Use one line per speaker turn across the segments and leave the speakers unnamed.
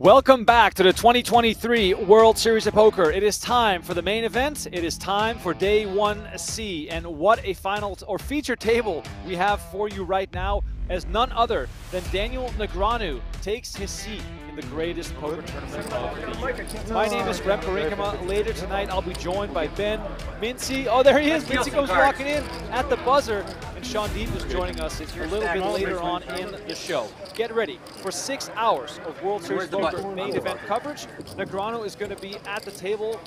Welcome back to the 2023 World Series of Poker. It is time for the main event. It is time for day 1C. And what a final or feature table we have for you right now as none other than Daniel Negreanu takes his seat in the greatest poker tournament of the year. My name is Remco Rinkema. Later tonight, I'll be joined by Ben Mintzy. Oh, there he is. Mintzy goes walking in at the buzzer. And Sean Deeb is joining us a little bit later on in the show. Get ready for six hours of World Series Poker main event coverage. Negreanu is going to be at the table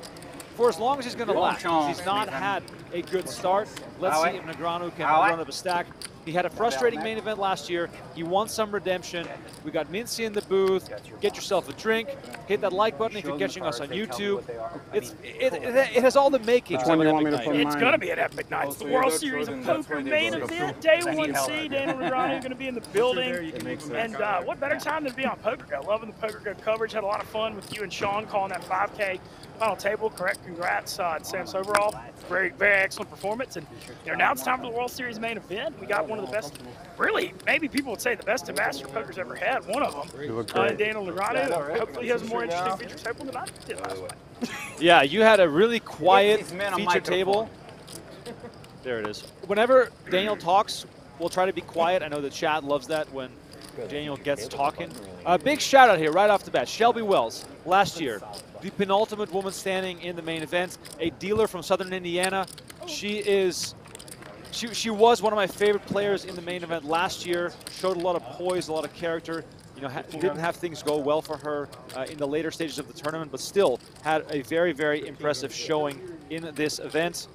for as long as he's going to last. He's not had a good start. Let's see if Negreanu can run up a stack. He had a frustrating main event last year. He won some redemption. We got Mintzy in the booth. Get yourself a drink. Hit that like button if you're catching us on YouTube. It's it, it, it has all the makings of an epic night.
It's going to be an epic night. It's the World Series of Poker main event, day 1C. Daniel Negreanu going to be in the building. And uh, what better time than to be on Poker Go? Loving the Poker Go coverage. Had a lot of fun with you and Sean calling that 5K final table. Correct. Congrats uh, Sam overall. Very, very excellent performance. And you know, now it's time for the World Series main event. We got one of the best, really, maybe people would say the best Master Poker's ever had. One of them. Uh, Daniel Negreanu. Hopefully he has a more interesting feature table than I did last night.
Yeah, you had a really quiet feature table. There it is. Whenever Daniel talks, we'll try to be quiet. I know the chat loves that when Daniel gets talking. A uh, big shout out here right off the bat. Shelby Wells, last year, the penultimate woman standing in the main event, a dealer from Southern Indiana. She is she, she was one of my favorite players in the main event last year. Showed a lot of poise, a lot of character. You know, didn't have things go well for her uh, in the later stages of the tournament, but still had a very, very impressive showing in this event.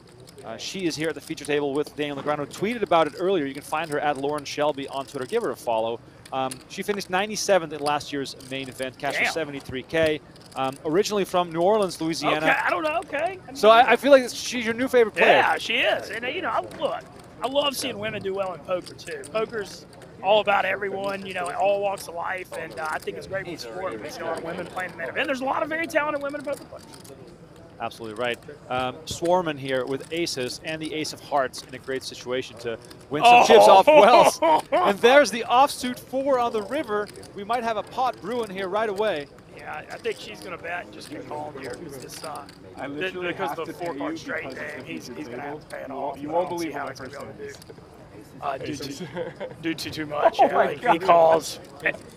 Uh, she is here at the feature table with Daniel Negreanu. Tweeted about it earlier. You can find her at Lauren Shelby on Twitter. Give her a follow. Um, she finished 97th in last year's main event, cashed for 73K. Um, originally from New Orleans, Louisiana.
Okay, I don't know. Okay. I mean,
so I, I, feel like she's your new favorite player.
Yeah, she is. And you know, I, look, I love seeing women do well in poker too. Poker's all about everyone, you know, all walks of life, and uh, I think it's great for the sport. We see a lot of women playing the main event. There's a lot of very talented women in poker players
absolutely right. Um, Swarman here with aces and the ace of hearts in a great situation to win some oh. chips off Wells. and there's the offsuit four on the river. We might have a pot brewing here right away.
Yeah, I think she's going to bet just get calm here because this, uh, because of the four card straight game, he's, he's going to have to pay it off.
You won't believe how he's going to
do uh, due, to, due to too much. Oh yeah, like, He calls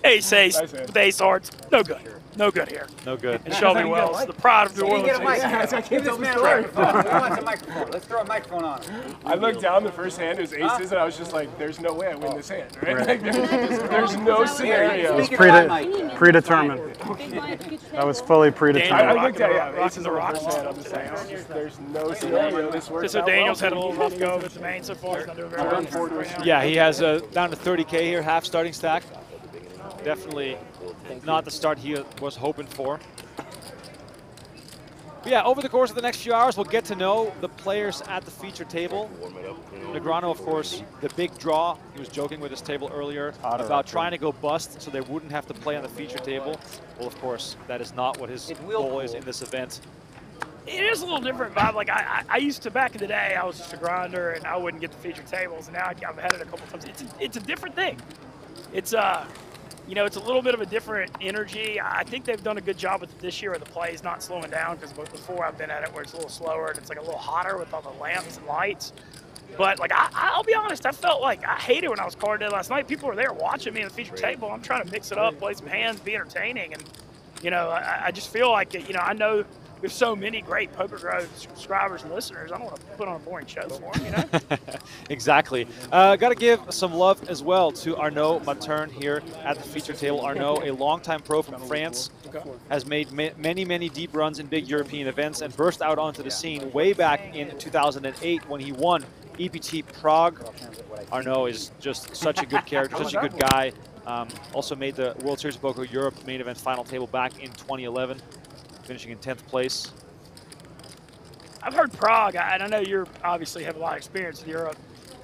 ace, ace, ace, with ace hearts. No good. No good here.
No good.
And Shelby Wells, the pride of New Orleans.
I Let's throw a microphone on him.
I looked down the first hand, it was aces, and I was just like, there's no way I win this hand, right? right. Like, there's, no scenario.
It was predetermined. that was fully predetermined.
I, I looked at it, yeah, aces the rocks. There's no scenario this works
So Daniel's had a little rough go with the main support.
Yeah, he has a down to 30K here, half starting stack. Definitely not the start he was hoping for. But yeah, over the course of the next few hours, we'll get to know the players at the feature table. Negreanu, of course, the big draw. He was joking with his table earlier about trying to go bust so they wouldn't have to play on the feature table. Well, of course, that is not what his goal is in this event.
It is a little different vibe. Like I, I, used to back in the day, I was just a grinder and I wouldn't get the feature tables. And now I've had it a couple times. It's a, it's a different thing. It's uh, you know, it's a little bit of a different energy. I think they've done a good job with it this year where the play is not slowing down because before I've been at it where it's a little slower and it's like a little hotter with all the lamps and lights. But like I, will be honest, I felt like I hated when I was card dead last night. People were there watching me in the feature table. I'm trying to mix it up, play some hands, be entertaining, and you know, I, I just feel like you know I know there's so many great Poker Grove subscribers and listeners. I don't want to put on a boring show for them, you know?
exactly. Uh, Got to give some love as well to Arnaud Mattern here at the feature table. Arnaud, a longtime pro from France, has made ma many, many deep runs in big European events and burst out onto the scene way back in 2008 when he won EPT Prague. Arnaud is just such a good character, such a good guy. Um, also made the World Series of Poker Europe main event final table back in 2011 finishing in 10th place.
I've heard Prague, and I know you obviously have a lot of experience in Europe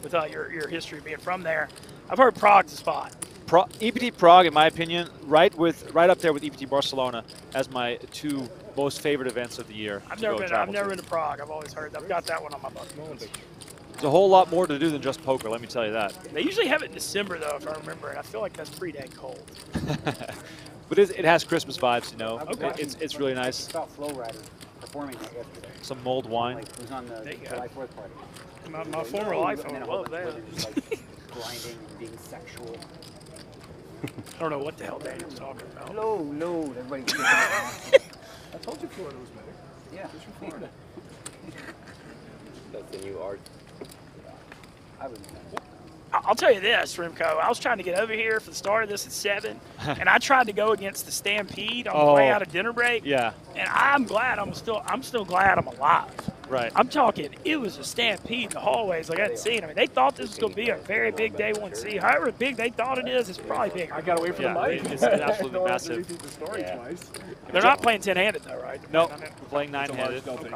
with uh, your, your history being from there. I've heard Prague's a spot.
Pro EPT Prague, in my opinion, right with right up there with EPT Barcelona as my two most favorite events of the year.
I've never been. I've never to. been to Prague. I've always heard. That I've got that one on my bucket list.
There's a whole lot more to do than just poker, let me tell you that.
They usually have it in December though, if I remember, and I feel like that's pretty dang cold.
but it, it has Christmas vibes, you know.
Okay.
It- it's it's really
I
nice.
saw Flo Rida performing that yesterday.
Some mulled wine.
Like, he was on the
There you go.
July 4th party.
My, my former life, I
then a whole
love that.
of women just like grinding and being sexual.
I don't know what the hell Daniel's talking about.
No, no, everybody.
I told you Florida was better.
yeah.
Just from Florida.
That's the new art.
I was.
I- I'll tell you this, Remco. I was trying to get over here for the start of this at seven, and I tried to go against the Stampede on the way
Oh.
out of dinner break.
Yeah,
And I'm glad I'm still I'm still glad I'm alive.
right.
I'm talking, it was a stampede in the hallways like I hadn't seen. I mean, they thought this was going to be a very big day one C. However big they thought it is, it's probably big.
I gotta wait for
Yeah,
the mic.
it- it's absolutely
No one has to
massive.
the story
Yeah.
twice.
They're not playing 10 handed though, right?
No,
I mean,
we're playing
It's a large
nine-handed.
delta.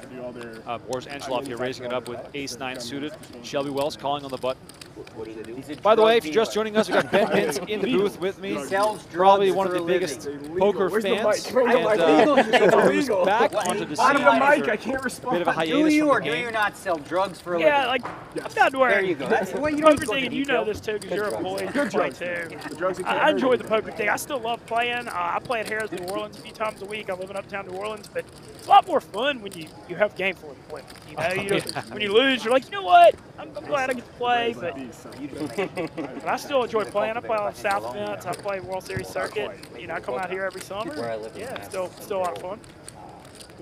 I do.
Uh, Boris Angelov here raising it up with ace-nine suited. Shelby Wells calling on the button.
What do you do?
He's a
By the way, if you're just joining us, we've got Ben Pence in the booth with me.
He sells drugs
Probably one of the biggest poker fans.
the
and,
mic?
uh,
It's
someone who's
illegal.
back
What?
onto the
Bottom
scene
of the
mic, I can't respond.
bit of a
Do you or do you not sell drugs for a living?
Yeah,
living?
like, I'm not worried.
There you go. That's the way you don't
Poker thing, and you know this too because you're a boy
Good
play
drugs.
too.
The drugs that can't
I, I enjoy the poker thing. I still love playing. Uh, I play at Harrah's New Orleans a few times a week. I live in uptown New Orleans, but it's a lot more fun when you, you have game for the play. You know, you
Yeah.
when you lose, you're like, you know what? I'm, I'm glad I get to play, but but I still enjoy playing. I play on South Fence. I play World Series circuit. You know, I come out here every summer.
Where I live
Yeah, it's still still a lot of fun.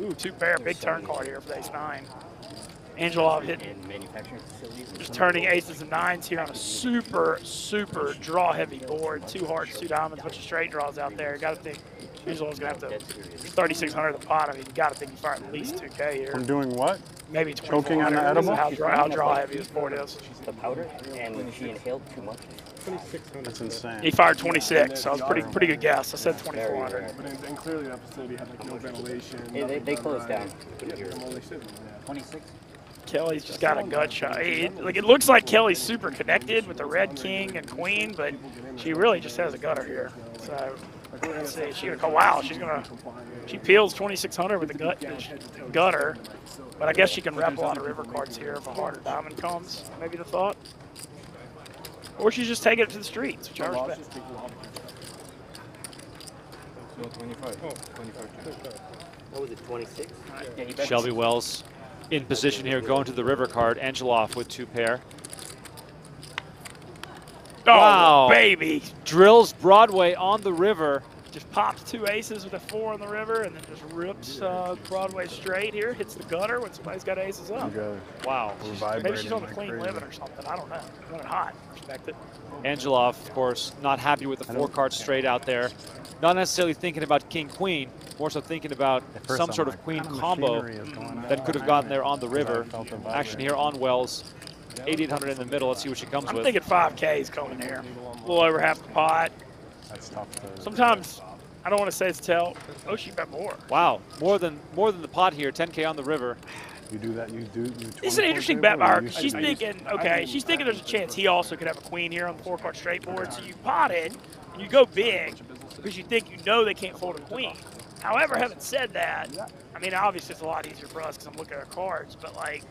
Ooh, two pair, big turn card here for the ace nine. Angelov hitting
In manufacturing facilities.
just turning aces and nines here on a super, super draw heavy board. Two hearts, two diamonds, bunch of straight draws out there. Got to think Angelov's going to have to 3,600 at the pot. I mean, you got to think you fire at least 2K here.
I'm doing what?
Maybe
Choking on the
2,400.
edible?
How draw, how draw heavy this board is.
The powder, and she inhaled too much.
That's insane.
He fired 26, so I was pretty pretty good guess. I said 2,400.
But and clearly that facility had like no ventilation.
Yeah, they, they closed down.
Yeah, I'm only sitting there.
26.
Kelly's just got a gut shot. He- like it looks like Kelly's super connected with the red king and queen, but she really just has a gutter here. So let's see. She gonna go. Wow, she's gonna. She peels 2600 with the gut gutter, but I guess she can rep a lot of river cards here if a harder diamond comes. Maybe the thought. Or she's just taking it to the streets, which I respect. Oh.
What was it, 26?
Yeah,
Shelby Wells in position here, going to the river card. Angelov with two pair.
Oh,
Wow.
baby!
Drills Broadway on the river.
Just pops two aces with a four on the river, and then just rips uh, Broadway straight here. Hits the gutter when somebody's got aces up.
You
Wow.
were
Maybe she's on the clean
crazy.
living or something. I don't know. Running hot. Respect it.
Angelov, of course, not happy with the four card straight out there. Not necessarily thinking about king queen, more so thinking about some
I'm
sort
like,
of queen
what of
combo
machinery is going on?
that could have gotten there on the river. Action here on Wells. 8800 in the middle. Let's see what she comes with.
I'm
with.
thinking 5K is coming here. A little over half the pot.
That's tough to.
Sometimes I don't want to say it's tell. Oh, she bet more.
Wow, more than more than the pot here. 10k on the river.
You do that. You do. You
It's an interesting bet by her she's
shoot-
thinking, okay, she's thinking there's a chance he also could have a queen here on the four card straight board. So you pot it and you go big because you think you know they can't fold a queen. However, having said that, I mean, obviously it's a lot easier for us because I'm looking at our cards, but like,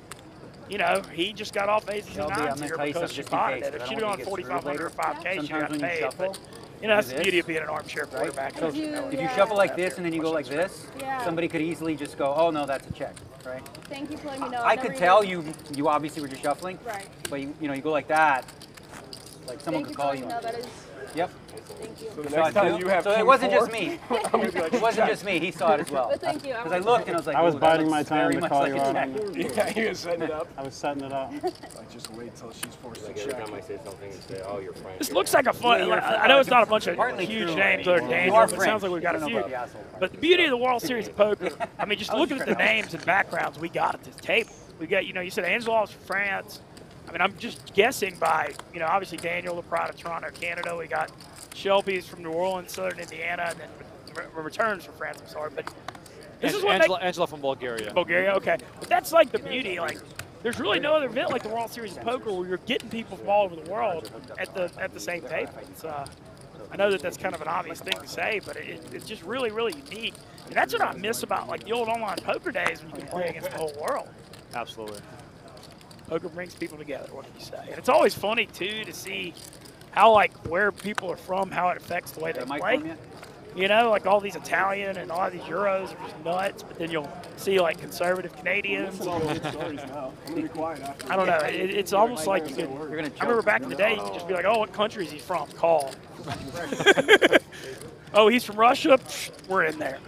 you know, he just got off aces and nines here because she
just in
potted
case,
it.
'cause
If she'd
don't
gone
wanna get screwed
4,500 or
later.
5K, she got
when you
paid.
shuffle,
But, you know, that's the beauty of being an armchair
right?
quarterback.
So
It's, you
if you
yeah.
shuffle like this and then you go like this,
Yeah.
somebody could easily just go, oh no, that's a check, right?
Thank you for letting me know.
I
never
could tell you, you obviously were just shuffling,
Right.
but you, you know, you go like that, like someone
Thank you
could
for
call
letting
you.
me know. That is.
Yep.
Thank you.
So the
it
next time you have
so it wasn't
four,
just me.
I'm gonna be like,
It wasn't just me. He saw it as well.
But thank you. I'm
Because I looked and I was like,
I was
"Ooh,
biding my time
very
to
much
call
like
you out
yeah, he was setting it up.
I was setting it up.
Like, just wait till she's forced to
every
check.
time I say something and say, oh, you're Frank.
This looks like a fun.
Yeah,
like, I know it's not a bunch of huge names or
You
Daniel,
are
but it sounds like we've got
I
a few.
the.
But the beauty of the World Series of poker, I mean, just
I was
look at the
trying to help.
names and backgrounds we got at this table. We got, you know, you said Angelov's from France. I mean, I'm just guessing by, you know, obviously Daniel, the pride of Toronto, Canada. We got Shelby's from New Orleans, Southern Indiana, and then re- returns from France. I'm sorry, but this is what
Angela, Angela from Bulgaria.
Bulgaria. Okay, but that's like the beauty. Like, there's really no other event like the World Series of Poker where you're getting people from all over the world at the at the same table. Uh, I know that that's kind of an obvious thing to say, but it, it's just really, really unique. And that's what I miss about like the old online poker days when you could play against the whole world.
Absolutely.
Poker brings people together. What do you say? And it's always funny too to see how like where people are from, how it affects the way they
Got a
play.
for 'em yet?
You know, like all these Italian and all these Euros are just nuts. But then you'll see like conservative Canadians.
It's all stories now. I'm gonna be quiet.
I don't know. It, it's almost like you could.
You're gonna
I remember back in the day, you could just be like, "Oh, what country is he from?" Call. oh, he's from Russia. We're in there.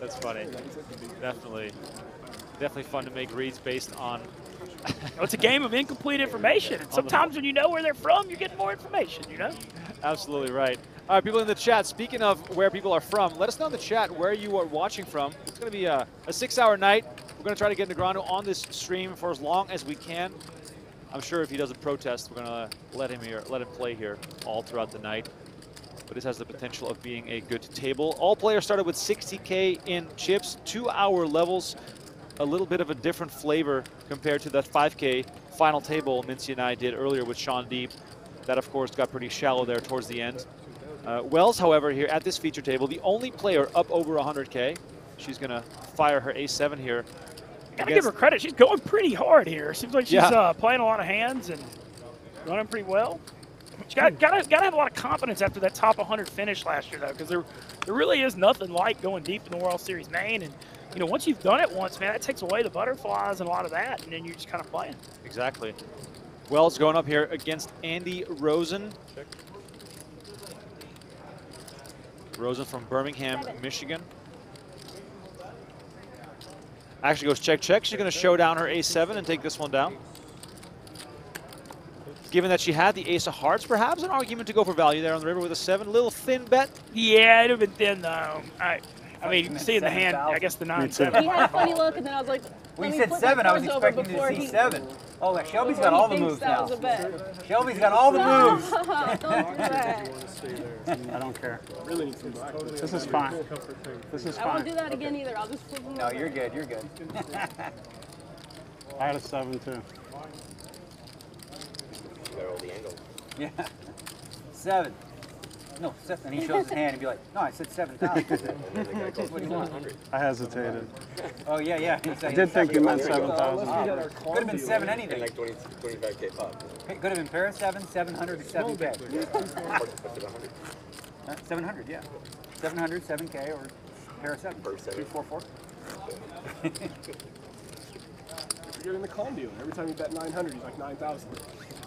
That's funny. Definitely, definitely fun to make reads based on.
It's a game of incomplete information. And sometimes when you know where they're from, you're getting more information. You know.
Absolutely right. All right, people in the chat. Speaking of where people are from, let us know in the chat where you are watching from. It's going to be a, a six-hour night. We're going to try to get Negreanu on this stream for as long as we can. I'm sure if he doesn't protest, we're going to let him here, let him play here all throughout the night. But this has the potential of being a good table. All players started with 60k in chips, two-hour levels, a little bit of a different flavor compared to that 5k final table Mintzy and I did earlier with Sean Deeb. That, of course, got pretty shallow there towards the end. Uh, Wells, however, here at this feature table, the only player up over 100k. She's going to fire her A7 here.
Gotta give her credit. She's going pretty hard here. Seems like she's
Yeah.
uh, playing a lot of hands and running pretty well. She got gotta gotta have a lot of confidence after that top 100 finish last year though, because there there really is nothing like going deep in the World Series main. And you know once you've done it once, man, that takes away the butterflies and a lot of that, and then you're just kind of playing.
Exactly. Wells going up here against Andy Rosen. Rosen from Birmingham, Michigan. Actually goes check, check. She's going to show down her A7 and take this one down. Given that she had the ace of hearts, perhaps an argument to go for value there on the river with a 7. Little thin bet.
Yeah, it'd have been thin though. I I mean, you can see in the hand, I guess the nine
too.
seven.
He had a funny look, and then I was like,
When
let
you said seven, I was expecting to see
he-
seven. Oh, yeah, Shelby's
before
got all the
thinks
moves
that
now.
was a bet.
Shelby's got all the moves.
Don't do that.
I don't care.
Really need some black.
This is fine. This is fine.
I won't do that again either. I'll just flip them
No,
over.
you're good. You're good.
I had a seven too.
Got all the angles.
Yeah. Seven. No, seven. And he shows his hand and be like, no, I said seven thousand.
And then the guy goes,
What do you want?
I hesitated.
Oh yeah, yeah.
I did think you meant seven thousand.
Could have been seven
And
anything.
like 20, 25k pop.
Could have been pair of seven, seven hundred, seven K.
What's it 100?
Uh, Seven hundred, yeah. Seven hundred, seven K, or pair of seven.
Per seven.
Three, four, four.
You're in the calm dealer. Every time you bet 900, he's like 9,000.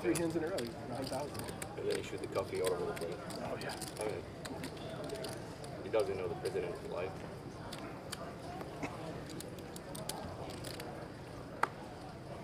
Three hands in a row, 9,000.
And then he shoot the coffee all over the place.
Oh yeah.
I mean, he doesn't know the president of life.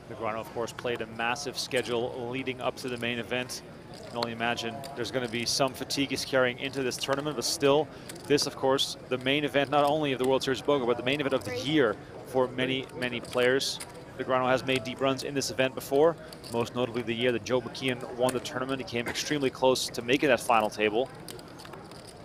Negreanu, of course, played a massive schedule leading up to the main event. You can only imagine there's going to be some fatigue he's carrying into this tournament, but still, this, of course, the main event not only of the World Series Poker, but the main event of the year for many, many players. Negreanu has made deep runs in this event before, most notably the year that Joe McKeehen won the tournament. He came extremely close to making that final table.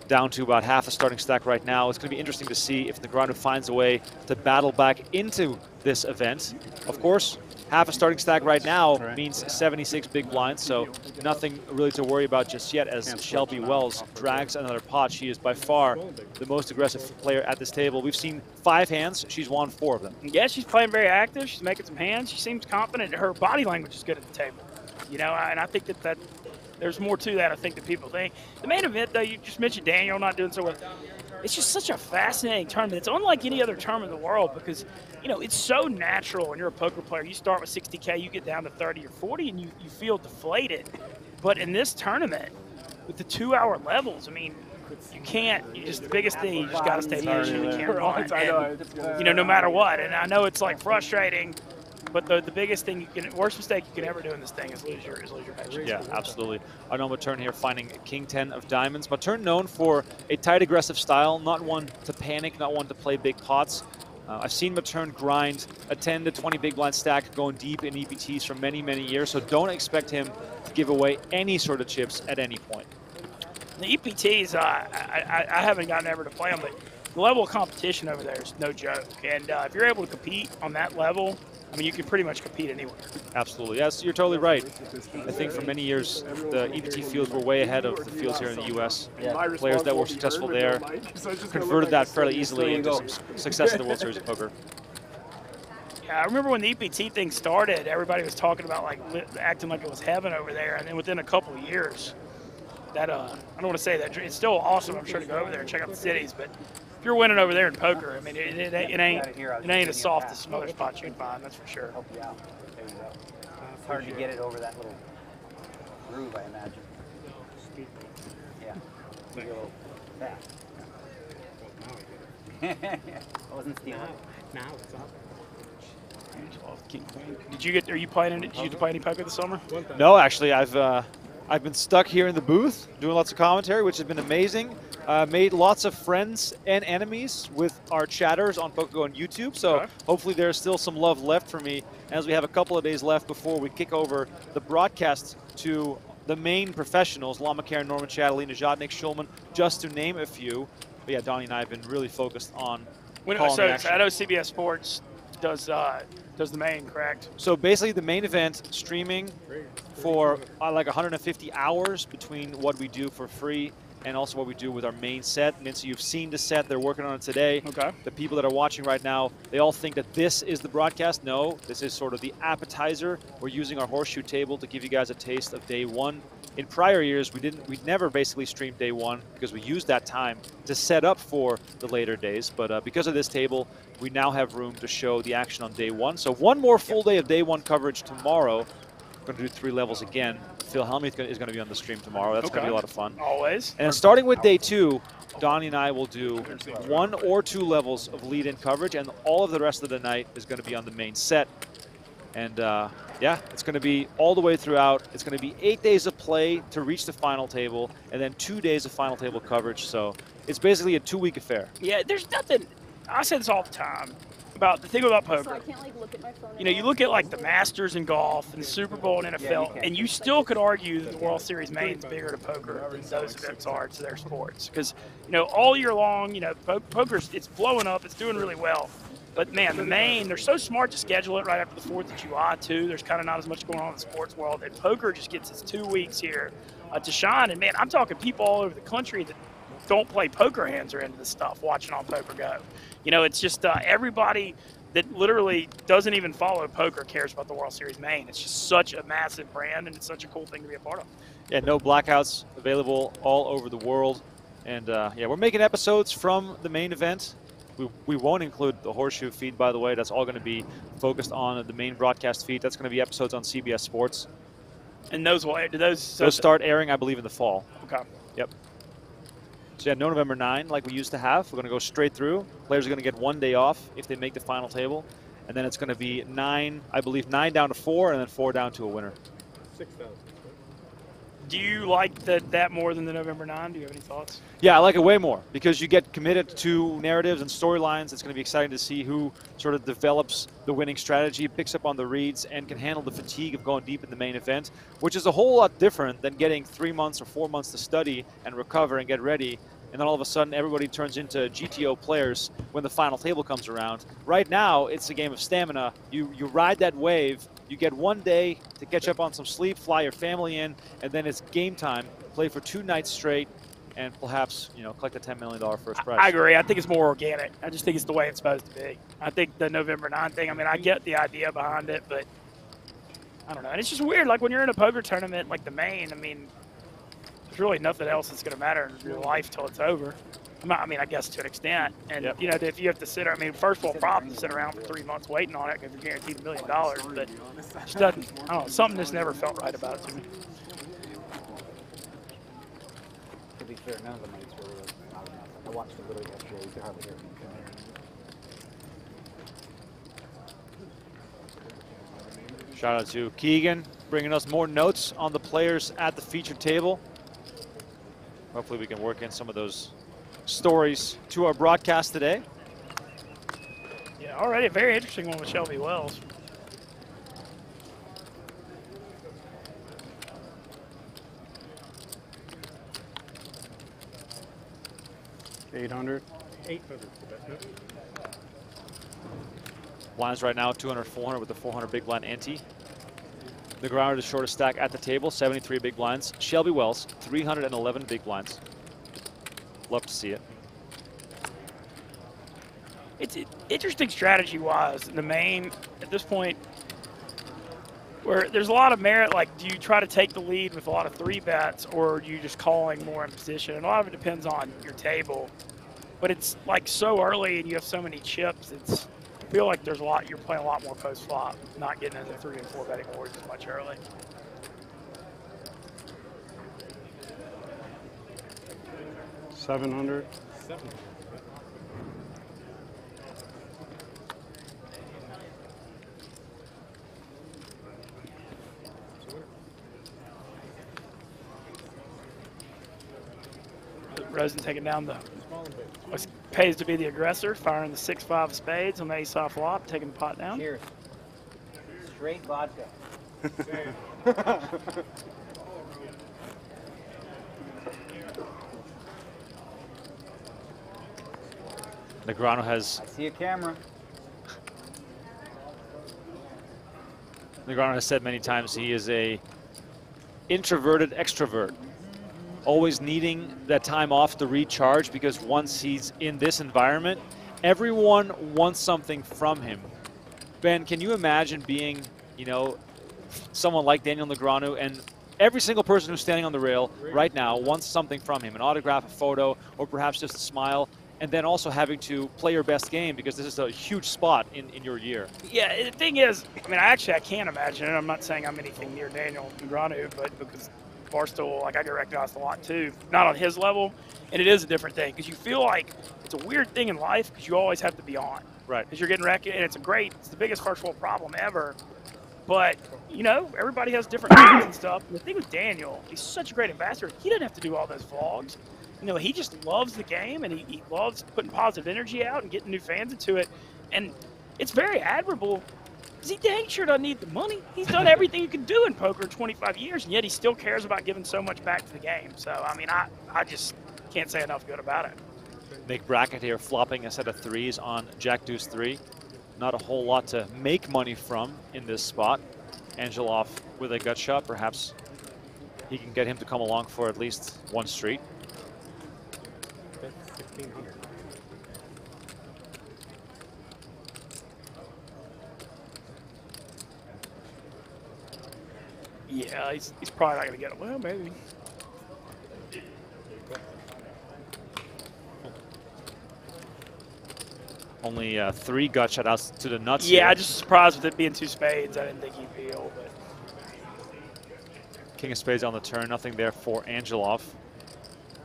Down to about half the starting stack right now. It's going to be interesting to see if Negreanu finds a way to battle back into this event. Of course, half a starting stack right now
Right.
means 76 big blinds, so nothing really to worry about just yet as Shelby. Wells drags another pot. She is by far the most aggressive player at this table. We've seen five hands. She's won four of them.
Yeah, she's playing very active. She's making some hands. She seems confident. Her body language is good at the table. You know, and I think that, that there's more to that, I think, than people think. The main event, though, you just mentioned Daniel not doing so well. It's just such a fascinating tournament. It's unlike any other tournament in the world because, you know, it's so natural when you're a poker player. You start with 60K, you get down to 30 or 40, and you, you feel deflated. But in this tournament, with the two hour levels, I mean, you can't, you just, the biggest thing, you just got to stay patient. You can't run. And, you know, no matter what. And I know it's like frustrating, but the, the biggest thing you can, worst mistake you can ever do in this thing is lose your, is lose your patience.
Yeah, absolutely. Arnaud Mattern here finding King 10 of diamonds. Mattern known for a tight, aggressive style, not one to panic, not one to play big pots. Uh, I've seen Mattern grind a 10 to 20 big blind stack going deep in EPTs for many, many years, so don't expect him to give away any sort of chips at any point.
The EPTs, uh, I, I, I haven't gotten ever to play them, but the level of competition over there is no joke. And uh, if you're able to compete on that level, I mean, you can pretty much compete anywhere.
Absolutely. Yes, you're totally right. I think for many years, the EPT fields were way ahead of the fields here in the U.S.
My
Players that were successful there
no mic, so it's just gonna look
converted that fairly easily into some success in the World Series of Poker.
Yeah, I remember when the EPT thing started, everybody was talking about like acting like it was heaven over there, and then within a couple of years, that uh, I don't want to say that it's still awesome. I'm sure to go over there and check out the cities, but if you're winning over there in poker, I mean, it, it, it ain't it ain't as soft as some other spots you can find. That's for sure.
Help you out. There you go. It's hard to get it over that little groove, I imagine. Yeah. Maybe a little fast. I wasn't stealing.
King Queen. Did you get? Are you playing? Any, did you play any poker this summer?
No, actually, I've uh, I've been stuck here in the booth doing lots of commentary, which has been amazing. Uh, made lots of friends and enemies with our chatters on PokerGo on YouTube. So
Okay.
hopefully there's still some love left for me as we have a couple of days left before we kick over the broadcast to the main professionals, Lon McEachern, Norman Najad Nick Schulman, just to name a few. But yeah, Donnie and I have been really focused on
When, so. I know CBS Sports does uh, does the main, correct?
So basically, the main event streaming for uh, like 150 hours between what we do for free and also what we do with our main set. So you've seen the set; they're working on it today.
Okay.
The people that are watching right now, they all think that this is the broadcast. No, this is sort of the appetizer. We're using our horseshoe table to give you guys a taste of day one. In prior years, we didn't, we never basically streamed day one because we used that time to set up for the later days. But uh, because of this table, we now have room to show the action on day one. So one more full day of day one coverage tomorrow. We're going to do three levels again. Phil Helmuth is going to be on the stream tomorrow. That's going to be a lot of fun.
Always.
And starting with day two, Donnie and I will do one or two levels of lead-in coverage, and all of the rest of the night is going to be on the main set. And uh, yeah, it's going to be all the way throughout. It's going to be eight days of play to reach the final table, and then two days of final table coverage. So it's basically a two-week affair.
Yeah, there's nothing. I say this all the time about the thing about
So I
poker.
can't like look at my phone.
You know, you look at like the Masters in golf and the Super Bowl in NFL,
can.
and you still could argue that the World Series main's bigger to poker than those events are to their sports. Because you know, all year long, you know, po- poker's it's blowing up, it's doing really well. But man, the main, they're so smart to schedule it right after the Fourth of July too. There's kind of not as much going on in the sports world, and poker just gets its two weeks here uh, to shine. And man, I'm talking people all over the country that don't play poker hands are into this stuff watching on Poker Go. You know, it's just uh, everybody that literally doesn't even follow poker cares about the World Series main. It's just such a massive brand, and it's such a cool thing to be a part of.
Yeah, no blackouts available all over the world. And uh, yeah, we're making episodes from the main event. We, we won't include the horseshoe feed, by the way. That's all going to be focused on the main broadcast feed. That's going to be episodes on CBS Sports.
And those will do those. So
Those start airing, I believe, in the fall.
Okay.
Yep. So yeah, no November 9 like we used to have. We're going to go straight through. Players are going to get one day off if they make the final table. And then it's going to be nine, I believe, nine down to four, and then four down to a winner.
Do you like that that more than the November nine? Do you have any thoughts?
Yeah, I like it way more because you get committed to narratives and storylines. It's going to be exciting to see who sort of develops the winning strategy, picks up on the reads, and can handle the fatigue of going deep in the main event, which is a whole lot different than getting three months or four months to study and recover and get ready. And then all of a sudden, everybody turns into GTO players when the final table comes around. Right now, it's a game of stamina. You you ride that wave. You get one day to catch up on some sleep, fly your family in, and then it's game time. Play for two nights straight, and perhaps you know collect a ten million dollar first prize.
I agree. I think it's more organic. I just think it's the way it's supposed to be. I think the November 9 thing, I mean, I get the idea behind it, but I don't know. And it's just weird. Like when you're in a poker tournament, like the main, I mean, there's really nothing else that's going to matter in your life till it's over. I'm not- I mean, I guess to an extent. And,
Yep.
you know, if you have to sit, I mean, first world problem to sit around for three months waiting on it because you're guaranteed a million dollars. But just doesn't, I don't know, something just never felt right about it to me.
To be fair, none of the nights were really loud enough. I watched a little yesterday. You could hardly hear me.
Shout out to Keegan bringing us more notes on the players at the feature table. Hopefully, we can work in some of those stories to our broadcast today.
Yeah, already a very interesting one with Shelby Wells.
Eight hundred.
Blinds right now 200, 400 with the 400 big blind ante. The grounder, the shortest stack at the table, 73 big blinds. Shelby Wells, 311 big blinds. Love to see it.
it's it, interesting strategy wise. in The main at this point, where there's a lot of merit. Like, do you try to take the lead with a lot of three bets, or are you just calling more in position? And a lot of it depends on your table. But it's like so early, and you have so many chips. It's I feel like there's a lot. You're playing a lot more post flop, not getting into three and four betting wars as much early.
Seven hundred. 700.
Rosen taking down the what pays to be the aggressor, firing the six five of spades on the ace off flop, taking the pot down.
Cheers. Straight vodka.
Negreanu has
I see a camera.
Negreanu has said many times he is a introverted extrovert, always needing that time off to recharge because once he's in this environment, everyone wants something from him. Ben, can you imagine being, you know, someone like Daniel Negreanu and every single person who's standing on the rail right now wants something from him, an autograph, a photo, or perhaps just a smile, and then also having to play your best game because this is a huge spot in, in your year.
Yeah, the thing is, I mean, I actually I can't imagine it. I'm not saying I'm anything near Daniel Negreanu, but because Barstool, like I get recognized a lot too, not on his level, and it is a different thing because you feel like it's a weird thing in life because you always have to be on.
Right.
Because you're getting wrecked, and it's a great, it's the biggest world problem ever. But you know, everybody has different needs and stuff. And the thing with Daniel, he's such a great ambassador. He doesn't have to do all those vlogs. You know, he just loves the game, and he, he loves putting positive energy out and getting new fans into it. And it's very admirable because he dang sure doesn't need the money. He's done everything you can do in poker in 25 years, and yet he still cares about giving so much back to the game. So, I mean, I, I just can't say enough good about it.
Nick Brackett here flopping a set of threes on Jack Deuce 3. Not a whole lot to make money from in this spot. Angelov with a gut shot. Perhaps he can get him to come along for at least one street.
Yeah, he's, he's probably not going to get it. Well, maybe.
Only uh, three gut shutouts to the nuts.
Yeah,
here.
I just surprised with it being two spades. I didn't think he'd peel, but
King of spades on the turn. Nothing there for Angelov.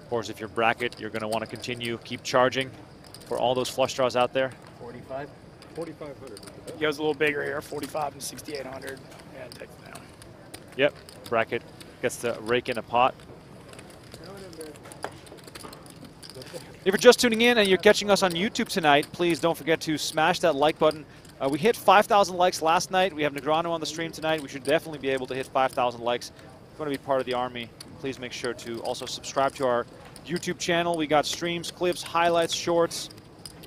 Of course, if you're Brackett, you're going to want to continue, keep charging for all those flush draws out there.
45. 4,500.
he goes a little bigger here, 45 and 6,800. Yeah, takes it down.
Yep, Brackett gets to rake in a pot. If you're just tuning in and you're catching us on YouTube tonight, please don't forget to smash that like button. Uh, we hit 5,000 likes last night. We have Negreanu on the stream tonight. We should definitely be able to hit 5,000 likes. If you want to be part of the army, please make sure to also subscribe to our YouTube channel. We got streams, clips, highlights, shorts,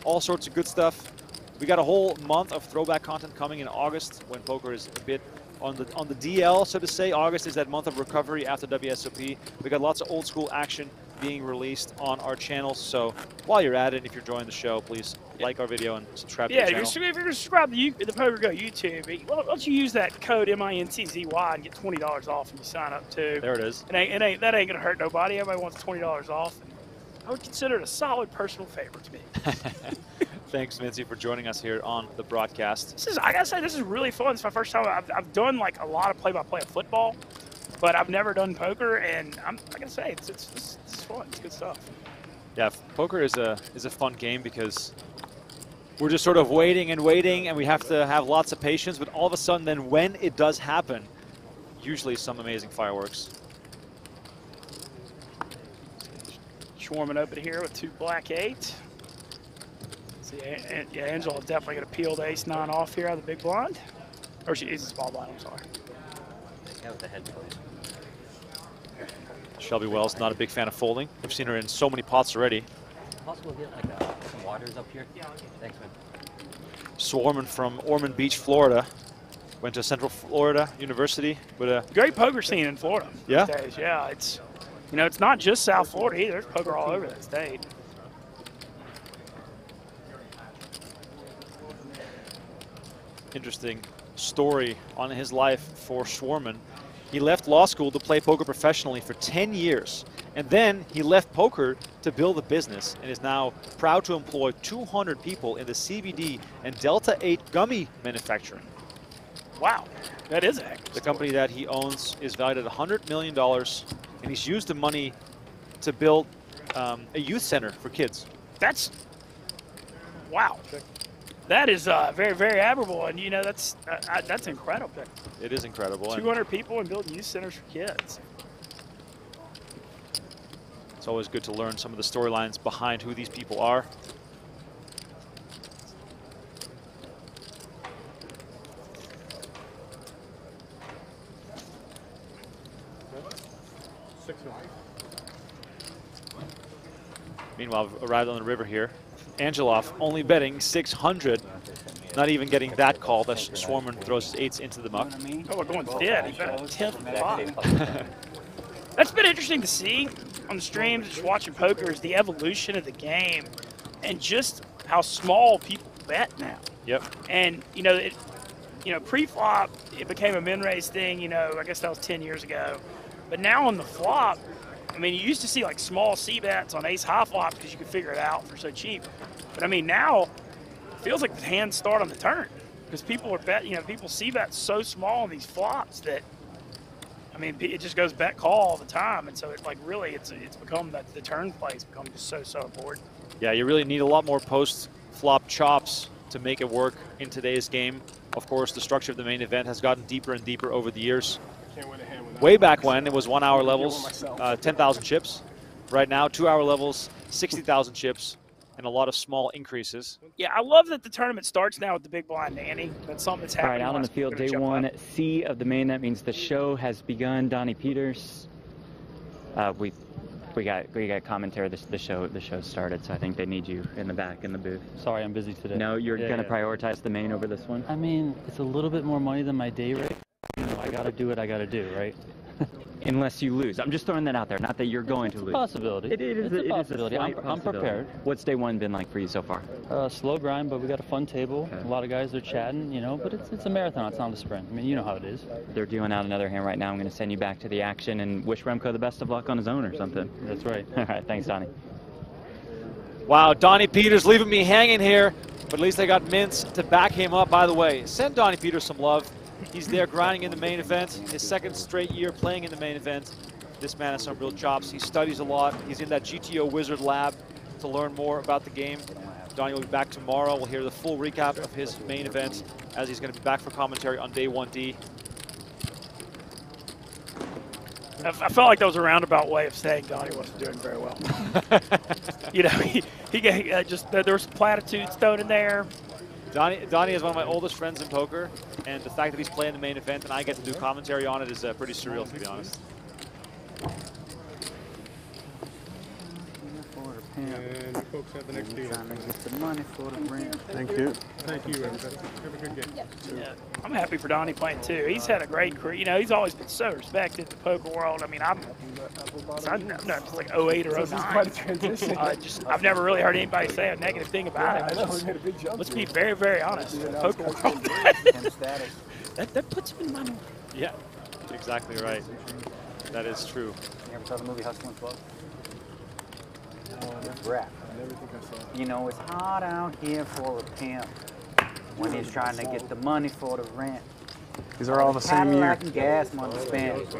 all sorts of good stuff. We got a whole month of throwback content coming in August when poker is a bit on the on the DL, so to say. August is that month of recovery after WSOP. We got lots of old school action being released on our channels. So while you're at it, if you're enjoying the show, please like our video and subscribe
Yeah,
to the channel.
if you're subscribed to you, the Poker Go YouTube, why don't- you use that code M-I-N-T-Z-Y and get $20 off when you sign up too.
There it is.
It ain't, it ain't, that ain't going to hurt nobody. Everybody wants $20 off. And I would consider it a solid personal favor to me.
Thanks, Mintzy, for joining us here on the broadcast.
This is, I gotta say, this is really fun. It's my first time. I've, I've done like a lot of play-by-play of football, but I've never done poker, and I'm, I gotta say, it's, it's, it's, it's fun. It's good stuff.
Yeah, poker is a is a fun game because we're just sort of waiting and waiting, and we have to have lots of patience. But all of a sudden, then when it does happen, usually some amazing fireworks.
Schwarming open here with two black eight. See, yeah, Angela's definitely gonna peel the ace nine off here out of the big blind, or she is a small blind. I'm sorry.
Yeah, with the head please.
Shelby Wells, not a big fan of folding. We've seen her in so many pots already.
Possible to get like uh, some waters up here? Yeah, Thanks, man.
Swarman from Ormond Beach, Florida. Went to Central Florida University with a
Great poker scene in Florida.
Yeah?
days. Yeah, it's you know it's not just South Florida either. There's poker all over that state.
interesting story on his life for Schwarman. He left law school to play poker professionally for 10 years. And then he left poker to build a business and is now proud to employ 200 people in the CBD and Delta 8 gummy manufacturing.
Wow, that is a heck.
The
story.
company that he owns is valued at $100 million, and he's used the money to build um, a youth center for kids.
That's wow. That is uh, very, very admirable, and you know that's uh, uh, that's incredible.
It is incredible.
200 people and building youth centers for kids.
It's always good to learn some of the storylines behind who these people are. Meanwhile, we've arrived on the river here. Angelov only betting 600, not even getting that call. That Swarman throws his eights into the muck.
Oh, we're going dead. He bet a tenth of the pot. That's been interesting to see on the streams, just watching poker, is the evolution of the game and just how small people bet now.
Yep.
And you know, it, you know, pre-flop it became a min raise thing. You know, I guess that was 10 years ago. But now on the flop, I mean, you used to see like small C bets on ace high flops because you could figure it out for so cheap. But I mean, now it feels like the hands start on the turn because people are bet. You know, people see bets so small on these flops that. I mean, it just goes bet call all the time, and so it like really, it's it's become that the turn play has become just so so important.
Yeah, you really need a lot more post flop chops to make it work in today's game. Of course, the structure of the main event has gotten deeper and deeper over the years.
Can't win a hand without
Way back when, it was one hour levels, uh, 10,000 chips. Right now, two hour levels, 60,000 chips, and a lot of small increases.
Yeah, I love that the tournament starts now with the big blind ante. That's something that's happening.
right, out on the field, day one,
up.
C of the main. That means the show has begun. Donnie Peters. Uh, we we got we got commentary. The, the show the show started, so I think they need you in the back in the booth.
Sorry, I'm busy today.
No, you're
Yeah,
gonna
yeah.
prioritize the main over this one.
I mean, it's a little bit more money than my day rate. You know, I gotta do what I gotta do, right?
Unless you lose, I'm just throwing that out there. Not that you're going to
It's a
lose.
possibility.
It, it is
it's
a,
a
it is a
possibility. I'm,
slight
I'm
possibility.
prepared.
What's day one been like for you so far?
Uh, slow grind, but we got a fun table.
Okay.
A lot of guys are chatting, you know. But it's it's a marathon. It's not a sprint. I mean, you know how it is.
They're dealing out another hand right now. I'm going to send you back to the action and wish Remco the best of luck on his own or something.
That's right.
All right, thanks, Donnie.
Wow, Donnie Peters leaving me hanging here, but at least I got Mints to back him up. By the way, send Donnie Peters some love. He's there grinding in the main event, his second straight year playing in the main event. This man has some real chops. He studies a lot. He's in that GTO Wizard lab to learn more about the game. Donnie will be back tomorrow. We'll hear the full recap of his main event as he's going to be back for commentary on day 1D.
I, I felt like that was a roundabout way of saying Donnie wasn't doing very well. you know, he, he uh, just there there was some platitudes thrown in there.
Donnie, Donnie is one of my oldest friends in poker, and the fact that he's playing the main event and I get to do commentary on it is uh, pretty surreal, to be honest.
And you folks have the next deal.
Thank
you. Thank you, everybody. Have a good game.
Yeah, I'm happy for Donnie playing too. He's had a great career. You know, he's always been so respected in the poker world. I mean, I'm, I'm not it's like 08 or
This is quite a
09.
transition.
Uh, just I've never really heard anybody say a negative thing about
Yeah,
him.
I know,
Just-
we made a big jump
let's be very, very honest.
Yeah,
The
now it's
poker
kinda
world. that, that puts him in my mind.
Yeah, exactly right. That is true.
You ever saw the movie Hustle and Flow? Rap.
I never think I saw it.
You know, it's hard out here for a pimp when he's trying to get the money for the rent.
These are all the same year.
Cadillac and gas money spent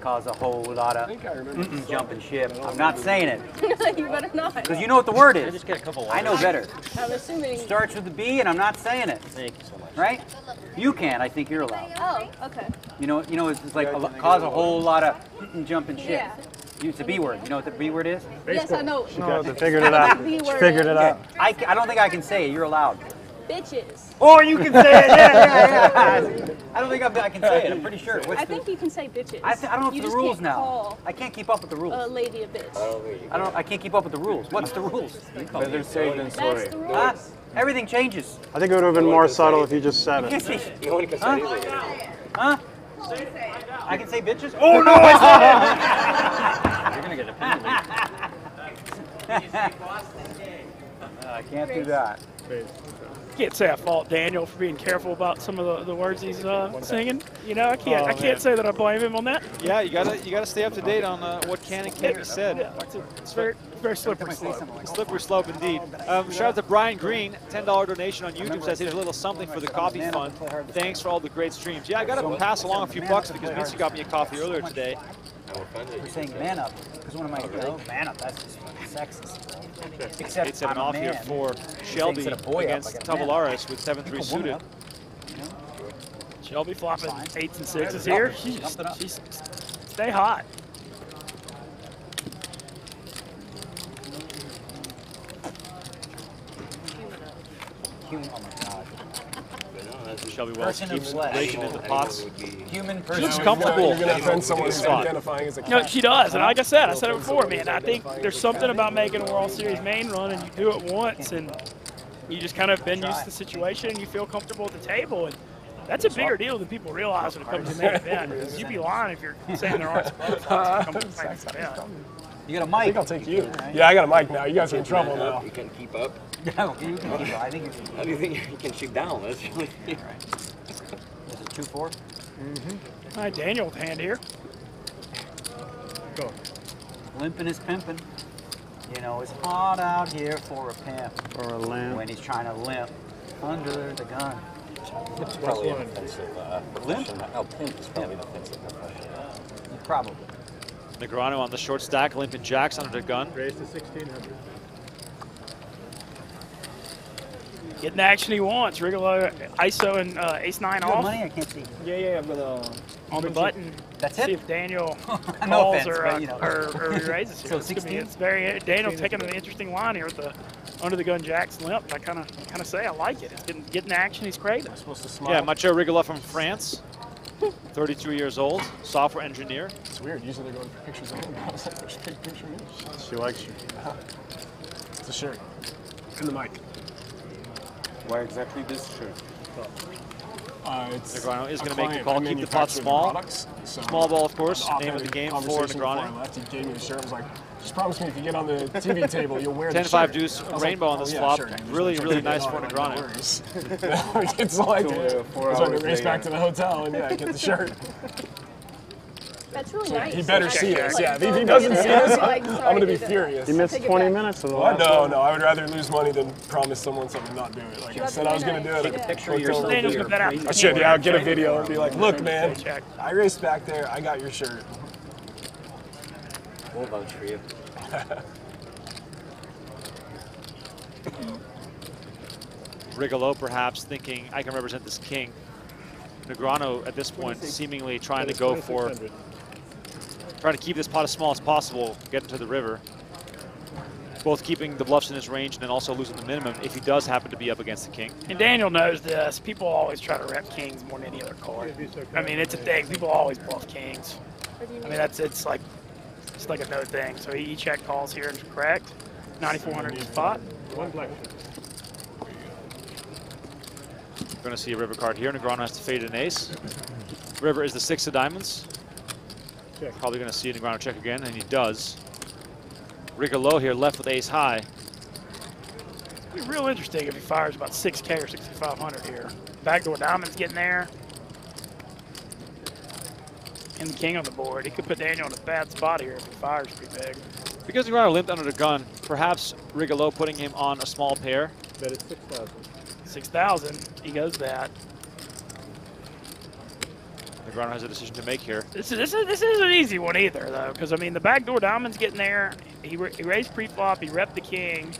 cause a whole lot of
think I remember.
mm-mm jumping ship. I'm not saying it
you better not.
because you know what the word is.
I Just get a couple.
I know better.
I'm assuming.
Starts with a B, and I'm not saying it.
Thank you so much.
Right? You can. I think you're allowed.
Oh, okay.
You know, you know, it's, it's like a, cause a whole lot of mm-mm jumping ship.
Yeah.
You- It's a B word. You know what the B word is?
Yes, I know.
She No, they figured it out. She figured it out.
I, I don't think I can say it. You're allowed.
Bitches.
Or you can say it. Yeah, yeah, yeah. I don't think I'm, I can say it. I'm pretty sure. What's
I
the,
think you can say bitches.
I, th- I don't know
you
if the rules
can't
now.
Call
I can't keep up with the rules.
a lady a bitch.
I don't. I can't keep up with the rules. What's the rules?
Better safe than
That's the
Huh?
rules.
Everything changes.
I think it would have been more subtle if you just said
Can't
it.
say,
No one can say
Huh? huh? I can say bitches. Oh no! I said
You're gonna get a penalty.
it. I can't do that.
Can't say I fault Daniel for being careful about some of the, the words he's uh, singing. You know, I can't
Oh,
I can't
man.
say that I blame him on that.
Yeah, you gotta you gotta stay up to date on uh, what can and can't be said.
Yeah, it's, a, it's very very slippery slope.
Slippery slope indeed. Um, shout out to Brian Green, $10 donation on YouTube. Says here's a little something for the coffee fund. Thanks for all the great streams. Yeah, I got to pass along a few bucks because Vince got me a coffee earlier today.
I'm.
We're saying man up because one of my oh, man up. That's just fucking sexist. Except
8 7
I'm a
off here
man.
for Shelby
instead of boy up,
against
like a man.
Tavolaris with 7 3
Pick a woman
suited.
up.
Shelby flopping
Fine.
eights and sixes
Yeah,
here.
up.
She's,
Something up.
she's stay hot.
Human, oh my god.
But no, that's
Shelby Wells
Person of
keeps
flesh.
raking in the pots.
would be
Human
She
person.
looks
of
comfortable.
You're gonna offend someone who's
Spot.
identifying as a
No, she does, and like I said, I said it before, man. I think there's something about making a World Series main run, and you do it once, and you just kind of been used to the situation, and you feel comfortable at the table, and that's a bigger deal than people realize when it comes to main event. You'd be lying if you're saying there aren't some folks that come to main event.
You got a
I
mic.
think I'll take you. Yeah, I got a mic now. You guys are in trouble
Man
now.
You can keep up.
No, you can keep it. I think you
How do you think you can shoot down? That's really.
Is it two four?
Mm All right, Daniel with hand here. Go.
Limping is pimping. You know, it's hot out here for a pimp
Or a lamb.
when he's trying to limp under the gun.
It's probably an offensive uh, profession. No, pimp is probably an offensive profession.
Probably.
Negreanu on the short stack, limping jacks under the gun.
Raised to 1600.
Getting the action he wants. Rigolo, ISO, and uh, Ace 9
You have
off
money? I can't see.
Yeah, yeah, but uh,
on the button.
That's
See
it?
if Daniel
No
calls
offense,
or,
but,
uh,
you know.
or, or raises here.
So
It's gonna be-
16?
It's very Daniel taking an interesting line here with the under the gun jacks limp. I kind of kind of say I like it. It's getting getting action. He's craving.
supposed to smile.
Yeah, Macho Rigolo from France, 32 years old, software engineer.
It's weird. Usually they're going for pictures of him. I was like, there's a big picture of me.
She likes you.
It's a shirt. In the mic.
Why exactly this shirt?
Uh, it's
Negreanu is gonna make the
client.
call, keep the pot small.
products, so
Small ball, of course,
the
name of the
offhand
game for
conversation before I
Negreanu.
left, he gave me the shirt. I was like, just promise me if you get on the TV table, you'll wear
10
the
5
shirt.
deuce rainbow
like,
on this
oh, yeah,
flop.
sure.
Really, really nice for
no
Negreanu.
worries. it's like,
So, uh, four
so I
hours
can race back to the hotel and yeah, get the shirt.
That's really nice.
He better see
like,
us. Yeah, if he doesn't see
it.
us, I'm gonna be furious.
You missed 20 minutes of the
What?
last
No, no, I would rather lose money than promise someone something and not do it. Like I said, I was gonna do it.
nice.
I
Yeah.
picture
yourself
Daniel's gonna bet out.
I should, yeah, I'll get a video and be like, look, man, I raced back there. I got your shirt.
We'll vouch for you.
Rigolo perhaps thinking I can represent this king. Negreanu at this point seemingly trying to go for, trying to keep this pot as small as possible, get into the river. Both keeping the bluffs in his range and then also losing the minimum if he does happen to be up against the king.
And Daniel knows this. People always try to rep kings more than any other card. I mean, it's a thing. People always bluff kings.
Or do you
I mean, that's it's like it's like a no thing. So he, he check calls here and correct. 9400 spot.
One black.
We're going to see a river card here. Negreanu has to fade an ace. River is the six of diamonds.
Check.
Probably going to see Negreanu check again, and he does. Rigolo here left with ace high.
It'd be real interesting if he fires about 6K or 6,500 here. Backdoor diamond's getting there. And the king on the board. He could put Daniel in a bad spot here if he fires pretty big.
Because Negreanu limped under the gun, perhaps Rigolo putting him on a small pair.
Bet it's 6,000.
6,000. He goes that.
Negreanu has a decision to make here.
This is this is this isn't an easy one either though, because I mean the backdoor diamond's getting there. He, he raised pre-flop. He repped the king.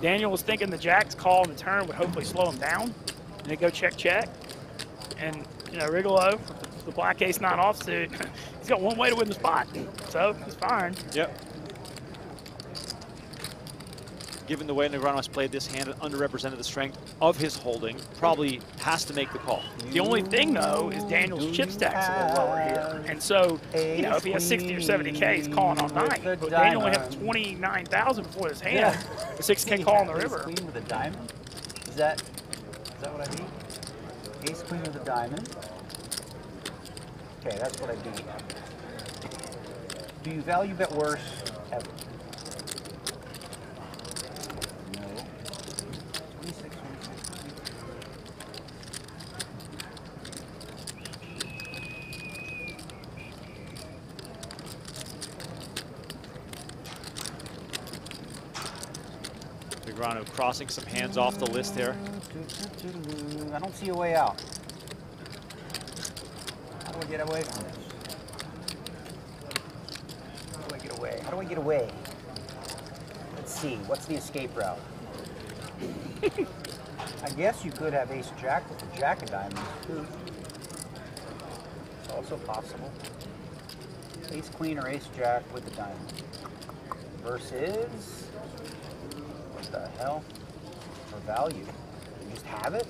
Daniel was thinking the jack's call in the turn would hopefully slow him down, and they go check check. And you know Rigolo, the black ace nine offsuit, he's got one way to win the spot, so he's fine.
Yep. Given the way Negreanu has played this hand and underrepresented the strength of his holding, probably has to make the call.
The only thing though is Daniel's chip stack's a little lower here, and so you know if he has 60 or 70k, he's calling all night. But Daniel only has 29,000 before his hand. The 6k call on the
Ace
river.
Queen with a diamond? Is that is that what I beat? Ace queen with a diamond. Okay, that's what I beat. Do you value bet worse? Ever? No.
Negreanu crossing some hands off the list here.
I don't see a way out. How do I get away from this? How do I get away? How do I get away? Let's see. What's the escape route? I guess you could have ace jack with a jack of diamonds too. It's also possible. Ace queen or ace jack with the diamond. Versus what the hell? For value. You just have it?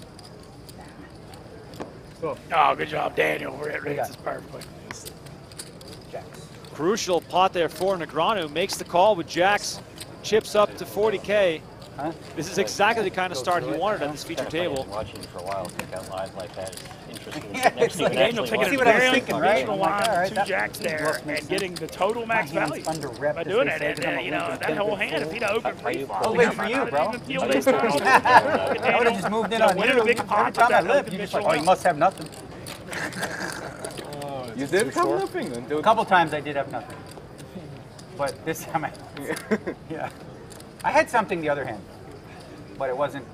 Oh, good job, Daniel. We're at
We got-
races perfectly.
Jacks.
Crucial pot there for Negreanu. Makes the call with jacks. Chips up to 40K.
Huh?
This is exactly the kind of start he wanted on this feature table.
Watching for a while, think out loud like that is interesting.
Yeah, it's like-
Daniel taking a
See what I was
very
thinking, right?
unconventional
I'm like,
line, two jacks
makes
there,
sense.
and getting the total max value
under
by doing
they
it.
say,
And,
'cause I'm
uh, you know, that whole hand, if he'd have opened free
pull
fall,
it?
Wait
I
for
might
you, bro.
have even peeled ace nine.
I would have just moved in on you. Every time I
with
you're just like, oh, you must have nothing.
You did come limping then.
A couple times I did have nothing. But this time I, yeah. I had something the other hand, but it wasn't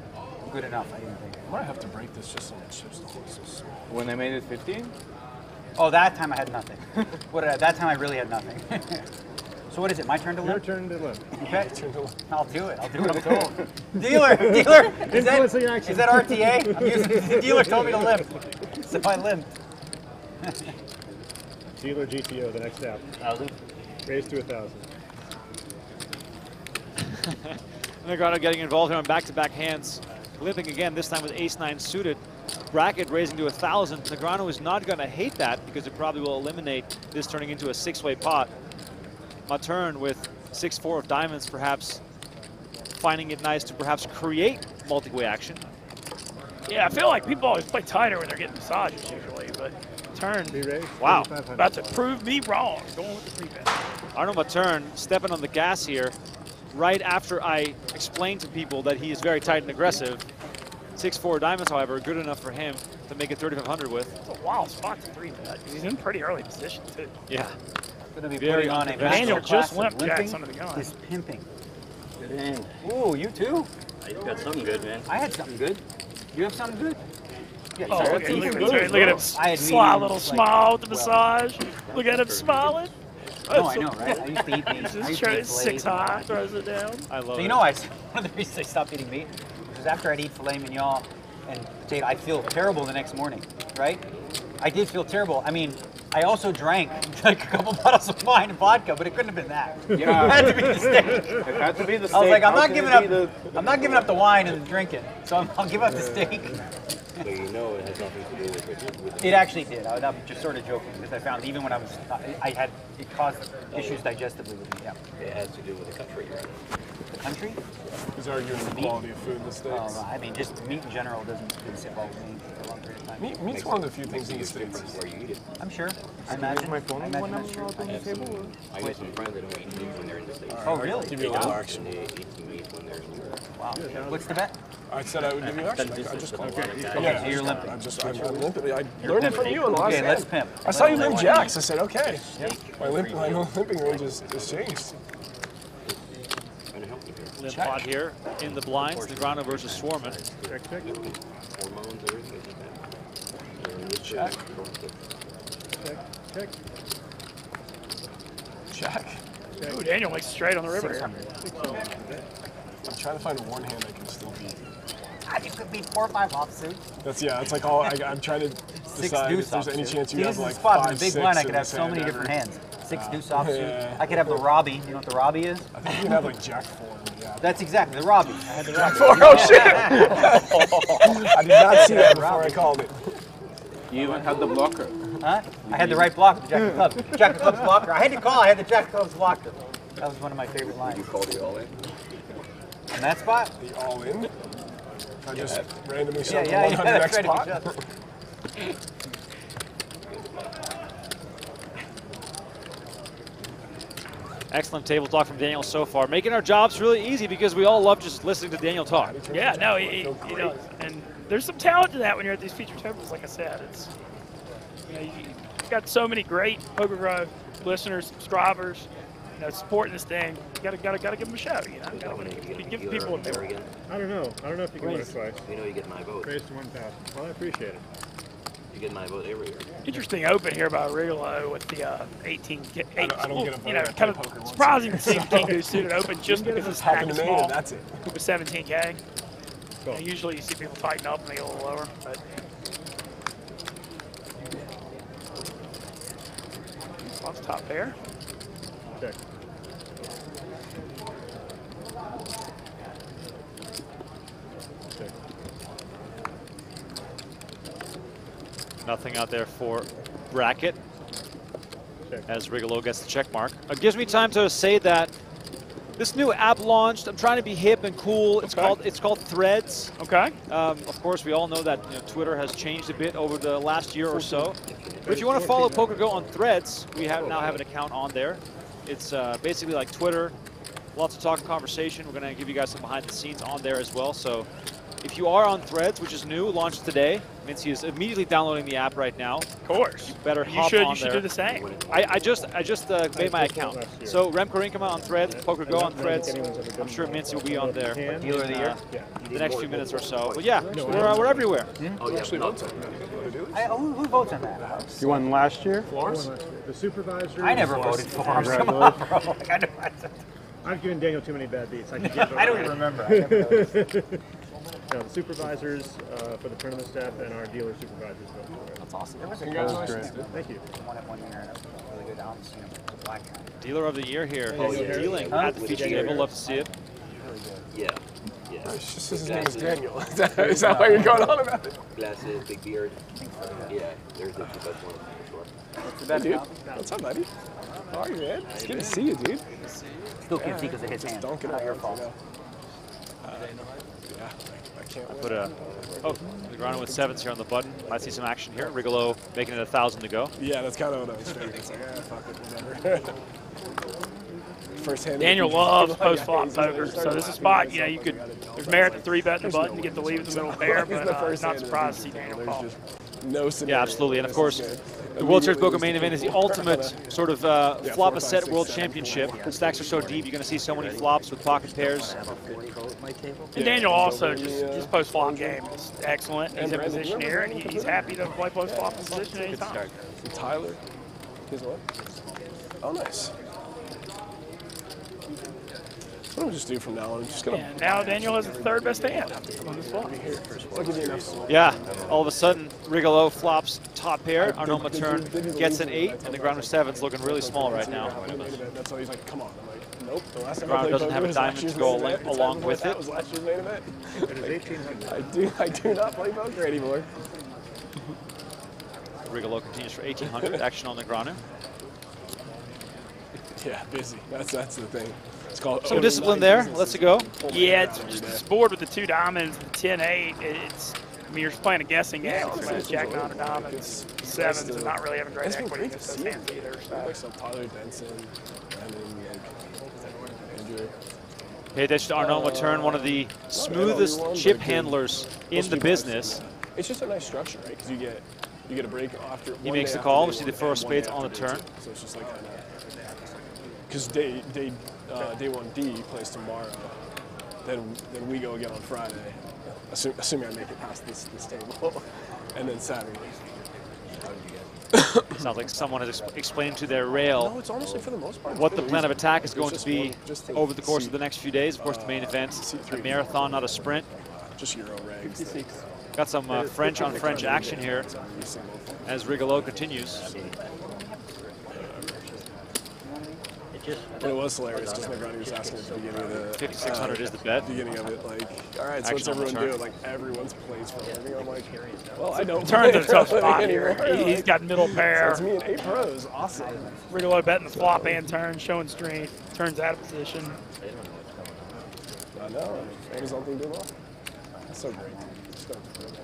good enough, I didn't think.
I might have to break this just so it chips the horses.
When they made it 15?
Oh, that time I had nothing. What did I, that time I really had nothing. so what is it, my turn to
live?
Your
turn to limp.
Okay. I'll do it. I'll do what I'm told. dealer, dealer, is that,
Influencing action.
is that RTA? I'm using, the dealer told me to limp, so I limped.
Dealer GTO, the next step.
Thousand?
Raise to a thousand.
Negreanu getting involved here on back-to-back hands. Limping again, this time with ace-nine suited. Brackett raising to a 1,000. Negreanu is not going to hate that because it probably will eliminate this turning into a six-way pot. My turn with 6-4 of diamonds, perhaps finding it nice to perhaps create multi-way action.
Yeah, I feel like people always play tighter when they're getting massages usually, but turn
Be raised.
Wow.
3,500.
about to prove me wrong. Going with the three bet.
Arnaud Mattern stepping on the gas here right after I explained to people that he is very tight and aggressive. 6-4 diamonds, however, good enough for him to make it 3,500 with.
It's a wild spot to three bet. He's in pretty early position too.
Yeah.
Going to be
Very
on a.
Daniel just
class of
limped jacks
limping
under the gun.
is pimping.
Good hand.
Ooh, you too?
You got something good, man.
I had something good. You have something good? Yeah,
Oh,
sorry,
look, at, look, at,
good,
look at him
bro. I had
sly little
like,
smile with the
well,
massage. Look at him smiling.
No, I know, right? I used to eat meat.
He's
I
just
used to
trying
eat
to six
filet.
high, throws it down.
I love
So
it.
you know, I one of the reasons I stopped eating meat was after I'd eat filet mignon and potato, I'd feel terrible the next morning, right? I did feel terrible. I mean, I also drank like a couple bottles of wine and vodka, but it couldn't have been that.
Yeah.
it had to be the steak.
It had to be the steak.
I was like, I'm
How
not giving up.
the-
I'm not giving up the wine and the drinking, so I'm, I'll give up the steak.
But you know it has nothing to do with it. With
It actually did. I, I'm just sort of joking because I found even when I was, I, I had it caused issues digestively with me. Yeah.
it has to do with the country in.
The country?
He's arguing the quality of food in the oh, States.
Oh, I mean, just meat in general doesn't didn't sit well with me for a long period of time.
Meat, meat's one of the few things in the States.
Where you eat it.
I'm sure. I
Use
imagine.
my phone
I
when
imagine
I'm
that's true.
up on the table? or-
I got some friends that don't eat meat when they're in the States.
Oh, really?
Give you a little action.
They eat meat when they're in Europe.
Wow. What's the bet?
I said I would give you action.
This
I just called
one
it.
that-
Yeah,
so you're limping.
I'm just I'm, I'm limping. I learned it from you on the last
Okay, let's pimp.
I saw you
Let's
limp
pimp.
jacks. I said, okay. My, limp, my limping range is, is changed.
Trying to here.
Pot here in the blinds. Negreanu versus Swarman.
Check, check.
Hormones, everything like that. And it's
Check.
Check, check.
Jack.
Ooh, Daniel makes straight on the river. here.
I'm trying to find a one hand I can still beat.
Ah, you could beat four or five offsuit.
That's yeah. That's like all I, I'm trying to decide
deuce
if there's any chance you have
is
like
the spot.
five,
In a big
six
blind, I could have so many
ever.
different hands. Six
Uh,
deuce offsuit.
yeah.
I could have the Robbie. You know what the Robbie is?
I think you can have like Jack four. Yeah.
That's exactly the Robbie. I had the Robbie.
Four. Oh shit! I did not see that before I called it.
You even had the blocker.
Huh? I had the right blocker, the Jack of Clubs. Jack of Clubs blocker. I had to call, I had the Jack of Clubs blocker. That was one of my favorite lines.
You called it all in.
On that spot?
The all in. I just randomly
Yeah,
shoved
yeah,
one
yeah,
on the
that's
next
right.
pot.
if you just-
Excellent table talk from Daniel so far, making our jobs really easy because we all love just listening to Daniel talk.
Yeah, no, he, he, he does. And there's some talent to that when you're at these feature tables, like I said. It's you know, you, you've got so many great PokerGO listeners, subscribers. you know, supporting this thing. You gotta, gotta, gotta give them a show. You know, gotta give, give people a
there again?
I don't know. I don't know if you can win it
Raise.
twice.
You know you get my vote.
Raise to 1,000. Well, I appreciate it.
You get my vote every year.
Interesting open here by Rigolo with the uh, 18. Eight,
I don't- I don't get a
you know, kind of
poker
surprising to see the King do suited open just because it's stack
happened to me, and
small.
that's it.
With 17k. You know, usually you see people tighten up and they go a little lower, but. Lots of top pair.
Check.
Nothing out there for Brackett. As Rigolo gets the check mark. It gives me time to say that this new app launched. I'm trying to be hip and cool. It's
Okay.
called it's called Threads.
Okay.
Um, of course, we all know that you know, Twitter has changed a bit over the last year or so. But if you want to follow PokerGo on Threads, we have now have an account on there. It's uh, basically like Twitter. Lots of talk and conversation. We're going to give you guys some behind the scenes on there as well. So if you are on Threads, which is new, launched today, Mintzy is immediately downloading the app right now.
Of course.
You better
You
hop
should- you should
there.
do the same.
I, I just I just uh, made my account. So Remco Rinkema on Threads, Poker Go on Threads. I'm sure Mintzy will be on there.
Dealer of the year?
uh, the next few minutes or so. But yeah, we're, uh, we're everywhere.
Oh, yeah,
Actually,
no.
votes on it.
I, who, who votes on that?
You won last year?
Florence?
The supervisor.
I never voted for him. Come on, bro. Like, I never,
I've given Daniel too many bad beats. I, could give
I don't even remember. I never
the supervisors uh, for the tournament staff and our dealer supervisors. vote for.
That's awesome. There
Congratulations,
Thank you.
who won one year and it was really good. I haven't seen him. It was a black.
Dealer of the year here.
Oh,
He's
yeah.
dealing
Huh?
at the feature table. Love to see it.
Yeah. Yeah.
It's just his name is Daniel. Is that, is that why you're going on about it?
Glasses, big beard. Yeah, there's the two best ones for sure.
Dude. What's up, buddy? How are you, man? It's good to see you, dude.
Still can't see because of his hand.
Don't get
Not your
it,
fault.
you know. Uh, yeah, I.
Put a oh, Negreanu with sevens here on the button. Might see some action here. Rigolo making it a thousand to go.
Yeah, that's kind of what I was figuring. It's like, ah, fuck it, whatever. First hand.
Daniel loves
just feel like,
post flop
hey,
poker, so this is a spot.
Yeah,
You know, you
myself,
could. There's
don't
merit to three bet the button
no
to get the lead with the middle pair,
not
but
the
uh,
first
not
hand of
surprised to see Daniel call.
No.
Yeah, absolutely. And of course,
is good.
The World Series Poker main event is the ultimate sort of uh, flop a set world championship. The stacks are so deep, you're going to see so many flops with pocket pairs.
And Daniel also just just post flop game is excellent. He's in position here, and he's happy to play post flop in position anytime.
Tyler. His what? Oh, nice. What do we just do from now on? I'm just gonna.
And now Daniel has the third best hand on this flop.
I'll give you enough.
Yeah, all of a sudden, Rigolo flops top pair. Arnaud Mattern gets an eight, and the ground of seven's looking really small right now.
That's why he's like, come on. I'm like, nope. The last time
Brown
I played
doesn't have a
was
diamond
last year's
to go
main
al-
event. The time
along with it.
was last year's main event.
It is 1800.
I do, I do not play poker anymore.
Rigolo continues for 1800. Action on the Granu.
Yeah, busy. That's that's the thing. It's called
Some discipline there. Let's go.
Yeah, it's just this board with the two diamonds, the 10 8. It's, I mean, you're just playing a guessing game. So it's Jack nine of diamonds, sevens, and not really having great
It's
equity
to
against
see.
those hands either. So.
Like some Tyler Benson, and then like Andrew.
Pay attention to Arnaud Mattern, one of the smoothest chip handlers in the business.
It's just a nice structure, right? Because you get you get a break after.
He
one
makes the call.
day
We see the
one
four of
and one
spades on the turn.
two. So it's just like. Because day day uh, day one D plays tomorrow, then then we go again on Friday, assume, assuming I make it past this this table, and then Saturday.
Sounds like someone has ex- explained to their
No,
rail
it's honestly for the most part.
what the
pretty
plan of attack is going to be
one- just think
over the course
C-
of the next few days. Of course, the main event, a
C3.
marathon, not a sprint.
Just Euro regs.
Got some uh, French on French action here
Every single thing.
as Rigolo continues.
And it was hilarious just because Negreanu was asking at the beginning of the
5600
uh,
is the bet.
Beginning of it, like, all right, so what's
Action on the
everyone
turn.
doing? Like, everyone's plays for a living. I'm like, well, I don't.
Turns
play
a tough
for a
spot here. He- He's
Like,
got middle
So
pair.
it's me and eight pros. Awesome.
Rigolo betting the flop and turn, showing strength, turns out of position.
I know. Amazon thing doing well. That's so great. So great.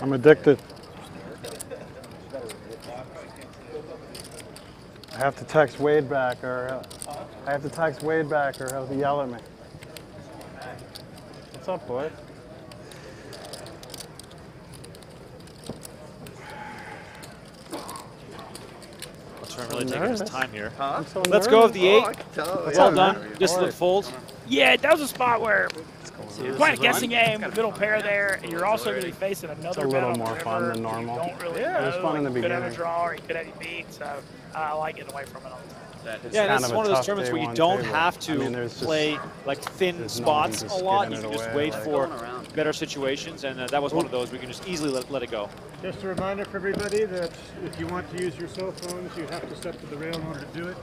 I'm addicted. Have to text Wade back, or uh, I have to text Wade back, or he'll yell at me. What's up, boy?
Turn really taking his time here.
I'm so
Let's go of the eight.
nervous. Oh, I can tell.
well
Yeah,
done.
Just
Dissolute
Alright.
fold.
Yeah, that was a spot where you're playing a
This is
guessing game, middle pair there, and you're also going to be facing another It's
a little
bet on the
more fun
river.
than normal.
Don't really
Yeah,
know.
it was fun in the
you could have a
beginning.
draw or you could have you beat, so I like getting away from it all the time.
It's
yeah, and
kind
this is one of those tournaments where you don't
table.
have to
I mean, just-
play like thin spots a lot. You can
it
just
away,
wait
like-
for better situations, and uh, that was one of those we can just easily let, let it go.
Just a reminder for everybody that if you want to use your cell phones, you have to step to the rail in order to do it.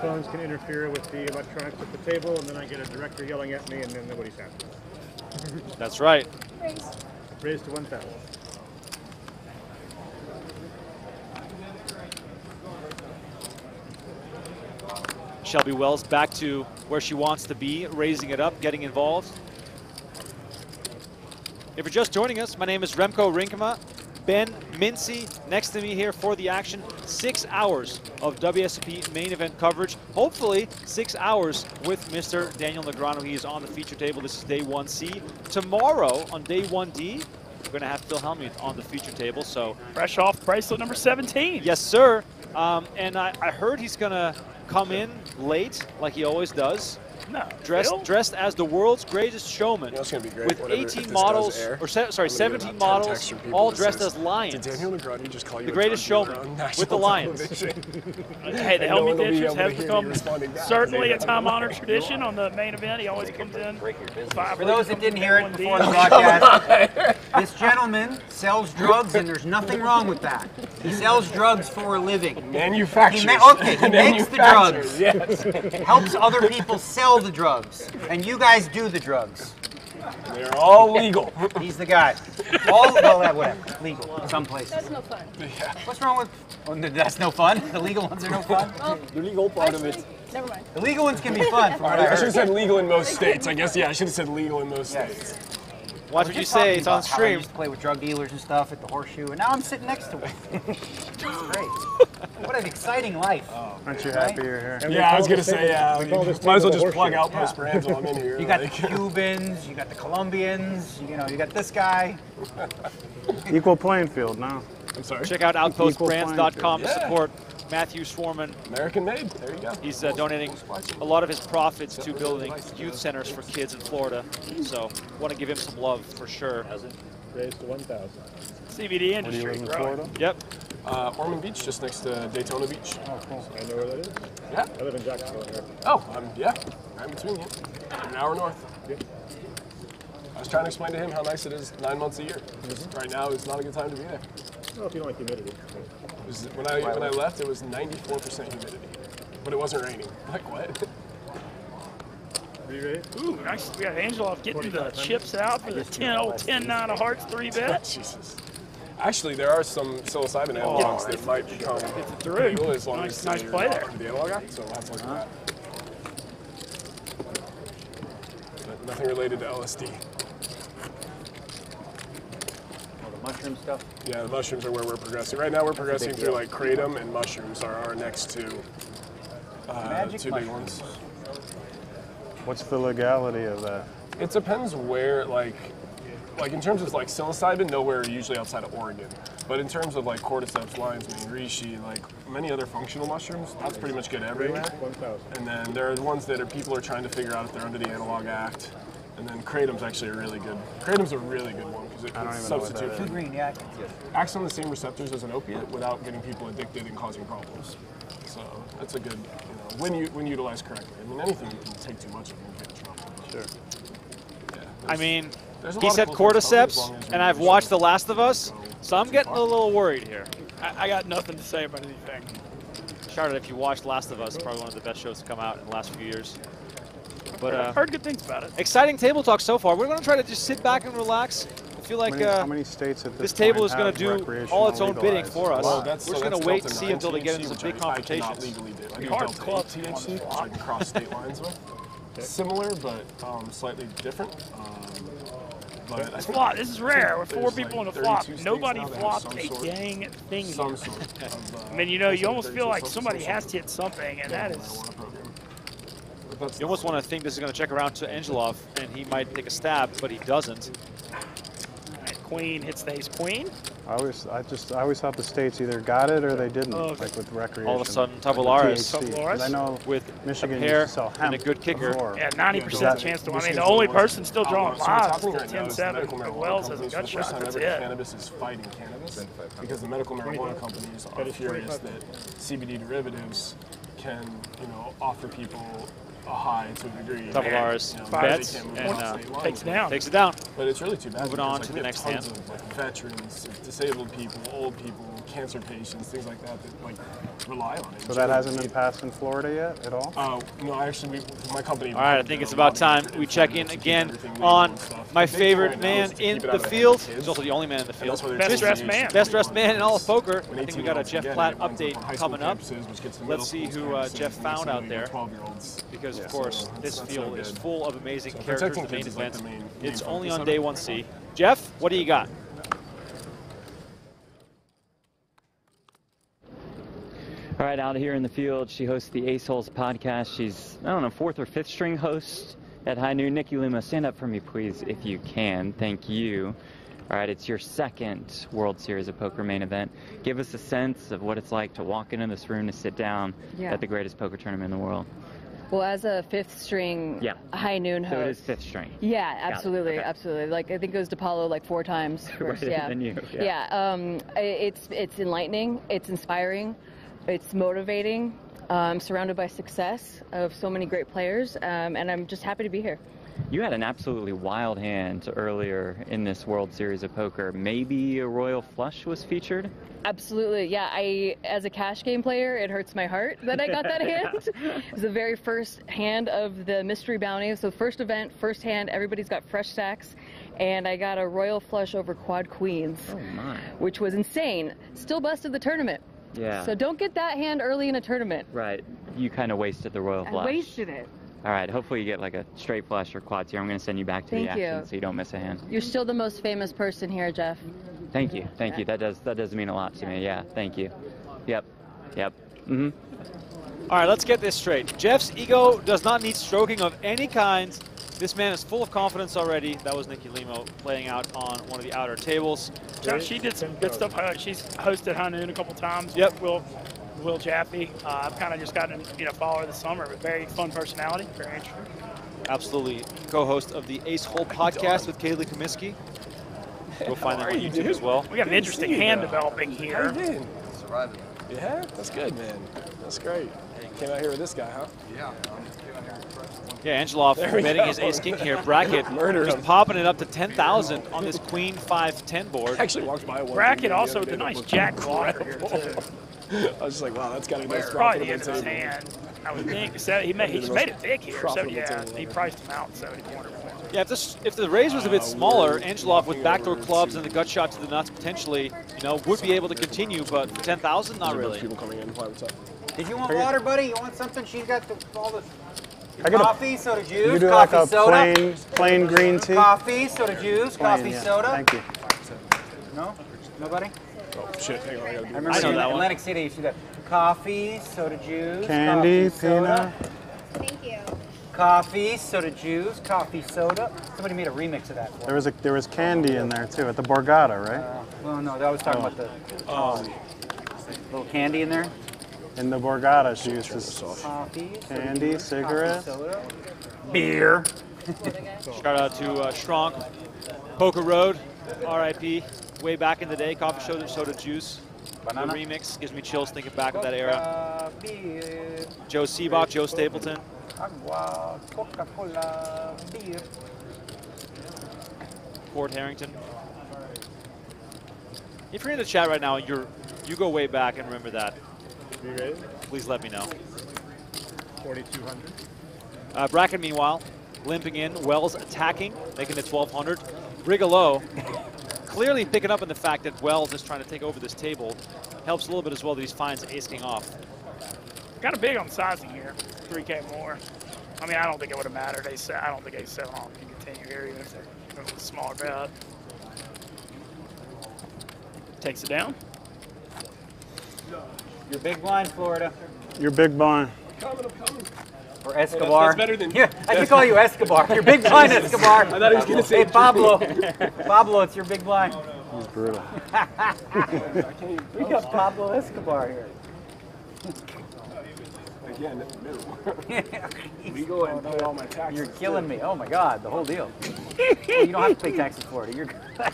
Phones can interfere with the electronics at the table, and then I get a director yelling at me, and then nobody's happy.
That's right.
Raise to 1,000.
Shelby Wells back to where she wants to be, raising it up, getting involved. If you're just joining us, my name is Remco Rinkema. Ben Mintzy next to me here for the action. Six hours of WSOP main event coverage. Hopefully, six hours with Mr. Daniel Negreanu. He is on the feature table. This is day 1C. Tomorrow on day 1D, we're going to have Phil Hellmuth on the feature table. So
Fresh off bracelet number 17.
Yes, sir. Um, and I, I heard he's going to come in late, like he always does.
No.
Dressed,
Phil?
dressed as the world's greatest showman.
it's gonna be great
With
whenever- if
18 models,
air,
or se- sorry,
I'm gonna get
17 models,
texts from people
all dressed
says,
as lions.
Did Daniel Negreanu just call you
The greatest showman with the lions.
Hey, the
And no one
Helmy
will be
Ditches
able to
has become certainly a time-honored tradition on the main event. He always comes in. Five
For those that didn't hear it before the
D.
broadcast, this gentleman sells drugs, and there's nothing wrong with that. He sells drugs for a living.
Manufactures.
He ma- okay, he makes the drugs.
Manufactures, yes.
Helps other people sell the drugs, and you guys do the drugs.
They're all legal.
He's the guy. All well, yeah, whatever, legal. Some places.
That's no fun.
What's wrong with? Oh, no, that's no fun. The legal ones are no fun.
Well,
The legal part of it.
never mind.
The legal ones can be fun. I
I should have said legal in most states. I guess, yeah, I should have said legal in most states.
Watch
I
what you say.
talking
It's on
stream. I used to play with drug dealers and stuff at the horseshoe, and now I'm sitting next to one. it's great. What an exciting life.
Oh, Aren't you happy you're here?
And
Yeah, I was gonna say, yeah.
we
I
call
mean,
this
might as well just
the
plug
horseshoe.
Outpost Brands while I'm in here.
You got the Cubans, you got the Colombians, you know, you got this guy.
Equal playing field now.
I'm sorry.
Check out
Equal
outpostbrands.com to
playing
support Matthew Swarman.
American made. There you go.
He's uh, donating a lot of his profits to building youth centers for kids in Florida. So, want to give him some love for sure.
Raised to 1,000.
CBD
What do you
industry
live in. Florida?
Yep.
Uh, Ormond Beach, just next to Daytona Beach.
Oh, cool.
I know where that is.
Yeah.
I live in Jacksonville. Here.
Oh, um, yeah. Right in between you. An hour north. I was trying to explain to him how nice it is nine months a year.
Mm-hmm.
Right now, it's not a good time to be there.
Well, if you don't like humidity.
Was, when I when I left, it was 94% humidity, but it wasn't raining. Like what?
Are you ready?
Ooh, nice. We got Angela getting the chips out for the 10 old 10 9 of hearts three bet.
Jesus. Actually, there are some psilocybin oh, analogs that might become
through.
legal as long
Nice-
as
nice play there.
the Analog Act, so we'll have to look at that. But nothing related to LSD.
All the mushroom stuff.
Yeah, the mushrooms are where we're progressing. Right now, we're progressing through like kratom and mushrooms are our next two, uh,
Magic
two big ones.
What's the legality of that?
It depends where, like, like in terms of like psilocybin, nowhere usually outside of Oregon. But in terms of like cordyceps, lion's mane, reishi, like many other functional mushrooms, that's pretty much good everywhere. And then there are the ones that are people are trying to figure out if they're under the Analog Act. And then kratom's actually a really good. Kratom's a really good one because it
I don't
can
even know what
substitute
that
green, yeah.
acts on the same receptors as an opiate without getting people addicted and causing problems. So that's a good, you know, when you when utilized correctly. I mean, anything you can take too much of and get in trouble.
Sure.
Yeah.
I mean, he said
close ones, as
cordyceps,
as
and I've watched. The Last of Us, so I'm getting a little worried here.
I, I got nothing to say about anything.
Charlotte, if you watched Last of Us, probably one of the best shows to come out in the last few years. But uh,
I've heard good things about it.
exciting table talk so far. We're going to try to just sit back and relax. I feel like
How many,
uh,
how many states at
this
this,
table is going to do all its own bidding for us.
Well,
We're
that's,
just going to wait and see until they get into some big
I- I
competitions.
legally do. I do
Hard
Delta
club
8 THC, I can cross state lines with. Similar, but um, slightly different. Um, but I
Flop. This is rare. With four
there's
people
like
in a flop, nobody
now that have
flopped a
sort-
dang thing.
Some
here.
sort of, uh,
I mean, you know, you almost feel like somebody has to hit something, and that is.
marijuana program. But that's
You almost want to think this is going to check around to Angelov, and he might take a stab, but he doesn't.
And queen hits the ace queen.
I always, I just, I always thought the states either got it or they didn't,
Oh,
like with recreation.
All of a sudden,
like with
Tavolaris,
I know
with
Michigan
a pair
used to sell
and a good kicker.
before.
Yeah, 90%
Is
chance to. Win.
I
mean, the only person still drawing
so what's
live is
happening
the
right now is the
10-7.
medical
The
marijuana
Wells has a
companies,
gut
for the first
shot.
time
That's it.
Cannabis is fighting cannabis because the medical marijuana companies are furious that CBD derivatives can, you know, offer people a high to a degree.
Tavolaris
You know,
bets
they can't move
and uh,
takes it down.
Takes it down.
But it's really too bad.
Moving on
like,
to the next hand.
Of, like veterans, disabled people, old people, cancer patients, things like that that like rely on it.
So that hasn't been passed in Florida yet at all?
Uh, no, actually, we, my company.
All right, I think it's about time we check in again on my favorite man in the field. He's also the only man in the field.
that's
Best dressed
the
man.
Best dressed man in all of poker. I think we got a Jeff
get
Platt update
from high school
coming up.
campuses, which gets to middle
Let's see who uh, Jeff found out there. Because, of course, this field is full of amazing characters.
protecting
The main
kids
event. It's only on day 1C. Jeff, what do you got?
All right, out here in the field, she hosts the Ace Holes podcast. She's, I don't know, fourth or fifth string host at High Noon. Nikki Limo, stand up for me, please, if you can. Thank you. All right, it's your second World Series of Poker main event. Give us a sense of what it's like to walk into this room to sit down
Yeah.
at the greatest poker tournament in the world.
Well, as a fifth string
Yeah.
high noon host.
So it is fifth string.
Yeah, absolutely,
Okay.
absolutely. Like I think it goes to Paulo like four times.
Right,
yeah.
than you, yeah.
Yeah. um, it's it's enlightening. It's inspiring. It's motivating. I'm surrounded by success of so many great players, um, and I'm just happy to be here.
You had an absolutely wild hand earlier in this World Series of Poker. Maybe a Royal Flush was featured?
Absolutely, yeah. I, as a cash game player, it hurts my heart that I got that hand. It was the very first hand of the mystery bounty. So first event, first hand. Everybody's got fresh stacks, and I got a royal flush over quad queens,
Oh my.
which was insane. Still busted the tournament.
Yeah.
So don't get that hand early in a tournament.
Right. You kind of wasted the Royal
I
Flush.
wasted it.
All right. Hopefully you get like a straight flush or quads here. I'm going to send you back to
Thank
the action
you.
so you don't miss a hand.
You're still the most famous person here, Jeff.
Thank you. Thank you. That does that does mean a lot to me. Yeah. Thank you. Yep. Yep. Mhm.
All right, let's get this straight. Jeff's ego does not need stroking of any kind. This man is full of confidence already. That was Nikki Limo playing out on one of the outer tables.
So she did some good stuff. Uh, She's hosted High a couple times.
Yep.
Will Will Jaffe. Uh, I've kind of just gotten you know follow her this summer. But very fun personality. Very interesting.
Absolutely. Co-host of the Ace Hole podcast with Kaylee Comiskey. Go find that on YouTube as well.
We got an interesting hand developing here.
How you? Surviving. Yeah, that's good, man. That's great. Came out here with this guy, huh? Yeah.
Yeah, Angelov
There we
betting his ace king here. Brackett
Murder
just
him.
popping it up to 10,000 on this queen 5-10 board.
Actually walked by one.
Brackett also with a nice jack blocker here too.
I was just like, wow, that's got to be a nice
Probably the end of his hand. I would think. So he made, he's made it big here. So
profitable
yeah,
table
he priced him out 74
Yeah, if, this, if the raise was a bit
Uh,
smaller,
we're
Angelov with backdoor clubs and the gut shot to the nuts potentially, you know, would be able to continue, but for 10,000, not
There's a bunch of
really.
People coming in. Why, what's up?
Did you want water, buddy? You want something? She's got the, all the
I get a-
coffee, soda juice,
You do
coffee
like a
soda.
plain, plain green tea?
Coffee, soda juice,
Plain,
coffee
yeah.
soda.
Thank you.
No? Nobody?
Oh, shit. Hang on. I got to
I remember
I know
in
that one.
Atlantic City, you used to coffee, soda juice,
Candy,
coffee, soda,
peanut.
Thank you.
coffee, soda juice, coffee, soda. Somebody made a remix of that. For
There was a there was candy in there too at the Borgata, right?
Uh, well, no, I was talking
Oh.
about the um, little candy in there.
In the Borgata, she used to s-
Coffee, soda
candy,
juice,
cigarettes.
coffee, soda, beer.
Shout out to uh, Strong, Poker Road, RIP, way back in the day, coffee soda, soda juice.
Banana.
The remix gives me chills thinking back of that era.
Beer,
Joe Sebok, Joe Stapleton.
agua, Coca-Cola, beer.
Fort Harrington. If you're in the chat right now and you're you go way back and remember that,
You ready?
please let me know.
4,200.
Uh, Brackett, meanwhile, limping in. Wells attacking, making it 1,200. Brigalow clearly picking up on the fact that Wells is trying to take over this table. Helps a little bit as well that he finds Ace King off.
Kind of big on sizing here. 3K more. I mean, I don't think it would have mattered. They said I don't think A7 on can continue here even if they're a smaller bet. Takes it down.
Your big blind, Florida.
Your big blind.
Coming, I'm coming.
Or Escobar.
that's better than-
Yeah, I can call you Escobar. Your big blind, Escobar.
I thought he was gonna say
Hey, Pablo. Pablo, it's your big blind.
Oh, He's brutal.
we got Pablo Escobar here.
Again, in the middle. Legal and pay all my taxes.
You're killing me. Oh my God, the whole deal. well, you don't have to pay taxes in Florida. You're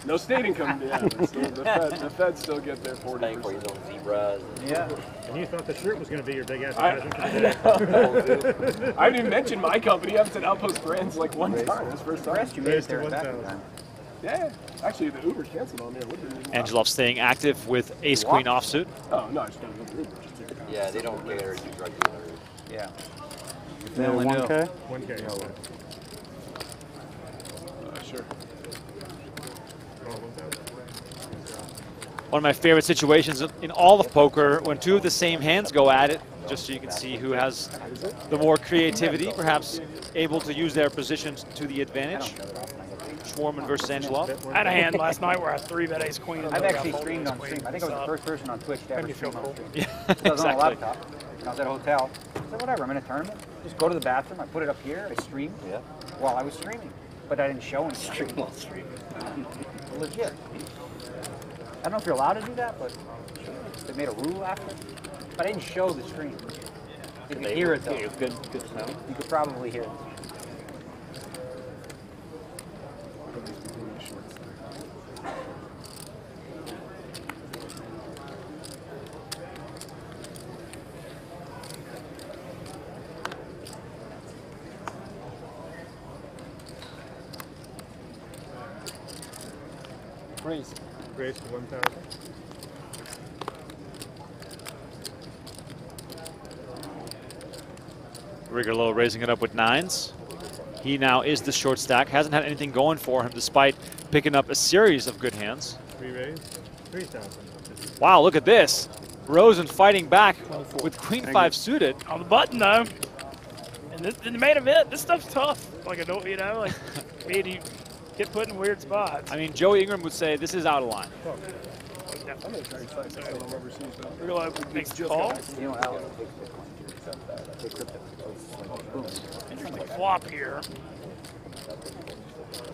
No state income, yeah. but still, the, Fed, the Feds still get their 40
Paying for his own zebras.
Yeah.
And you thought the shirt was going to be your big
I,
advertisement for the day.
I haven't even mentioned my company. I haven't said Outpost Brands like one time. That's first time.
Rest you made there in back in time.
Yeah. Actually, the Uber's canceled on there. What did it-
Angelov staying active with ace queen offsuit.
Oh, no, I just got another Uber. Just take.
Yeah, they don't care you drug dealers.
Yeah.
Yeah,
They only
1K?
1K.
Uh, sure.
One of my favorite situations in all of poker when two of the same hands go at it, just so you can see who has the more creativity, perhaps able to use their positions to the advantage. Schwarman versus Angelov.
I had a hand last night where I three bet ace queen.
I've actually streamed on stream. I think I was the first person on Twitch to ever
Made
stream on stream.
Yeah,
I was on a laptop. I was at a hotel. I said, whatever, I'm in a tournament. Just go to the bathroom. I put it up here. I streamed
Yeah.
while I was streaming. But I didn't show anything.
Stream while streaming.
Legit. I don't know if you're allowed to do that, but they made a rule after. But I didn't show the stream. You could hear it though.
It was good, good sound.
You could probably hear it.
Raise. Raise to 1,000.
Rigolo raising it up with nines. He now is the short stack. Hasn't had anything going for him despite picking up a series of good hands.
Three raise. 3,000.
Wow, look at this. Rosen fighting back with queen five suited.
On the button though. And this in the main event, this stuff's tough. Like I don't, you know, like me and you get put in weird spots.
I mean, Joey Ingram would say this is out of line.
I'm going to try to find something I'm overseas though.
Real makes the call.
You know, Alex takes Bitcoin. Except that. Take crypto. So it's like, boom.
Interesting flop here.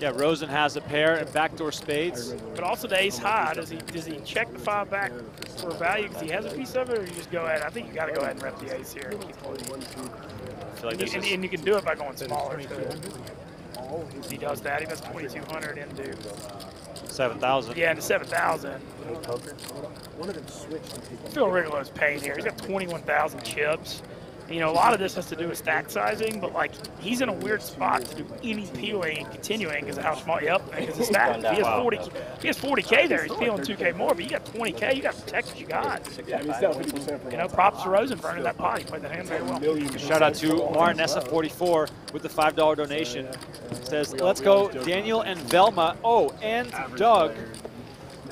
Yeah, Rosen has a pair and backdoor spades.
But also the ace high, does he does he check the five back for value because he has a piece of it, or you just go ahead? I think you got to go ahead and rep the ace here. And, keep holding.
I feel like
and, you, and, and you can do it by going smaller. too. He does that. He does 2,200 into
7,000.
yeah into 7,000.
One of them switched.
Phil Rigolo's pain here. He's got 21,000 chips. You know, a lot of this has to do with stack sizing, but like he's in a weird spot to do any peeling and continuing because of how small. Yep, because the stack. He has 40, if he has 40k there. He's peeling 2k more, but you got 20k. You got to protect what you got.
Yeah, he's down 50% for
You know, props to Rosen for earning that pot. He played that hand very well.
Shout out to Martin SF44 with the $5 donation. Says, let's go Daniel and Velma. Oh, and Doug.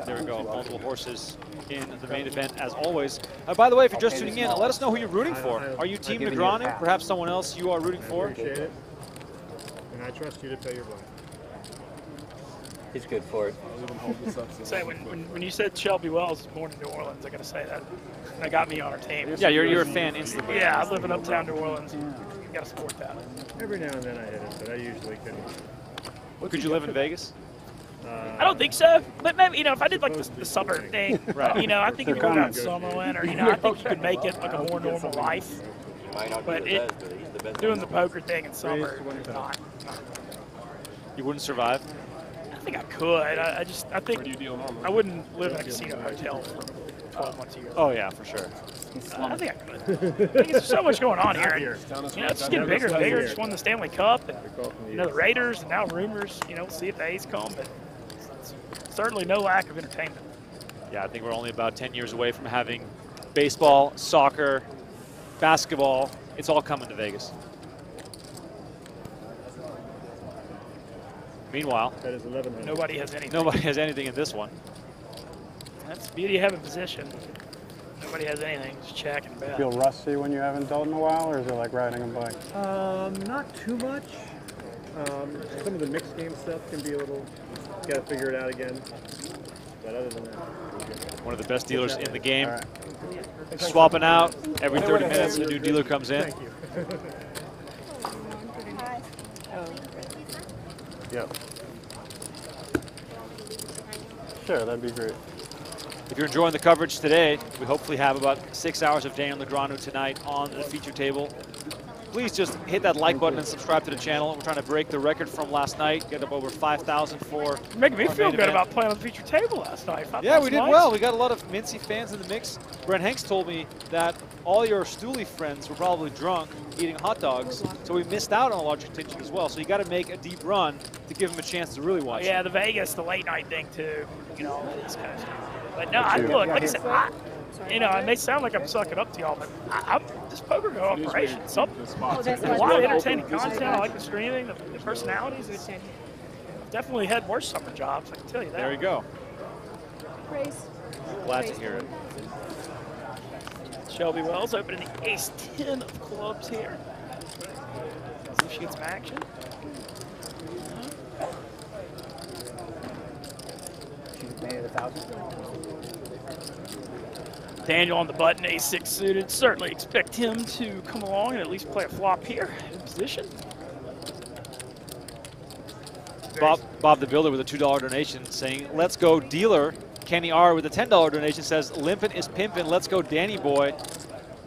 There we go. Multiple horses in the main event as always. Uh, by the way, if you're just tuning in, let us know who you're rooting for. Are you Team
giving Negreanu?
Perhaps someone else you are rooting for?
Appreciate it. And I trust you to pay your blind.
He's good for it.
Say when, when when you said Shelby Wells was born in New Orleans, I gotta say that that got me on our team.
Yeah, you're, you're a fan instantly.
Yeah, I live in uptown New Orleans. You gotta support that.
Every now and then I hit it, but I usually couldn't.
Could you live in Vegas?
I don't think so, but maybe you know if I did like the, the summer thing,
Right.
you know I think if you moved out Summerlin or you know I think you could make it like a more normal life.
He might not
But
be the
it-
best, but he's the best.
Doing the poker thing in summer, not.
You wouldn't survive?
I think I could. I, I just I think
you?
I wouldn't live in a casino hotel for 12 months a year.
Oh, yeah, for sure.
Uh, I think I could. I think there's so much going on here. And,
here.
you know, it's just getting bigger and bigger. Just won the Stanley Cup, and you know the Raiders, and now rumors. You know, we'll see if the A's come, but it's certainly no lack of entertainment.
Yeah, I think we're only about 10 years away from having baseball, soccer, basketball. It's all coming to Vegas. Meanwhile,
That is 1100.
Nobody has anything.
nobody has anything in this one.
That's the beauty of having position. Nobody has anything. Just check and bet.
Feel rusty when you haven't dealt in a while, or is it like riding a bike?
Um, not too much. Um, some of the mixed game stuff can be a little, got to figure it out again. But other than that,
One of the best dealers in the game.
All right.
Swapping out every 30 minutes, a new dealer comes in.
thank you.
Yep. share. That'd be great.
If you're enjoying the coverage today, we hopefully have about six hours of Daniel Negreanu tonight on the feature table. Please just hit that like button and subscribe to the channel. We're trying to break the record from last night, get up over 5,000 for.
Making me feel good
event.
about playing on the feature table last night. Five
Yeah, we did
likes.
well. We got a lot of Mintzy fans in the mix. Brent Hanks told me that all your Stoolie friends were probably drunk eating hot dogs, so we missed out on a large contingent as well. So you got to make a deep run to give them a chance to really watch.
Yeah,
it.
the Vegas, the late night thing too. You know, all this kind of stuff. But no, I
you.
look like I said. I, you know, it may sound like I'm sucking up to y'all, but I, I'm this PokerGO operation. Some,
Oh, that's
a lot of entertaining content. I like the streaming, the, the personalities. It's definitely had worse summer jobs. I can tell you that.
There you go.
Race.
Glad to hear it.
Shelby Wells opening the ace 10 of clubs here. See if she gets some action.
She made it a thousand.
Daniel on the button, a6 suited. Certainly expect him to come along and at least play a flop here in position.
Bob, Bob the Builder with a $2 donation saying, let's go dealer. Kenny R with a $10 donation says, limpin' is pimpin', let's go Danny boy.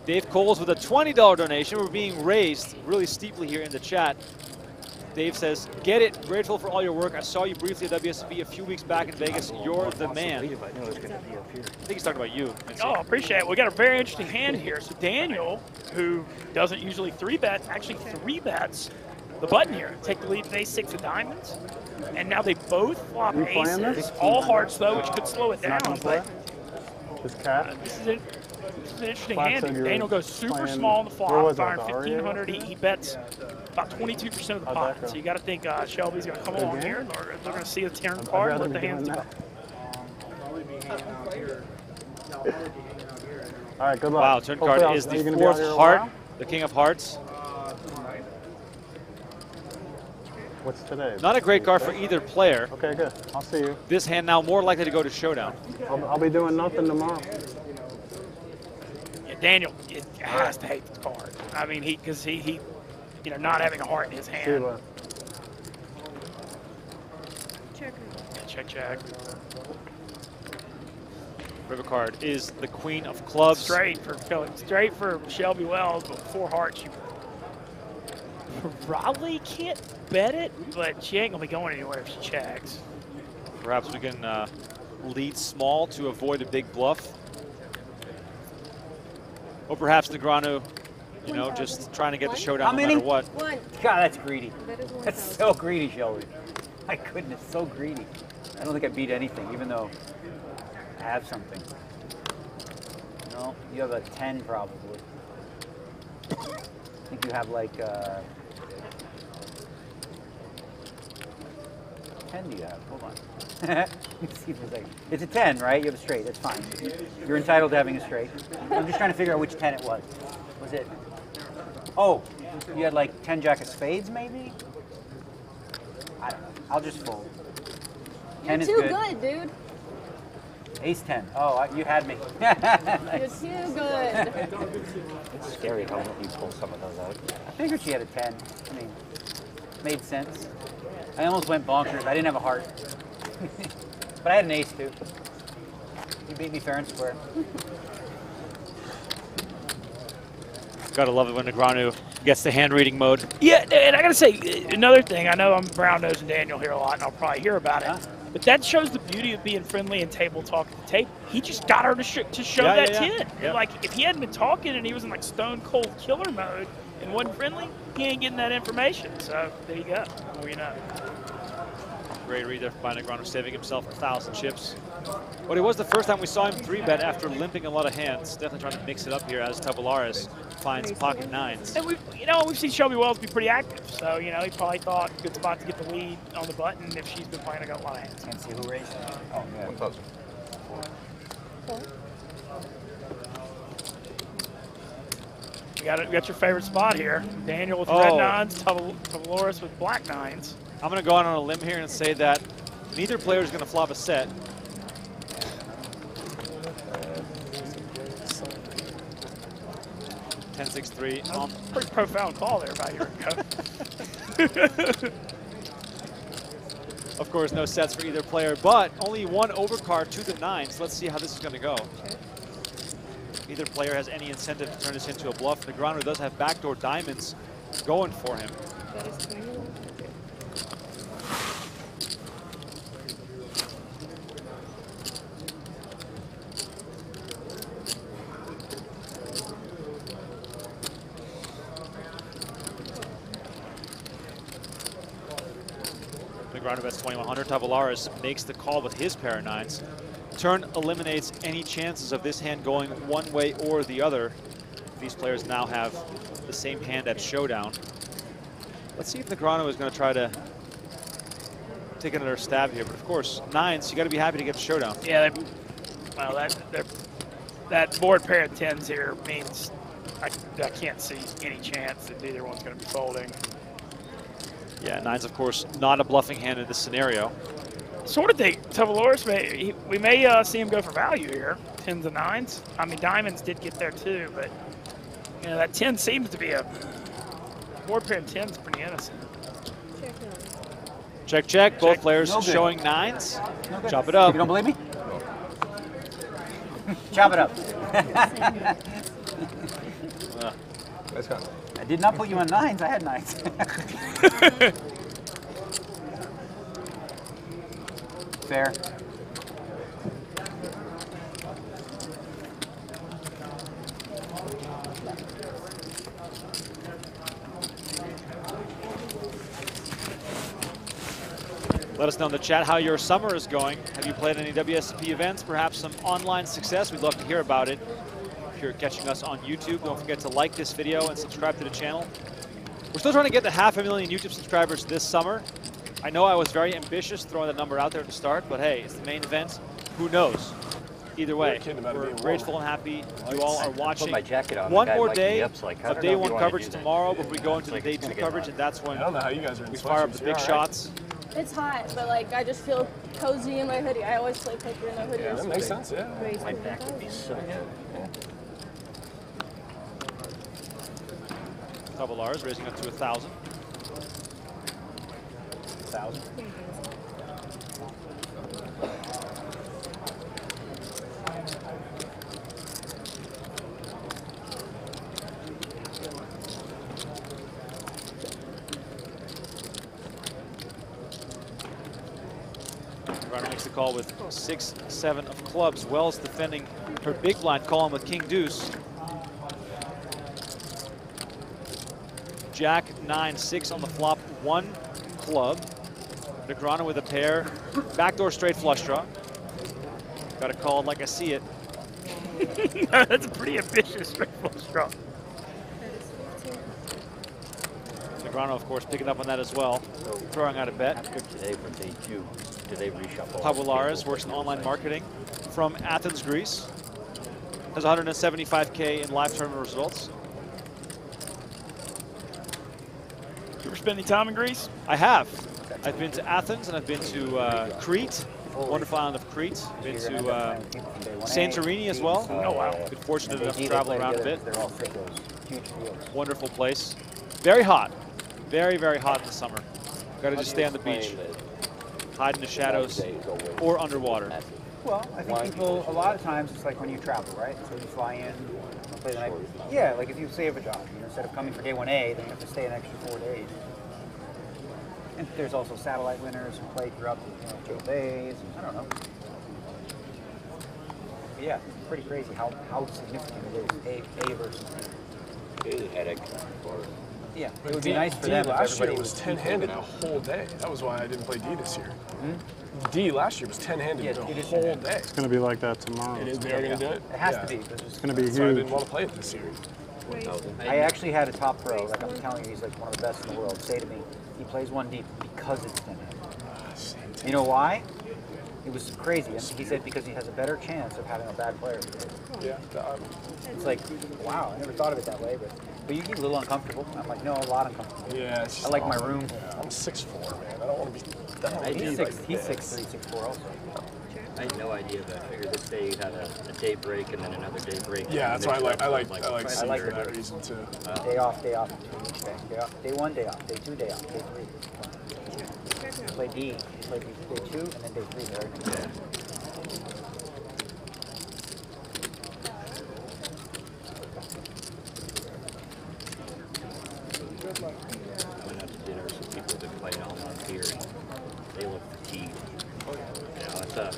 Dave Coles with a $20 donation. We're being raised really steeply here in the chat. Dave says, get it, grateful for all your work. I saw you briefly at WSB a few weeks back in Vegas. You're the man. I think he's talking about you.
Oh, appreciate it. We got a very interesting hand here. So Daniel, who doesn't usually three bet, actually three bets the button here. Take the lead with ace six of diamonds. And now they both flop aces. All hearts though, which could slow it down.
Not gonna play?
But
This cat?
Uh, this is, a, this is an interesting
Fox
hand.
said
here. Daniel goes super small on the flop,
was that,
firing 1500. He, he bets about 22% of the pot. So you got to think uh, Shelby's going to come
Good
along here. and They're, they're going to see a turn card and let the
be
hands
doing
go.
All right, good luck.
Wow, turn
Hopefully
card
I'll-
is the
gonna be out
fourth heart, the king of hearts.
What's today?
Not a great card for either player.
Okay, good. I'll see you.
This hand now more likely to go to showdown.
I'll, I'll be doing nothing tomorrow.
Yeah, Daniel it has to hate this card. I mean, he because he, he, you know, not having a heart in his hand.
Check.
Check, check.
River card is the queen of clubs.
Straight for Phil- straight for Shelby Wells, but four hearts. You probably can't bet it, but she ain't gonna be going anywhere if she checks.
Perhaps we can uh, lead small to avoid a big bluff. Or perhaps Negreanu, you know, just trying to get the showdown
How
no
many?
matter what.
One.
God, that's greedy.
That is one
That's
thousand.
so greedy, Shelby. My goodness, so greedy. I don't think I beat anything, even though I have something. No, you have a 10 probably. I think you have like uh 10 do you have? Hold on. Let me see for a second. It's a 10, right? You have a straight. That's fine. You're entitled to having a straight. I'm just trying to figure out which 10 it was. Was it? Oh, you had like 10 jack of spades, maybe? I don't know. I'll just fold.
You're
10 is
too
good.
good, dude.
Ace 10. Oh, I- you had me.
You're too good.
It's scary how you pull some of those out.
I figured she had a 10. I mean, made sense. I almost went bonkers. I didn't have a heart. But I had an ace too. You beat me fair and square.
Gotta love it when Negreanu gets the hand reading mode.
Yeah, and I gotta say uh, another thing. I know I'm brown nosing Daniel here a lot, and I'll probably hear about it. But that shows the beauty of being friendly and table talk at the table. He just got her to, sh- to show
Yeah,
that
yeah, yeah.
ten.
Yeah.
Like, if he hadn't been talking and he was in like stone cold killer mode and wasn't friendly, he ain't getting that information. So there you go. Well, you know.
Great read there by Negreanu, saving himself a thousand chips. But it was the first time we saw him three bet after limping a lot of hands. Definitely trying to mix it up here as Tavolaris finds pocket nines.
And we've, you know, we've seen Shelby Wells be pretty active. So you know, he probably thought good spot to get the lead on the button if she's been playing a lot of hands.
Can't see who raised. Oh, yeah.
One thousand.
You got, it, you got your favorite spot here. Daniel with
Oh.
red nines, Taval- with black nines.
I'm going to go out on a limb here and say that neither player is going to flop a set. Ten six three. Um,
Pretty profound call there by your
Of course, no sets for either player, but only one overcard to the nines. Let's see how this is going to go. Neither player has any incentive to turn this into a bluff. Negreanu does have backdoor diamonds going for him.
That is 21.
Negreanu bets 2100. Tavolaris makes the call with his pair of nines. Turn eliminates any chances of this hand going one way or the other. These players now have the same hand at showdown. Let's see if Negreanu is going to try to take another stab here. But of course, nines, you got to be happy to get the showdown.
Yeah, they, well, that that board pair of tens here means I, I can't see any chance that either one's going to be folding.
Yeah, nines, of course, not a bluffing hand in this scenario.
Sort of think Tavaloris may he, we may uh, see him go for value here, tens and nines. I mean, diamonds did get there too, but you know that ten seems to be a board pair of tens, pretty innocent.
Check, check. Both
Check.
players
No
showing nines.
No.
Chop it up.
You don't believe me? Chop it up.
Let's go.
I did not put you on nines. I had nines. Fair.
Let us know in the chat how your summer is going. Have you played any WSOP events? Perhaps some online success? We'd love to hear about it. If you're catching us on YouTube, don't forget to like this video and subscribe to the channel. We're still trying to get to half a million YouTube subscribers this summer. I know I was very ambitious throwing the number out there to start, but hey, it's the main event. Who knows? Either way,
We're kidding about it
we're grateful and happy you all are watching.
my jacket on,
One more day
up's like, I
of day one
you wanna
coverage tomorrow before we go into the day two coverage, and that's when
I don't know how you guys are
we fire up the big
You're all right.
shots.
It's hot, but like I just feel cozy in my hoodie. I always play poker in a hoodie.
Yeah, that makes sense, yeah.
Raise
My
my
back would be so
Tavolaris raising up to a thousand.
Thousand.
Runner makes the call with six, seven of clubs. Wells defending her big blind, calling with king deuce. Jack nine, six on the flop, one club. Negreanu with a pair. Backdoor straight flush draw. Got to call it like I see it.
That's a pretty ambitious straight flush draw.
Negreanu, of course, picking up on that as well. Throwing out a bet.
Today for day two, do they reshuffle?
Pavolaris works in online marketing from Athens, Greece. Has 175K in live tournament results.
You ever spend any time in Greece?
I have. I've been to Athens and I've been to uh, Crete, wonderful island of Crete. Been to uh, Santorini as well.
Oh, wow.
Been fortunate enough to travel around a bit.
They're all sickos.
Wonderful place. Very hot. Very, very hot in the summer. Got to just stay on the beach, hide in the shadows, or underwater.
Well, I think people, a lot of times, it's like when you travel, right? So you fly in, play the night. Yeah, like if you save a job, you know, instead of coming for day 1A, then you have to stay an extra four days. And there's also satellite winners who play throughout the you know, days. I don't know. But yeah, it's pretty crazy how, how significant it is, A, A versus B.
It is a headache for
Yeah, it would be
D-
nice for
D
them
last year
everybody
was
was
10 handed the whole day. That was why I didn't play D this year. Hmm. D last year was 10 handed
Yeah,
the whole
10-handed.
day.
It's going to be like that tomorrow.
It is. They are going to do it.
It has
Yeah.
to be. because
It's going to be
That's why I didn't want to play it this year.
I actually had a top pro, like I'm telling you, he's like one of the best in the world, say to me, he plays one deep because it's 10 You know why? It was crazy. He said because he has a better chance of having a bad player.
Yeah.
It's like, wow, I never thought of it that way, but but you get a little uncomfortable. I'm like, no, a lot uncomfortable.
Yeah.
I like my room.
Yeah, I'm 6'4", man. I don't want to be. I don't to
He's six,
like
he's
this.
six three, six four also.
I had no idea, but I figured this day you had a, a day break and then another day break.
Yeah, that's why I like. I like. I like
I
C
like
for
the
that
break.
reason too.
Day off, day off, between each day. Day off, day one, day off, day two, day off, day three. Play D. Play D, day two and then day three there.
I went out to dinner with some people that play all month here, and they look fatigued. Oh yeah. You know, it's a.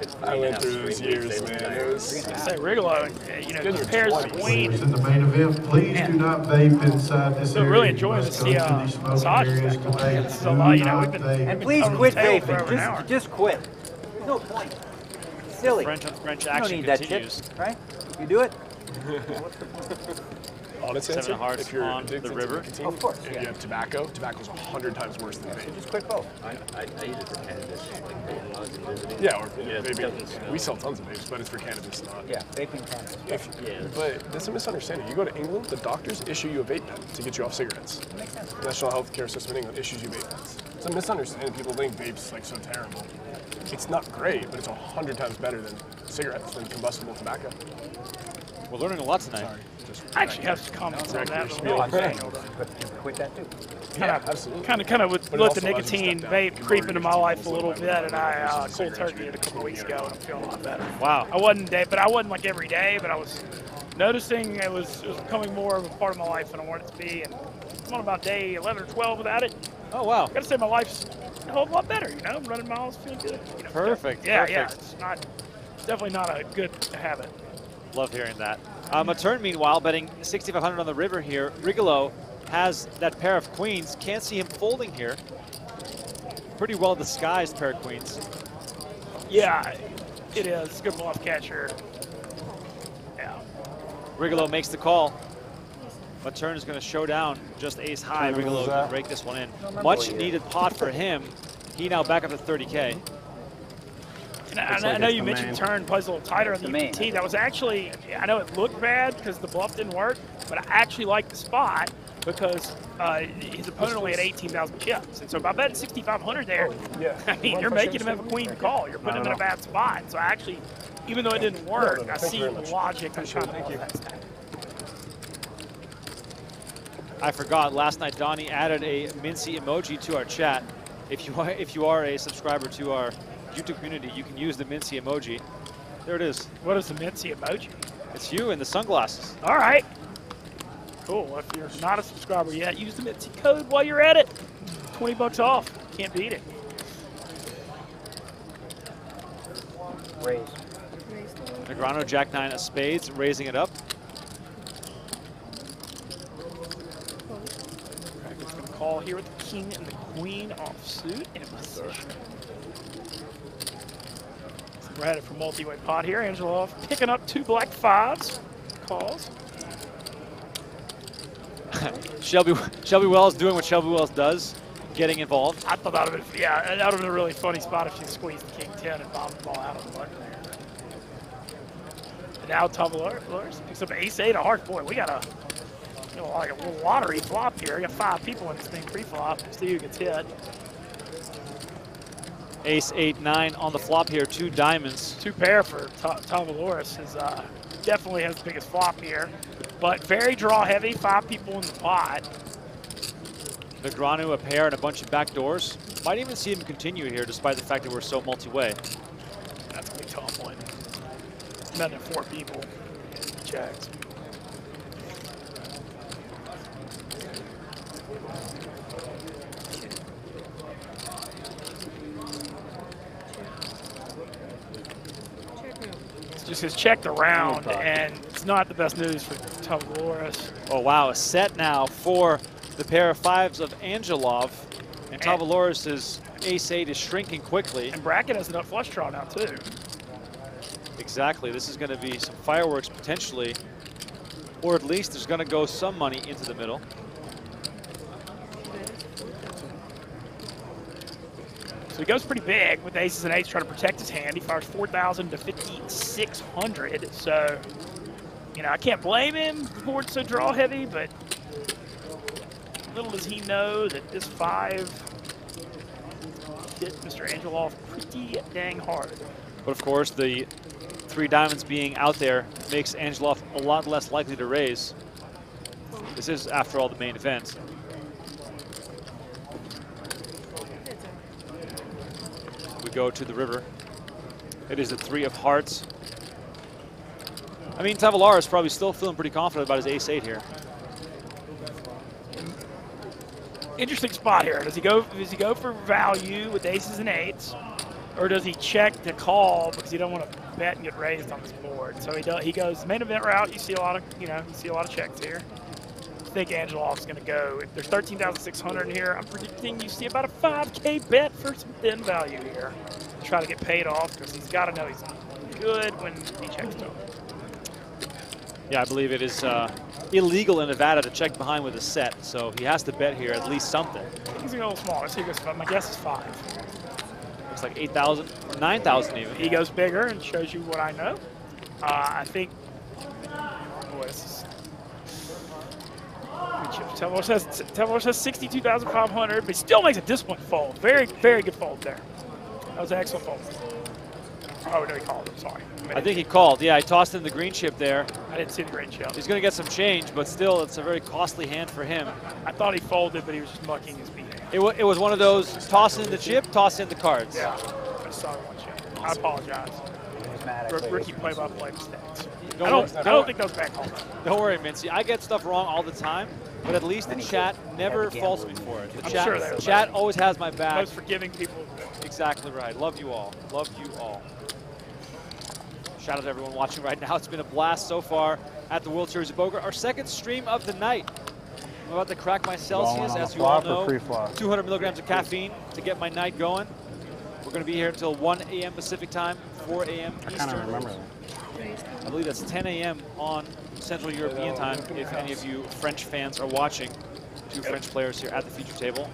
It's
I went through those
three and a half
years, man.
days.
It was-
Say Rigolo, uh, you know,
Good in your
compares to
20s.
Queen.
In the main event, please do not vape inside this
So
area.
really
You
enjoying to see uh,
these areas
back on.
today.
This is a lot, you know, we've been.
And please quit
the
vaping.
over an hour.
Just, just quit. There's no point. Silly.
French on French
You don't
action
need that
continues.
shit, right? You do it.
Honest
Seven
answer,
Hearts
if you're
on
addicted
the
to
river.
nicotine,
Of course,
If
yeah.
you have tobacco, tobacco's a hundred times worse than vape.
Just quit both.
I, I, I use it for cannabis, like when I was in visiting.
Yeah, or
Yeah, it
vaping.
doesn't smell.
We sell tons of vapes, but it's for cannabis, not.
Yeah, vaping cannabis.
If,
Yeah.
But that's a misunderstanding. You go to England, the doctors issue you a vape pen to get you off cigarettes.
Makes sense.
The National Health Care System in England issues you vape pens. It's a misunderstanding. People think vapes like so terrible. It's not great, but it's a hundred times better than cigarettes, than combustible tobacco.
We're learning a lot tonight.
Sorry. Just
I actually have some comments on
Wreck
that.
your
but
I'm
say.
saying, quit, quit that too.
Yeah, absolutely.
Kind of, kind of with
But
let the
also allows you to
nicotine vape creep into my life a little bit, and I
versus
uh, cold turkey
you
it a couple weeks ago, and I'm feeling a lot better.
Wow.
I wasn't day, but I wasn't like every day, but I was noticing it was, it was becoming more of a part of my life than I wanted it to be, and I'm on about day 11 or 12 without it.
Oh wow.
I gotta say my life's a whole lot better, you know. I'm running miles, feeling good. You know,
Perfect,
Yeah, yeah. It's not, it's definitely not a good habit.
Love hearing that. Um, a turn, meanwhile, betting 6,500 on the river here. Rigolo has that pair of queens. Can't see him folding here. Pretty well disguised pair of queens.
Yeah, it is. A good bluff catcher. Yeah.
Rigolo makes the call. But turn is going to show down just ace high.
Turn
Rigolo can
that?
break this one in. Much needed pot for him. He now back up to 30k.
And I,
Looks
I know you mentioned
main.
turn plays a little tighter on the
the.
UPT. That was actually, I know it looked bad because the bluff didn't work, but I actually liked the spot because uh, his opponent only had 18,000 chips. And so if I bet 6,500 there,
Yeah.
I mean, you're making him have a queen to call. You're putting him in a bad spot. So I actually, even though it didn't work,
no, no,
I see the
much.
logic of
Appreciate
trying to
Thank
call that stack.
I forgot last night Donnie added a Mintzy emoji to our chat. If you are if you are a subscriber to our YouTube community, you can use the Mintzy emoji. There it is.
What is the Mintzy emoji?
It's you in the sunglasses.
All right. Cool. If you're not a subscriber yet, use the Mintzy code while you're at it. 20 bucks off. Can't beat it.
Raise.
Negreanu Jack Nine of Spades, raising it up.
Cracker's going to call here with the king and the queen off suit in position. We're headed for multi-way pot here. Angelov picking up two black fives. Calls.
Shelby Shelby Wells doing what Shelby Wells does, getting involved.
I thought that would have been, yeah, that would have been a really funny spot if she squeezed the king 10 and bombed the ball out of the button there. And now Tavalaris picks up ace eight of hearts. Boy, we got a, you know, like a little lottery flop here. We got five people in this thing pre-flop. See who gets hit.
Ace eight nine on the flop here, two diamonds.
Two pair for Ta- Tavalaris is uh, definitely has the biggest flop here, but very draw heavy. Five people in the pot.
Negreanu a pair and a bunch of back doors. Might even see him continue here, despite the fact that we're so multi-way.
That's gonna be a tough one. At four people. Checks. Just his checked around, and it's not the best news for Tavalaris.
Oh wow, a set now for the pair of fives of Angelov. And Tavaloris' ace eight is shrinking quickly.
And Brackett has enough flush draw now too.
Exactly, this is gonna be some fireworks potentially. Or at least there's gonna go some money into the middle.
So he goes pretty big with aces and eights trying to protect his hand. He fires 4,000 to 5,600. So, you know, I can't blame him for it so draw heavy, but little does he know that this five hit Mr. Angelov pretty dang hard.
But of course, the three diamonds being out there makes Angelov a lot less likely to raise. This is, after all, the main event. Go to the river. It is the three of hearts. I mean, Tavalar is probably still feeling pretty confident about his ace-8 here.
Interesting spot here. Does he go? Does he go for value with aces and eights, or does he check to call because he don't want to bet and get raised on this board? So he does. He goes main event route. You see a lot of you know you see a lot of checks here. I think Angelov's going to go. If there's 13,600 in here, I'm predicting you see about a 5K bet for some thin value here. Try to get paid off because he's got to know he's good when he checks to him.
Yeah, I believe it is uh, illegal in Nevada to check behind with a set, so he has to bet here at least something.
He's going a little smaller. So he goes. My guess is five.
Looks like 8,000 9,000 even.
He goes bigger and shows you what I know. Uh, I think. Boy, this is. Tevor says Tevor says 62,500, but he still makes a disciplined fold. Very, very good fold there. That was an excellent fold. Oh no, he called. I'm sorry.
I think he called. Yeah, he tossed in the green chip there.
I didn't see the green chip.
He's going to get some change, but still, it's a very costly hand for him.
I thought he folded, but he was just mucking his beat.
It, wa it was one of those toss in the chip, toss in the cards.
Yeah, I saw one chip. I apologize. R- rookie play-by-play mistakes. I don't, I don't think that was back home.
Don't worry, Mintzy. I get stuff wrong all the time, but at least the chat never faults me for it. The
I'm
chat,
sure they're
chat always has my back.
Most forgiving people.
Exactly right. Love you all. Love you all. Shout out to everyone watching right now. It's been a blast so far at the World Series of Poker. Our second stream of the night. I'm about to crack my Celsius, as you all know. 200 milligrams of caffeine to get my night going. We're going to be here until 1 a.m. Pacific time, 4 a.m. Eastern.
I kind of remember that.
I believe that's 10 a.m. on Central European time, if any of you French fans are watching. Two French players here at the feature table.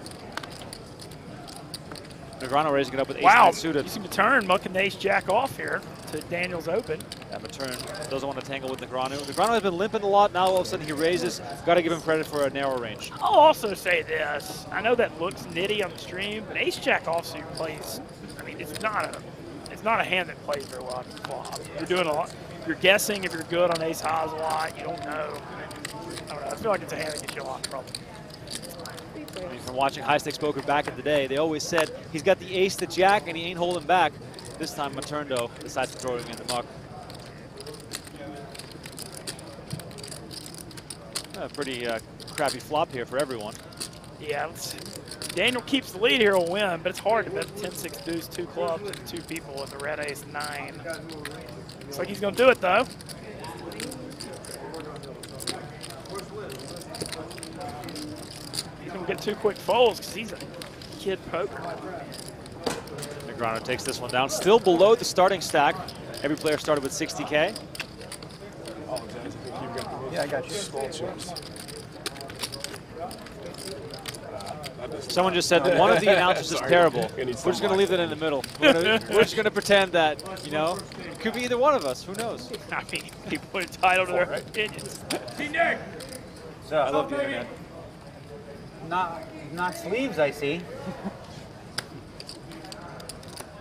Negreanu raising it up with ace
Wow,
suited.
you seem to turn mucking the ace jack off here to Daniel's open.
Yeah, Mattern doesn't want to tangle with Negreanu. Negreanu has been limping a lot. Now all of a sudden he raises. Got to give him credit for a narrow range.
I'll also say this. I know that looks nitty on the stream, but ace jack offsuit plays. I mean, it's not a, it's not a hand that plays very well flop. You're doing a lot. You're guessing if you're good on ace highs a lot. You don't know. I don't know. I feel like it's a hand that gets you a lot of trouble.
From watching high stakes poker back in the day, they always said he's got the ace, the jack, and he ain't holding back. This time Materndo decides to throw him in the muck. A pretty uh, crappy flop here for everyone.
Yeah, let's, Daniel keeps the lead here, will win, but it's hard to bet 10-6 deuce, two clubs, and two people with the red ace nine. Looks like he's going to do it, though. He's going to get two quick folds because he's a kid poker.
Negreanu takes this one down. Still below the starting stack. Every player started with 60K.
Yeah, I got you. Small chips.
Someone just said that one of the announcers is terrible.
We
We're just going to leave that in the middle. We're, gonna, we're just going to pretend that, you know, it could be either one of us. Who knows?
I mean, people are entitled to their opinions.
So,
I love the internet.
Not, not sleeves, I see.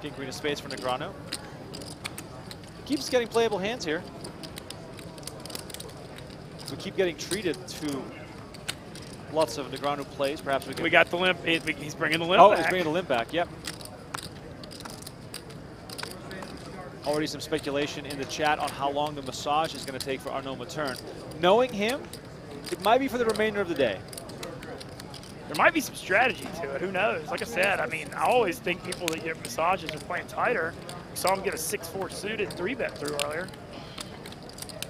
King Queen of Spades for Negreanu. Keeps getting playable hands here. We keep getting treated to lots of Negreanu plays. Perhaps we can.
We got the limp. He's bringing the limp
Oh,
back.
he's bringing the limp back. Yep. Already some speculation in the chat on how long the massage is going to take for Arnaud Mattern. Knowing him, it might be for the remainder of the day.
There might be some strategy to it. Who knows? Like I said, I mean, I always think people that get massages are playing tighter. We saw him get a 6-4 suited three-bet through earlier.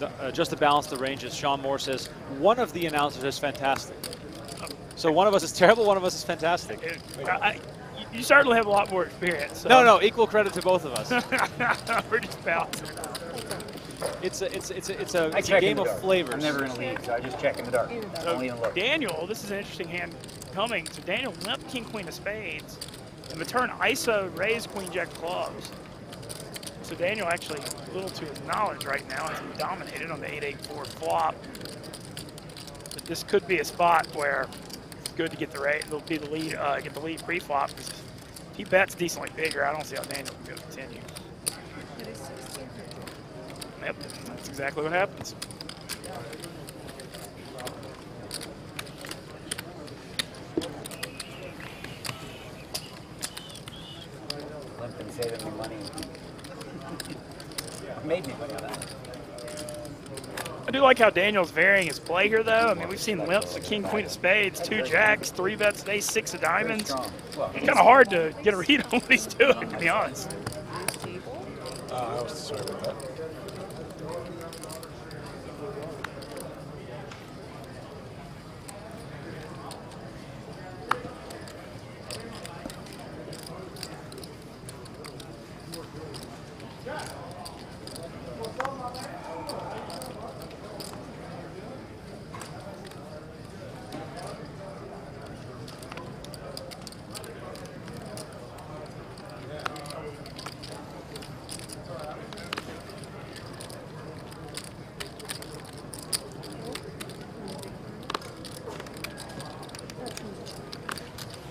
The- uh, just to balance the ranges, Sean Moore says one of the announcers is fantastic. So one of us is terrible, one of us is fantastic.
I, I, you certainly have a lot more experience. So.
No, no, equal credit to both of us.
We're just bouncing.
It's a, it's a, it's a, it's a,
I
it's a game of
dark.
flavors.
I'm never in a lead, so I just check in the dark.
So
don't even.
Daniel, this is an interesting hand coming. So Daniel limp king queen of spades, and return ISO raise queen jack clubs. So Daniel actually, a little to his knowledge right now, has been dominated on the 8-8-4 flop. But this could be a spot where it's good to get the right, be the lead, uh, get the lead pre-flop. 'cause If he bets decently bigger, I don't see how Daniel can continue. Yep, that's exactly what happens.
Limp and say mean, made me money on that.
I do like how Daniel's varying his play here, though. I mean, we've seen limps, the king, queen of spades, two jacks, three bets, ace, six of diamonds. It's kind of hard to get a read on what he's doing, to be honest.
Uh, I was sorry about that.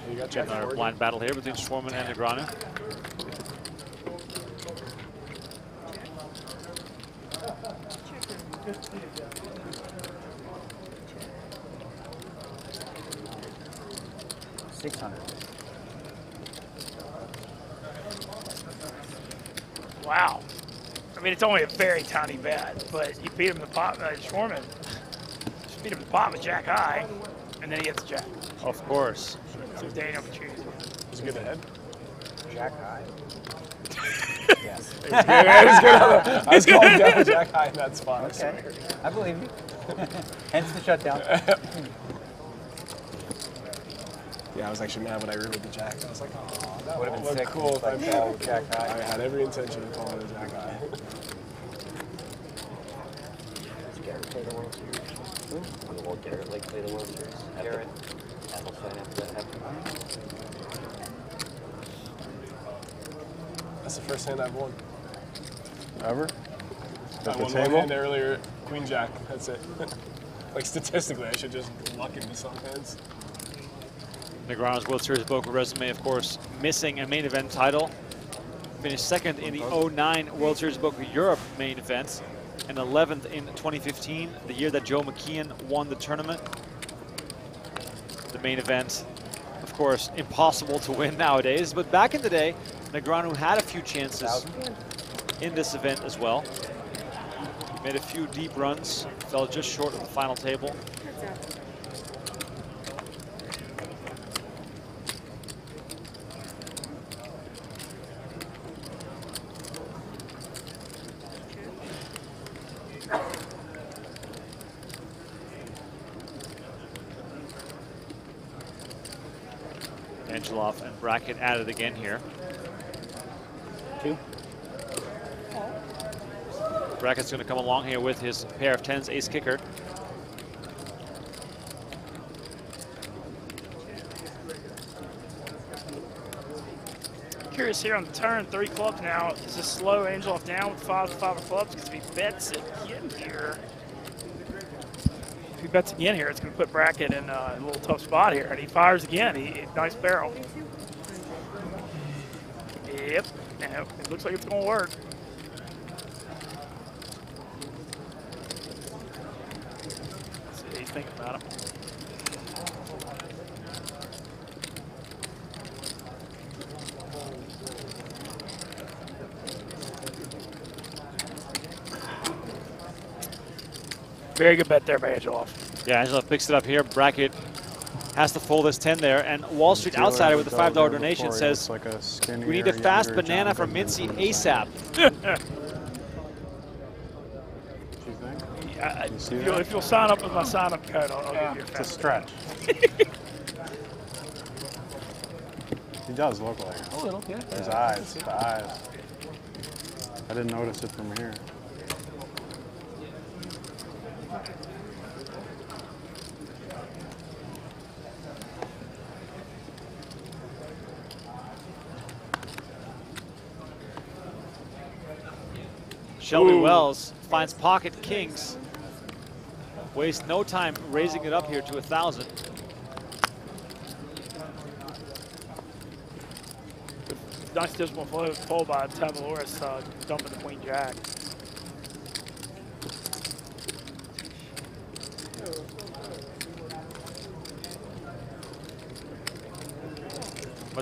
You got
Get another blind battle here between Schwarman and Negreanu.
Six hundred.
Wow. I mean, it's only a very tiny bet, but you beat him in the pot, uh, Schwarman. Just beat him in the pot with Jack High, and then he gets Jack.
Of course.
So Daniel can choose.
Was it good ahead?
Jack High. yes.
It was good. It was good. I was calling down Jack High in that spot. I
Okay.
swear.
I believe you. Hence the shutdown.
Yeah, I was actually mad when I removed the jack. I was like, oh, that
Would've been sick
cool if I
I called. Jack High.
I had every intention of calling it Jack High.
Does Garrett play the World Series? When the World Garrett Lake play the World Series?
Garrett.
Apple sign after that happened.
That's the first hand I've won.
Ever?
I
the
won one
table?
hand earlier, Queen Jack. That's it. like statistically, I should just luck into some hands.
Negreanu's World Series poker resume, of course, missing a main event title. Finished second in the 09 World Series Poker Europe main event and 11th in 2015, the year that Joe McKeehen won the tournament. The main event, of course, impossible to win nowadays, but back in the day, Negreanu had a few chances in this event as well. Made a few deep runs, fell just short of the final table. Angelov and Brackett at it again here. Brackett's going to come along here with his pair of tens, ace kicker.
Curious here on the turn, three clubs now. Is a slow Angelov down with five five of clubs? Because if he bets again here, if he bets again here, it's going to put Brackett in, uh, in a little tough spot here. And he fires again. He, nice barrel. Yep. Now, it looks like it's going to work. Let's see what he's thinking about him. Very good bet there by Angelov.
Yeah, Angelov picks it up here. Brackett has to fold this 10 there. And Wall Street
Dealer
Outsider with
a
the $5 donation says,
like a skinnier,
we need a fast banana from
Goodman Mintzy
ASAP.
Do you?
I-
You
if, you'll, if you'll sign up with my sign up code, I'll, I'll give you a
It's a stretch. he does look like it.
A little, yeah.
His
Yeah.
eyes, the eyes. I didn't notice it from here.
Shelby
Ooh.
Wells finds pocket kings. Waste no time raising it up here to a 1,000.
Nice dismal pulled by Tavaloris, uh, dumping the Queen Jack.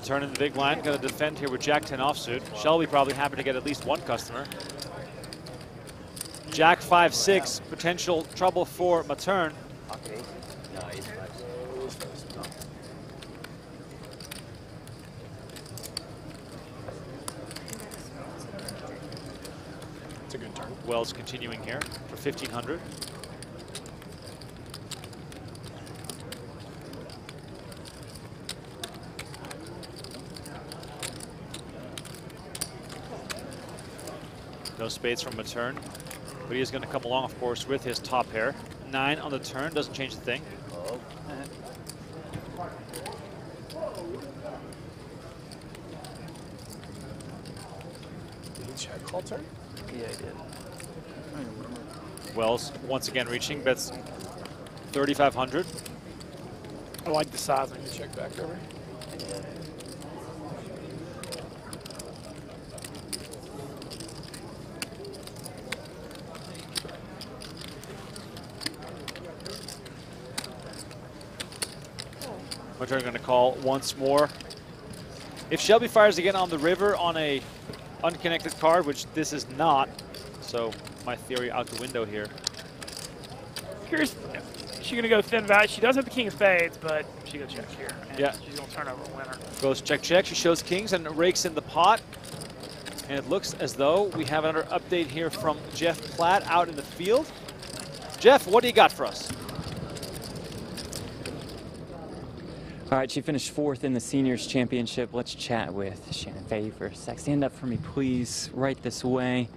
Turn in the big blind, going to defend here with Jack 10 offsuit. Shelby probably happy to get at least one customer. Jack 5-6, potential trouble for Mattern.
It's a good turn.
Wells continuing here for 1500. No spades from Matern, but he is going to come along, of course, with his top pair. Nine on the turn, doesn't change the thing.
Did he check call turn?
Yeah, I did.
Wells once again reaching, bets 3,500.
I like the sizing.
Check back over.
Mattern going to call once more. If Shelby fires again on the river on a unconnected card, which this is not, so my theory out the window here.
Curious, she's gonna go thin value. She does have the king of spades, but she gonna check here. And
Yeah.
She's gonna turn over a winner.
Goes check, check. She shows kings and rakes in the pot. And it looks as though we have another update here from Jeff Platt out in the field. Jeff, what do you got for us?
All right, she finished fourth in the seniors championship. Let's chat with Shannon Fahey for a sec. Stand up for me, please. Right this way.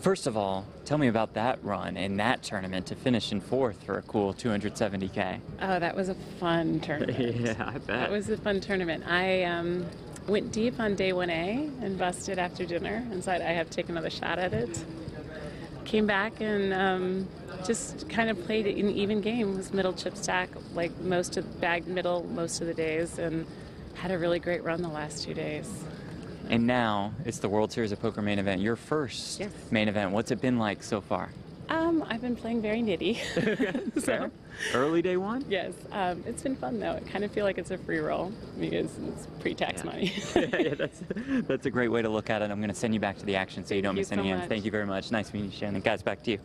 First of all, tell me about that run in that tournament to finish in fourth for a cool 270k.
Oh, that was a fun tournament.
yeah, I bet.
That was a fun tournament. I um, went deep on day 1A and busted after dinner and decided I have to take another shot at it. Came back and um, just kind of played an even game. Was middle chip stack like most of bagged middle most of the days and had a really great run the last two days.
And now it's the World Series of Poker main event. Your first
Yes.
main event. What's it been like so far?
Um, I've been playing very nitty. so
Early day one?
yes, um, it's been fun though. I kind of feel like it's a free roll because it's pre-tax money.
yeah, that's, that's a great way to look at it. I'm going to send you back to the action so you don't
you
miss
so
any hands.
much.
Thank you very much. Nice meeting you, Shannon. Guys, back to you.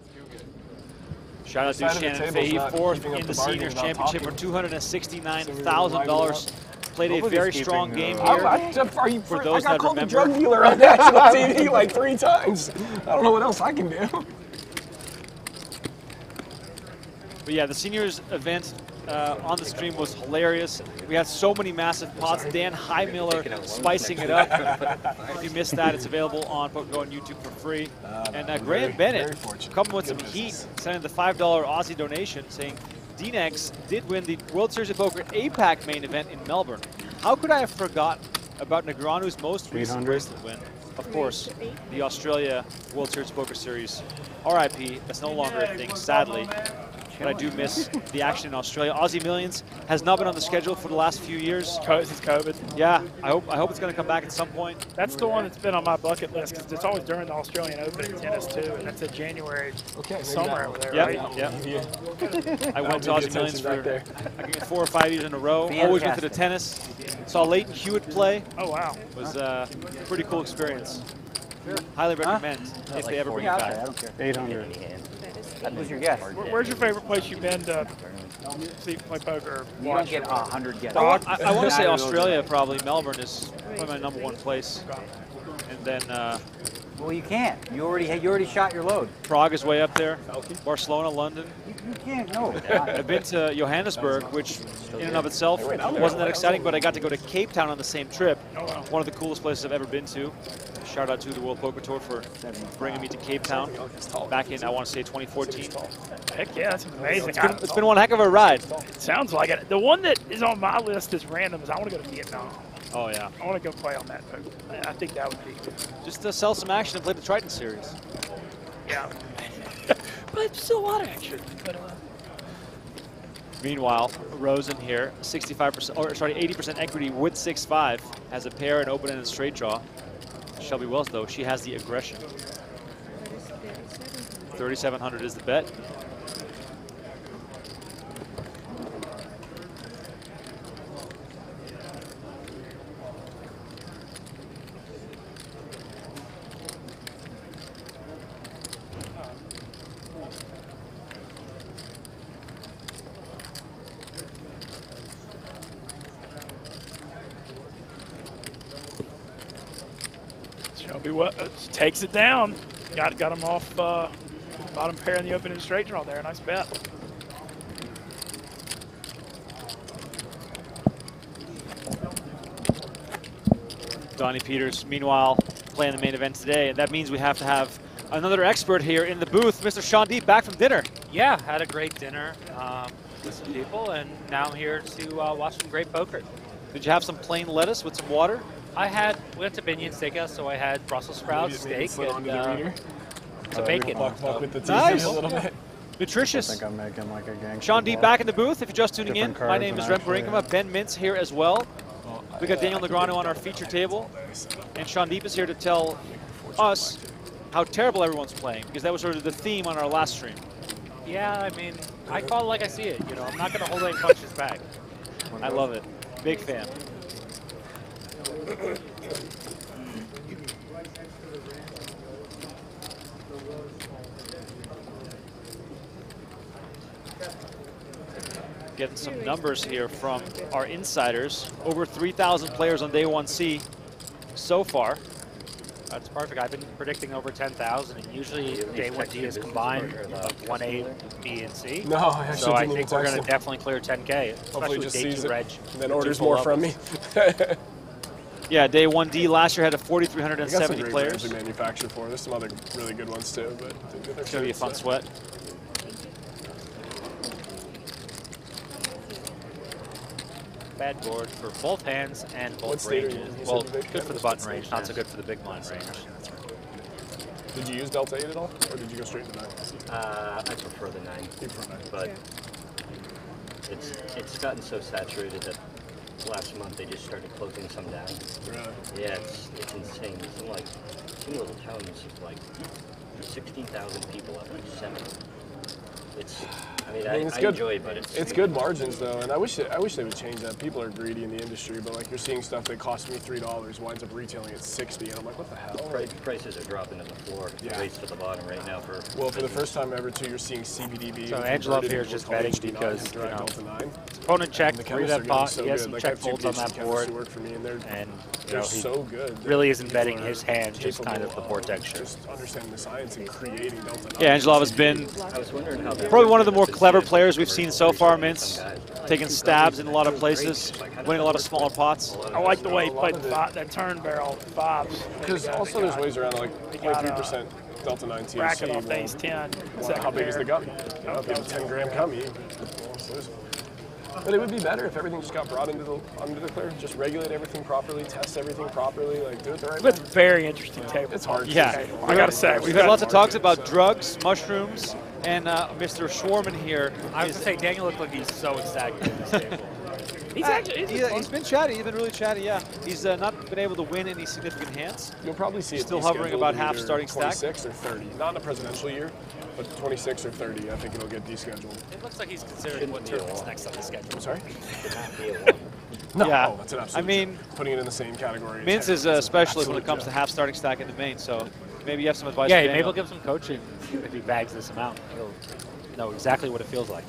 Shout out to
Side of the
Shannon Fahey, fourth in
the
the seniors championship for $269,000. Played a
Nobody's
very strong
uh,
game here.
I- are you
for
fr-
those
I got
that
called a drug dealer on national TV like three times. I don't know what else I can do.
But yeah, the seniors event uh, on the stream was hilarious. We had so many massive pots. Dan Heimiller spicing it up. if you missed that, it's available on PokerGO on YouTube for free. and uh, Graham Bennett coming with some heat, sending the $5 Aussie donation saying, DNX did win the World Series of Poker APAC main event in Melbourne. How could I have forgotten about Negreanu's most recent bracelet win? Of course, the Australia World Series of Poker Series. RIP, that's no longer a thing, sadly but I do miss the action in Australia. Aussie Millions has not been on the schedule for the last few years.
Since COVID.
Yeah, I hope I hope it's going to come back at some point.
That's the one that's been on my bucket list because it's always during the Australian Open in tennis too, and that's a January,
Okay,
somewhere over there,
Yep,
right?
yep. I went to Aussie Millions for
there.
I think four or five years in a row. Always went to the tennis. Saw Lleyton Hewitt play.
Oh wow,
It was uh, a pretty cool experience. Highly recommend if they ever bring it back. I don't care.
800.
That was your guess.
Where, where's your favorite place you've been to see play poker?
You don't get a hundred guesses.
I, I want to say
None of those
Australia, probably. Melbourne is probably my number one place. And then uh,
Well, you can't. You already you already shot your load.
Prague is way up there. Barcelona, London.
You can't. No.
I've been to Johannesburg, which in and of itself wasn't that exciting, but I got to go to Cape Town on the same trip. One of the coolest places I've ever been to. Shout out to the World Poker Tour for bringing me to Cape Town back in, I want to say, 2014.
Heck yeah, that's amazing.
It's been, it's been one heck of a ride.
It Sounds like it. The one that is on my list is random is I want to go to Vietnam.
Oh, yeah.
I want to go play on that. I- think that would be
Just to sell some action and play the Triton Series.
yeah. but still a lot of action. But, uh,
Meanwhile, Rosen here, 65%, or sorry, 80% equity with 6-5, has a pair and open and a straight draw. Shelby Wells, though, she has the aggression. 3,700 is the bet.
Shelby what takes it down. Got got him off uh, bottom pair in the open and straight draw there. Nice bet.
Donnie Peters, meanwhile, playing the main event today, and that means we have to have another expert here in the booth, Mr. Sean Deeb, back from dinner.
Yeah, had a great dinner um, with some people, and now I'm here to uh, watch some great poker.
Did you have some plain lettuce with some water?
I had we went to Binion Steakhouse, so I had Brussels sprouts,
Maybe
steak, and uh,
reader?
some
Uh,
bacon.
fuck- fuck with the teeth
Nice.
a little bit.
Nutritious.
I think I'm making like a gangster.
Sean
Deeb
back in the booth. If you're just tuning in, my name
than
is Rem
actually,
Brinkema. Ben Mintz here as well. We got Daniel Negreanu on our feature table, and Sean Deeb is here to tell us how terrible everyone's playing, because that was sort of the theme on our last stream.
Yeah, I mean, I call it like I see it. You know, I'm not going to hold any punches back.
I love it. Big fan. Getting some numbers here from our insiders. Over 3,000 players on day 1C so far.
That's perfect. I've been predicting over 10,000, and usually day one D is combined of 1A, B, and C.
No, I actually
So I think we're going to definitely clear 10K, especially
Hopefully
with
just
day
sees
two
it
reg.
and then orders more from me.
levels.
Yeah, day 1D last year had a
We got some
4,370
great
players.
brands we manufacture for. There's some other really good ones too, but I think
It's going to be a fun
so-
sweat.
Bad board for both hands and both
state
ranges. Well,
said the big
good for the button range, not so good for the big blind range.
Did you use Delta 8 at all, or did you go straight to 9?
Uh, I prefer the nine.
You prefer nine.
But it's it's gotten so saturated that last month they just started closing some down.
Really?
Yeah, it's it's insane. Some like some little towns like sixteen thousand people at like seven. It's I mean I,
I mean, it's
I
good.
enjoy it, but it's
it's good margins though, and I wish it, I wish they would change that. People are greedy in the industry, but like you're seeing stuff that cost me three dollars winds up retailing at sixty, and I'm like, what the hell?
Pri-
Like,
prices are dropping to the floor.
Yeah.
The rates to the bottom right now for
well, for the first time ever, too, you're seeing CBDB.
So
converted
Angelov here is just betting because, you know,
Delta 9.
Opponent check,
And the
three that pot.
so
he has some
Like,
check folds on that board.
work for me, and they're
and you know, he
so good.
Really isn't betting his hand, just kind of the
capable
board texture.
Just understanding the science and creating Delta 9.
Yeah, Angelov has been
I was wondering how that
probably one of the more clever players we've seen so far, Mintz. Taking stabs in a lot of places, winning a lot of smaller pots.
I like the way he played the five, that turn barrel fives.
Because also there's ways around like
They got, uh,
0.3% Delta 9 THC.
bracket off
well,
Ace 10.
well, how big is the gummy? You know, you have a 10 gram gummy. But it would be better if everything just got brought into the under the clear. Just regulate everything properly, test everything properly, like do it the right way.
It's very interesting table.
It's hard. to
Yeah.
I gotta say,
we've had lots of talks about drugs, mushrooms, and uh, Mr. Schwarman here.
I was
is-
to say, Daniel looked like he's so ecstatic at this table.
He's
Uh,
actually he's
he, he's been chatty. He's been really chatty. Yeah, he's uh, not been able to win any significant hands.
You'll probably see it
Still hovering about half
either
starting stack.
26 or 30. Not in a presidential year, but 26 or 30. I think it'll get descheduled.
It looks like he's considering what tournament's next on the schedule.
I'm sorry.
No,
No,
yeah.
that's an absolute I
mean,
joke. putting it in the same category. as
Mintz
Henry
is a specialist when it
absolute
comes to half starting stack in the main. So maybe you have some advice.
Yeah, maybe
Daniel.
he'll give some coaching if he bags this amount. He'll know exactly what it feels like.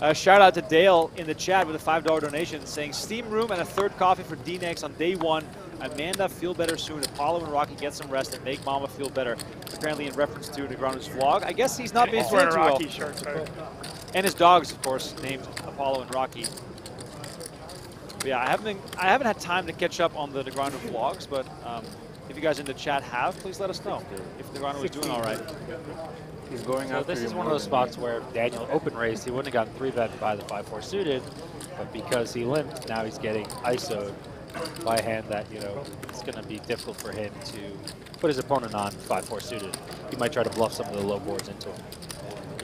Uh, shout out to Dale in the chat with a $5 donation saying Steam Room and a third coffee for DNegs on day one. Amanda, feel better soon. Apollo and Rocky get some rest and make Mama feel better. Apparently in reference to Negreanu's vlog. I guess he's not being
He's wearing
feeling
a
too
Rocky
well.
shirt.
And his dogs, of course, named Apollo and Rocky. But yeah, I haven't been, I haven't had time to catch up on the Negrano vlogs, but um, if you guys in the chat have, please let us know if Negreanu is doing all right.
He's going so this is one of those spots where Daniel open raised. He wouldn't have gotten three bet by the 5-4 suited, but because he limped, now he's getting ISO'd by a hand that, you know, it's going to be difficult for him to put his opponent on 5-4 suited. He might try to bluff some of the low boards into him.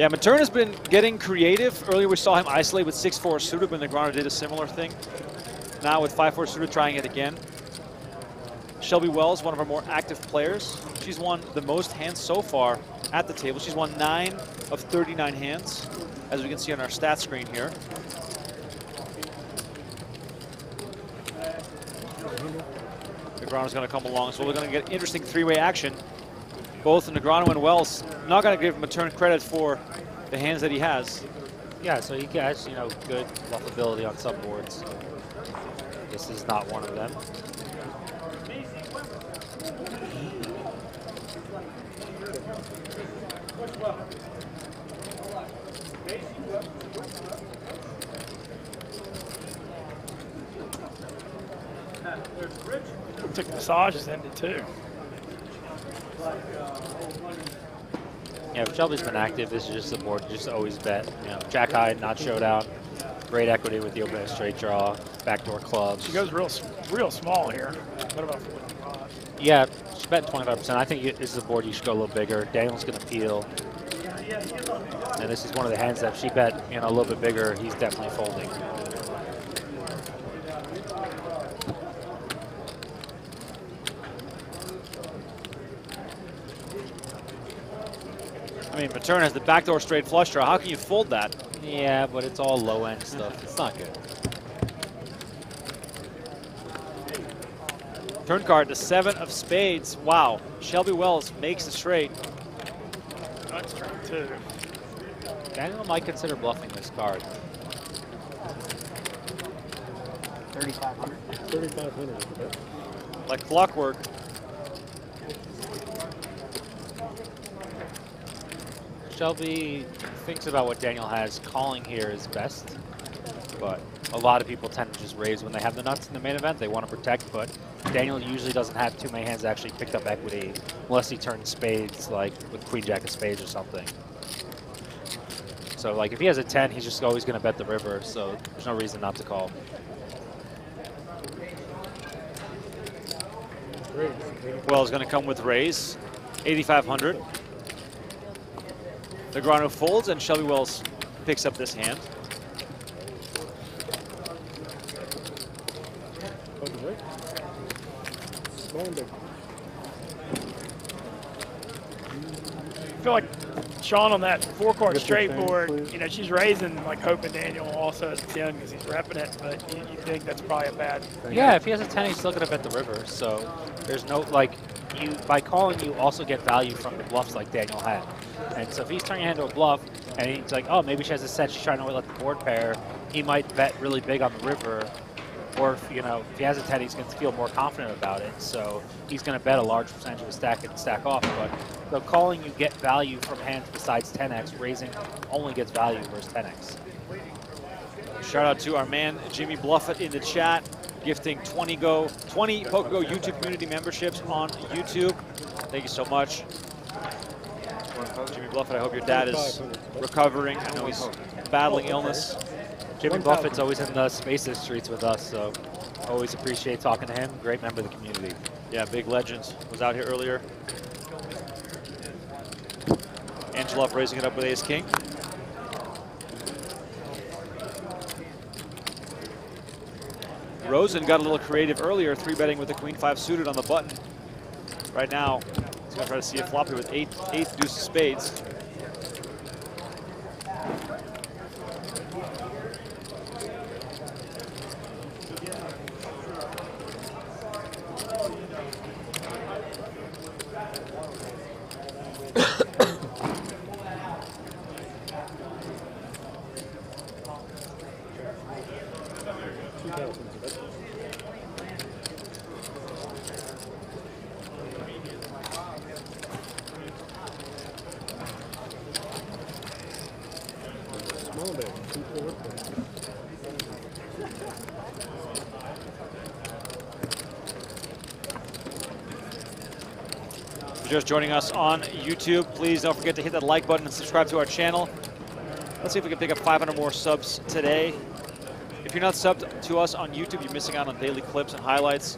Yeah, Mattern has been getting creative. Earlier we saw him isolate with 6-4 suited when Negreanu did a similar thing. Now with 5-4 suited trying it again. Shelby Wells, one of our more active players. She's won the most hands so far at the table. She's won 9 of 39 hands, as we can see on our stat screen here. Negreanu's going to come along, so we're going to get interesting three-way action. Both Negrano and Wells not going to give him a turn credit for the hands that he has.
Yeah, so he has, you know, good bluffability on some boards. This is not one of them.
Looks like the massage has ended too.
Yeah, if Shelby's been active, this is just a board just always bet. You know, Jack High, not showdown. Great equity with the open straight draw, backdoor clubs.
She goes real, real small here. What about 45?
Yeah, betting 25%. I think this is a board you should go a little bigger. Daniel's going to peel. And this is one of the hands that she bet you know, a little bit bigger, he's definitely folding.
I mean, Mattern has the backdoor straight flush draw. How can you fold that?
Yeah, but it's all low end stuff. It's not good.
Turn card, the seven of spades. Wow. Shelby Wells makes the straight.
That's straight too.
Daniel might consider bluffing this card.
3,500.
3,500.
Like clockwork.
Shelby thinks about what Daniel has. Calling here is best, but a lot of people tend to just raise when they have the nuts in the main event. They want to protect, but Daniel usually doesn't have too many hands actually picked up equity unless he turns spades, like with queen jack of spades or something. So like if he has a 10, he's just always going to bet the river, so there's no reason not to call.
Wells is going to come with raise. 8,500. Negreanu folds and Shelby Wells picks up this hand.
Small.
I feel like Sean on that four card straight board, you know, she's raising, like hoping Daniel also has a 10 because he's repping it, but you, you think that's probably a bad.
Yeah, if he has a 10, he's still going to bet the river. So there's no, like, you by calling, you also get value from the bluffs like Daniel had. And so if he's turning hand into a bluff, and he's like, oh, maybe she has a set, she's trying to let the board pair, he might bet really big on the river. Or, if, you know, if he has a 10, he's going to feel more confident about it. So he's going to bet a large percentage of his stack and stack off. But the calling, you get value from hands besides 10x. Raising only gets value versus 10x.
Shout out to our man Jimmy Bluffett in the chat, gifting 20 go 20 PokerGO YouTube community memberships on YouTube. Thank you so much. Jimmy Bluffett, I hope your dad is recovering. I know he's battling illness.
Jimmy Buffett's always in the Spaces streets with us, so always appreciate talking to him. Great member of the community.
Yeah, big legends. Was out here earlier. Angelov raising it up with ace king. Rosen got a little creative earlier, three betting with the queen five suited on the button. Right now, he's gonna try to see a flop here with eight, eight deuce of spades. Joining us on YouTube, please don't forget to hit that like button and subscribe to our channel. Let's see if we can pick up 500 more subs today. If you're not subbed to us on YouTube, you're missing out on daily clips and highlights.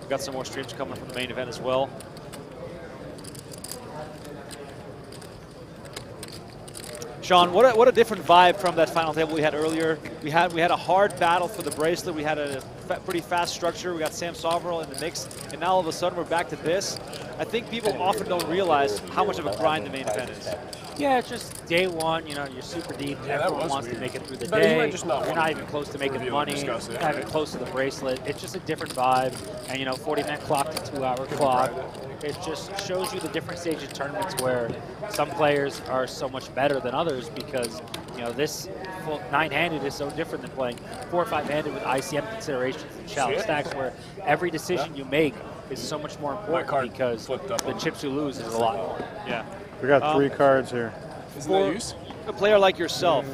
We've got some more streams coming from the main event as well. Sean, what a, what a different vibe from that final table we had earlier. We had we had a hard battle for the bracelet. We had a fa pretty fast structure. We got Sam Soverel in the mix, and now all of a sudden we're back to this. I think people often don't realize how much of a grind the main event is.
Yeah, it's just day one. You know, you're super deep.
Yeah,
Everyone wants
weird.
to make it through the
But
day.
just not
you're not even close to making
be able to
money. Not even close to the bracelet. It's just a different vibe. And you know, 40 minute clock to two hour clock. It just shows you the different stage of tournaments where some players are so much better than others because you know this full nine-handed is so different than playing four or five-handed with ICM considerations and shallow stacks where every decision you make is so much more important because the chips you lose is a lot more.
Yeah.
We got
Um,
three cards here.
For a player like yourself,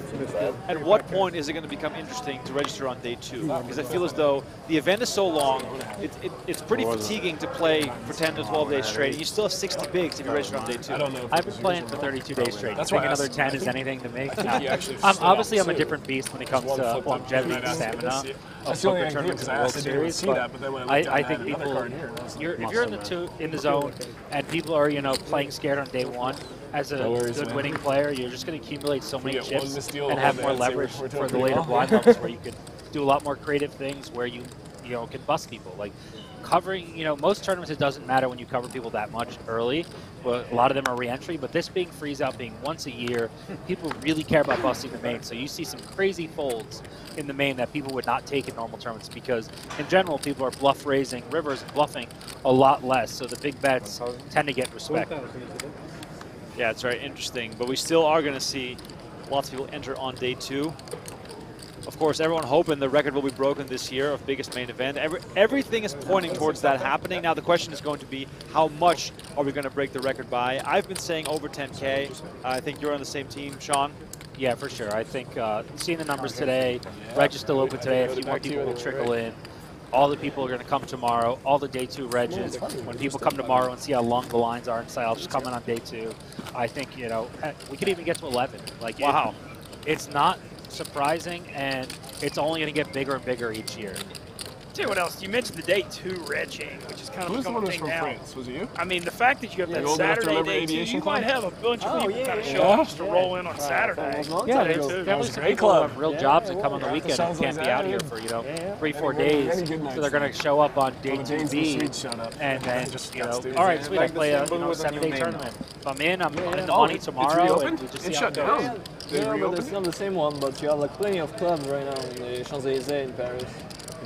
at what point is it going to become interesting to register on day two? Because I feel as though the event is so long, it, it, it's pretty
What
fatiguing to play for 10 to 12 days straight. You still have 60 bigs if you register on day two.
I've been playing for 32 days straight.
That's
I think
why I
another 10 is anything to me.
I think he actually
I'm, obviously, I'm a different beast when it comes to
flipped
longevity
and
and
I didn't
stamina
see That's the only
poker
thing I did,
tournaments
'cause
and
I
World
asked, I didn't
Series.
see that, but then when I
I,
looked down,
I
I
think
had another
people,
card here, and I was like,
you're, if you're in the two, in the zone and people are you know playing scared on day one, as a
No worries,
good
man.
winning player, you're just going to accumulate so many
we get one
chips
misdeal
and have more
day, I'd say
leverage
we're- we're doing
for the later
well.
blind levels where you can do a lot more creative things where you you know can bust people. Like covering you know most tournaments it doesn't matter when you cover people that much early but a lot of them are re-entry but this being freeze out being once a year people really care about busting the main. So you see some crazy folds in the main that people would not take in normal tournaments because in general people are bluff raising rivers bluffing a lot less. So the big bets tend to get respect
Yeah, it's very interesting, but we still are going to see lots of people enter on day two. Of course, everyone hoping the record will be broken this year of biggest main event. Every, everything is pointing towards that happening. Now the question is going to be how much are we going to break the record by? I've been saying over 10K. I think you're on the same team, Sean.
Yeah, for sure. I think uh, seeing the numbers today, Reg is still open today. A few more people will trickle in. All the people are going to come tomorrow. All the day two regs. When people come tomorrow and see how long the lines are in psyops coming on day two, I think you know eh, we could even get to 11. Like, it-
Wow.
it's not surprising, and it's only going to get bigger and bigger each year.
Tell you what else? You mentioned the day two retching, which is kind of
Who's the
become
one
a
who's
thing
from
now.
France? Was it you?
I mean, the fact that you have
Yeah,
that
you old enough to
Saturday
remember
day two, you
Club?
might have a bunch of
Oh,
people
yeah,
kind of show
yeah.
up just to roll in on Saturday.
Yeah,
Day
there's
two.
families of people who have real jobs and come on the weekend and can't be out here for you know three, four days. So they're going to show up on day two
and
B,
Swedes showed up.
and then
Just
you know, all right, sweet, I
Like
play a you know,
with the
seven day tournament. If I'm in, I'm, I'm in the
Oh,
money tomorrow. and we just
It's
see how
shut
it goes.
down. They
Yeah, but it's not the same one, but you have like plenty of clubs right now in the Champs-Élysées in Paris.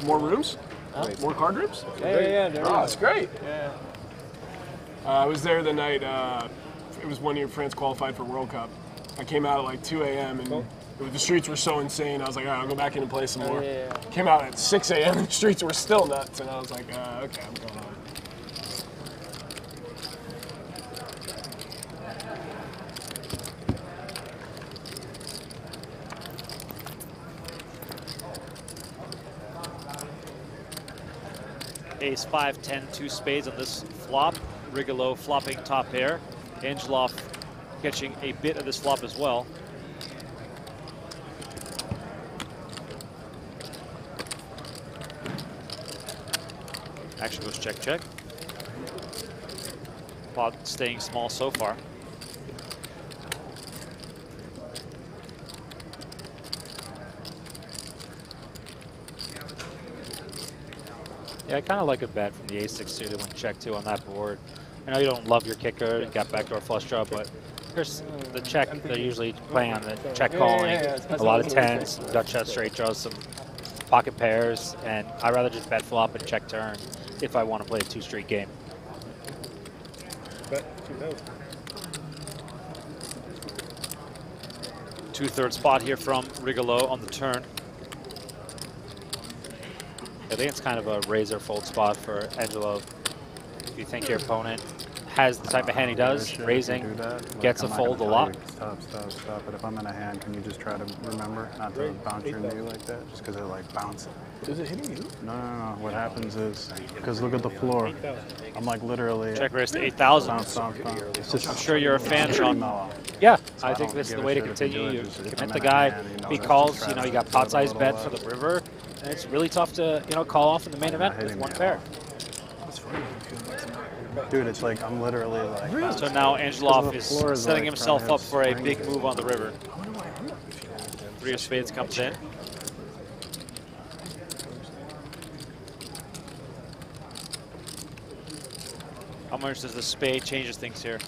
More rooms?
Huh?
More card rooms?
Yeah, yeah, yeah, there
Oh,
is.
it's great.
Yeah.
Uh, I was there the night. Uh, it was one year France qualified for World Cup. I came out at like 2 a.m. and it was- the streets were so insane. I was like, all right, I'll go back in and play some
Oh,
more.
yeah, yeah.
Came out at 6 a.m. and the streets were still nuts, and I was like, uh, okay, I'm going.
Ace 5, 10, two spades on this flop. Rigolo flopping top pair. Angelov catching a bit of this flop as well. Action goes check, check. Pot staying small so far.
Yeah, I kind of like a bet from the ace-6 suited when check two on that board. I know you don't love your kicker, you got backdoor flush draw, but here's the check. They're usually playing on the check calling,
yeah, yeah, it's
a lot of tens, Dutch shot straight draws, some pocket pairs, and I'd rather just bet flop and check turn if I want to play a two straight game.
Two-third spot here from Rigolo on the turn.
I think it's kind of a razor fold spot for Angelov. If you think your opponent has the type of hand he does,
Shit, if you
raising,
do like,
gets
I'm
a fold a lot.
Stop, stop, stop. But if I'm in a hand, can you just try to remember not to bounce your knee like that? Just because it like bounces.
Is it hitting you?
No, no, no. What happens is, because look at the floor. I'm like literally.
Check raise to 8,000.
Bounce, bounce, bounce. It's just,
I'm sure you're a fan, Sean.
Yeah,
So
I
I
think this is the way to
shit you
continue. You
just if
commit the guy,
hand, you know,
he calls, you know, you got
give it a
pot size
little
bet for the river, and it's really tough to, you know, call off in the main event with one pair.
Dude, it's like I'm literally like.
So now Angelov
Because the floor
is
is,
setting
like,
himself up for a big move on the river. Three of spades comes in. How much does the spade changes things here?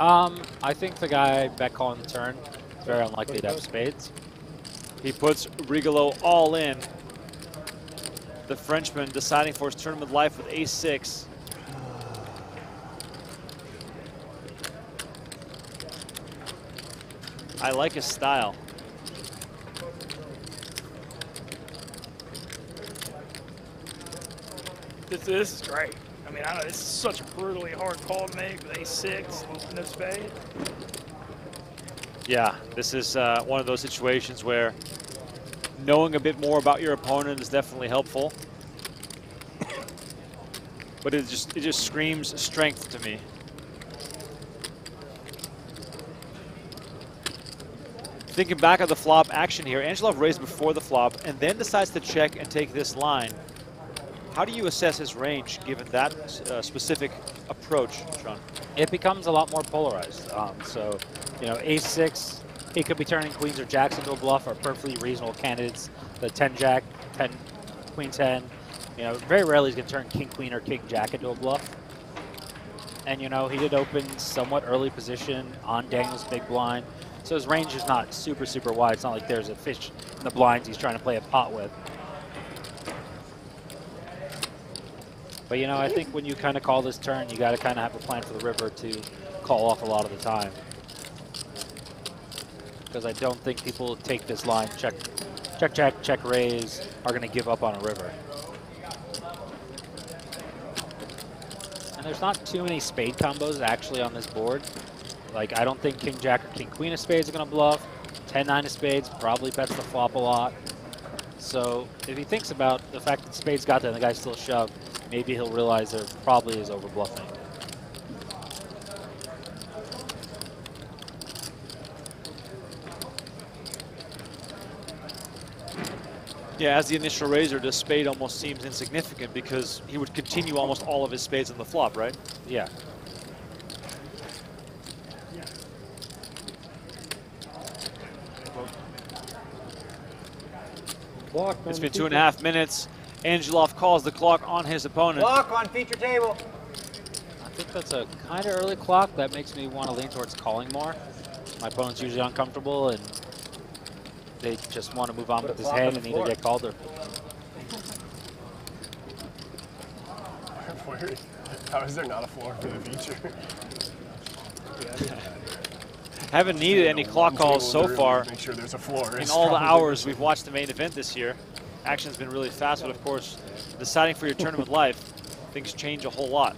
Um, I think the guy bet calling the turn, it's very unlikely to have spades.
He puts Rigolo all in. The Frenchman deciding for his tournament life with ace-6. I like his style.
This, this is great. I mean, I know this is such a brutally hard call to make with a6 and no spade.
Yeah, this is uh, one of those situations where knowing a bit more about your opponent is definitely helpful. But it just it just screams strength to me. Thinking back of the flop action here, Angelov raised before the flop and then decides to check and take this line. How do you assess his range given that uh, specific approach, Sean?
It becomes a lot more polarized. Um, so, you know, ace six, he could be turning queens or jacks into a bluff are perfectly reasonable candidates. The 10 jack, 10 queen 10. You know, very rarely he's going to turn king queen or king jack into a bluff. And, you know, he did open somewhat early position on Daniel's big blind. So his range is not super, super wide. It's not like there's a fish in the blinds he's trying to play a pot with. But, you know, I think when you kind of call this turn, you got to kind of have a plan for the river to call off a lot of the time. Because I don't think people take this line, check, check, check, check, raise, are going to give up on a river. And there's not too many spade combos actually on this board. Like, I don't think king jack or king queen of spades are going to bluff. 10-9 of spades probably bets the flop a lot. So if he thinks about the fact that spades got there and the guy still shoved, maybe he'll realize there probably is over
Yeah, as the initial raiser, the spade almost seems insignificant because he would continue almost all of his spades on the flop, right?
Yeah.
Block it's been two and a half minutes. Angelov calls the clock on his opponent.
Clock on feature table.
I think that's a kind of early clock. That makes me want to lean towards calling more. My opponent's usually uncomfortable and they just want to move on with his hand and either get called or.
Where, how is there not a floor for the feature?
Haven't needed any clock calls so far.
Make sure there's a floor.
In all the hours we've watched the main event this year, action's been really fast, but of course, deciding for your tournament life, things change a whole lot.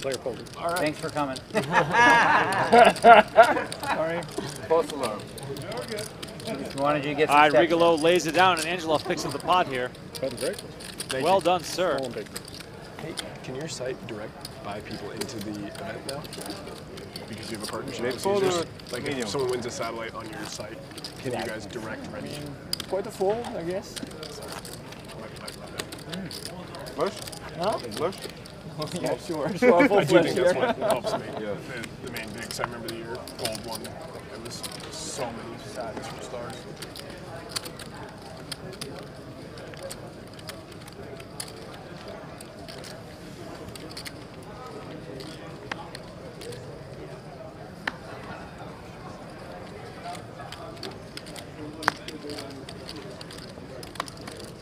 Player folded.
All right. Thanks for coming.
Sorry.
False alarm.
Wanted you to get
All right, Rigolo lays it down, and Angelov picks up the pot here. Well done, sir.
Hey, can your site direct buy people into the event now? Because you have a partnership
Big
with
fold
users.
or
Like
medium?
if someone wins a satellite on your site, can you guys direct ready?
Quite a fold, I guess.
Flush?
yeah, sure.
I do think that's what helps me.
Yeah.
The, the main 'cause I remember the year gold one. It was so many sags from stars.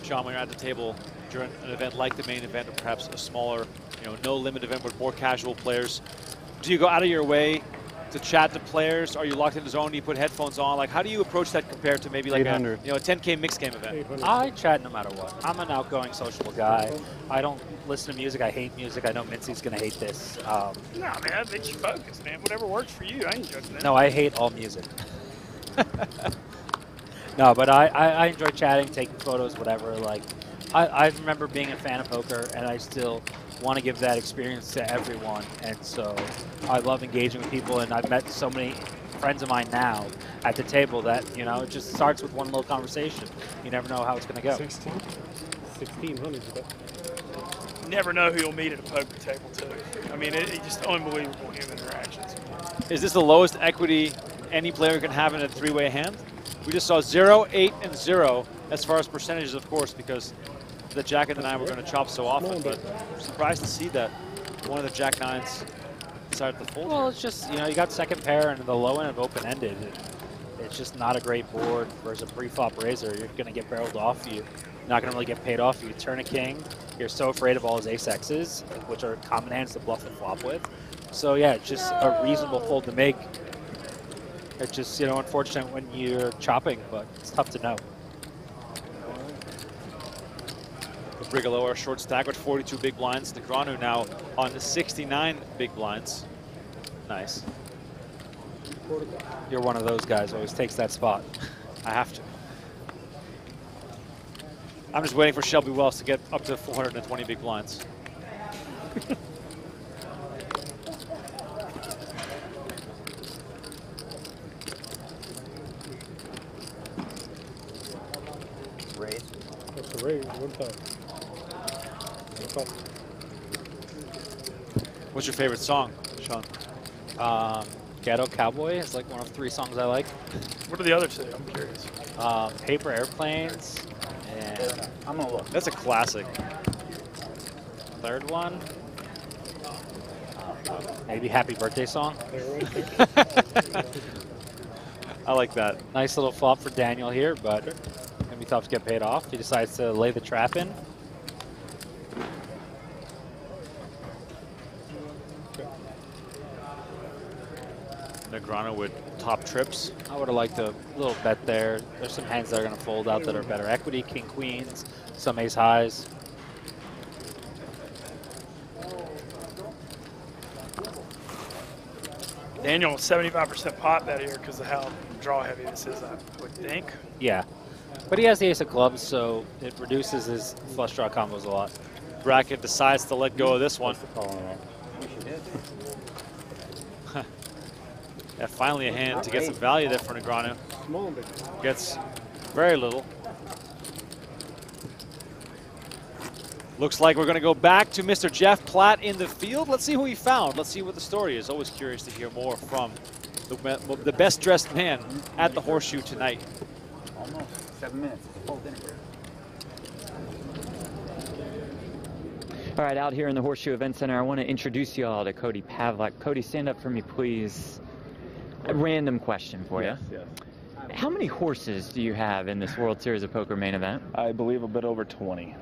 Sean, when you're at the table during an event like the main event, or perhaps a smaller, you know, no limit event with more casual players, do you go out of your way to chat to players? Are you locked in the zone? Do you put headphones on? Like, how do you approach that compared to maybe like a you know a 10k mixed game event?
I chat no matter what. I'm an outgoing, sociable guy. I don't listen to music. I hate music. I know Mintzy's gonna hate this. Um,
Nah, man, that makes you focus, man. Whatever works for you, I ain't judging that.
no, I hate all music. no, but I, I, I enjoy chatting, taking photos, whatever. Like, I, I remember being a fan of poker, and I still want to give that experience to everyone. And so I love engaging with people, and I've met so many friends of mine now at the table that, you know, it just starts with one little conversation. You never know how it's going to go.
16?
1600.
Never know who you'll meet at a poker table, too. I mean, it, it's just unbelievable human interactions.
Is this the lowest equity any player can have in a three-way hand? We just saw zero, eight, and zero as far as percentages, of course, because the jack and the nine were going to chop so often. But I'm surprised to see that one of the jack nines decided to fold.
Well, it's just, you know, you got second pair and the low end of open-ended. It's just not a great board versus a pre-flop raiser. You're going to get barreled off You're Not going to really get paid off. You turn a king. You're so afraid of all his ace X's, which are common hands to bluff the flop with. So yeah, it's just a reasonable fold to make. It's just, you know, unfortunate when you're chopping, but it's tough to know.
Rigolo, our short stack with 42 big blinds. Negreanu now on 69 big blinds. Nice.
You're one of those guys who always takes that spot.
I have to. I'm just waiting for Shelby Wells to get up to 420 big blinds.
Raise.
That's a raise, one time. One.
What's your favorite song, Sean?
Um, Ghetto Cowboy is like one of three songs I like.
What are the other two? I'm curious.
Um, Paper Airplanes, and
I'm gonna look.
That's a classic.
third one, maybe Happy Birthday Song.
I like that.
Nice little flop for Daniel here, but gonna be tough to get paid off. He decides to lay the trap in.
Negreanu with top trips.
I would have liked a little bet there. There's some hands that are going to fold out that are better equity. King queens, some ace highs.
Daniel, 75% pot bet here because of how draw heavy this is, I would think.
Yeah. But he has the ace of clubs, so it reduces his flush draw combos a lot.
Brackett decides to let go of this one. yeah, finally a hand to get some value there for Negreanu.
Small.
Gets very little. Looks like we're going to go back to Mr. Jeff Platt in the field. Let's see who he found. Let's see what the story is. Always curious to hear more from the, the best dressed man at the Horseshoe tonight.
Almost seven minutes. Full dinner.
All right, out here in the Horseshoe Event Center, I want to introduce you all to Cody Pavlik. Cody, stand up for me, please. A random question for
Yes,
you.
yes. yes.
How many horses do you have in this World Series of Poker main event?
I believe a bit over 20.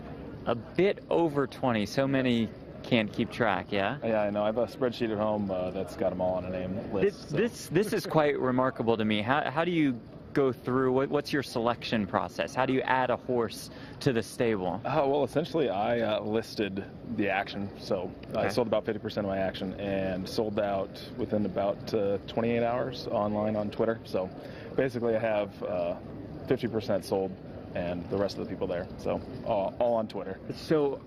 A bit over 20. So many can't keep track, yeah?
Yeah, I know. I have a spreadsheet at home uh, that's got them all on a name
This,
list. so-
this, this is quite remarkable to me. How, how do you go through, what, what's your selection process? How do you add a horse to the stable?
Uh, well, essentially, I uh, listed the action. So I sold about 50% of my action and sold out within about uh, 28 hours online on Twitter. So basically, I have uh, 50% sold and the rest of the people there. So all, all on Twitter.
So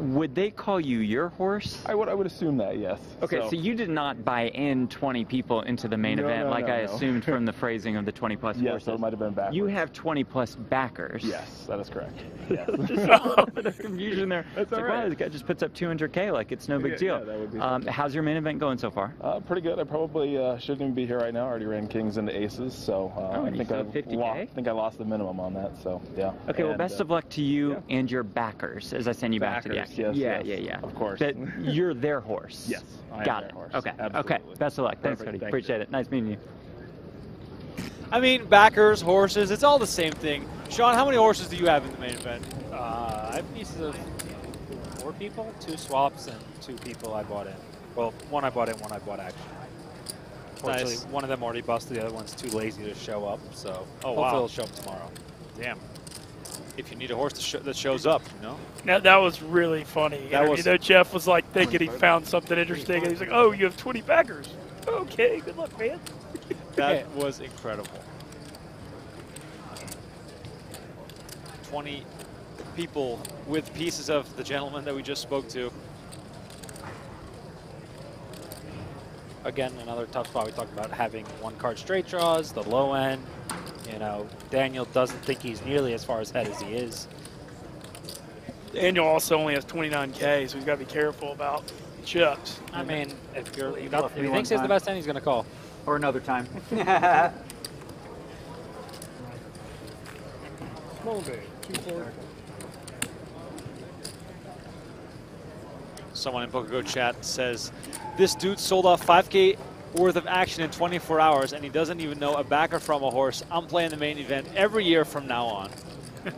would they call you your horse?
I would, I would assume that, yes.
Okay, so, you did not buy in 20 people into the main
No,
event
no,
like
no,
I assumed from the phrasing of the 20 plus
Yes,
horses.
so it might have been backwards.
You have 20 plus backers.
Yes, that is correct.
Just a little bit of confusion there.
That's
it's like,
all
wow, this guy just puts up 200K like it's no big
Yeah,
deal.
yeah, that would be
um, how's your main event going so far?
Uh, pretty good. I probably uh, shouldn't even be here right now. I already ran kings into aces, so uh,
Oh,
I
and
think I
still have 50K?
lo- think I lost the minimum on that. So yeah.
Okay, well, best
uh,
of luck to you and your backers as I send you back to the
Backers,
action.
Yes,
yeah,
yes,
yeah, yeah.
of course.
That you're their horse.
Yes, I am
Got
their
it.
horse.
Okay. Okay. Best of luck. Thanks,
Perfect.
Cody.
Thank
Appreciate
you.
it. Nice meeting you.
I mean, backers, horses, it's all the same thing. Sean, how many horses do you have in the main event?
Uh, I have pieces of four people, two swaps, and two people I bought in. Well, one I bought in, one I bought action. Fortunately,
Nice.
one of them already busted. The other one's too lazy to show up. So
Oh,
hopefully
wow.
it'll show up tomorrow.
Damn. If you need a horse to sh that shows up, you know?
That, that was really funny.
That
That
was-
you know, Jeff was like thinking he found something interesting, and he's like, "Oh, you have 20 backers. Okay, good luck, man."
That was incredible. 20 people with pieces of the gentleman that we just spoke to.
Again, another tough spot. We talked about having one card straight draws, the low end. You know, Daniel doesn't think he's nearly as far ahead as he is.
Daniel also only has 29k, so he's got to be careful about chips.
I mean, if you're
He
if he thinks
one
he's the best hand, he's going to call.
Or another time.
Small bit. Two four.
Someone in PokerGO chat says, this dude sold off 5K worth of action in 24 hours and he doesn't even know a backer from a horse. I'm playing the main event every year from now on.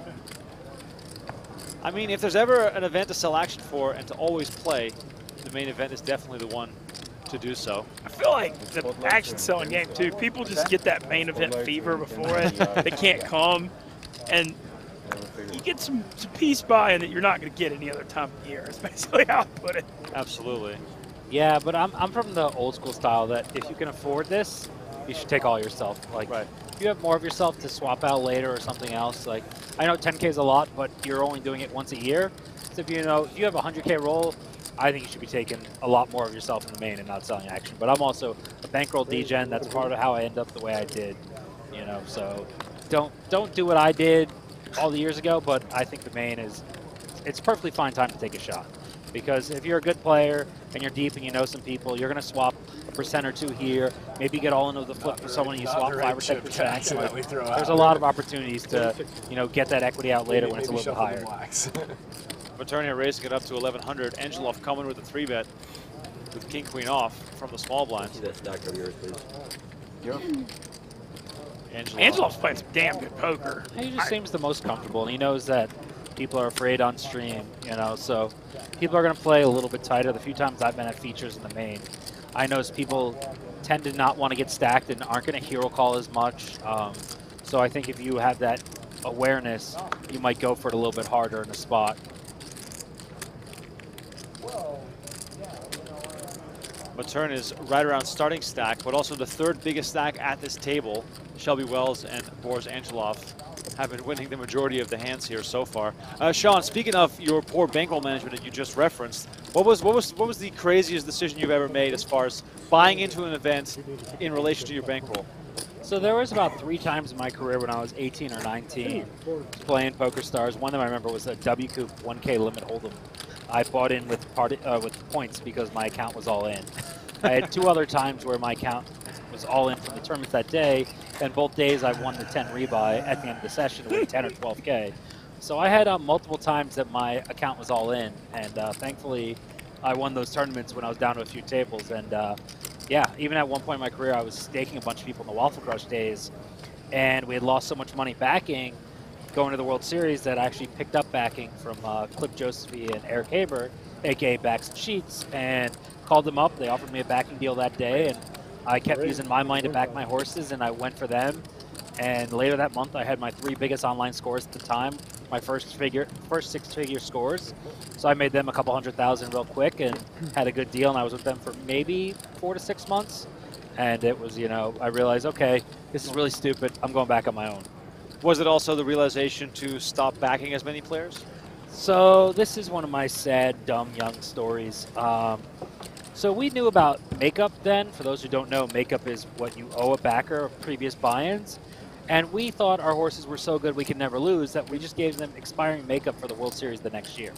I mean, if there's ever an event to sell action for and to always play, the main event is definitely the one to do so.
I feel like the action selling game too. People just get that main event fever before it. They can't come, and you get some, some peace buying that you're not going to get any other time of year. It's basically how I put it.
Absolutely.
Yeah, but I'm, I'm from the old school style that if you can afford this, you should take all yourself. Like,
right.
if you have more of yourself to swap out later or something else, like, I know 10K is a lot, but you're only doing it once a year. So if you know, if you have a 100K roll, I think you should be taking a lot more of yourself in the main and not selling action. But I'm also a bankroll degen. That's part of how I end up the way I did, you know. So don't don't do what I did all the years ago. But I think the main is it's perfectly fine time to take a shot because if you're a good player and you're deep and you know some people, you're going to swap a percent or two here. Maybe get all into the flip for someone you swap
the
five
right
or ten
chip to
percent.
accidentally throw
There's a lot of opportunities to you know get that equity out later
Maybe-
when it's a little bit
shuffle the
higher.
blacks.
Raising it up to 1100. Angelov coming with a three bet with king queen off from the small blinds.
That stack of yours, please.
Yep. Angelov.
Angelov's playing some damn good poker.
He just seems the most comfortable, and he knows that people are afraid on stream, you know, so people are going to play a little bit tighter. The few times I've been at features in the main, I notice people tend to not want to get stacked and aren't going to hero call as much. Um, so I think if you have that awareness, you might go for it a little bit harder in a spot.
Mattern is right around starting stack, but also the third biggest stack at this table. Shelby Wells and Boris Angelov have been winning the majority of the hands here so far. Uh, Sean, speaking of your poor bankroll management that you just referenced, what was what was what was the craziest decision you've ever made as far as buying into an event in relation to your bankroll?
So there was about three times in my career when I was 18 or 19 playing PokerStars. One of them I remember was a WCOOP 1K limit hold'em. I bought in with uh, with points because my account was all in. I had two other times where my account was all in from the tournament that day, and both days I won the 10 rebuy at the end of the session with 10 or 12k. So I had uh, multiple times that my account was all in, and uh, thankfully I won those tournaments when I was down to a few tables. And uh, yeah, even at one point in my career, I was staking a bunch of people in the Waffle Crush days, and we had lost so much money backing going to the World Series that I actually picked up backing from uh, Clip Josephine and Eric Haber, aka Backs and Sheets, and called them up. They offered me a backing deal that day, and I kept using my mind to back my horses, and I went for them. And later that month, I had my three biggest online scores at the time, my first figure, first six-figure scores. So I made them a couple hundred thousand real quick, and had a good deal. And I was with them for maybe four to six months. And it was, you know, I realized, okay, this is really stupid. I'm going back on my own.
Was it also the realization to stop backing as many players?
So this is one of my sad, dumb, young stories. Um, so we knew about makeup then. For those who don't know, makeup is what you owe a backer of previous buy-ins. And we thought our horses were so good we could never lose that we just gave them expiring makeup for the World Series the next year.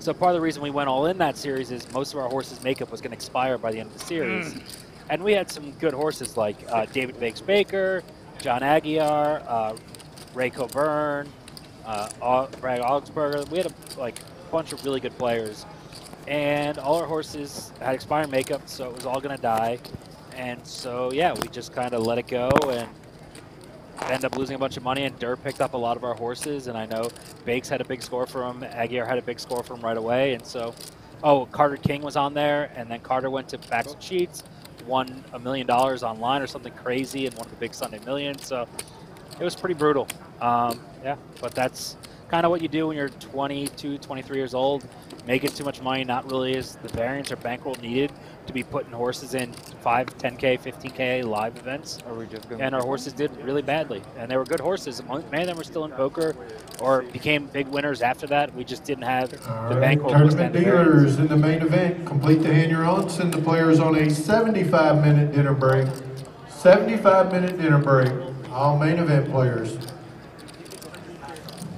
So part of the reason we went all in that series is most of our horses' makeup was going to expire by the end of the series. And we had some good horses like uh, David Bakes Baker, John Aguiar, uh, Ray Coburn, uh, Brad Augsburger. We had a like bunch of really good players, and all our horses had expired makeup, so it was all going to die. And so yeah, we just kind of let it go and end up losing a bunch of money. And Durr picked up a lot of our horses, and I know Bakes had a big score for him. Aguirre had a big score for him right away, and so. Oh, Carter King was on there, and then Carter went to Backs and Sheets, won a million dollars online or something crazy, and won the big Sunday Million. So it was pretty brutal. Um, yeah, but that's kind of what you do when you're 22, 23 years old. Making too much money, not really is the variance or bankroll needed to be putting horses in 5, 10K, 15K live events.
Are we just
And our horses did really badly. And they were good horses. Many of them were still in poker or became big winners after that. We just didn't have
All
the
right,
bankroll to
tournament
extend the
dealers in the main event. Complete the hand you're on. Send the players on a 75 minute dinner break. 75 minute dinner break. All main event players.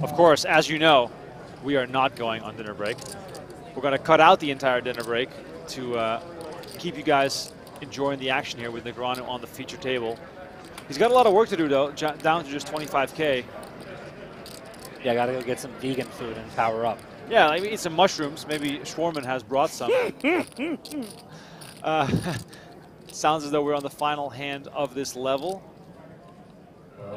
Of course, as you know, we are not going on dinner break. We're going to cut out the entire dinner break to uh, keep you guys enjoying the action here with Negreanu on the feature table. He's got a lot of work to do, though, down to just 25K.
Yeah, I got to go get some vegan food and power up.
Yeah, like eat some mushrooms. Maybe Schwarman has brought some. uh, sounds as though we're on the final hand of this level.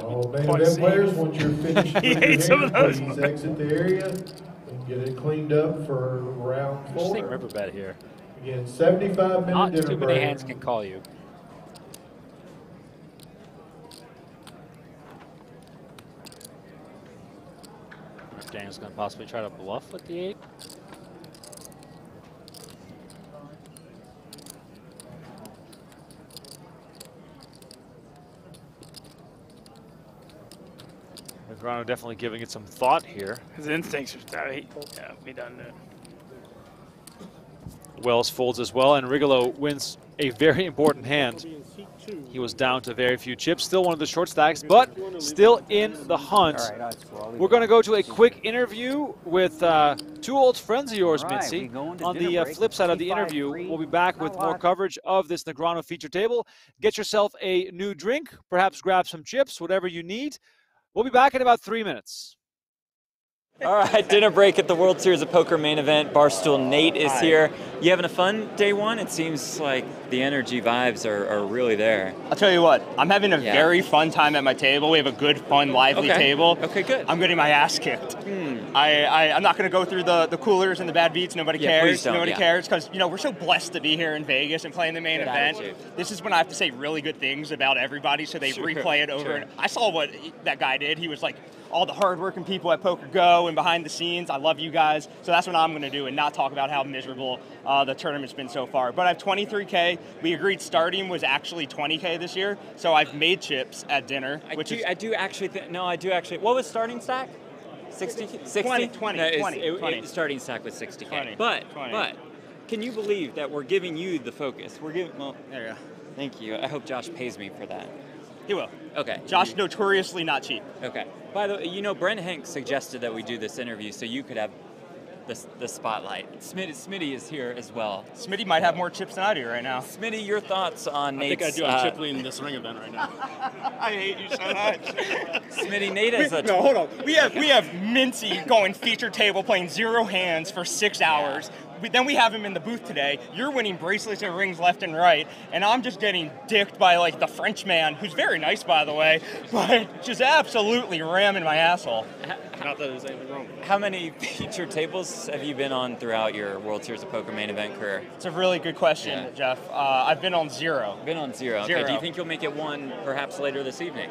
All main event players, once you're finished with
He
your
ate some
hand,
of those.
please exit the area and get it cleaned up for round four.
Interesting riverbed here.
Again, 75 minute
Not
dinner
too
break.
many hands can call you. If Daniel's going to possibly try to bluff with the eight.
Negreanu definitely giving it some thought here.
His instincts are he, yeah, we done it.
Wells folds as well, and Rigolo wins a very important hand. He was down to very few chips, still one of the short stacks, but still in the hunt.
All right, that's cool. I'll leave
We're going to go to a quick interview with uh, two old friends of yours,
All right,
Mintzy.
we going to
On the uh, flip side of the interview, we'll be back with more coverage of this Negreanu feature table. Get yourself a new drink, perhaps grab some chips, whatever you need. We'll be back in about three minutes.
All right, dinner break at the World Series of Poker main event. Barstool Nate is
Hi.
here. You having a fun day one? It seems like the energy vibes are, are really there.
I'll tell you what, I'm having a
Yeah.
very fun time at my table. We have a good, fun, lively
Okay.
table.
Okay, good.
I'm getting my ass kicked. Hmm. I, I, I'm not going to go through the, the coolers and the bad beats. Nobody
Yeah,
cares. Nobody
yeah.
cares because, you know, we're so blessed to be here in Vegas and playing the main
Good
event.
attitude.
This is when I have to say really good things about everybody so they
Sure,
replay it over.
sure.
And I saw what that guy did. He was like, all the hardworking people at PokerGO and behind the scenes. I love you guys. So that's what I'm going to do and not talk about how miserable uh, the tournament's been so far. But I have 23K. We agreed starting was actually 20K this year. So I've made chips at dinner,
I
which
do,
is
I do actually think, no, I do actually. What was starting stack? 60? 60?
20, 20,
No,
20,
it-
20.
it- starting stack was 60K.
20,
but,
20.
but, can you believe that we're giving you the focus? We're giving, well, there you go. Thank you. I hope Josh pays me for that.
He will.
Okay.
Josh notoriously not cheap.
Okay. By the way, you know, Brent Hank suggested that we do this interview so you could have the, the spotlight. Smitty, Smitty is here as well.
Smitty might have more chips than I do right now.
Smitty, your thoughts on
I
Nate's...
think I do. I'm
uh,
chip leading this ring event right now.
I hate you so much.
Smitty, Nate is a...
no, hold on. We have we have Mintzy going feature table playing zero hands for six hours. We, then we have him in the booth today. You're winning bracelets and rings left and right, and I'm just getting dicked by like the French man, who's very nice by the way, but just absolutely ramming my asshole.
Not that there's anything wrong. with.
How many feature tables have you been on throughout your World Series of Poker main event career?
It's a really good question,
Yeah.
Jeff. Uh, I've been on zero.
Been on zero. Okay.
Zero.
Do you think you'll make it one perhaps later this evening?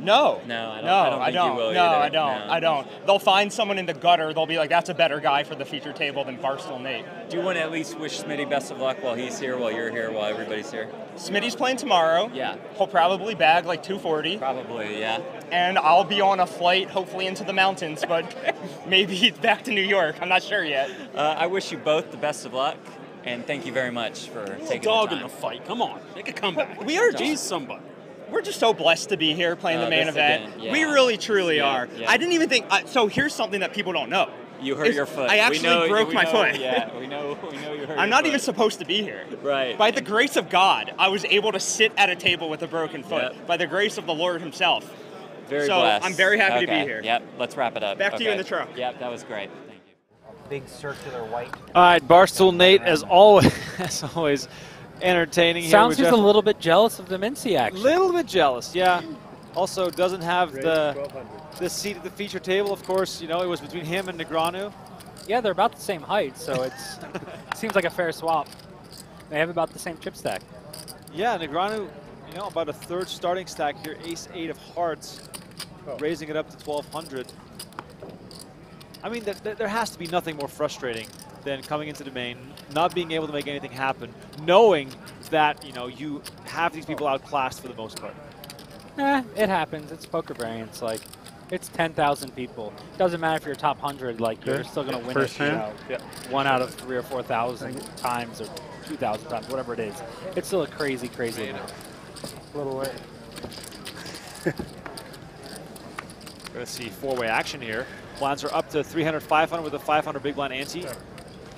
No.
No, I don't.
No,
I don't think
don't.
you will
no,
either.
I don't.
No.
I don't. They'll find someone in the gutter. They'll be like, "That's a better guy for the feature table than Barstool Nate."
Do you want to at least wish Smitty best of luck while he's here, while you're here, while everybody's here?
Smitty's playing tomorrow.
Yeah.
He'll probably bag like 240.
Probably, yeah.
And I'll be on a flight, hopefully into the mountains, but maybe back to New York. I'm not sure yet.
Uh, I wish you both the best of luck, and thank you very much for taking
dog
the
in the fight. Come on, make a comeback.
We are
He's
just
somebody.
We're just so blessed to be here playing
Uh,
the main event.
event, yeah.
We really, truly
Yeah,
are.
yeah.
I didn't even think. I, so here's something that people don't know.
You hurt
Is
your foot.
I actually
know-
broke my
know-
foot.
Yeah, we know. We know you hurt.
I'm
your
not even supposed to be here.
Right.
By the grace of God, I was able to sit at a table with a broken foot.
Yep.
By the grace of the Lord Himself.
Very
so
blessed.
I'm very happy to be here.
Yep. Let's wrap it up.
Back to you in the truck.
Yep. That was great. Thank you.
A Big circular white.
All right, Barstool Nate, as always, as always, entertaining. here
Sounds
with
just a little bit jealous of the Mintzy action.
little bit jealous, yeah. Also, doesn't have the the seat at the feature table. Of course, you know it was between him and Negreanu.
Yeah, they're about the same height, so it's seems like a fair swap. They have about the same chip stack.
Yeah, Negreanu, you know, about a third starting stack here. Ace eight of hearts, oh. raising it up to 1200. I mean, th th there has to be nothing more frustrating than coming into the main, not being able to make anything happen, knowing that you know you have these people outclassed for the most part.
Eh, it happens. It's poker variance. Like, it's 10,000 people. Doesn't matter if you're top 100. Like, you're still gonna win
First
it. You
hand?
one out of three or four thousand times, or 2,000 times, whatever it is. It's still a crazy, crazy amount.
A little way.
We're going to see four-way action here. Blinds are up to 300, 500 with a 500 big blind ante.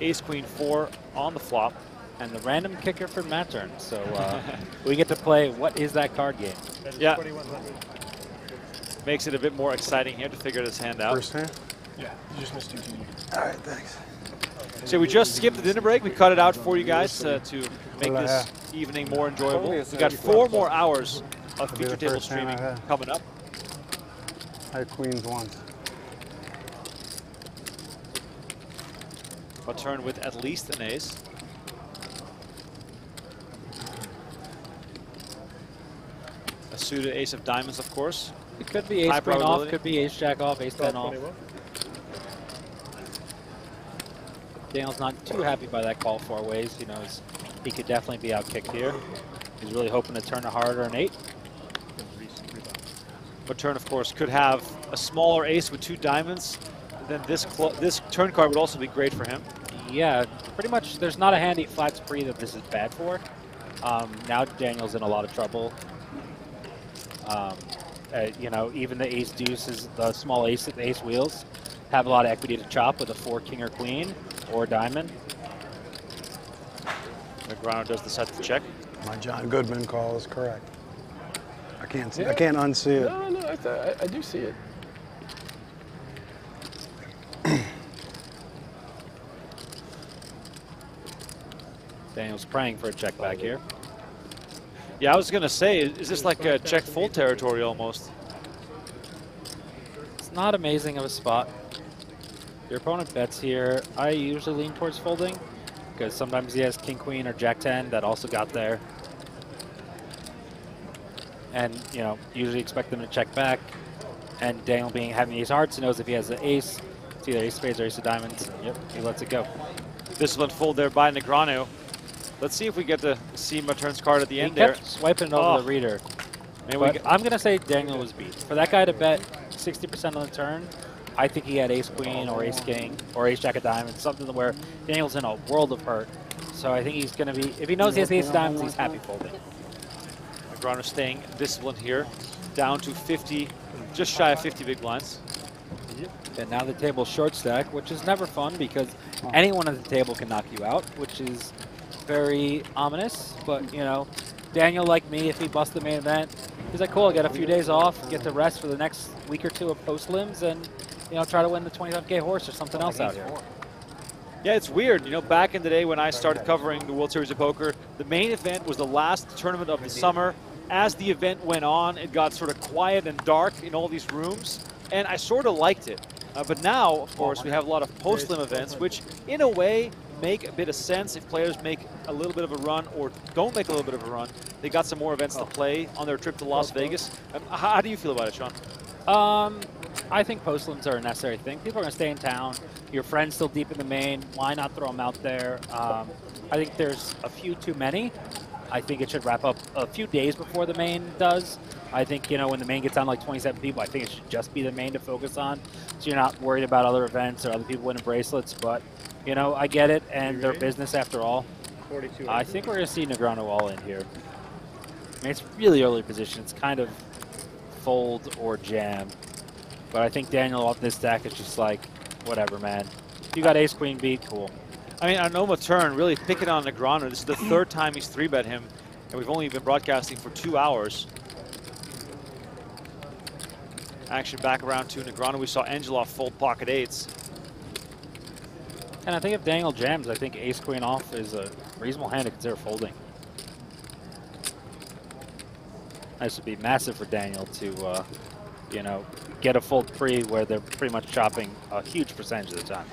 Ace, queen, four on the flop.
And the random kicker for Mattern. So uh, we get to play what is that card game?
Yeah. Makes it a bit more exciting here to figure this hand out.
First hand?
Yeah, you just missed two
All right, thanks.
So we just skipped the dinner break. We cut it out for you guys uh, to make
What did I
this evening more enjoyable.
Probably a
We got four more hours of feature table
first hand I
streaming coming up.
I had queens once.
a turn with at least an ace. A suited ace of diamonds, of course.
It could be ace queen off, could be ace jack off, ace 10 off. Daniel's not too happy by that call four ways. He knows he could definitely be outkicked here. He's really hoping to turn a harder an eight.
But turn, of course, could have a smaller ace with two diamonds then this this turn card would also be great for him.
Yeah, pretty much there's not a hand eight flats pre that this is bad for. Um, now Daniel's in a lot of trouble. Um, uh, you know, even the ace deuces, the small ace, the ace wheels, have a lot of equity to chop with a four king or queen or diamond.
Negreanu does decide to check.
My John Goodman call is correct. I can't see, I can't unsee it.
No, no, I, th- I, I do see it.
Daniel's praying for a check back here.
Yeah, I was gonna say, is this like a check full territory almost?
It's not amazing of a spot. Your opponent bets here. I usually lean towards folding because sometimes he has king queen or jack 10 that also got there. And, you know, usually expect them to check back. And Daniel being having ace hearts, he knows if he has the ace, it's either ace spades or ace of diamonds. Yep, he lets it go.
Disciplined fold there by Negreanu. Let's see if we get to see my turns card at the
He
end
kept
there.
swiping it over
Oh.
the reader. But I'm going to say Daniel was beat. For that guy to bet 60% on the turn, I think he had ace queen or ace king or ace jack of diamonds, something where Daniel's in a world of hurt. So I think he's going to be, if he knows he has the ace of diamonds, he's happy folding.
Negreanu staying disciplined here, down to 50, just shy of 50 big blinds.
And now the table's short stack, which is never fun because anyone at the table can knock you out, which is very ominous. But, you know, Daniel, like me, if he busts the main event, he's like, cool, I get a few days off, get to rest for the next week or two of post limbs, and, you know, try to win the 25K horse or something else out here.
Yeah, it's weird. You know, back in the day when I started covering the World Series of Poker, the main event was the last tournament of the summer. As the event went on, it got sort of quiet and dark in all these rooms, and I sort of liked it. Uh, but now, of course, we have a lot of post-lim events, which in a way make a bit of sense if players make a little bit of a run or don't make a little bit of a run. They got some more events to play on their trip to Las Vegas. Um, how, how do you feel about it, Sean?
Um, I think post-limbs are a necessary thing. People are going to stay in town. Your friend's still deep in the main. Why not throw them out there? Um, I think there's a few too many. I think it should wrap up a few days before the main does. I think, you know, when the main gets to like 27 people, I think it should just be the main to focus on. So you're not worried about other events or other people winning bracelets. But, you know, I get it, and their business after all.
42.
I think we're going to see Negreanu all in here. I mean, it's really early position. It's kind of fold or jam. But I think Daniel off this stack is just like, whatever, man. You got ace queen beat, cool.
I mean, Arnaud Mattern really picking on Negreanu. This is the third time he's three bet him, and we've only been broadcasting for two hours. Action back around to Negreanu. We saw Angelov fold pocket eights.
And I think if Daniel jams, I think ace queen off is a reasonable hand to consider folding. This would be massive for Daniel to, uh, you know, get a fold pre where they're pretty much chopping a huge percentage of the time.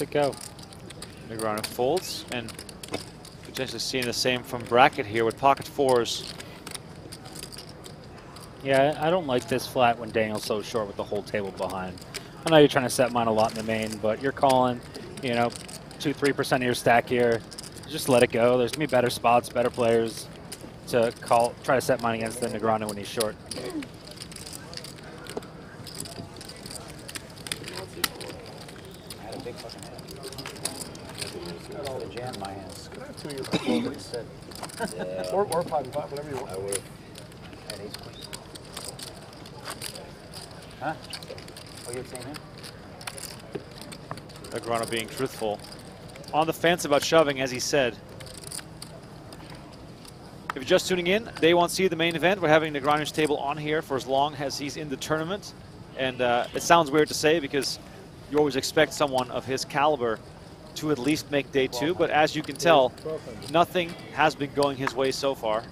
It go.
Negreanu folds, and potentially seeing the same from Brackett here with pocket fours.
Yeah, I don't like this flat when Daniel's so short with the whole table behind. I know you're trying to set mine a lot in the main, but you're calling, you know, two, three percent of your stack here. Just let it go. There's gonna be better spots, better players to call, try to set mine against the Negreanu when he's short.
I had a big fucking hand. Got all the jam in my hands.
Could I have two of your. Or, or five and five, whatever you want.
I would have had ace queen. Huh? Oh, you have the same hand?
Negreanu being truthful. On the fence about shoving, as he said. If you're just tuning in, day one see the main event. We're having Negreanu's table on here for as long as he's in the tournament. And uh, it sounds weird to say because you always expect someone of his caliber to at least make day two. But as you can tell, nothing has been going his way so far.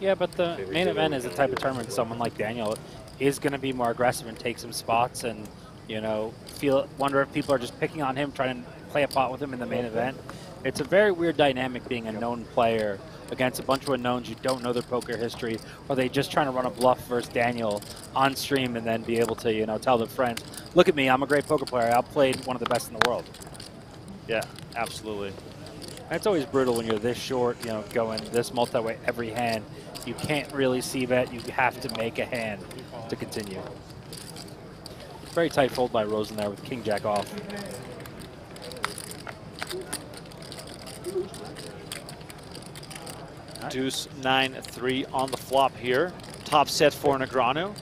Yeah, but the main event is the type of tournament someone like Daniel is going to be more aggressive and take some spots and, you know, feel wonder if people are just picking on him, trying to play a pot with him in the main event. It's a very weird dynamic being a known player against a bunch of unknowns you don't know their poker history, or they just trying to run a bluff versus Daniel on stream and then be able to, you know, tell their friends, look at me, I'm a great poker player. I played one of the best in the world.
Yeah, absolutely.
It's always brutal when you're this short, you know, going this multi-way every hand. You can't really see bet. You have to make a hand to continue. Very tight fold by Rosen there with King Jack off.
Deuce 9-3 on the flop here. Top set for Negreanu.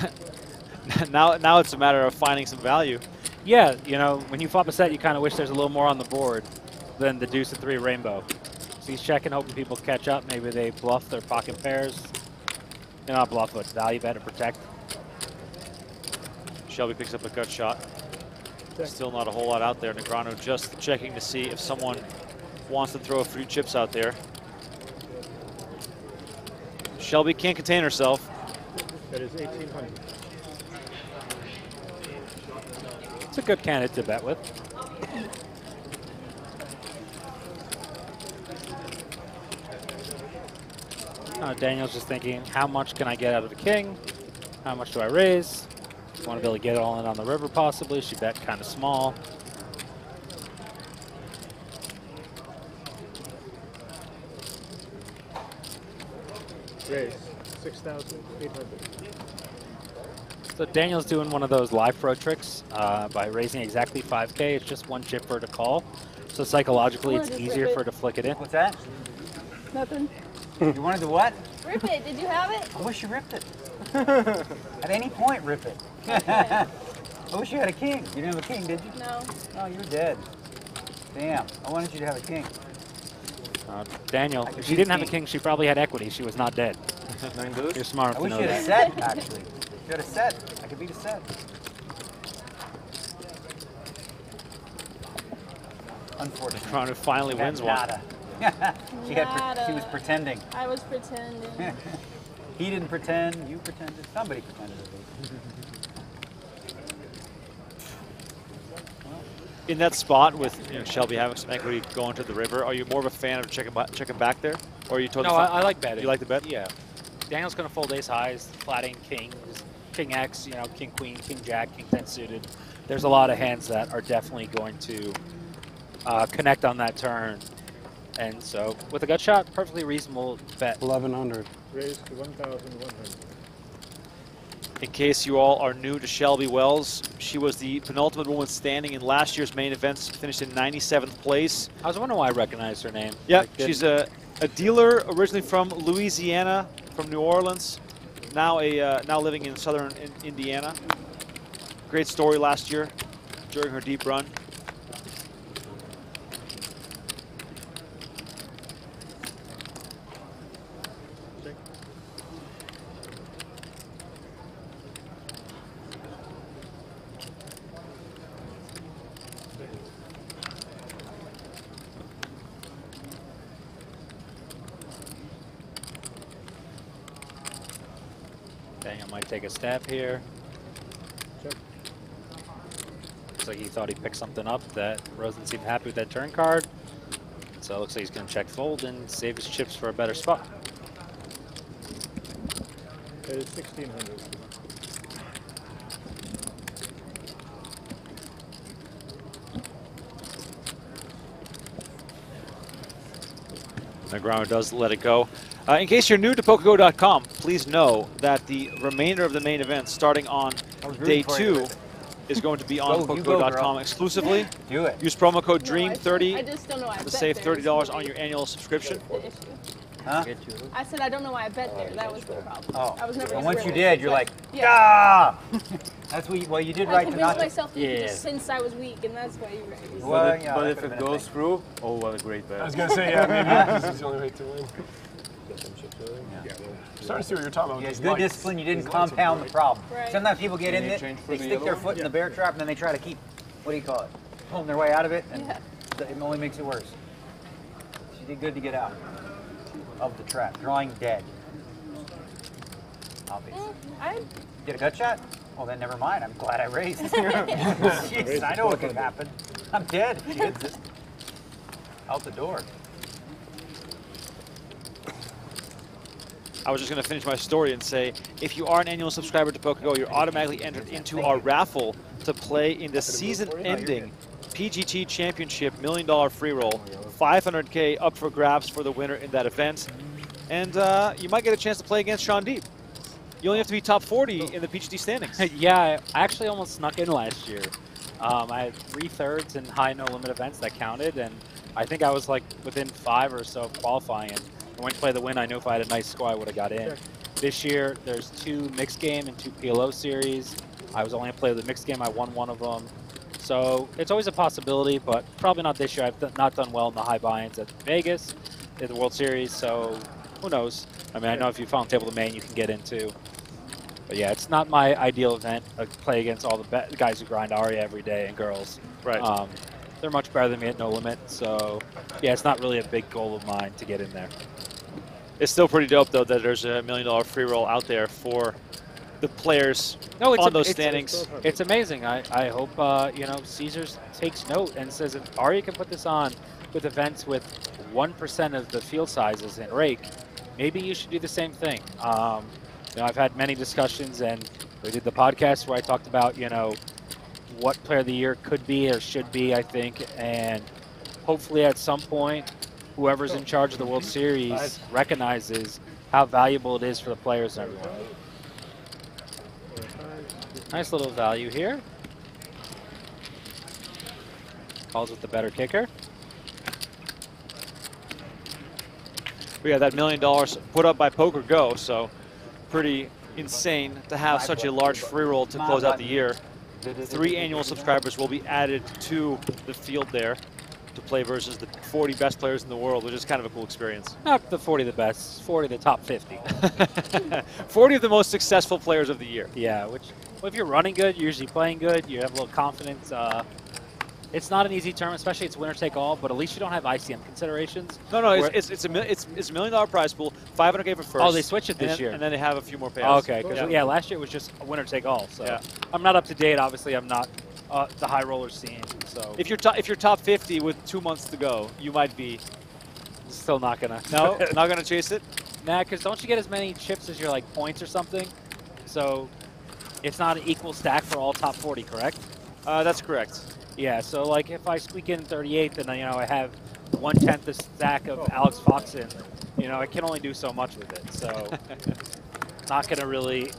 now, now it's a matter of finding some value.
Yeah, you know, when you flop a set, you kind of wish there's a little more on the board than the deuce and three rainbow. So he's checking, hoping people catch up. Maybe they bluff their pocket pairs. They're not bluff, but value bet to protect.
Shelby picks up a gut shot. Still not a whole lot out there. Negreanu just checking to see if someone wants to throw a few chips out there. Shelby can't contain herself.
That is 1800.
It's a good candidate to bet with. Uh, Daniel's just thinking, how much can I get out of the king? How much do I raise? Want to be able to get it all in on the river, possibly. She bet kind of small.
Raise 6,800.
So Daniel's doing one of those live pro tricks uh, by raising exactly 5k. It's just one chip for her to call. So psychologically, it's easier
rip
for her
it.
to flick it in.
What's that?
Nothing.
You wanted to what?
Rip it. Did you have it?
I wish you ripped it. At any point, rip it. I wish you had a king. You didn't have a king, did you?
No.
Oh, you're dead. Damn. I wanted you to have a king.
Uh, Daniel, if she didn't have a
king.
king, she probably had equity. She was not dead. You're smart
I
enough to
wish you had a set, actually. You had a set. I could beat a set. Unfortunately.
Negreanu finally wins one.
Nada. she, had pre- she was pretending.
I was pretending.
he didn't pretend. You pretended. Somebody pretended. at.
In that spot with you know, Shelby having some equity going to the river, are you more of a fan of checking, ba- checking back there? Or are you totally
No, I,
fine-
I like betting.
You like the bet?
Yeah. Daniel's going to fold ace highs, flatting kings, king X, you know, king queen, king jack, king 10 suited. There's a lot of hands that are definitely going to uh, connect on that turn. And so with a gut shot, perfectly reasonable bet.
1100.
Raise to 1,100.
In case you all are new to Shelby Wells, she was the penultimate woman standing in last year's main events, finished in 97th place.
I was wondering why I recognized her name.
Yeah,
Like,
she's a, a dealer originally from Louisiana, from New Orleans, now a uh, now living in southern in Indiana. Great story last year during her deep run.
Daniel might take a stab here. Looks like he thought he picked something up that Rosen seemed happy with that turn card. So it looks like he's going to check fold and save his chips for a better spot.
That is 1,600.
Negreanu does let it go. Uh, in case you're new to PokerGO.com, please know that the remainder of the main event, starting on day
for you to
two, is going to be on
Go, you go,
PokerGO.com exclusively.
Do it.
Use promo code
No,
DREAM30
I just don't know why I
to save $30 on your annual subscription.
Huh?
I said I don't know why I bet there. That was the problem.
Oh.
I was never.
And once you did, you're like,
yeah.
ah! That's what you, well, you did
I
right to not to.
myself to
Yeah.
just since I was weak, and that's why you raised.
Well,
but,
yeah,
but if it goes
thing.
through, oh, what a great bet.
I was gonna say, yeah, maybe this is the only way to win. I'm starting to see what you're talking about.
Yeah,
with
good
these lights.
discipline. You didn't
These lights are
compound the
bright.
problem.
Right.
Sometimes people get
Can
in
you
it,
change for
they
the
stick their
yellow?
foot in the bear trap, and then they try to keep what do you call it? Pulling their way out of it, and
Yeah.
th- it only makes it worse. She did good to get out of the trap. Drawing dead. Obvious.
Mm, I
Get a gut shot? Well, then never mind. I'm glad I raised. Jeez, I know what could happen. I'm dead. She hits it. Out the door.
I was just going to finish my story and say, if you are an annual subscriber to PokerGO, you're automatically entered into our raffle to play in the season-ending PGT Championship Million Dollar Free Roll. 500K up for grabs for the winner in that event. And uh, you might get a chance to play against Sean Deeb. You only have to be top 40 in the PGT standings.
yeah, I actually almost snuck in last year. Um, I had three thirds in high no limit events that counted, and I think I was like within five or so of qualifying. I went to play the win. I knew if I had a nice score, I would have got in. This year, there's two mixed game and two PLO series. I was only going to play the mixed game. I won one of them. So it's always a possibility, but probably not this year. I've d- not done well in the high buy-ins at Vegas, at the World Series, so who knows? I mean, I know if you found table the main, you can get into. But yeah, it's not my ideal event. I play against all the guys who grind Aria every day and girls.
Right.
Um, they're much better than me at No Limit, so yeah, it's not really a big goal of mine to get in there.
It's still pretty dope, though, that there's a million dollar free roll out there for the players
No, it's
on those
it's-
standings.
It's amazing. I, I hope uh, you know Caesars takes note and says if Aria can put this on with events with one percent of the field sizes in Rake, maybe you should do the same thing. Um, you know, I've had many discussions, and we did the podcast where I talked about you know what player of the year could be or should be. I think, and hopefully at some point, whoever's in charge of the World Series recognizes how valuable it is for the players and everyone. Nice little value here. Calls with the better kicker.
We got that million dollars put up by PokerGO, so pretty insane to have such a large free roll to close out the year. Three annual subscribers will be added to the field there to play versus the 40 best players in the world, which is kind of a cool experience.
Not the 40 the best, 40 the top 50.
40 of the most successful players of the year.
Yeah, which well, if you're running good, you're usually playing good, you have a little confidence. Uh, it's not an easy tournament, especially it's winner take all, but at least you don't have ICM considerations.
No, no, it's, it's, it's, a, mil- it's, it's a million dollar prize pool, 500k for first.
Oh, they switched it
and
this
then-
year.
And then they have a few more payouts.
Oh, okay, 'cause, yeah. last year it was just a winner take all. So
Yeah.
I'm not up to date. Obviously, I'm not uh, the high roller scene. So
If you're, if you're top 50 with two months to go, you might be.
Still not gonna.
No, not gonna chase it.
Nah, because don't you get as many chips as your like points or something? So it's not an equal stack for all top 40, correct?
Uh, that's correct.
Yeah. So like if I squeak in 38th and you know I have one tenth the stack of Alex Foxen. you know I can only do so much with it. So not gonna really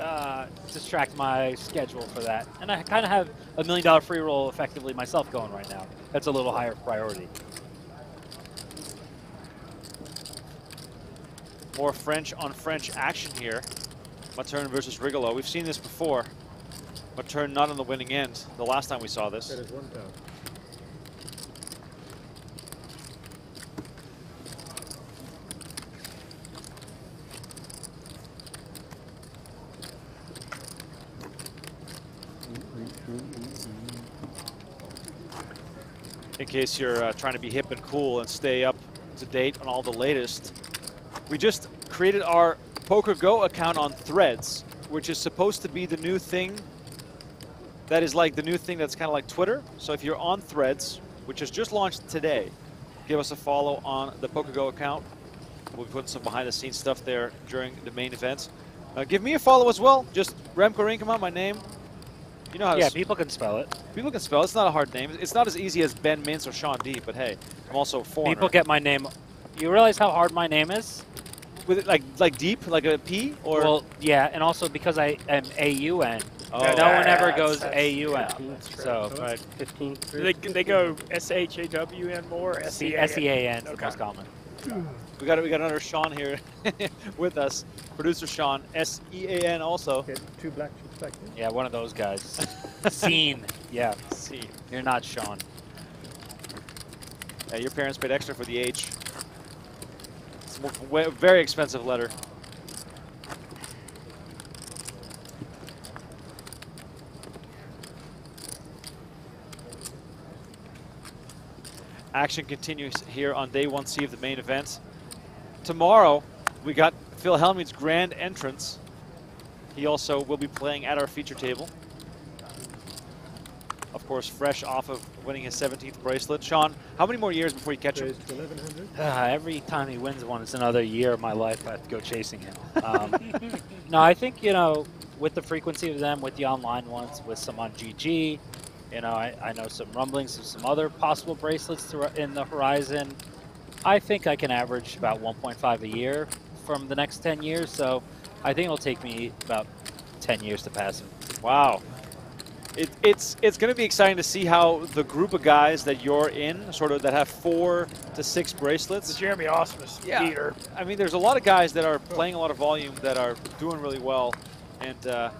uh, distract my schedule for that. And I kind of have a million dollar free roll effectively myself going right now. That's a little higher priority.
More French on French action here. Mattern versus Rigolo. We've seen this before. Mattern not on the winning end the last time we saw this.
That is one down.
In case you're uh, trying to be hip and cool and stay up to date on all the latest. We just created our PokerGO account on Threads, which is supposed to be the new thing. That is like the new thing that's kind of like Twitter. So if you're on Threads, which has just launched today, give us a follow on the PokerGO account. We'll be putting some behind the scenes stuff there during the main events. Uh, give me a follow as well. Just Remko Rinkema, my name. You know how
Yeah, people can spell it.
People can spell. It. It's not a hard name. It's not as easy as Ben Mintz or Sean D. But hey, I'm also a foreigner.
People get my name. You realize how hard my name is?
with it like like deep, like a P or
well, yeah, and also because I am AUN.
Oh.
no one ever goes AUN. So
Right.
15.
They, they go S H A W N more. S E A N.
S-E-A-N is the
Okay.
most common.
we got we got another Sean here with us, producer Sean S E A N also.
two black chips back there.
Yeah, one of those guys. Scene. Yeah.
Scene.
You're not Sean.
Yeah, your parents paid extra for the H. It's a very expensive letter. action continues here on day 1C of the main event. Tomorrow, we got Phil Hellmuth's grand entrance. He also will be playing at our feature table. Of course, fresh off of winning his 17th bracelet. Sean, how many more years before you catch him?
Uh, every time he wins one, it's another year of my life I have to go chasing him. Um, no, I think, you know, with the frequency of them, with the online ones, with some on GG, you know, I, I know some rumblings of some other possible bracelets in the horizon. I think I can average about 1.5 a year from the next 10 years, so I think it'll take me about 10 years to pass him.
Wow. It, it's it's going to be exciting to see how the group of guys that you're in, sort of that have four to six bracelets.
The Jeremy Ausmus,
yeah.
Peter.
I mean, there's a lot of guys that are playing a lot of volume that are doing really well, and uh,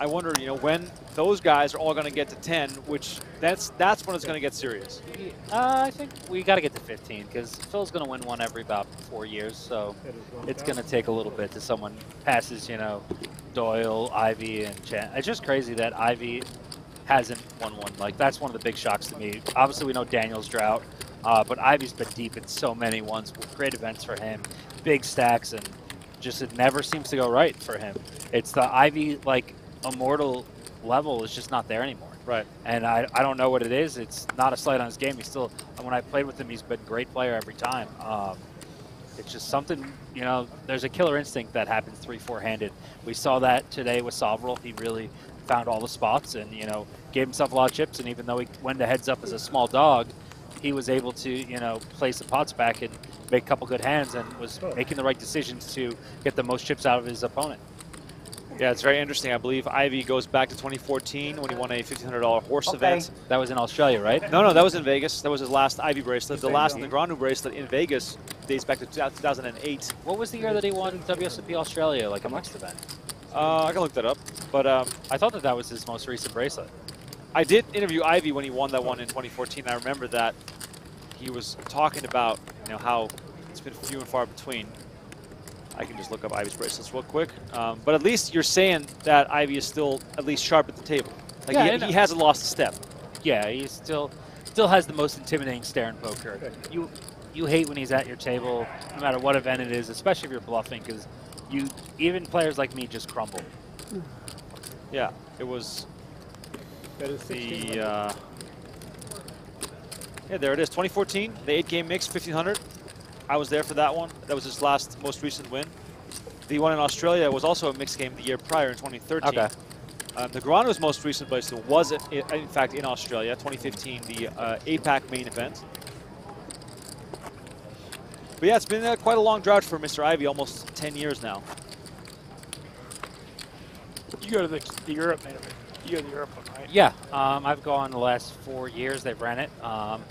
I wonder, you know, when those guys are all going to get to 10, which that's that's when it's going to get serious.
Uh, I think we got to get to 15 because Phil's going to win one every about four years, so it's going to take a little bit to someone passes, you know, Doyle, Ivey, and Chan. It's just crazy that Ivey hasn't won one. Like that's one of the big shocks to me. Obviously, we know Daniel's drought, uh, but Ivey's been deep in so many ones. Great events for him, big stacks, and just it never seems to go right for him. It's the Ivey, like immortal level is just not there anymore.
Right.
And I, I don't know what it is. It's not a slight on his game. He's still when I played with him, he's been a great player every time. Um, it's just something, you know, there's a killer instinct that happens three, four handed. We saw that today with Soverel. He really found all the spots and, you know, gave himself a lot of chips. And even though he went to heads up as a small dog, he was able to, you know, place the pots back and make a couple good hands and was making the right decisions to get the most chips out of his opponent.
Yeah, it's very interesting. I believe Ivey goes back to 2014 when he won a $1,500 horse
okay.
event.
That was in Australia, right?
No, no, that was in Vegas. That was his last Ivey bracelet. The last Negreanu bracelet in Vegas dates back to 2008.
What was the year that he won WSOP Australia, like a mixed event?
Uh, I can look that up. But um,
I thought that that was his most recent bracelet.
I did interview Ivey when he won that one in 2014. I remember that he was talking about you know how it's been few and far between. I can just look up Ivey's bracelets real quick. Um, but at least you're saying that Ivey is still at least sharp at the table. Like
yeah,
he, he, hasn't lost a step.
Yeah, he still still has the most intimidating stare in poker. You you hate when he's at your table, no matter what event it is, especially if you're bluffing, because you even players like me just crumble.
Yeah, it was the uh, yeah there it is 2014 the eight game mix 1500 I was there for that one that was his last most recent win the one in Australia was also a mixed game the year prior in 2013
okay
uh, the Negreanu's most recent place was in fact in Australia 2015 the uh, APAC main event but yeah it's been uh, quite a long drought for Mr. Ivey, almost 10 years now
you go to the, the Europe main event you go to the Europe one, right?
Yeah, um, I've gone the last four years. They've ran it. Um,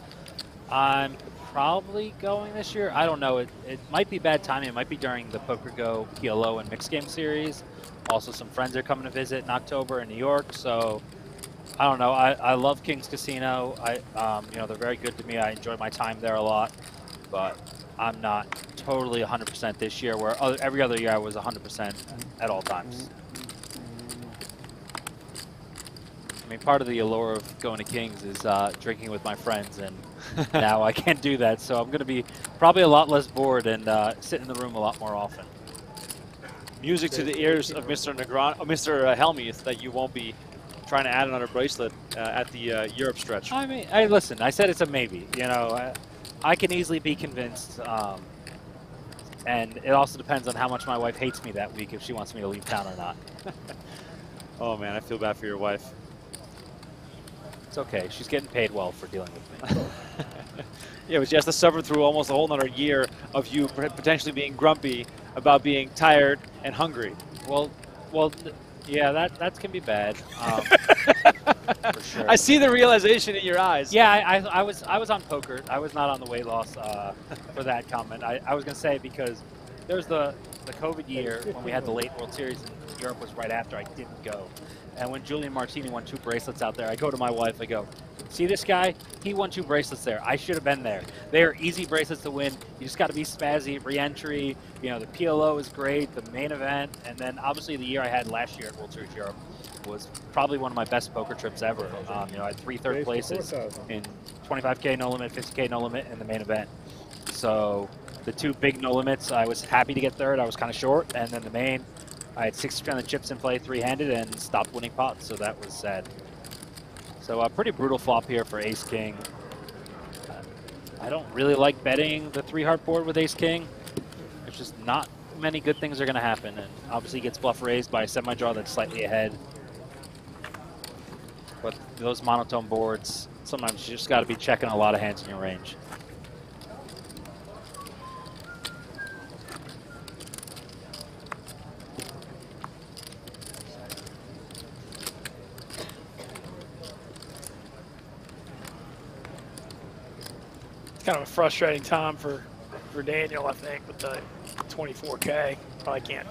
I'm probably going this year. I don't know. It, it might be bad timing. It might be during the PokerGO PLO and Mixed Game Series. Also, some friends are coming to visit in October in New York. So, I don't know. I, I love King's Casino. I um, you know they're very good to me. I enjoy my time there a lot, but I'm not totally 100% this year. Where other, every other year I was 100% at all times. I mean, part of the allure of going to Kings is uh, drinking with my friends, and now I can't do that. So I'm going to be probably a lot less bored and uh, sit in the room a lot more often.
Music to the ears of Mr. Negron, uh, Mr. Hellmuth that you won't be trying to add another bracelet uh, at the uh, Europe stretch.
I mean, I listen. I said it's a maybe. You know, I, I can easily be convinced. Um, and it also depends on how much my wife hates me that week if she wants me to leave town or not.
oh man, I feel bad for your wife.
It's okay. She's getting paid well for dealing with me.
yeah, but she has to suffer through almost a whole another year of you potentially being grumpy about being tired and hungry.
Well, well, yeah, that that can be bad. Um, for sure.
I see the realization in your eyes.
Yeah, I, I, I, was I was on poker. I was not on the weight loss uh, for that comment. I, I was gonna say because there's the the COVID year when we had the late World Series in Europe was right after I didn't go. And when Julien Martini won two bracelets out there, I go to my wife, I go, See this guy? He won two bracelets there. I should have been there. They are easy bracelets to win. You just got to be spazzy. Re-entry. You know the PLO is great. The main event, and then obviously the year I had last year at World Series Europe was probably one of my best poker trips ever. Um, you know, I had three third places in 25k no limit, 50k no limit, and the main event. So the two big no limits, I was happy to get third. I was kind of short, and then the main, I had 60% of the chips in play, three-handed, and stopped winning pots. So that was sad. So a pretty brutal flop here for Ace King. Uh, I don't really like betting the three heart board with Ace King. There's just not many good things are going to happen, and obviously gets bluff raised by a semi draw that's slightly ahead. But those monotone boards, sometimes you just got to be checking a lot of hands in your range.
Kind of a frustrating time for, for Daniel, I think, with the 24K. Probably can't.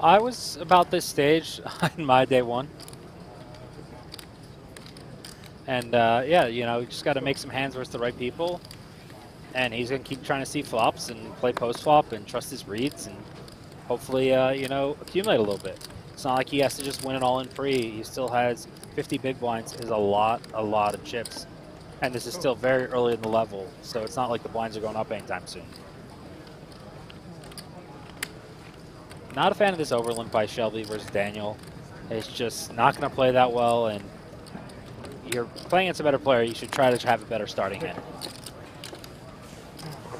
I was about this stage in my day one. And uh, yeah, you know, you just got to make some hands versus the right people. And he's going to keep trying to see flops and play post flop and trust his reads and hopefully, uh, you know, accumulate a little bit. It's not like he has to just win it all in free. He still has 50 big blinds is a lot, a lot of chips. And this is still very early in the level, so it's not like the blinds are going up anytime soon. Not a fan of this overlimp by Shelby versus Daniel. It's just not going to play that well, and you're playing against a better player, you should try to have a better starting hand.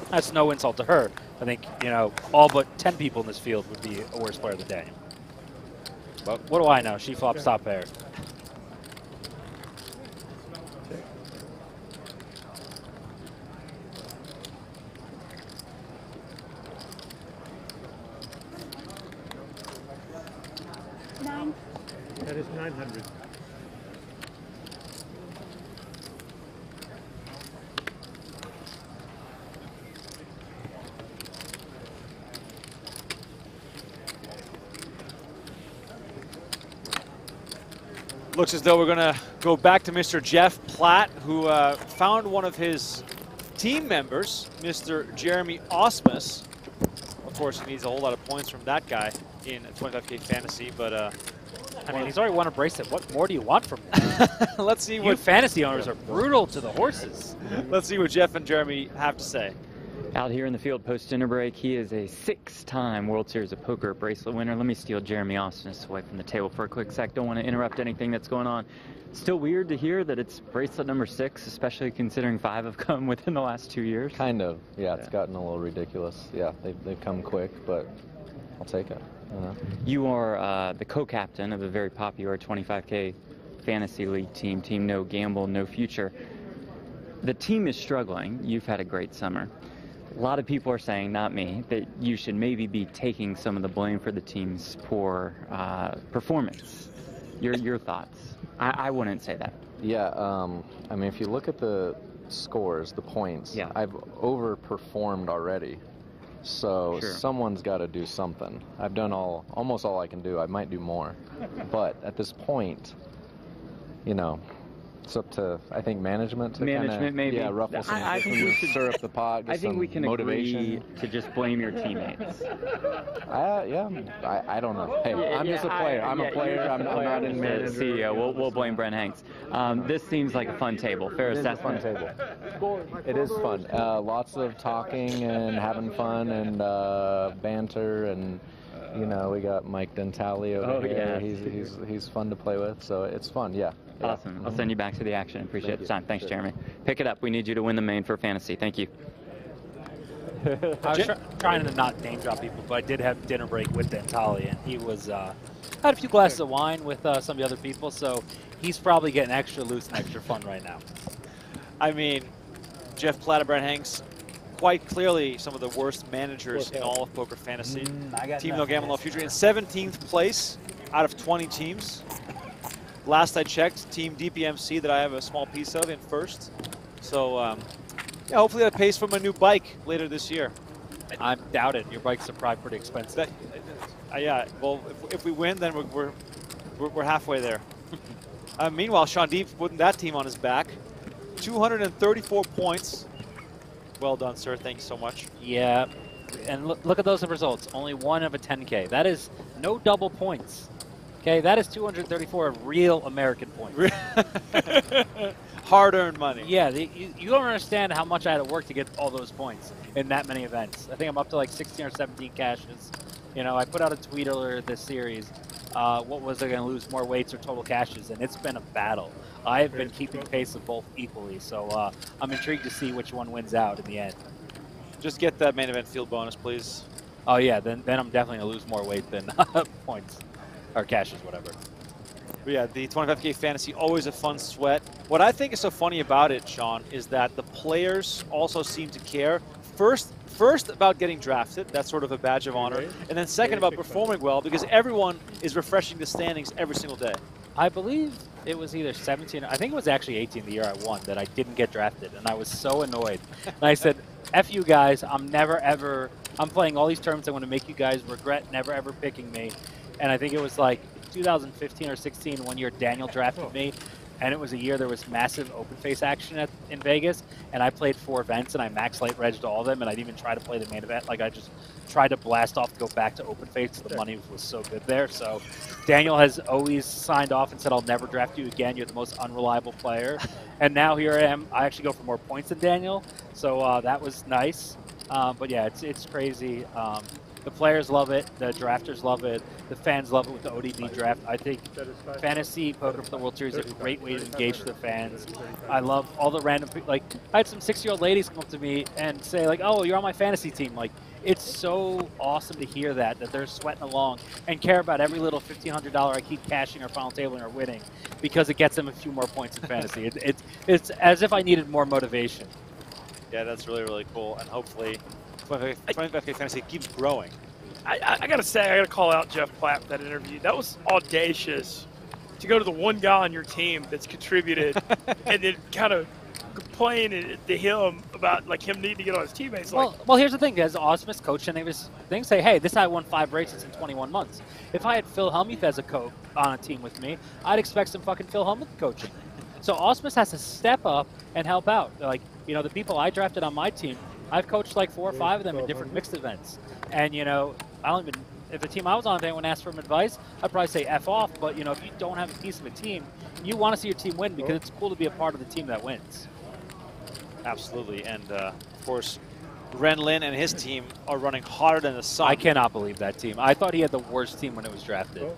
That's no insult to her. I think, you know, all but 10 people in this field would be a worse player than Daniel. But what do I know? She flops top pair.
That is 900.
Looks as though we're going to go back to Mr. Jeff Platt, who uh, found one of his team members, Mr. Jeremy Ausmus. Of course, he needs a whole lot of points from that guy in 25k fantasy, but uh,
I mean, he's already won a bracelet. What more do you want from him?
Let's see
you
what
fantasy owners are brutal to the horses.
Let's see what Jeff and Jeremy have to say.
Out here in the field post dinner break, he is a six-time World Series of Poker bracelet winner. Let me steal Jeremy Ausmus away from the table for a quick sec. Don't want to interrupt anything that's going on. Still weird to hear that it's bracelet number six, especially considering five have come within the last two years.
Kind of. Yeah, it's gotten a little ridiculous. Yeah, they've, they've come quick, but I'll take it. You?
You are uh, the co-captain of a very popular 25k fantasy league team, Team No Gamble, No Future. The team is struggling. You've had a great summer. A lot of people are saying, not me, that you should maybe be taking some of the blame for the team's poor uh, performance. Your your thoughts? I, I wouldn't say that.
Yeah, um, I mean, if you look at the scores, the points,
Yeah.
I've overperformed already. So
Sure.
someone's got to do something. I've done all, almost all I can do. I might do more, but at this point, you know, it's up to I think management to
Management,
kinda,
maybe.
yeah ruffle some,
I, I think we should
stir up the pot.
I think
some
we can
motivation.
agree to just blame your teammates.
I, yeah, I, I don't know. Hey, I'm just a player. I'm
yeah,
a player. I'm,
a
I'm
player.
not in
The
management.
CEO. We'll, we'll blame Brent Hanks. Um, this seems like a fun table. Fair
It is a
assessment.
fun table. It is fun. Uh, lots of talking and having fun and uh, banter and you know we got Mike Dentali over
Oh,
here.
yeah.
He's, he's he's fun to play with. So it's fun. Yeah. Yeah.
Awesome. I'll send you back to the action. Appreciate
Thank
the
you.
time. Thanks,
Sure.
Jeremy. Pick it up. We need you to win the main for fantasy. Thank you.
I was try- trying to not name drop people, but I did have dinner break with Dentali, and he was uh, had a few glasses of wine with uh, some of the other people, so he's probably getting extra loose and extra fun right now.
I mean, Jeff Platt and Brent Hanks, quite clearly some of the worst managers in all of poker fantasy.
Mm, I got
Team No
nothing.
Gamble, No Future in 17th place out of 20 teams. Last I checked, Team DPMC that I have a small piece of in first. So, um, yeah, hopefully that pays for my new bike later this year.
I doubt it. Your bikes are probably pretty expensive.
That, uh, yeah, well, if, if we win, then we're, we're, we're, halfway there. Uh, meanwhile, Sean Deeb putting that team on his back. 234 points. Well done, sir. Thank you so much.
Yeah, and look, look at those results. Only one of a 10K. That is no double points. Okay, that is 234 real American points.
Hard-earned money.
Yeah, the, you, you don't understand how much I had to work to get all those points in that many events. I think I'm up to like 16 or 17 cashes. You know, I put out a tweet earlier this series. Uh, what was I going to lose more weights or total cashes? And it's been a battle. I have been keeping pace of both equally, so uh, I'm intrigued to see which one wins out in the end.
Just get that main event field bonus, please.
Oh yeah, then then I'm definitely gonna lose more weight than points or cashes, whatever.
But yeah, the 25k fantasy always a fun sweat. What I think is so funny about it, Sean, is that the players also seem to care. First, first about getting drafted, that's sort of a badge of honor, and then second about performing well because everyone is refreshing the standings every single day.
I believe it was either 17, I think it was actually 18 the year I won that I didn't get drafted, and I was so annoyed. and I said, F you guys, I'm never ever, I'm playing all these tournaments, I want to make you guys regret never ever picking me. And I think it was like 2015 or 16, one year Daniel drafted me, and it was a year there was massive open face action at, in Vegas, and I played four events and I max light regged all of them, and I didn't even try to play the main event. Like I just tried to blast off to go back to open face. The money was so good there. So Daniel has always signed off and said, "I'll never draft you again. You're the most unreliable player." and now here I am. I actually go for more points than Daniel, so uh, that was nice. Um, but yeah, it's it's crazy. Um, the players love it. The drafters love it. The fans love it with the ODB draft. I think fantasy poker for the World Series is a great way to engage the fans. I love all the random people. Like I had some six-year-old ladies come up to me and say like, "Oh, you're on my fantasy team." Like it's so awesome to hear that that they're sweating along and care about every little $1,500 I keep cashing or final tabling or winning because it gets them a few more points in fantasy. It, it's it's as if I needed more motivation.
Yeah, that's really, really cool. And hopefully 25K Fantasy keeps growing.
I, I, I, gotta say, I gotta call out Jeff Platt for that interview. That was audacious to go to the one guy on your team that's contributed and then kind of complain to him about like him needing to get on his teammates.
Well,
like,
well, here's the thing: as Ausmus coach any of his things, say, hey, this guy won five races in 21 months. If I had Phil Hellmuth as a coach on a team with me, I'd expect some fucking Phil Hellmuth coaching. So Ausmus has to step up and help out. Like, you know, the people I drafted on my team, I've coached like four or five of them in different mixed events. And, you know, I don't even, if the team I was on, if anyone asked for advice, I'd probably say F off. But, you know, if you don't have a piece of a team, you want to see your team win because it's cool to be a part of the team that wins.
Absolutely. And, uh, of course, Ren Lin and his team are running harder than the sun.
I cannot believe that team. I thought he had the worst team when it was drafted.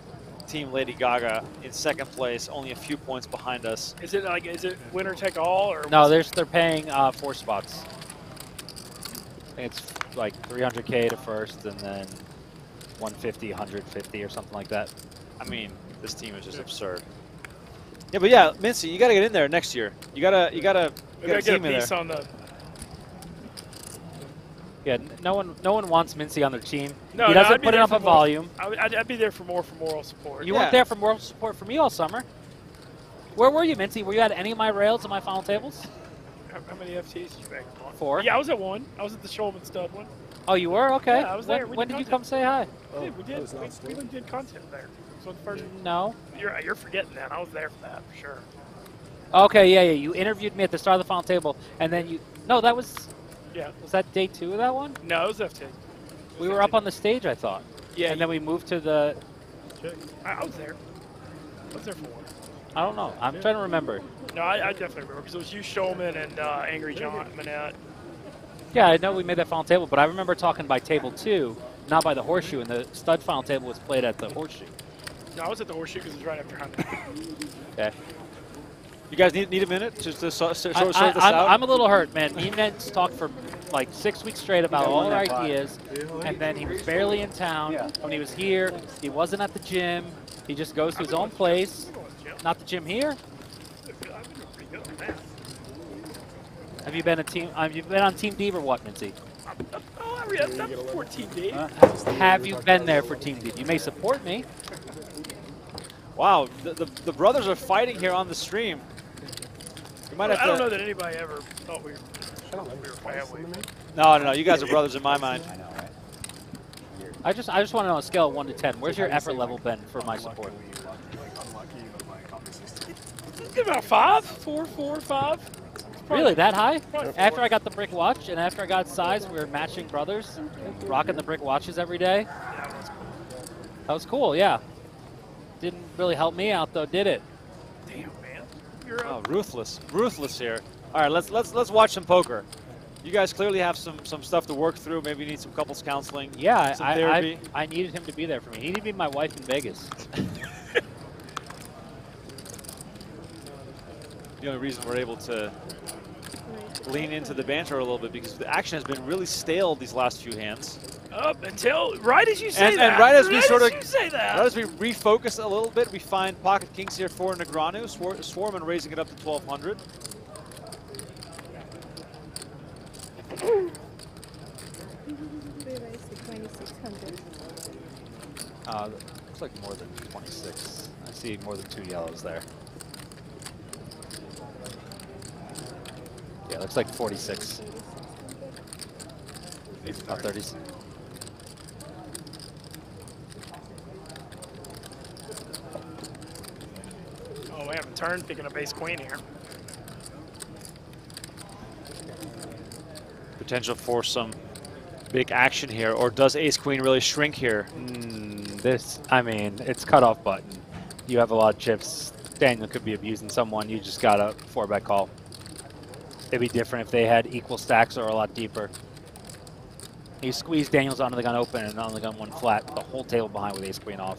Team Lady Gaga in second place, only a few points behind us.
Is it like is it winner take all or?
No, there's they're paying uh, four spots. I think it's like 300k to first, and then 150, 150, or something like that.
I mean, this team is just absurd. Yeah, but yeah, Mintzy, you gotta get in there next year. You gotta, you gotta, you gotta
get a piece
there.
on the.
Yeah, no one, no one wants Mintzy on their team.
No,
he doesn't
I'd be
put
there
enough
for
of
more-
volume.
I would- I'd, I'd be there for more for moral support.
You weren't there for moral support for me all summer. Where were you, Mintzy? Were you at any of my rails in my final tables?
How, how many FTs did you make?
Four.
Yeah, I was at one. I was at the Shulman stud one.
Oh, you were? Okay.
Yeah, I was
when,
there. We
when
did
did you come say hi?
We did. We did. We, we did content there. So the first. Mm.
No.
You're you're forgetting that. I was there for that for sure.
Okay, yeah, yeah. You interviewed me at the start of the final table, and then you. No, that was.
Yeah.
Was that day two of that one?
No, it was FT.
We were up on the stage, I thought.
Yeah,
And then we moved to the.
I, I was there. I was there for one.
I don't know. I'm trying to remember.
No, I, I definitely remember because it was you, Showman, and uh, Angry John Monnette.
Yeah, I know we made that final table, but I remember talking by table two, not by the horseshoe, and the stud final table was played at the horseshoe.
No, I was at the horseshoe because it was right after Hunter.
Okay.
You guys need, need a minute just to so, so,
I,
sort sort this
am
out?
I'm a little hurt, man. Me and Neds talked for like six weeks straight about all
one
our ideas, and then he was barely in town. When he was here, he wasn't at the gym. He just goes to his own place. Not the gym here. Have you been a team? Have you been on Team Deeb or what, Mintzy?
Oh, I read that before TV.
Uh, have you been there for Team Deeb? You may support me.
Wow, the, the, the brothers are fighting here on the stream. You might have
I don't
to-
know that anybody ever thought we were, we were family.
No, no, no. You guys are brothers in my mind. I know, right?
I just, I just want to know on a scale of one to ten, where's your effort level been for my support?
Get about five, four, four, five.
Really, that high? After. I got the brick watch and after I got size, we were matching brothers, rocking the brick watches every day. That was cool, yeah. Didn't really help me out though, did it?
Damn, man. You're
Oh, ruthless, ruthless here. All right, let's let's let's watch some poker. You guys clearly have some some stuff to work through. Maybe you need some couples counseling.
Yeah,
some
I,
therapy.
I, I needed him to be there for me. He needed to be my wife in Vegas.
the only reason we're able to lean into the banter a little bit because the action has been really stale these last few hands.
Up until right as you say
And,
that.
and right as we
right
sort of
you say that.
right as we refocus a little bit, we find pocket kings here for Negreanu. Swar Swarman raising it up to 1200.
Uh, looks like more than 26. I see more than two yellows there. Yeah, looks like 46. About 30s.
Oh, we have a turn picking up ace queen here.
Potential for some big action here, or does ace queen really shrink here?
Mm, this, I mean, it's cutoff button. You have a lot of chips. Daniel could be abusing someone. You just got a four bet call. It'd be different if they had equal stacks or a lot deeper. He squeezed Daniels onto the gun open and on the gun one flat, the whole table behind with ace queen off.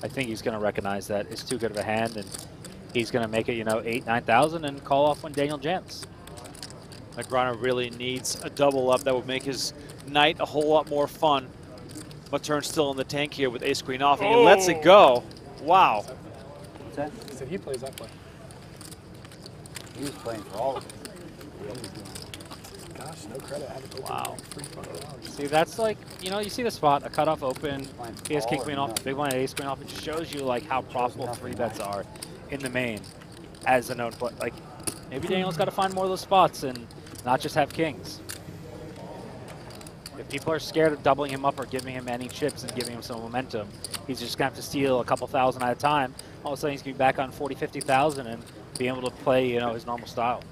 I think he's going to recognize that it's too good of a hand and he's going to make it, you know, eight, 9,000 and call off when Daniel jams.
Negreanu really needs a double up that would make his night a whole lot more fun. But turns still in the tank here with ace queen off, and he lets it go. Wow.
What's that?
He said he plays that play.
He was playing for all of it.
Gosh, no credit. I had to
Wow. See, that's like, you know, you see the spot, a cutoff open, he has king queen off, the big one, ace queen off. It just shows you like how profitable three bets are in the main as a known play. Like, maybe Daniel's got to find more of those spots and not just have kings. If people are scared of doubling him up or giving him any chips and giving him some momentum, he's just going to have to steal a couple thousand at a time. All of a sudden, he's going to be back on 40, 50,000 and be able to play, you know, his normal style.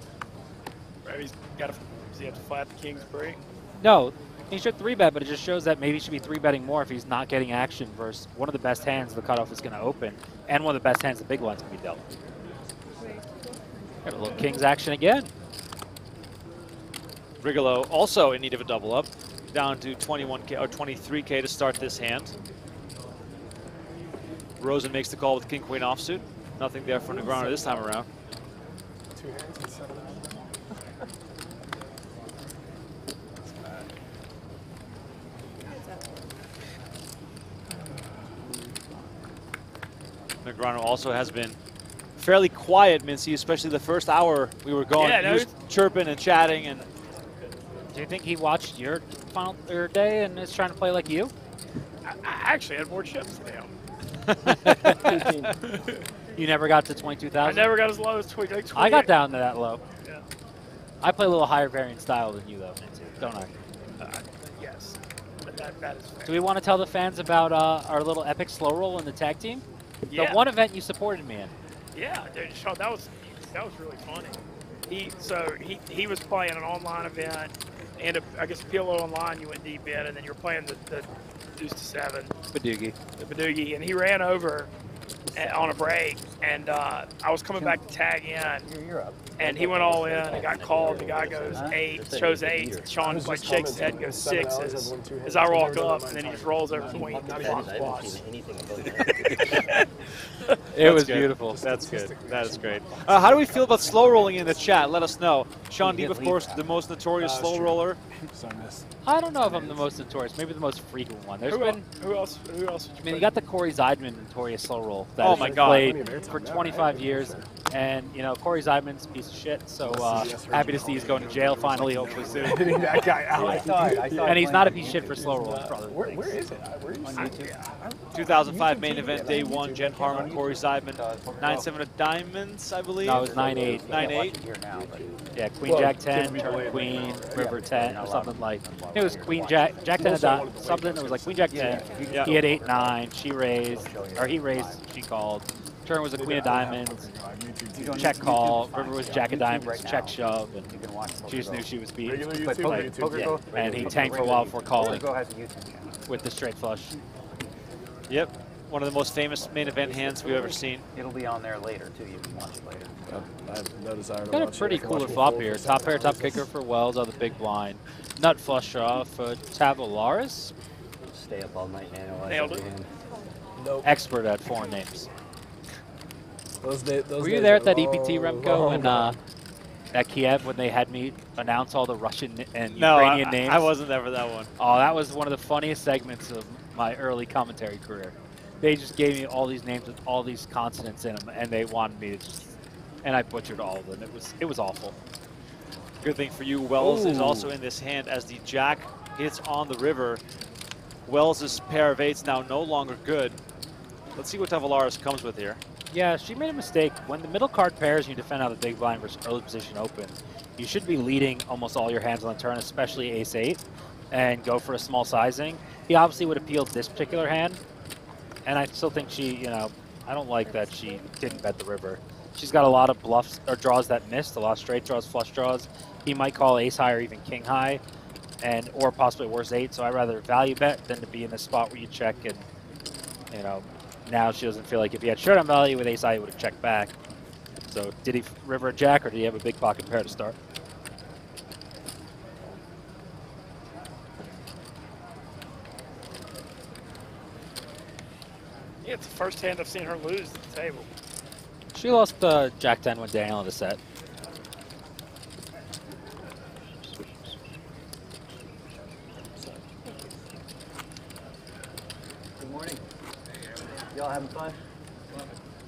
Right, he's got to. Does he have to flat the king's break?
No, he should three bet, but it just shows that maybe he should be three betting more if he's not getting action versus one of the best hands the cutoff is going to open, and one of the best hands the big blind's going to be dealt. Got a little king's action again.
Rigolo also in need of a double up, down to 21k or 23k to start this hand. Rosen makes the call with king queen offsuit. Nothing there for Negreanu this time around.
Two hands and seven.
Negreanu also has been fairly quiet, Mincy, especially the first hour we were going.
Yeah,
he was chirping and chatting and
Do you think he watched your final your day and is trying to play like you?
I, I actually had more chips than him.
You never got to 22,000?
I never got as low as 20. Like
I got down to that low.
Yeah.
I play a little higher variant style than you, though, Nancy, don't I?
Uh, yes. But that, that is.
Do we want to tell the fans about uh, our little epic slow roll in the tag team?
Yeah.
The one event you supported me in.
Yeah, dude, Sean, that was that was really funny. He so he he was playing an online event, and a, I guess PLO online you went deep in, and then you were playing the, the deuce to seven,
Badugi.
the Badugi, and he ran over a- on a break, and uh, I was coming back to tag in,
You're up.
And he went all in and got called. The guy goes eight, chose eight. Sean like shakes his head and goes six as I walk up, and then he just rolls over queen and blocks.
It was
good.
beautiful.
That's good. That is great. Uh, how do we feel about slow rolling in the chat? Let us know. Sean Deeb, of course, the most notorious
Uh,
slow roller.
So I missed.
I don't know if I'm the most notorious. Maybe the most frequent one. There's
Who,
been.
el- who else? Who else?
I mean, you got the Corey Zeidman notorious slow roll that
Oh
has
my
been
God.
played
Plenty of airtime
for 25
right?
years, and you know Corey Zeidman's a piece of shit. So uh, happy to see he's going to jail finally, hopefully soon.
Hitting that guy out.
I saw it. I saw
and he's not a piece of shit for slow roll. probably.
Where, where is it? Where is
On
it?
YouTube.
2005 main event, day one. Jen Harman, Corey Zeidman, 9-7 of diamonds, I believe.
No, it was 9-8.
9-8.
Here now, but
Yeah, Queen Jack 10, turn? Queen, River 10, or something like. It was Queen Jack, Jack 10 of di- something that was like Queen Jack 10.
Yeah.
He had 8 9, she raised, or he raised, she called. Turn was a queen of diamonds. Check call. River was jack of diamonds. Check shove. And she just knew she was beat.
Regular YouTube, Poker- YouTube, Poker yeah.
And he tanked for a
YouTube.
while before calling.
PokerGO has a YouTube channel.
With the straight flush.
Yep. One of the most famous main event hands we've ever seen.
It'll be on there later too. You can watch it later.
I have no desire to
Got a
watch it.
pretty
I can
cooler flop here. Top pair, top kicker for Wells on the big blind. Nut flush draw for Tavolaris.
Stay up all night and analyze
Nailed
every
it.
hand.
Expert at foreign names.
Those day, those
Were you there at that EPT Remko
long
when uh, at Kiev when they had me announce all the Russian and
No,
Ukrainian
I-
names?
I wasn't there for that one.
Oh, that was one of the funniest segments of my early commentary career. They just gave me all these names with all these consonants in them, and they wanted me to just, and I butchered all of them. It was it was awful.
Good thing for you, Wells is also in this hand as the jack hits on the river. Wells's pair of eights now no longer good. Let's see what Tavolaris comes with here.
Yeah, she made a mistake. When the middle card pairs, and you defend out of the big blind versus early position open. You should be leading almost all your hands on the turn, especially ace eight, and go for a small sizing. He obviously would appeal this particular hand, and I still think she, you know, I don't like that she didn't bet the river. She's got a lot of bluffs or draws that missed, a lot of straight draws, flush draws. He might call ace high or even king high, and or possibly worse eight. So I'd rather value bet than to be in a spot where you check and, you know, now she doesn't feel like if he had showdown value with ace high, he would have checked back. So did he river a jack or did he have a big pocket pair to start?
It's the first hand I've seen her lose at the table.
She lost uh, Jack 10 with Daniel in the set.
Good morning. Y'all having fun?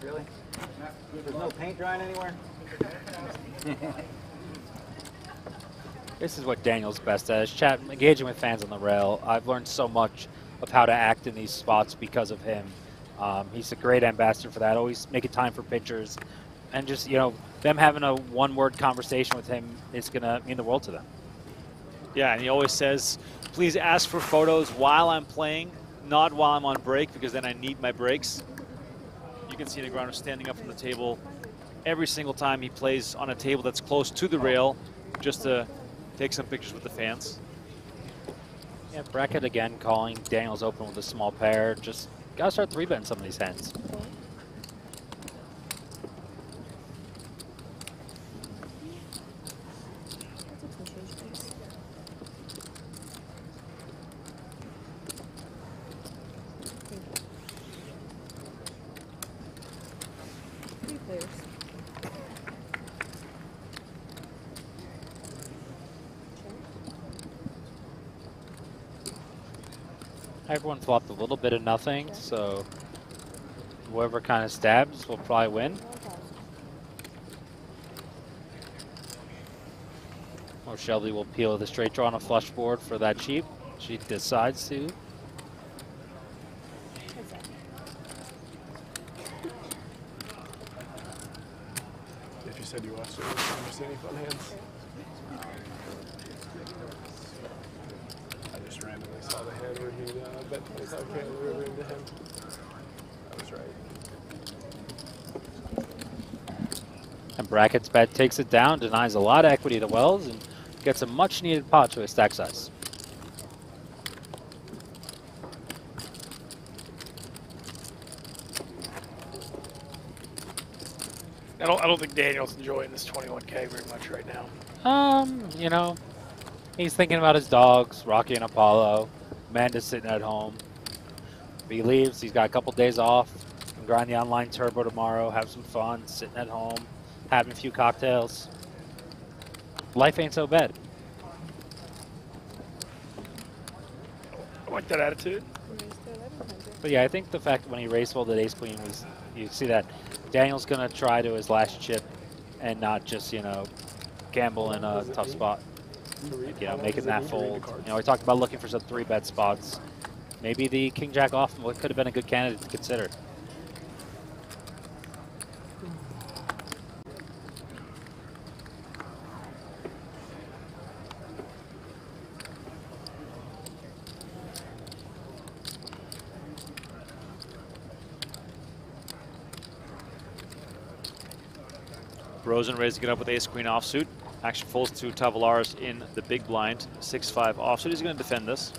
Really? There's no paint drying anywhere?
This is what Daniel's best at, is chat, engaging with fans on the rail. I've learned so much of how to act in these spots because of him. Um, he's a great ambassador for that, always making time for pictures. And just, you know, them having a one-word conversation with him is going to mean the world to them.
Yeah, and he always says, please ask for photos while I'm playing, not while I'm on break, because then I need my breaks. You can see Negreanu standing up from the table every single time he plays on a table that's close to the rail, just to take some pictures with the fans.
Yeah, Brackett again calling Daniels open with a small pair. Just gotta start three betting some of these hands.
Three players.
Everyone flopped a little bit of nothing, so whoever kind of stabs will probably win. Or Shelby will peel the straight draw on a flush board for that cheap. She decides to.
If you said you watched it, you any fun hands? I just randomly saw the hand where he uh, bet 25k on the river into him. I was right.
And Brackett's bet takes it down, denies a lot of equity to Wells, and gets a much needed pot to his stack size.
I don't, I don't think Daniel's enjoying this 21K very much right now.
Um, you know, he's thinking about his dogs, Rocky and Apollo. Amanda's sitting at home. If he leaves, he's got a couple days off. Can grind the online turbo tomorrow, have some fun, sitting at home, having a few cocktails. Life ain't so bad.
I like that attitude.
But yeah, I think the fact that when he race folded ace queen was, you see that Daniel's gonna try to his last chip and not just you know gamble in a tough spot. Like, you know, making that fold. You know, we talked about looking for some three bet spots. Maybe the king jack off could have been a good candidate to consider.
Rosen ready to get up with ace queen offsuit. Action folds to Tavares in the big blind. 6-5 offsuit. He's going to defend this.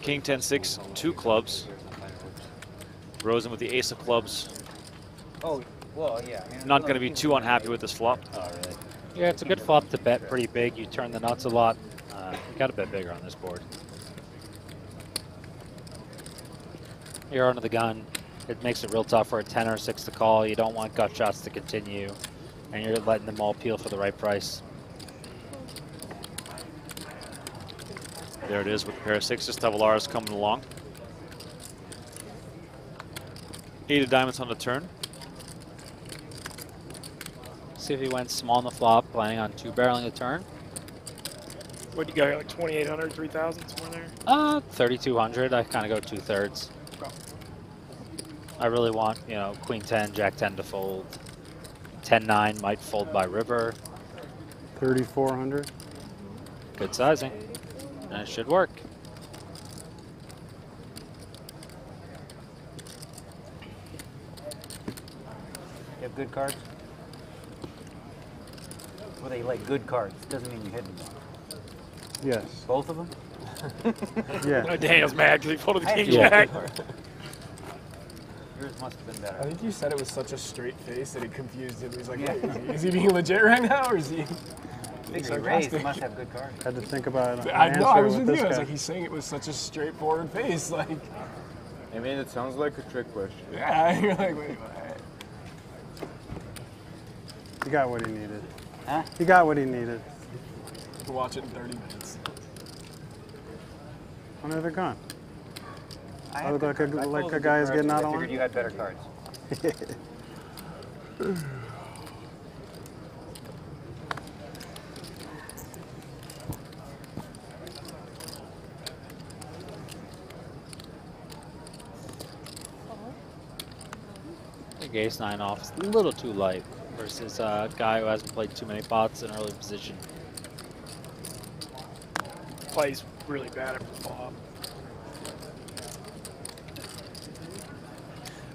King 10-6, two clubs. Rosen with the ace of clubs.
Oh, well, yeah. I
Not going to be too unhappy with this flop.
Yeah, it's a good flop to bet pretty big. You turn the nuts a lot. Uh, you got to bet bigger on this board. You're under the gun. It makes it real tough for a 10 or 6 to call. You don't want gut shots to continue. And you're letting them all peel for the right price.
There it is with a pair of sixes. Tavares coming along. Eight of diamonds on the turn.
See if he went small on the flop, planning on two barreling the turn.
What do you got? Like 2,800, 3,000, somewhere there?
Uh, 3,200. I kind of go two thirds. I really want, you know, Queen 10, Jack 10 to fold. 10 9 might fold by river.
3,400.
Good sizing. And it should work.
You have good cards? Well, they like good cards. Doesn't mean you hit them.
Yes.
Both of them?
Yeah.
Daniel's mad because he folded the
I
king
to
jack.
Yours must have been better.
I think you said it was such a straight face that it confused him. He's like,
Yeah.
"Wait, is, he, is he being legit right now, or is he? being
Figure he raised,
sarcastic?"
must have good cards.
Had to think about an
I know. I was
with
with
this
you. I was like, he's saying it was such a straightforward face. Like,
I mean, it sounds like a trick question.
yeah. You're like, wait.
He got what he needed.
Huh?
He got what he needed.
We'll watch it in 30 minutes.
Oh no, they're gone.
I
I look like a like a guy is getting
because
out
I
on
figured you had better cards.
I think ace 9 off is a little too light versus a guy who hasn't played too many pots in early position.
Plays really bad at the flop.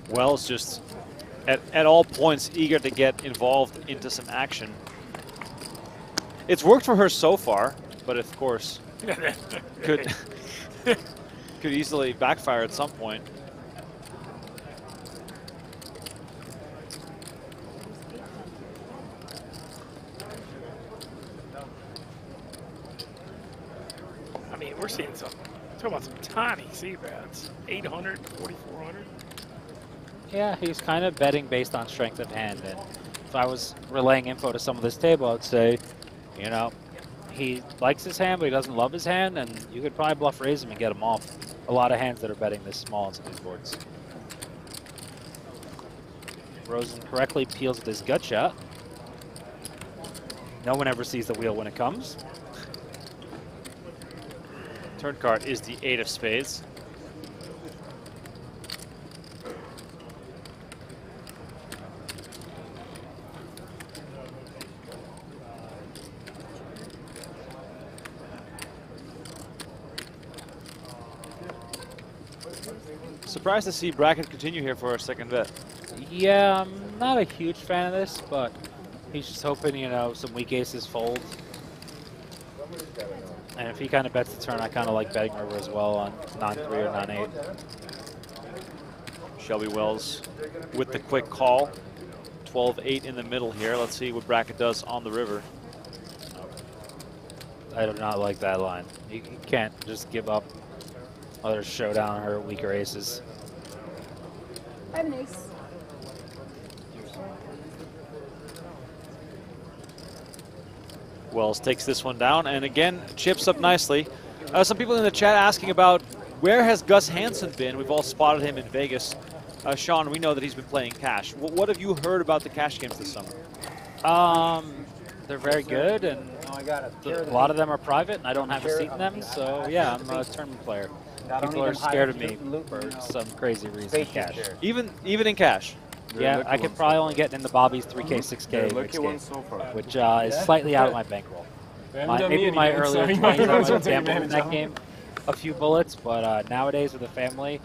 Wells just at, at all points eager to get involved into some action. It's worked for her so far, but of course could could easily backfire at some point.
I mean, we're seeing some. Talk about some tiny bets. 800, 4,400.
Yeah, he's kind of betting based on strength of hand. And if I was relaying info to some of this table, I'd say, you know, he likes his hand, but he doesn't love his hand, and you could probably bluff raise him and get him off. A lot of hands that are betting this small on some of these boards. Rosen correctly peels with his gut shot. No one ever sees the wheel when it comes.
Turn card is the eight of spades. Surprised to see Brackett continue here for a second bet.
Yeah, I'm not a huge fan of this, but he's just hoping, you know, some weak aces fold. And if he kind of bets the turn, I kind of like betting river as well on 9-3 or 9-8.
Shelby Wells with the quick call. 12-8 in the middle here. Let's see what Brackett does on the river.
I do not like that line. You can't just give up other showdown or weaker aces.
I have an ace.
Wells takes this one down and again chips up nicely. Uh, some people in the chat asking about where has Gus Hansen been? We've all spotted him in Vegas. Uh, Sean, we know that he's been playing cash. W what have you heard about the cash games this summer?
Um, they're very good, and
I got it.
a lot of them are private, and I don't have a seat in them. So yeah, I'm a tournament player.
I don't
People are scared of me for
it.
some crazy reason.
Fake
Cash.
Even even in cash.
Yeah, I could probably only get in the Bobby's 3K, 6K
You're
mixed
lucky
game,
so
which uh, is slightly out of my bankroll. My, maybe my
any good, so
earlier
you might
20s I
as
would have in that
of
game a few bullets, but uh, nowadays with a family,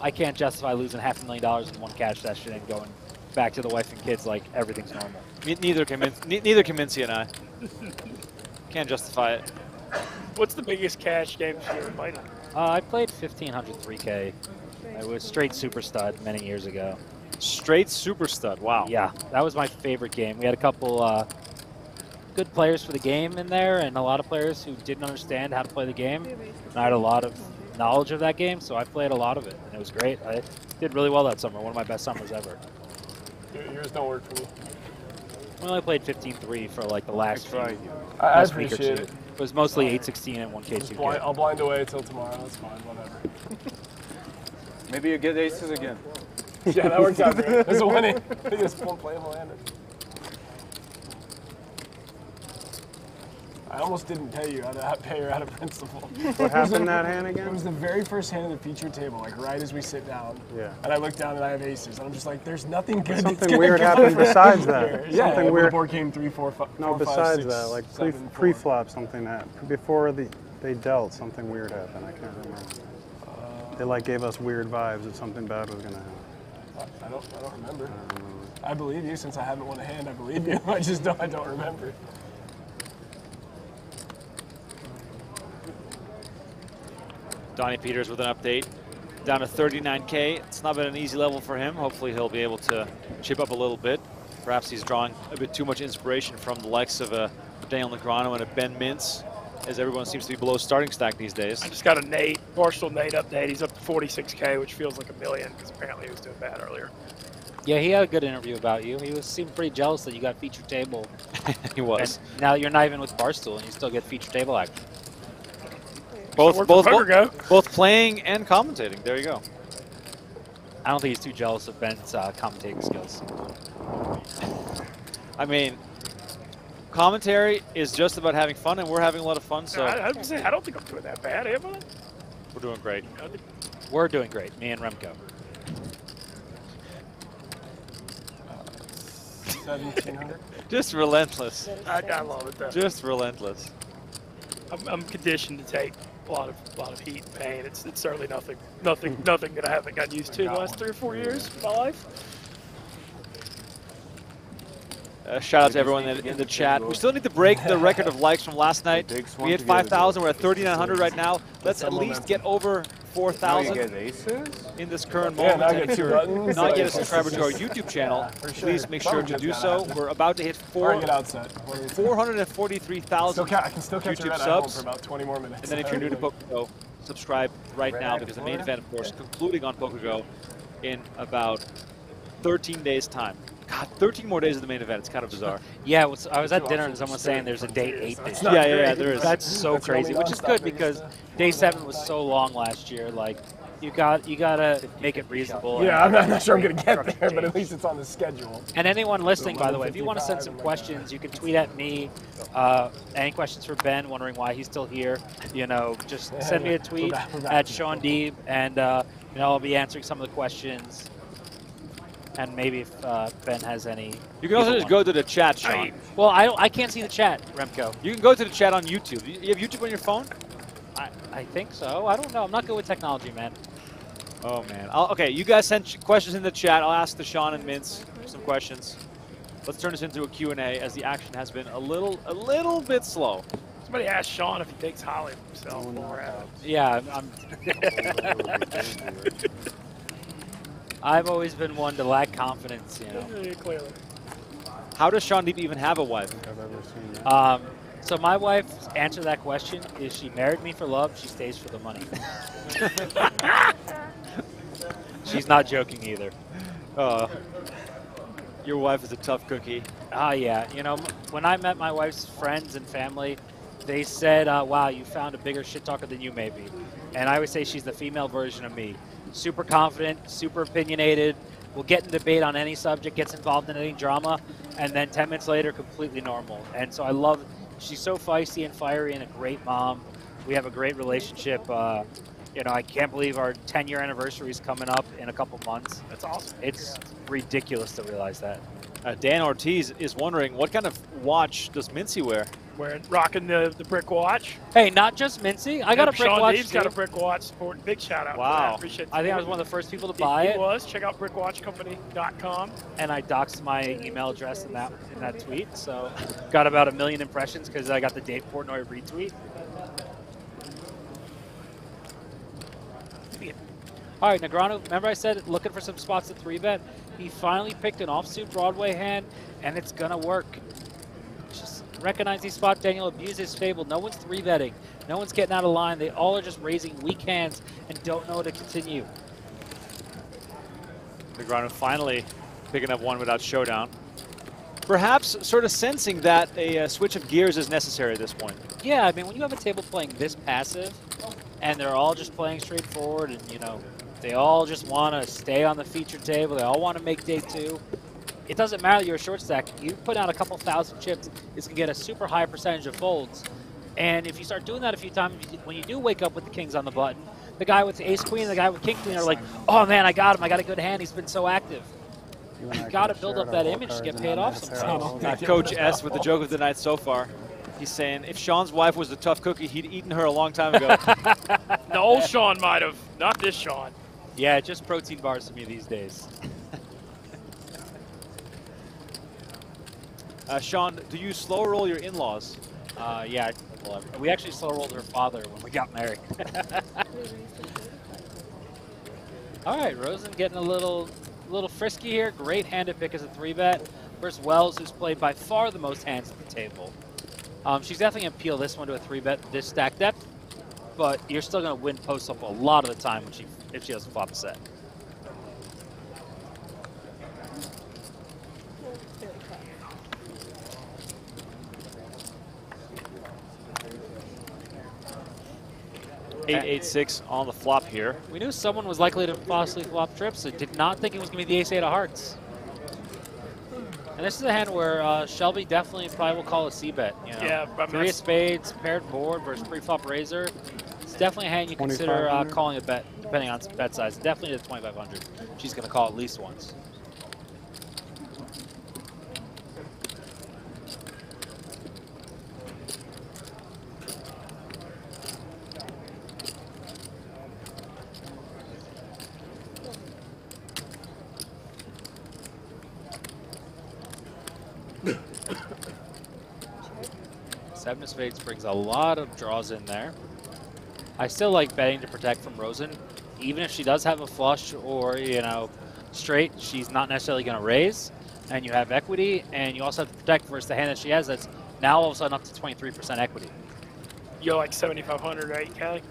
I can't justify losing half a million dollars in one cash session and going back to the wife and kids like everything's normal.
Ne- Neither can Min- ne- neither can Mincy and I. Can't justify it.
What's the biggest cash game you've ever played?
Uh, I played 1500 3K. It was straight super stud many years ago.
Straight super stud. Wow.
Yeah, that was my favorite game. We had a couple uh, good players for the game in there, and a lot of players who didn't understand how to play the game. And I had a lot of knowledge of that game, so I played a lot of it, and it was great. I did really well that summer. One of my best summers ever.
Yours don't work for me.
We only played 15-3 for like the last few,
I- I
last week or
appreciate
two.
it.
It was mostly 8-16 and 1K2K.
Just blind, I'll blind away till tomorrow. That's fine. Whatever.
Maybe you get aces again.
yeah, that works out great. There's a winning. There's one playable hand. I almost didn't pay you out of pay her out of principle.
What happened that hand again?
It was the very first hand of the feature table, like right as we sit down.
Yeah.
And I look down and I have aces, and I'm just like, "There's nothing good."
Something weird happened besides that.
Yeah,
Something
yeah,
weird.
Board came three, four, five.
No,
four, five,
besides
six,
that, like pre,
seven, pre
flop something that before the they dealt, something weird happened. I can't remember. they like gave us weird vibes that something bad was gonna happen.
I don't. I don't remember. I believe you since I haven't won a hand. I believe you. I just don't. I don't remember.
Donnie Peters with an update. Down to 39K. It's not been an easy level for him. Hopefully he'll be able to chip up a little bit. Perhaps he's drawing a bit too much inspiration from the likes of a Daniel Negreanu and a Ben Mintz, as everyone seems to be below starting stack these days.
I just got a Nate, Barstool Nate update. He's up to 46K, which feels like a million because apparently he was doing bad earlier.
Yeah, he had a good interview about you. He was seemed pretty jealous that you got feature table.
he was.
And now you're not even with Barstool, and you still get feature table action.
Both,
work
both,
for
both, both playing and commentating. There you go.
I don't think he's too jealous of Ben's uh, commentating skills.
I mean, commentary is just about having fun, and we're having a lot of fun. So
I, I, was saying, I don't think I'm doing that bad, am I?
we're doing great.
We're doing great, me and Remko.
Seventeen hundred.
Just relentless.
I, I love it though.
Just relentless.
I'm, I'm conditioned to take a lot of a lot of heat and pain. It's it's certainly nothing nothing nothing that I haven't gotten used to in the last three or four years of my life.
Uh, shout out to everyone in, in the chat. We still need to break the record of likes from last night. We hit 5,000. We're at 3,900 right now. Let's at least get over 4,000 in this current
Yeah,
moment. if you're not yet a subscriber to our YouTube channel,
For sure.
please make sure to do so.
happen.
We're about to hit four,
I get outset. One of the two.
443,000
Still ca- I can still catch a
YouTube subs.
for about 20 more minutes.
And then if you're new to PokerGO, subscribe right now because the main event, of course, concluding on PokerGO in about 13 days' time. God, 13 more days of the main event. It's kind of bizarre.
Yeah, was, I was at dinner and someone saying there's a day eight this.
Yeah, yeah, yeah, there is.
That's so
That's
crazy, which is good because day seven was so long last year. Like, you got you gotta make it reasonable.
Yeah, I'm not, I'm not sure I'm going to get there, but at least it's on the schedule.
And anyone listening, by the way, if you want to send some questions, you can tweet at me. Uh, any questions for Ben, wondering why he's still here, you know, just send me a tweet
We're back- we're back
at Sean Deeb, and uh, you know I'll be answering some of the questions. And maybe if uh, Ben has any.
You can also just go to the chat, Sean.
Well, I I can't see the chat, Remko.
You can go to the chat on YouTube. You you have YouTube on your phone?
I, I think so. I don't know. I'm not good with technology, man.
Oh man. I'll, okay, you guys send ch- questions in the chat. I'll ask the Sean and Mince some questions. Let's turn this into a Q&A as the action has been a little a little bit slow.
Somebody asked Sean if he takes Holly himself while we're at it.
Yeah, I'm. I've always been one to lack confidence, you know.
Clearly.
How does Sean Deeb even have a wife?
Um, so my wife answer that question is she married me for love, she stays for the money. She's not joking either.
Uh, your wife is a tough cookie.
Ah, yeah. You know, when I met my wife's friends and family, they said, uh, "Wow, you found a bigger shit talker than you, maybe." And I always say she's the female version of me. Super confident, super opinionated. Will get in debate on any subject, gets involved in any drama, and then 10 minutes later, completely normal. And so I love. She's so feisty and fiery, and a great mom. We have a great relationship. Uh, you know, I can't believe our 10-year anniversary is coming up in a couple months.
That's awesome.
It's ridiculous to realize that.
Uh, Dan Ortiz is wondering what kind of watch does Mintzy wear?
Wearing, rocking the, the brick watch.
Hey, not just Mintzy. I got a brick
Sean
watch.
Deeves got a brick watch support. Big shout out. for
Wow.
that. Appreciate
I think I was one of the first people to
He-
buy
he
it.
was. Check out brickwatchcompany.com.
and I doxed my email address in that in that tweet. So got about a million impressions because I got the Dave Portnoy retweet. All right, Negreanu. Remember I said looking for some spots at three bet. He finally picked an offsuit Broadway hand, and it's gonna work. Just recognize these spots. Daniel abused his stable. No one's three betting. No one's getting out of line. They all are just raising weak hands and don't know to continue.
Negreanu finally picking up one without showdown. Perhaps sort of sensing that a uh, switch of gears is necessary at this point.
Yeah, I mean, when you have a table playing this passive, and they're all just playing straightforward, and you know, they all just want to stay on the feature table, they all want to make day two. It doesn't matter you're a short stack. You put out a couple thousand chips, it's gonna get a super high percentage of folds. And if you start doing that a few times, when you do wake up with the kings on the button, the guy with the ace queen and the guy with king queen are like, oh man, I got him. I got a good hand. He's been so active.
You and
You got to build up that image to get paid off sometimes.
Coach S with the joke of the night so far. He's saying if Sean's wife was a tough cookie, he'd eaten her a long time ago.
The old Sean might have, not this Sean.
Yeah, just protein bars to me these days.
uh, Sean, do you slow roll your in-laws?
Uh, yeah, well, we actually slow rolled her father when we got married. All right, Rosen getting a little, little frisky here. Great hand to pick as a three bet versus Wells, who's played by far the most hands at the table. Um, she's definitely gonna peel this one to a three bet this stack depth, but you're still gonna win post up a lot of the time when she if she doesn't flop a set.
Eight eight six on the flop here.
We knew someone was likely to possibly flop trips. I did not think it was going to be the ace eight of hearts. And this is a hand where uh, Shelby definitely probably will call a C bet. You know?
Yeah, but
three of spades, paired board versus pre-flop razor. It's definitely a hand you consider uh, calling a bet, depending on bet size. Definitely to 2500. She's going to call at least once. Seven of spades brings a lot of draws in there. I still like betting to protect from Rosen. Even if she does have a flush or, you know, straight, she's not necessarily going to raise. And you have equity, and you also have to protect versus the hand that she has that's now all of a sudden up to 23% equity.
You're like 7,500, right, Kelly?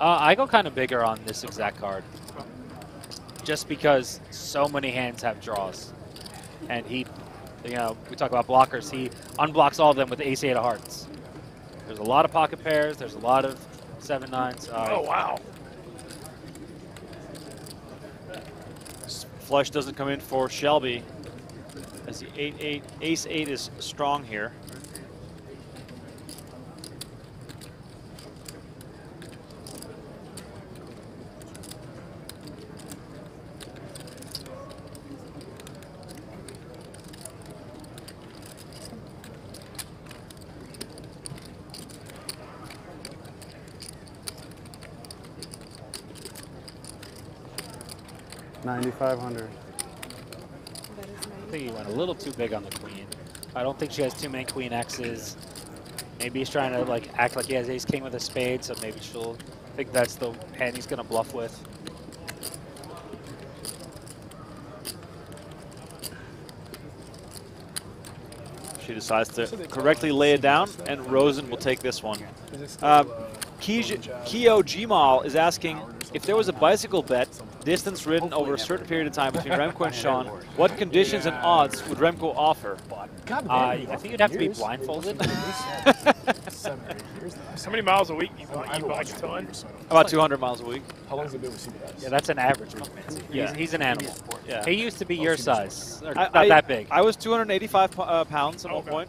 Uh, I go kind of bigger on this exact card. Just because so many hands have draws. And he, you know, we talk about blockers, he unblocks all of them with ace eight of hearts. There's a lot of pocket pairs, there's a lot of seven nines. Uh,
Oh, wow.
Flush doesn't come in for Shelby. As the eight eight ace eight is strong here.
Ninety-five hundred.
I think he went a little too big on the queen. I don't think she has too many queen X's. Maybe he's trying to like act like he has ace king with a spade, so maybe she'll think that's the hand he's gonna bluff with.
She decides to correctly lay it down, and Rosen will take this one. Uh, Kij- Kyo Gmal is asking if there was a bicycle bet, distance ridden over a certain period of time between Remko and Sean, what conditions and odds would Remko offer?
Uh, I think you'd have to be blindfolded.
How many miles a week you you bike a ton?
About 200 miles a week.
How long has it been with CBS?
Yeah, that's an average. He's,
Yeah.
he's an animal.
Yeah.
He used to be your size, or
I-
not
I-
that big.
I was 285 uh, pounds at one point.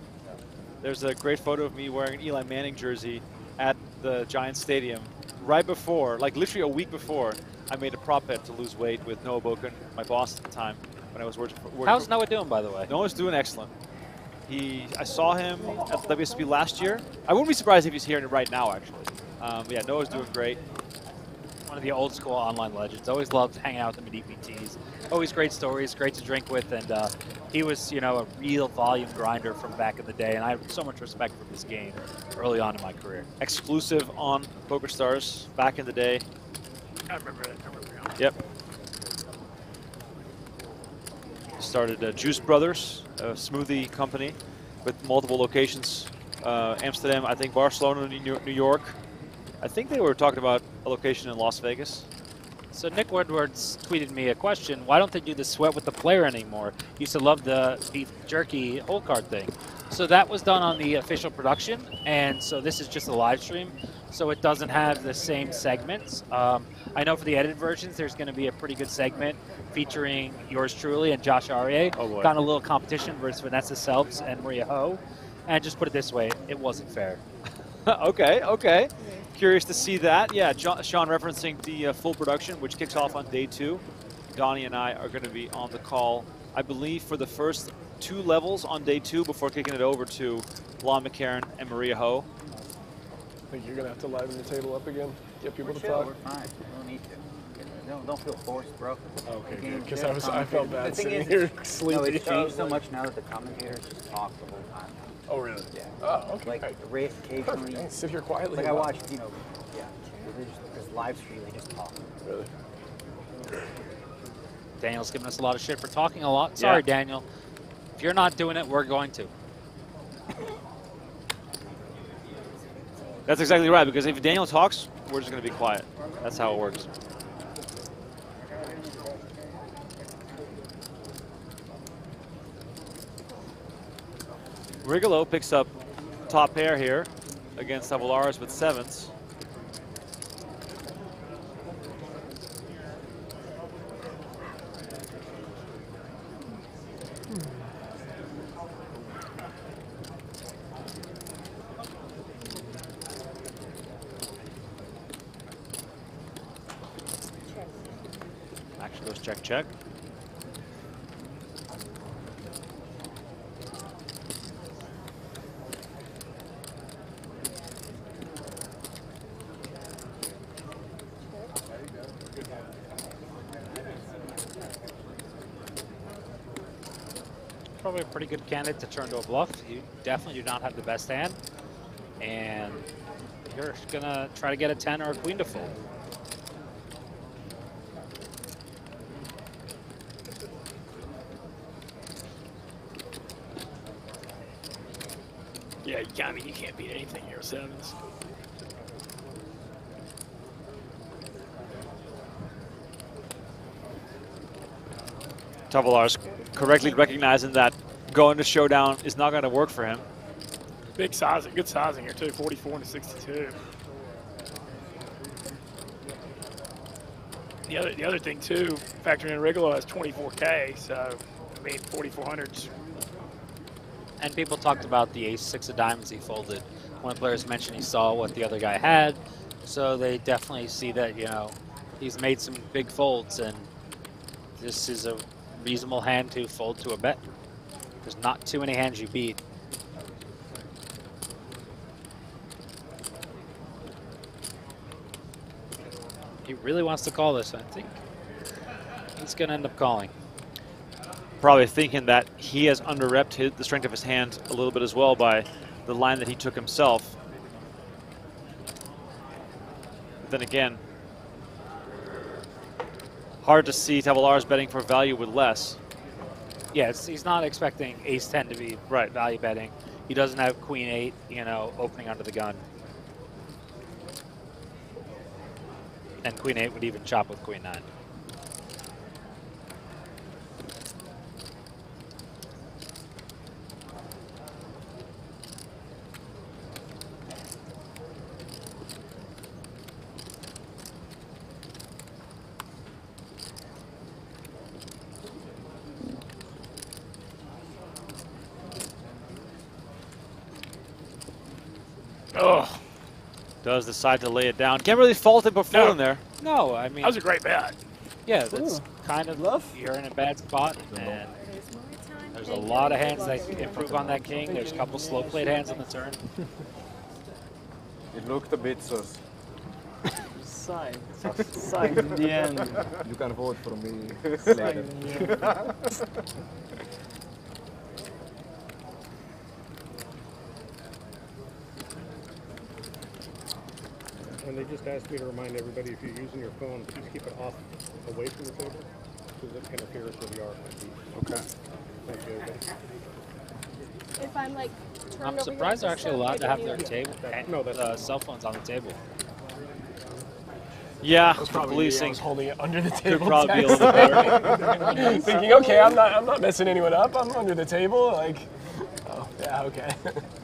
There's a great photo of me wearing an Eli Manning jersey at the Giants Stadium right before, like literally a week before, I made a prop bet to lose weight with Noah Boeken, my boss at the time, when I was working. For, working
How's
for-
Noah doing, by the way?
Noah's doing excellent. He, I saw him at the WSB last year. I wouldn't be surprised if he's here right now, actually. Um, yeah, Noah's doing great.
One of the old school online legends. Always loved hanging out with him at EPTs. Always great stories, great to drink with, and uh, he was, you know, a real volume grinder from back in the day, and I have so much respect for this game early on in my career.
Exclusive on PokerStars back in the day.
I remember that. I remember that.
Yep. Started uh, Juice Brothers, a smoothie company with multiple locations. Uh, Amsterdam, I think Barcelona, New New York. I think they were talking about a location in Las Vegas.
So Nick Woodwards tweeted me a question. Why don't they do the sweat with the player anymore? Used to love the beef jerky whole card thing. So that was done on the official production, and so this is just a live stream. So it doesn't have the same segments. Um, I know for the edited versions, there's going to be a pretty good segment featuring yours truly and Josh Arieh.
Oh boy.
Got a little competition versus Vanessa Selbst and Maria Ho. And just put it this way, it wasn't fair.
okay, okay. Curious to see that. Yeah, John, Sean referencing the uh, full production, which kicks off on day two. Donnie and I are going to be on the call, I believe, for the first two levels on day two before kicking it over to Lon McEachern and Maria Ho.
I think you're gonna have to liven the table up again. Get people
We're
to
chill,
talk.
We're fine. We don't need to. Don't, don't feel forced, bro.
Okay,
The
good,
game's
'cause
there,
I was- I felt bad
the thing
sitting
is,
here
No,
sleeping.
it's changed so much now that the commentators just talk the whole time.
Oh, really?
Yeah.
Oh, okay.
Like Rafe occasionally.
Perfect. Sit here quietly
Like I
watch.
you know, yeah, they just, because live stream they just talk.
Really?
Daniel's giving us a lot of shit for talking a lot. Sorry,
Yeah.
Daniel. If you're not doing it, we're going to.
That's exactly right, because if Daniel talks, we're just going to be quiet. That's how it works. Rigolo picks up top pair here against Tavolaris with sevens. Action goes check, check.
Probably a pretty good candidate to turn to a bluff. You definitely do not have the best hand. And you're going to try to get a 10 or a queen to fold.
Yeah, you can't, I mean, you can't beat anything here with sevens.
Tavolaris correctly recognizing that going to showdown is not going to work for him.
Big sizing, good sizing here too, 44 to 62. The other, the other thing too, factoring in Rigolo has 24K, so I mean 4400s.
And people talked about the ace six of diamonds he folded. One players mentioned he saw what the other guy had, so they definitely see that you know he's made some big folds, and this is a reasonable hand to fold to a bet. There's not too many hands you beat. He really wants to call this. I think he's going to end up calling.
Probably thinking that he has under-repped his, the strength of his hand a little bit as well by the line that he took himself. But then again, hard to see Tavolaris betting for value with less.
Yeah, it's, he's not expecting ace 10 to be
right.
value betting. He doesn't have queen 8, you know, opening under the gun. And queen 8 would even chop with queen 9.
Oh,
Does decide to lay it down. Can't really fault him for
No.
folding there.
No, I mean...
that was a great bet.
Yeah, that's kind of... Love. You're in a bad spot, and There's a lot of hands that improve on that king. There's a couple slow played hands on the turn.
It looked a bit sus.
Sign. Sign in the end.
You can vote for me later.
in the end.
And they just asked me to remind everybody, if you're using your phone, please keep it off, away from the table, because it interferes with the RFID.
Okay.
Thank you, everybody.
If I'm like turned
I'm
over
surprised they're actually allowed to have their table,
No, that's-
uh, cell phones on the table.
Yeah,
That was probably me. I
policing.
was holding it under the table.
Could probably be a
text.
little better.
Thinking, okay, I'm not, I'm not messing anyone up. I'm under the table. Like, oh yeah, okay.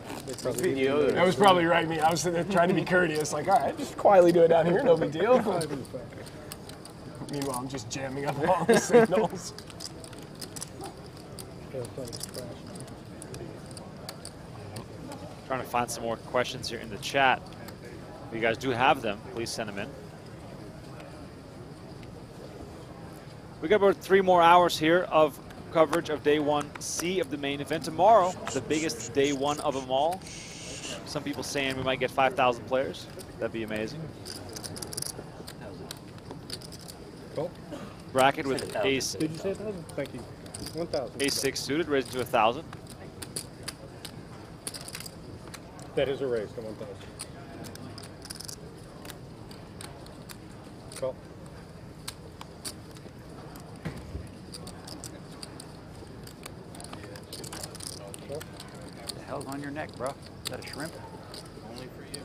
That was probably right. Me, I was sitting there trying to be courteous. Like, all right, just quietly do it down here. No big deal. Meanwhile, I'm just jamming up all the signals.
Trying to find some more questions here in the chat. If you guys do have them, please send them in. We got about three more hours here of coverage of day one C of the main event. Tomorrow, the biggest day one of them all. Some people saying we might get 5,000 players. That'd be amazing.
Cool.
Brackett with
a
ace,
Did you say a thousand? Thank you. One thousand.
ace six suited, raised to a 1,000.
That is a raise to one thousand.
The hell's on your neck, bro? Is that a shrimp?
Only for you.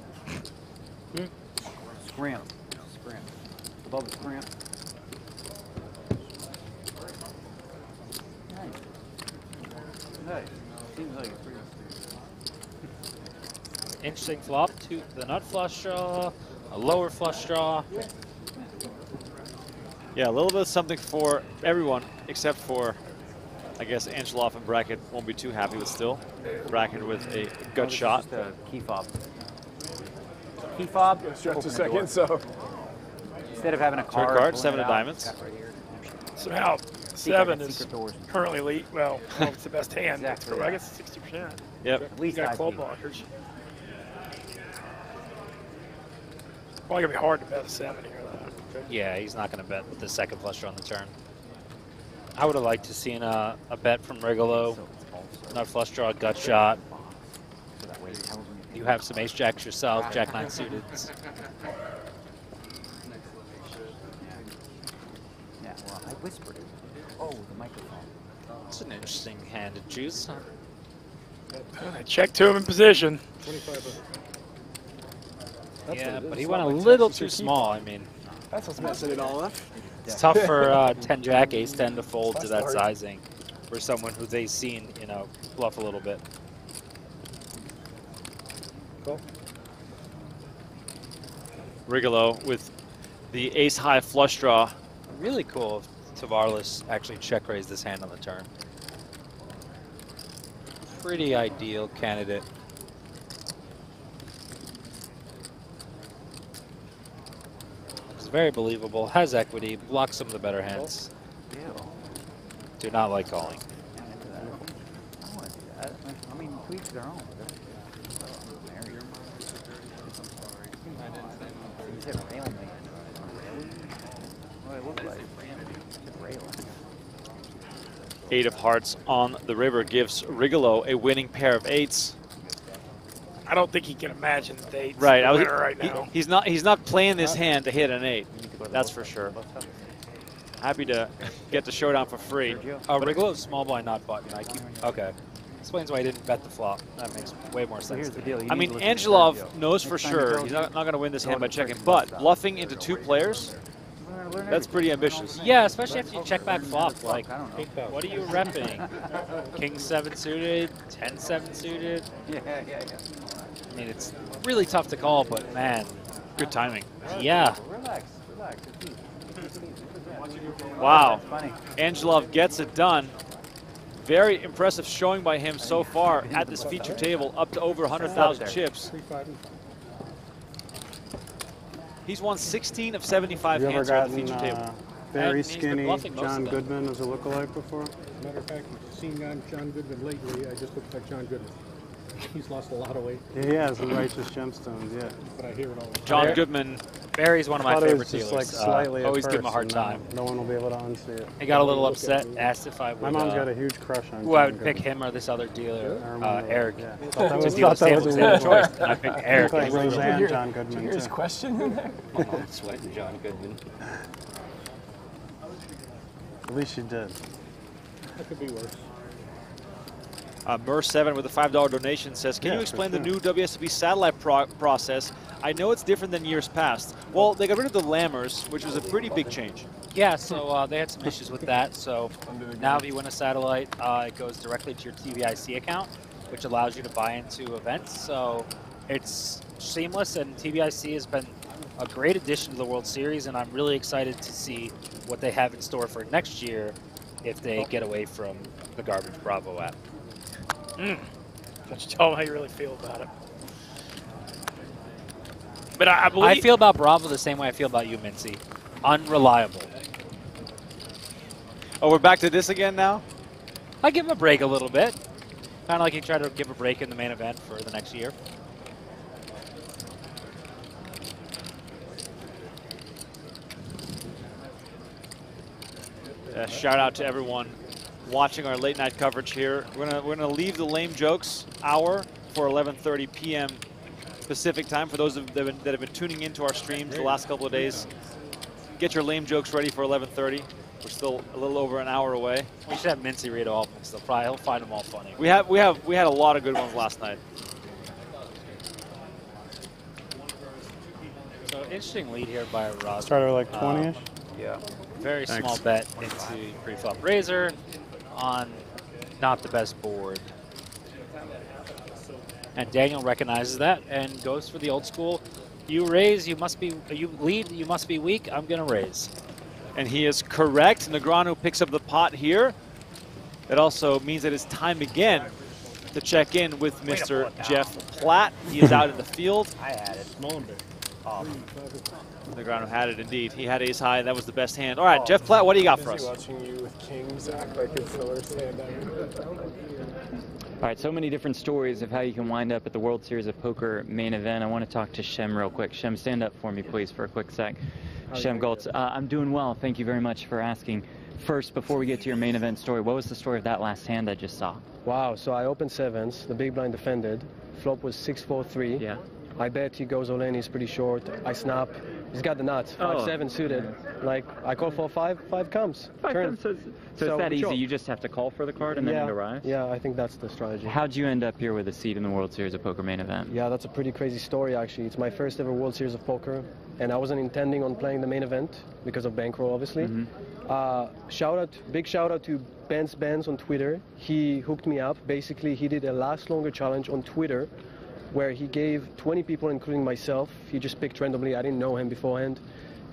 Hmm?
Scrimp. Scrimp. Above the scrimp. Nice. Nice. Seems like it's pretty.
Interesting flop to the nut flush draw, a lower flush draw.
Yeah, a little bit of something for everyone except for, I guess, Angelov and Brackett won't be too happy with still. Brackett with a gut shot.
Just a key fob. Key fob.
Stretch
open
a
the door.
second, so.
Instead of having a
Third
card.
card, seven
it
of diamonds.
got right here.
So now
Secret-
seven is
doors.
currently lead. Well, I don't know if it's the best hand.
Exactly
I guess sixty percent.
Yep.
At least
He's got club blockers. Probably gonna be hard to bet a seven here though.
Yeah, he's not going to bet the second flusher on the turn. I would have liked to seen a, a bet from Rigolo. Nut flush draw, gut shot.
So that way it tells me.
You have some ace jacks yourself, jack nine suited.
Yeah, well, I whispered it. Oh, the microphone.
It's an interesting hand to choose.
I check to him in position.
Twenty-five.
Yeah, but he went a little too small. I mean,
That's what's messing it all up.
It's tough for uh, 10 jack, ace 10 to fold to that
hard.
sizing for someone who they've seen, you know, bluff a little bit.
Cool.
Rigolo with the ace high flush draw.
Really cool if Tavares actually check raised this hand on the turn. Pretty ideal candidate. Very believable, has equity, blocks some of the better hands. Do not like calling.
Eight of hearts on the river gives Rigolo a winning pair of eights.
I don't think he can imagine the dates.
Right, I was,
right
he-
now.
he's not he's not playing this hand to hit an eight. That's for sure. Happy to get the showdown for free.
Oh, Rigolo small blind not button. I keep, okay. Explains why he didn't bet the flop. That makes way more sense.
here's the deal.
I mean,
to listen to
Angelov knows for
Next time you
sure he's not, not going to win this hand by checking, but bluffing into two players,
Learn- learn
that's pretty ambitious.
Yeah, especially after you check back flop. Like,
I don't know.
Eight thousand.
what are you repping? King 7 suited, 10 7 suited.
Yeah, yeah, yeah.
I mean, it's really tough to call, but man,
Good timing.
yeah.
Relax, relax. It's easy. It's easy.
Wow.
Funny.
Angelov gets it done. Very impressive showing by him so far at this feature table, up to over 100,000 chips.
Three, five, and five.
He's won 16 of 75 hands here at the
gotten
feature table.
uh, very skinny John
of them.
Goodman as a lookalike before?
Matter of fact, if you've seen John- John Goodman lately, I just looked like John Goodman. He's lost a lot of weight.
Yeah, he has the righteous gemstones, yeah.
But I hear it all.
John
Barry-
Goodman.
Barry's one of my
I thought it
favorite
was just
dealers.
like slightly
uh, always give him a hard time.
No, no one will be able to unsee it.
He got a little upset, asked if I would.
My mom's
uh,
got a huge crush on
Who I
John
would pick him or this other dealer,
I
uh, Eric.
yeah.
To
Thought that was-
deal
thought that
with
was
Sam
a
was
weird
choice, and I picked Eric.
Like
was
Roseanne
really-
John Goodman,
Did you hear his question in there?
My mom's sweating John Goodman.
At least she did.
That could be worse.
Uh, Mer7 with a $5 donation says, Can
Yeah,
you
for
explain the new WSB satellite pro process? I know it's different than years past. Well, they got rid of the lammers, which was a pretty big change.
Yeah, so uh, they had some issues with that. So now if you win a satellite, uh, it goes directly to your TVIC account, which allows you to buy into events. So it's seamless, and TVIC has been a great addition to the World Series, and I'm really excited to see what they have in store for next year if they get away from the garbage Bravo app.
Mm. Just tell them how you really feel about it. But I, I believe
I feel about Bravo the same way I feel about you, Mintzy. Unreliable.
Oh, we're back to this again now?
I give him a break a little bit. Kind of like he tried to give a break in the main event for the next year.
Uh, shout out to everyone watching our late night coverage here. We're gonna we're gonna leave the lame jokes hour for 11:30 p.m. Pacific time for those of- that have, been, that have been tuning into our streams the last couple of days. Get your lame jokes ready for 11:30. We're still a little over an hour away.
We should have Mintzy read all mixed up. Probably he'll find them all funny.
We have we have we had a lot of good ones last night.
So interesting lead here by Roger.
Started like
Um,
20-ish?
yeah. Very
Thanks.
small bet into pre-flop Razor on not the best board. And Daniel recognizes that and goes for the old school. You raise, you must be. You lead, you must be weak. I'm gonna raise.
And he is correct. Negreanu picks up the pot here. It also means that it's time again to check in with
Way to pull
Mr. Jeff Platt. He is out in the field.
I had it.
Small and big.
Had it indeed. He had ace high, and that was the best hand. All right, Jeff Platt, what do you got for us?
watching you with kings act like it's the worst hand ever.
All right, so many different stories of how you can wind up at the World Series of Poker main event. I want to talk to Shem real quick. Shem, stand up for me, please, for a quick sec. Shem Goltz, uh, I'm doing well. Thank you very much for asking. First, before we get to your main event story, what was the story of that last hand I just saw?
Wow, so I opened sevens, the big blind defended. Flop was 6-4-3.
Yeah.
I bet he goes all in, he's pretty short. I snap, he's got the nuts, 5-7
Oh.
suited. Like, I call for 5, 5 comes.
Five
Turn.
comes, so it's- so it's that easy.
sure.
You just have to call for the card and then
yeah,
it arrives?
Yeah, I think that's the strategy.
How'd you end up here with a seat in the World Series of Poker main event?
Yeah, that's a pretty crazy story actually. It's my first ever World Series of Poker, and I wasn't intending on playing the main event because of bankroll, obviously. Uh, shout out, big shout out to Ben's Benz on Twitter. He hooked me up. Basically, he did a last longer challenge on Twitter, where he gave 20 people, including myself, he just picked randomly. I didn't know him beforehand.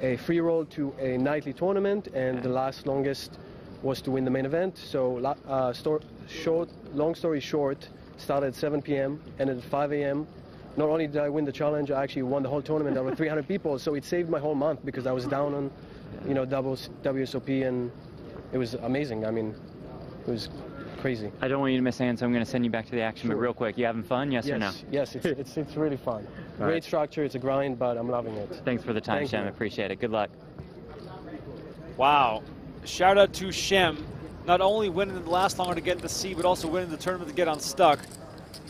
A free roll to a nightly tournament, and the last longest was to win the main event. So, uh, stor- short, long story short, started at 7 p.m. and at 5 a.m. Not only did I win the challenge, I actually won the whole tournament. There were 300 people, so it saved my whole month because I was down on, you know, double WSOP, and it was amazing. I mean, it was crazy.
I don't want you to miss hand, so I'm going to send you back to the action. But real quick, you having fun? Yes, or no?
Yes, yes, it's, it's, it's really fun.
All
Great
right.
structure, it's a grind, but I'm loving it.
Thanks for the time,
Thank
Shem.
you.
Appreciate it. Good luck.
Wow. Shout out to Shem. Not only winning the last longer to get the C, but also winning the tournament to get unstuck.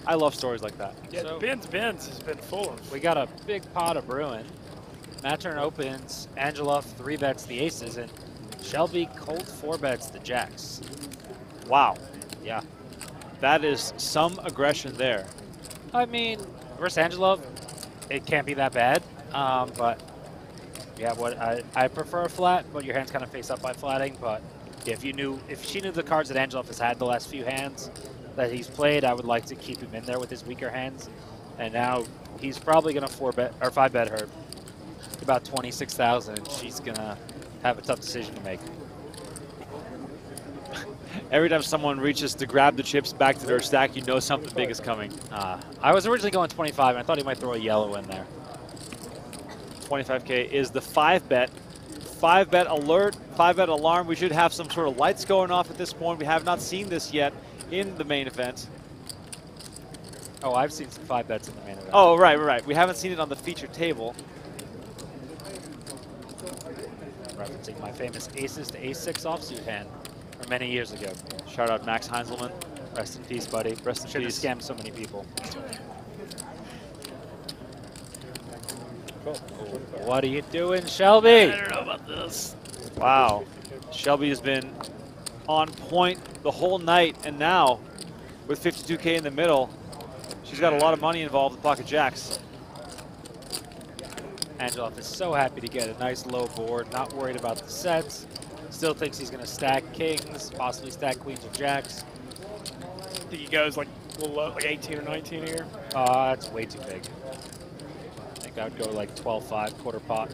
I love stories like that.
Yeah, the Ben's Ben's has been full of.
We got a big pot of brewing. Mattern opens. Angelov three bets the aces, and Shelby cold four bets the jacks.
Wow.
Yeah.
That is some aggression there.
I mean, versus Angelov, it can't be that bad. Um, but yeah, what I, I prefer a flat, but your hands kind of face up by flatting. But if you knew, if she knew the cards that Angelov has had the last few hands that he's played, I would like to keep him in there with his weaker hands. And now he's probably going to four bet or five bet her about twenty six thousand. She's gonna have a tough decision to make.
Every time someone reaches to grab the chips back to their stack, you know something big is coming.
Uh, I was originally going 25, and I thought he might throw a yellow in there.
25K is the five bet. five bet alert, five bet alarm. We should have some sort of lights going off at this point. We have not seen this yet in the main event.
Oh, I've seen some five bets in the main event.
Oh, right, right. We haven't seen it on the feature table.
Referencing my famous aces to ace-6 offsuit hand from many years ago.
Shout out Max Heinzelman.
Rest in peace, buddy.
Rest in
Should
peace.
have scammed so many people. What are you doing, Shelby?
I don't know about this.
Wow. Shelby has been on point the whole night, and now with 52K in the middle, she's got a lot of money involved in pocket jacks.
Angelov is so happy to get a nice low board, not worried about the sets. Still thinks he's going to stack kings, possibly stack queens or jacks.
I think he goes like low, like 18 or 19 here.
Uh, that's way too big. I think I would go like 12-5, quarter pot.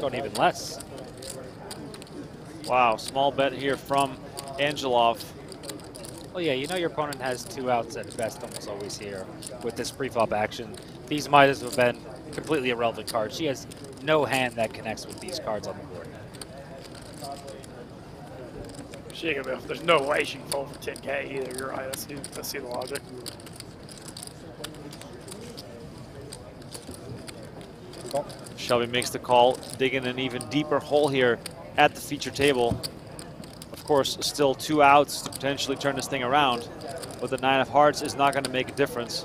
Going even less.
Wow, small bet here from Angelov.
Well, yeah, you know your opponent has two outs at best almost always here with this pre-flop action. These might as well have been completely irrelevant cards. She has no hand that connects with these cards on the board.
She ain't gonna be, there's no way she can fold for 10k either. You're right. I see, I see the logic.
Shelby makes the call, digging an even deeper hole here at the feature table. Of course, still two outs to potentially turn this thing around, but the nine of hearts is not going to make a difference.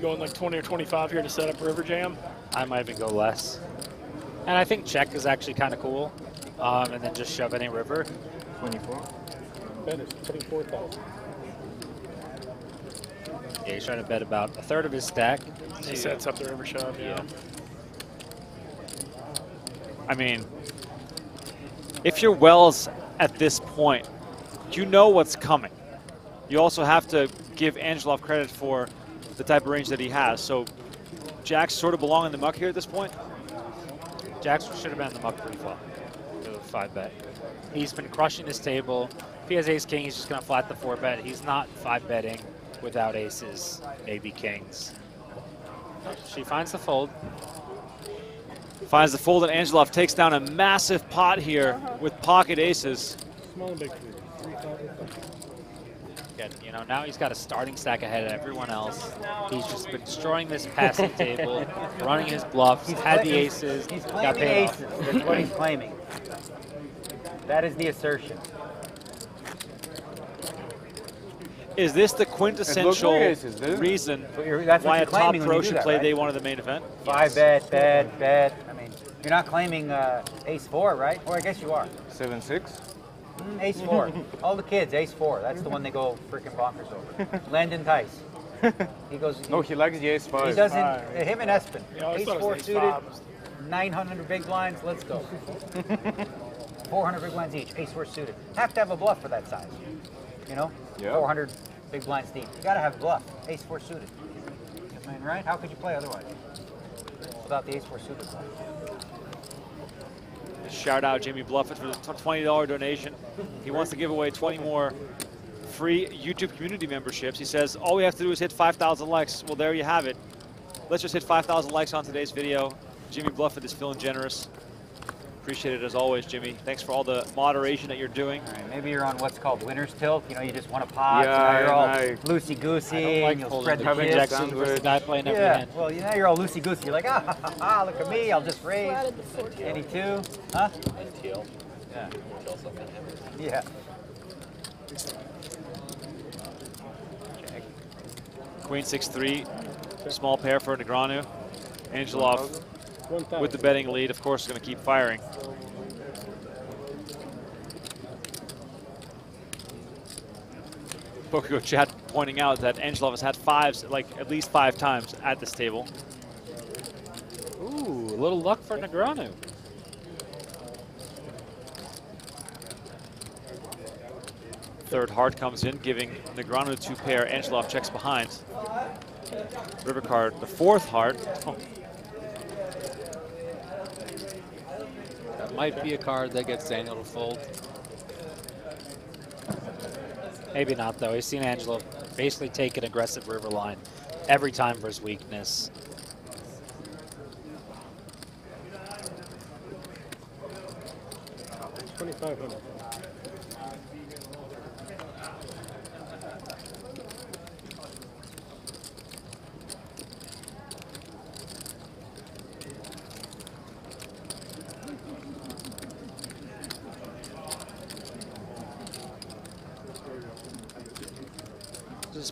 Going like 20 or 25 here to set up River Jam?
I might even go less. And I think check is actually kind of cool. Um, and then just shove any river.
24. Bet is 24,000.
Yeah, he's trying to bet about a third of his stack.
He sets up the river shove, yeah.
I mean, if you're Wells at this point, you know what's coming. You also have to give Angelov credit for the type of range that he has. So Jacks sort of belong in the muck here at this point.
Jacks should have been in the muck pre-flop. with a Five bet. He's been crushing his table. If he has ace king, he's just going to flat the four bet. He's not five betting without aces, maybe kings. She finds the fold.
Finds the fold, and Angelov takes down a massive pot here uh-huh. with pocket aces.
Small and big three. 3,000.
Again, you know, now he's got a starting stack ahead of everyone else. He's just been destroying this passing table, running his bluffs,
He's
had the aces,
He's
got
claiming
paid off.
aces. That's what he's claiming. That is the assertion.
Is this the quintessential
aces,
reason
that's
why a top pro should
that,
play
right?
day one of the main event?
Five bet, bet, bet. I mean, you're not claiming uh, ace four, right? Or I guess you are.
Seven six.
Mm, ace four. All the kids, ace four. That's the one they go freaking bonkers over. Landon Tice. He goes.
No, he likes the ace five.
He doesn't. uh, him and Espen.
Yeah,
ace
thought it was
four
ace
suited.
five.
900 big blinds. Let's go. 400 big blinds each. Ace four suited. Have to have a bluff for that size. You know.
Yeah.
400 big blinds deep. You gotta have bluff. Ace four suited. I mean, right? How could you play otherwise? Without the ace four suited bluff.
Shout out Jamie Bluffett for the $20 donation. He wants to give away 20 more free YouTube community memberships. He says, all we have to do is hit 5,000 likes. Well, there you have it. Let's just hit 5,000 likes on today's video. Jimmy Bluffett is feeling generous. Appreciate it as always, Jimmy. Thanks for all the moderation that you're doing.
Maybe you're on what's called winner's tilt. You know, you just want to pop.
Yeah,
so now you're all loosey goosey.
I don't like
and you'll
holding
spread
the
the
having.
Jackson versus the guy playing every
Yeah.
hand.
Well, you know you're all loosey goosey. You're like, ah, ha, ha, ha, look at me. I'll just raise.
Flatted the 4K.
Any two? Huh?
Teal.
Yeah.
Teal's up in him.
Yeah.
Queen 6-3, small pair for Negreanu. Angelov with the betting lead, of course, is going to keep firing. PokerGO chat pointing out that Angelov has had fives, like at least five times at this table.
Ooh, a little luck for Negreanu.
Third heart comes in, giving Negreanu two pair. Angelov checks behind. River card, the fourth heart. Oh,
might be a card that gets Daniel to fold.
Maybe not, though. He's seen Angelo basically take an aggressive river line every time for his weakness.
Twenty-five hundred.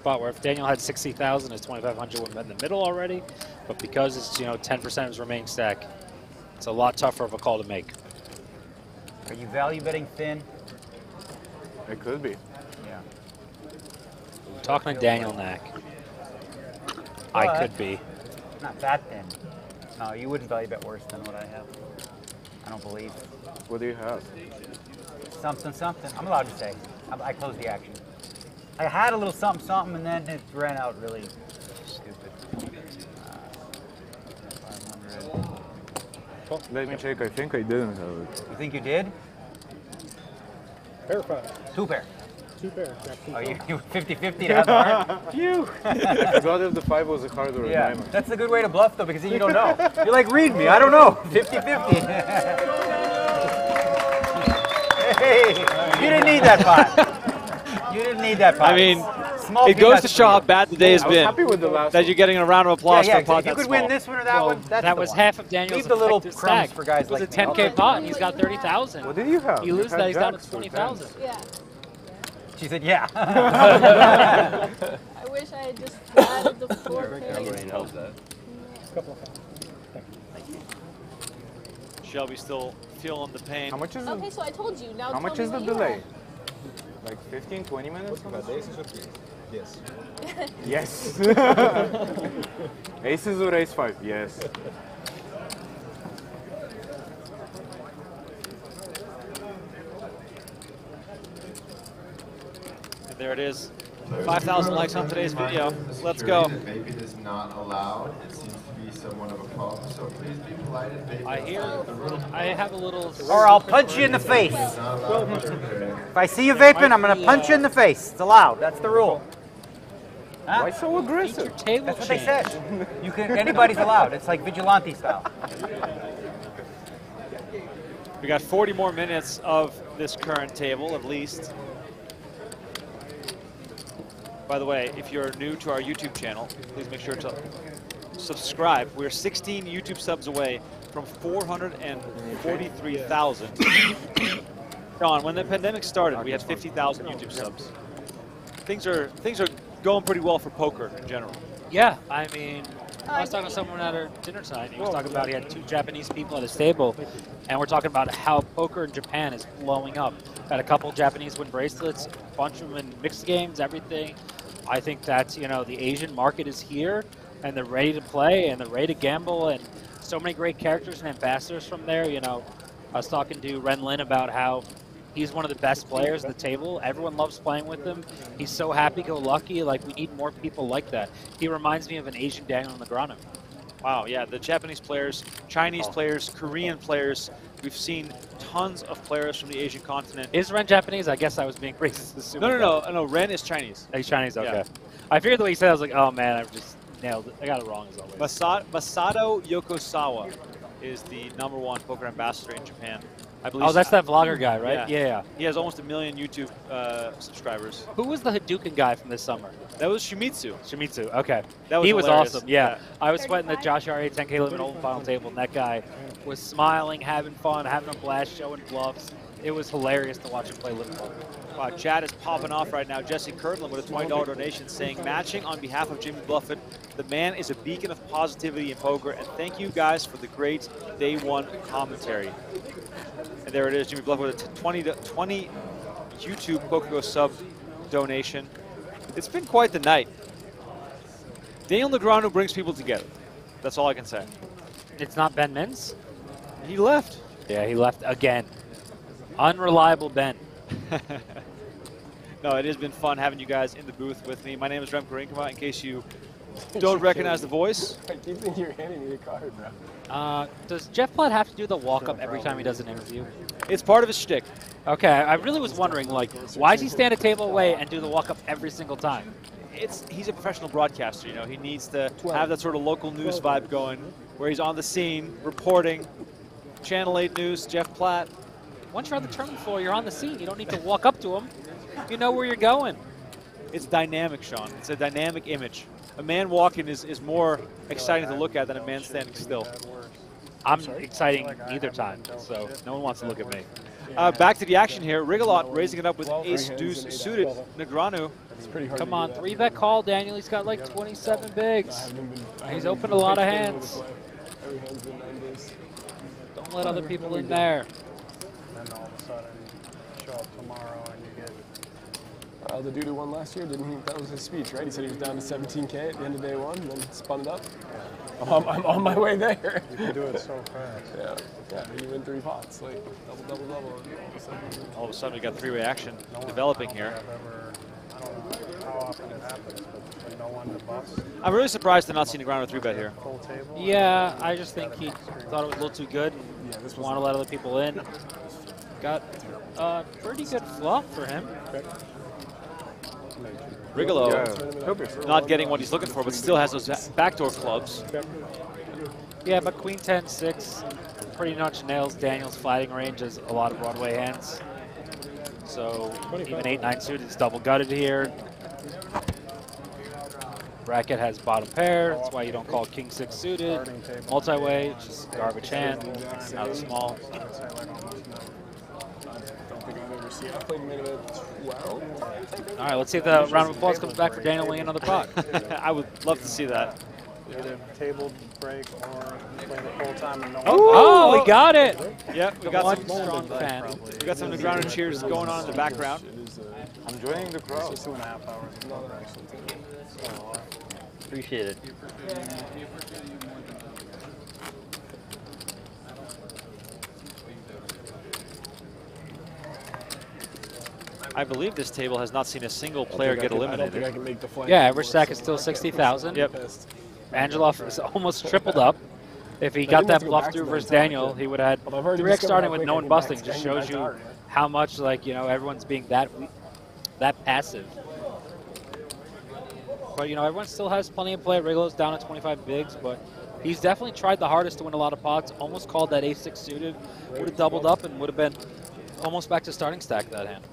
Spot where if Daniel had 60,000, his 2,500 would have been in the middle already. But because it's, you know, 10% of his remaining stack, it's a lot tougher of a call to make.
Are you value betting thin?
It could be.
Yeah.
I'm talking to Daniel Knack. I could be.
Not that thin. No, you wouldn't value bet worse than what I have. I don't believe.
What do you have?
Something, something. I'm allowed to say. I, I closed the action. I had a little something, something, and then it ran out really stupid. Uh, 500.
Let me check. I think I didn't have it.
You think you did?
Pair five.
Two pair.
Two pair. Got two
Oh, you,
pair.
you 50-50 to have the heart? Phew.
I forgot if the five was a card or a
Yeah,
diamond.
that's a good way to bluff though, because then you don't know. You're like, read me, I don't know. 50-50. hey, you didn't need that pot. You didn't need that pot.
I mean,
Small
it goes to
for
show how bad the day has been.
happy with the last
that
one.
you're getting a round of applause
yeah,
for a pot
yeah, if you
that's
could win this one or that
Well,
one, that's
that was
one.
half of Daniel's
Leave the little crumbs
stack.
for guys
It was
like
a 10k pot, and he's got 30,000.
What did you have?
You lose
had
that, he's down to 20,000.
Yeah.
She said, yeah.
I wish I had just added the four pairs.
held that.
Couple of five.
Shelby still feeling the pain.
How much is
Okay, so I told you. Now
How
tell
much
me
is the
what you
delay?
Had.
Like 15, 20 minutes?
Yes.
Yes. Aces or ace five? Yes.
And there it is. 5,000 likes on today's video. Let's go.
Vaping is not allowed. It seems to be somewhat of a problem, so please be polite and vape.
I hear, I have a little.
or I'll punch you in the face.
It's not allowed.
If I see you vaping, I'm going to punch you in the face. It's allowed. That's the rule. Huh?
Why so aggressive?
Table
That's what they
change.
said. You can. Anybody's allowed. It's like vigilante style.
We got 40 more minutes of this current table, at least. By the way, if you're new to our YouTube channel, please make sure to subscribe. We're 16 YouTube subs away from 443,000. John, when the pandemic started, we had 50,000 YouTube subs. Things are things are going pretty well for poker in general.
Yeah, I mean, I was talking to someone at our dinner tonight. He was talking about he had two Japanese people at his table, and we're talking about how poker in Japan is blowing up. Had a couple Japanese win bracelets, a bunch of them in mixed games, everything. I think that you know the Asian market is here, and they're ready to play, and they're ready to gamble, and so many great characters and ambassadors from there. You know, I was talking to Ren Lin about how he's one of the best players at the table. Everyone loves playing with him. He's so happy-go-lucky. Like we need more people like that. He reminds me of an Asian Daniel Negreanu.
Wow, yeah, the Japanese players, Chinese
Oh.
players, Korean players. We've seen tons of players from the Asian continent.
Is Ren Japanese? I guess I was being racist.
No, no, no, no. Ren is Chinese.
Oh, he's Chinese. Okay.
Yeah.
I figured the way he said, it, I was like, oh man, I'm just nailed it. I got it wrong as always.
Masa- Masato Yokosawa is the number one poker ambassador in Japan. I believe.
Oh, that's that vlogger guy, right? Yeah, yeah.
He has almost a million YouTube uh, subscribers.
Who was the Hadouken guy from this summer?
That was Shimizu.
Shimizu. Okay.
That was
he was
hilarious.
awesome. Yeah.
Yeah.
I was sweating the Josh R8 10K limit open final table, and that guy was smiling, having fun, having a blast, showing bluffs. It was hilarious to watch him play poker.
Wow, chat is popping off right now. Jesse Kirtland with a $20 donation saying, matching on behalf of Jimmy Bluffett, the man is a beacon of positivity in poker, and thank you guys for the great day one commentary. And there it is, Jimmy Bluffett with a 20, to 20 YouTube PokerGo sub donation. It's been quite the night. Daniel Negreanu brings people together. That's all I can say.
It's not Ben Mins?
He left.
Yeah, he left again. Unreliable Ben.
no, it has been fun having you guys in the booth with me. My name is Remko Rinkema. In case you don't recognize the voice,
I keep thinking you're handing me a card, bro.
Uh, does Jeff Platt have to do the walk up every time he does an interview?
It's part of his shtick.
Okay, I really was wondering, like, why does he stand a table away and do the walk up every single time?
It's he's a professional broadcaster. You know, he needs to have that sort of local news vibe going, where he's on the scene reporting. Channel 8 News, Jeff Platt.
Once you're on the tournament floor, you're on the scene. You don't need to walk up to him. You know where you're going.
It's dynamic, Sean. It's a dynamic image. A man walking is, is more exciting to look at than a man standing still.
I'm exciting either time, so no one wants to look at me.
Uh, back to the action here. Rigolo raising it up with ace deuce suited. Negreanu.
Come on, three bet call, Daniel. He's got like 27 bigs. He's opened a lot of hands. Don't let other people in there.
And then all of a sudden, show up tomorrow and you get
Uh, the dude who won last year, didn't he? That was his speech, right? He said he was down to 17K at the end of day one, and then spun it up. I'm, on- I'm on my way there.
You can do it so fast.
Yeah, yeah. You win three pots, like double, double, double. All of a sudden.
All of a sudden, we got three-way action developing here.
I've ever, I don't know how often it happens, but when no one to bust.
I'm really surprised to not see Negreanu three bet here.
Full table.
Yeah, I just think he thought it was a little too good. Yeah, this want to let other people in. Got a pretty good flop for him.
Rigolo not getting what he's looking for, but still has those backdoor clubs.
Yeah, but Queen 10 6 pretty much nails Daniel's fighting range as a lot of Broadway hands. So even 8 9 suited is double gutted here. Brackett has bottom pair, that's why you don't call King 6 suited. Multi way, just garbage hand, out of small.
I don't think I've ever seen. I played main event 12.
All right, let's see if the round of applause comes back for Daniel weighing another pot.
I would love to see that.
Either table break or play the full time and no one.
Oh, we got it.
Yep, we got some
strong fan.
We got some Negreanu cheers going on in the background.
I'm joining the crowd.
Two and a half hours.
Another excellent.
Appreciate it.
I believe this table has not seen a single player get
can-
eliminated.
think I can make the flight
Yeah,
anymore,
average stack
so
is still 60,000.
Yep.
Angelov is almost tripled up. If he got
think we have
that
to
bluff through versus Daniel, he would have
Although
3x starting with no one busting just shows you how much like you know everyone's being that that passive. But you know everyone still has plenty of play. Rigolo's down at 25 bigs, but he's definitely tried the hardest to win a lot of pots. Almost called that ace-6 suited. Would have doubled up and would have been almost back to starting stack that hand.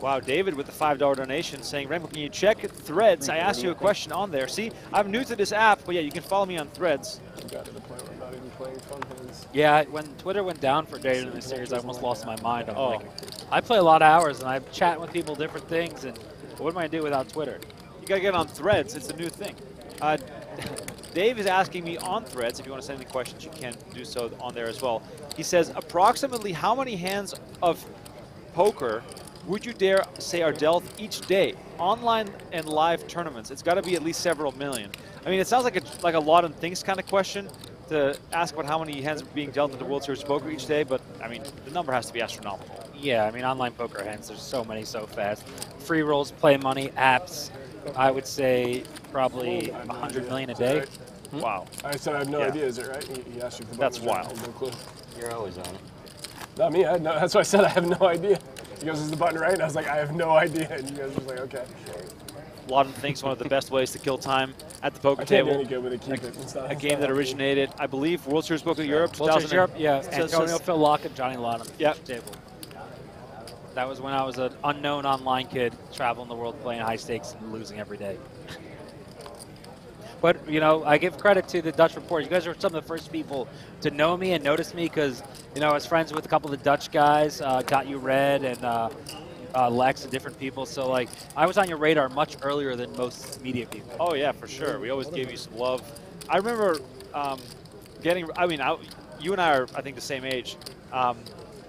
Wow, David with the $5 donation saying, Rainbow, can you check threads? I asked you a question on there. See, I'm new to this app, but yeah, you can follow me on threads.
I got to the point where I'm not even playing fun hands.
Yeah, when Twitter went down for Data in the series, I almost lost my mind. I'm
Oh.
like, I play a lot of hours and I'm chatting with people different things, and what am I gonna do without Twitter?
You gotta get on threads. It's a new thing. Uh, Dave is asking me on threads. If you want to send any questions, you can do so on there as well. He says, approximately how many hands of poker would you dare say are dealt each day, online and live tournaments? It's got to be at least several million. I mean, it sounds like a like a lot of things kind of question to ask about how many hands are being dealt at the World Series of Poker each day, but I mean, the number has to be astronomical.
Yeah, I mean, online poker hands, there's so many so fast. Free rolls, play money, apps, I would say probably 100 million a day. Hmm?
Wow.
I said I have no
Yeah.
idea. Is it right? He, he asked you. If the
That's
button was right.
wild.
No clue.
You're always on it.
Not me. I had no, that's why I said I have no idea. He goes, "Is the button right?" And I was like, "I have no idea." And you guys were like, "Okay."
Lawton thinks one of the best ways to kill time at the poker
I can't do
table.
any good with it. Keep it. It's not-
A game that originated, I believe, World Series Poker Europe.
World Series
2000
Europe, yeah,
says-
Antonio
says-
Phil Lockett, Johnny Lottom.
Yep.
Table. That was when I was an unknown online kid traveling the world playing high stakes and losing every day. But, you know, I give credit to the Dutch Report. You guys are some of the first people to know me and notice me because, you know, I was friends with a couple of the Dutch guys, uh, Got You Red and uh, uh, Lex and different people. So, like, I was on your radar much earlier than most media people.
Oh yeah, for sure. We always gave you some love. I remember um, getting. I mean, I, you and I are, I think, the same age. Um,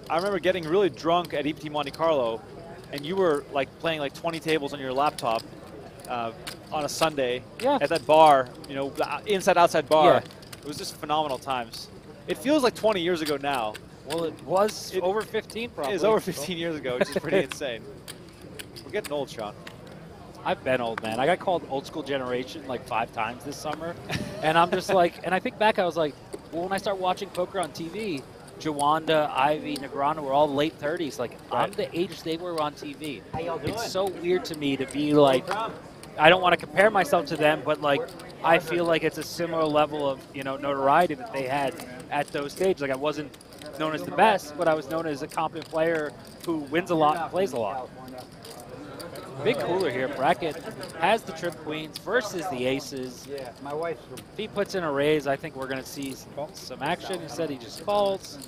I remember getting really drunk at EPT Monte Carlo, and you were like playing like 20 tables on your laptop uh, on a Sunday
Yeah.
at that bar. You know, the inside outside bar.
Yeah.
It was just phenomenal times. It feels like 20 years ago now.
Well, it was
It-
over 15 probably.
It was over 15 years ago, which is pretty insane. We're getting old, Sean.
I've been old, man. I got called old school generation like five times this summer. and I'm just like, and I think back, I was like, Well, when I start watching poker on TV, Juanda, Ivey, Negreanu were all late 30s. Like, I'm the age they were on TV.
How y'all doing?
It's so weird to me to be like, I don't want to compare myself to them, but like, I feel like it's a similar level of you know notoriety that they had at those stages. Like, I wasn't known as the best, but I was known as a competent player who wins a lot and plays a lot. Big cooler here. Brackett has the trip queens versus the aces.
Yeah, my wife.
If he puts in a raise, I think we're going to see some, action. Instead, he just calls.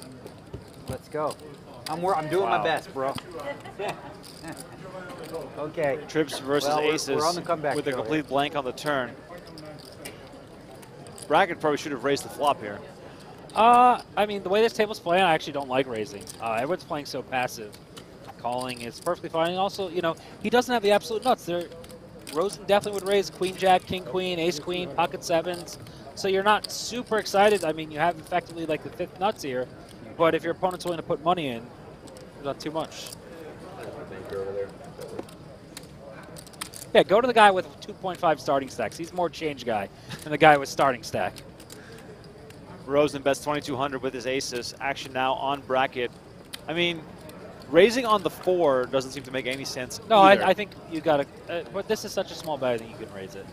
Let's go. I'm I'm doing
Wow.
my best, bro. okay.
Trips versus
Well, we're-
aces
we're on the comeback
with a
trail here.
complete blank on the turn. Brackett probably should have raised the flop here.
Uh, I mean, the way this table's playing, I actually don't like raising. Uh, everyone's playing so passive. Calling is perfectly fine. And also, you know, he doesn't have the absolute nuts. There, Rosen definitely would raise queen jack, king queen, ace queen, pocket sevens. So you're not super excited. I mean, you have effectively like the fifth nuts here. But if your opponent's willing to put money in, not too much. Yeah, go to the guy with 2.5 starting stacks. He's more change guy than the guy with starting stack.
Rosen bets 2200 with his aces. Action now on Brackett. I mean, raising on the four doesn't seem to make any sense.
No, I. I think you got to. Uh, but this is such a small bet, I think you can raise it.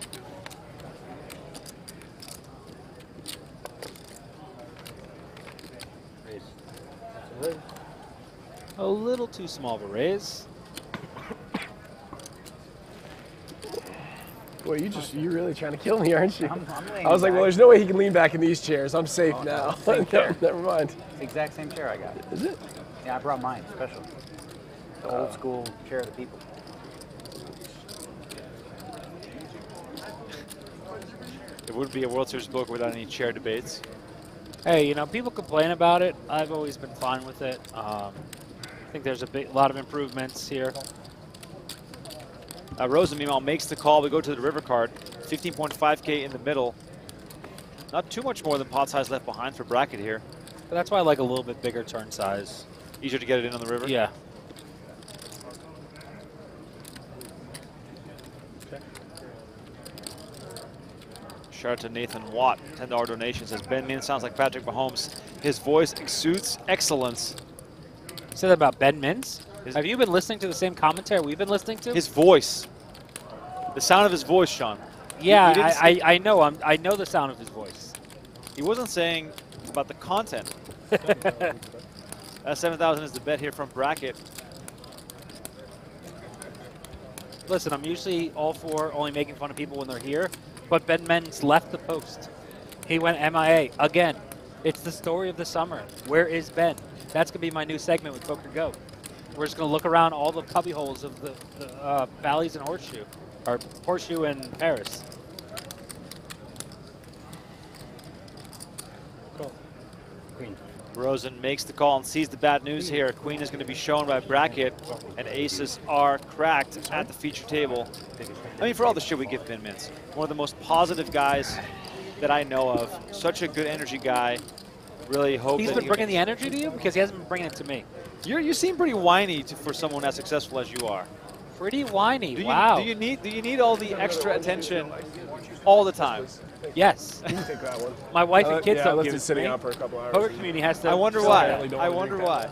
A little too small of a raise.
Boy, you just, you're really trying to kill me, aren't you?
I'm- I'm
I was like, well, there's no way he can lean back in these chairs. I'm safe
Oh,
now.
no,
No. Never mind.
It's the exact same chair I got.
Is it?
Yeah, I brought mine, special. The
Uh,
old school chair of the people.
It wouldn't be a World Series poker without any chair debates.
Hey, you know, people complain about it. I've always been fine with it. Um, I think there's a big, lot of improvements here.
Uh, Rosen, meanwhile, makes the call. We go to the river card. 15.5K in the middle. Not too much more than pot size left behind for Brackett here.
But that's why I like a little bit bigger turn size.
Easier to get it in on the river?
Yeah.
Shout out to Nathan Watt, $10 donation. Says Ben Mintz sounds like Patrick Mahomes. His voice exudes excellence.
Say that about Ben Mintz. Have you been listening to the same commentary we've been listening to?
His voice. The sound of his voice, Sean.
Yeah,
he didn't
I, I, I know. I'm, I know the sound of his voice.
He wasn't saying about the content. that 7,000 is the bet here from Brackett.
Listen, I'm usually all for only making fun of people when they're here, but Ben Mintz left the post. He went MIA again. It's the story of the summer. Where is Ben? That's gonna be my new segment with PokerGO. We're just gonna look around all the cubby holes of the, the uh, Bally's and horseshoe, or horseshoe and Paris. Cool. Queen.
Rosen makes the call and sees the bad news here. Queen is going to be shown by Brackett, and aces are cracked at the feature table. I mean, for all the shit we give Ben Mintz, one of the most positive guys that I know of. Such a good energy guy. Really hope
He's
that
been
he-
bringing the energy to you because he hasn't been bringing it to me.
You're, you seem pretty whiny to, for someone as successful as you are.
Pretty whiny.
Do you,
wow.
Do you need Do you need all the extra attention all the time?
Yes.
You can that one.
My wife
Uh,
and kids
yeah,
don't
I left
give
it
it
sitting
me.
out for a couple hours.
Poker community has to.
I wonder why. I wonder why.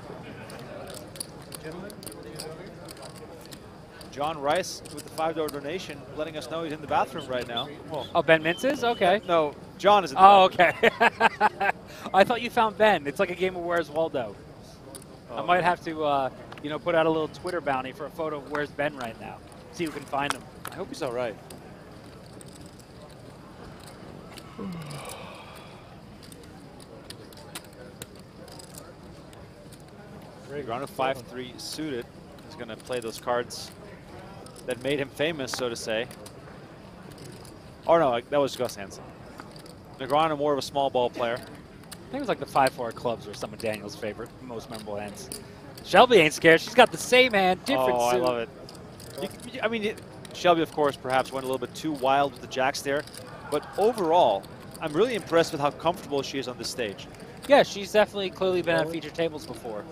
John Rice with the five dollar donation, letting us know he's in the bathroom right now. Well,
Oh, Ben Mintz is? Okay.
No, John is in the
Oh,
bathroom.
okay. I thought you found Ben. It's like a game of Where's Waldo. I
Oh.
might have to, uh, you know, put out a little Twitter bounty for a photo of Where's Ben right now. See who can find him.
I hope he's all right. Round of 5-3 suited. He's going to play those cards that made him famous, so to say. Or no, that was Gus Hansen. Negreanu more of a small ball player.
I think it was like the 5-4 clubs were some of Daniel's favorite, most memorable hands. Shelby ain't scared. She's got the same hand, different
oh,
suit.
I love it. You, I mean, Shelby, of course, perhaps went a little bit too wild with the jacks there. But overall, I'm really impressed with how comfortable she is on this stage.
Yeah, she's definitely clearly been at feature tables before.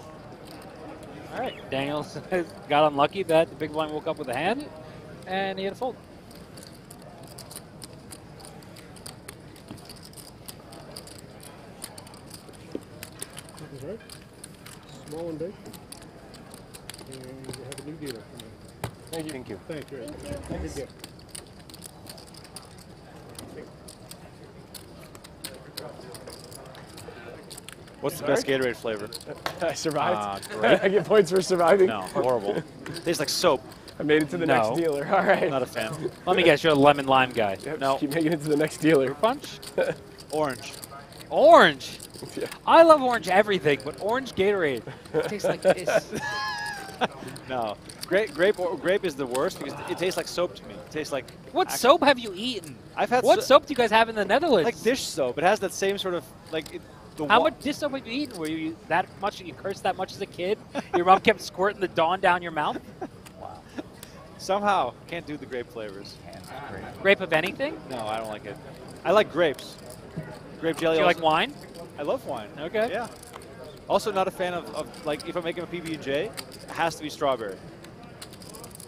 All right, Daniels got unlucky that the big blind woke up with a hand, and he had a fold.
Colin Baker. And we have a new dealer coming in.
Thank you. Thank you.
Thank you.
Thank you.
Good gift.
What's the best Gatorade flavor?
I survived.
Ah, great.
I get points for surviving.
No, horrible. Tastes like soap.
I made it to the
No.
next dealer. All right.
Not a fan.
Let me guess, you're a lemon lime guy.
Yep,
No.
keep making it to the next dealer.
Punch?
Orange.
Orange.
Yeah.
I love orange everything, but orange Gatorade it tastes like this.
No. Grape, grape, grape is the worst because it tastes like soap to me. It tastes like.
What
act-
soap have you eaten?
I've had
What
so-
soap do you guys have in the Netherlands?
Like dish soap. It has that same sort of like. It, the
How
wa-
much dish soap have you eaten? Were you that much? You cursed that much as a kid? Your mom kept squirting the Dawn down your mouth? Wow.
Somehow can't do the grape flavors.
Grape of anything?
No, I don't like it. I like grapes. Grape jelly.
Do you like wine?
I love wine.
Okay.
Yeah. Also, not a fan of, of like if I'm making a PB and J, it has to be strawberry.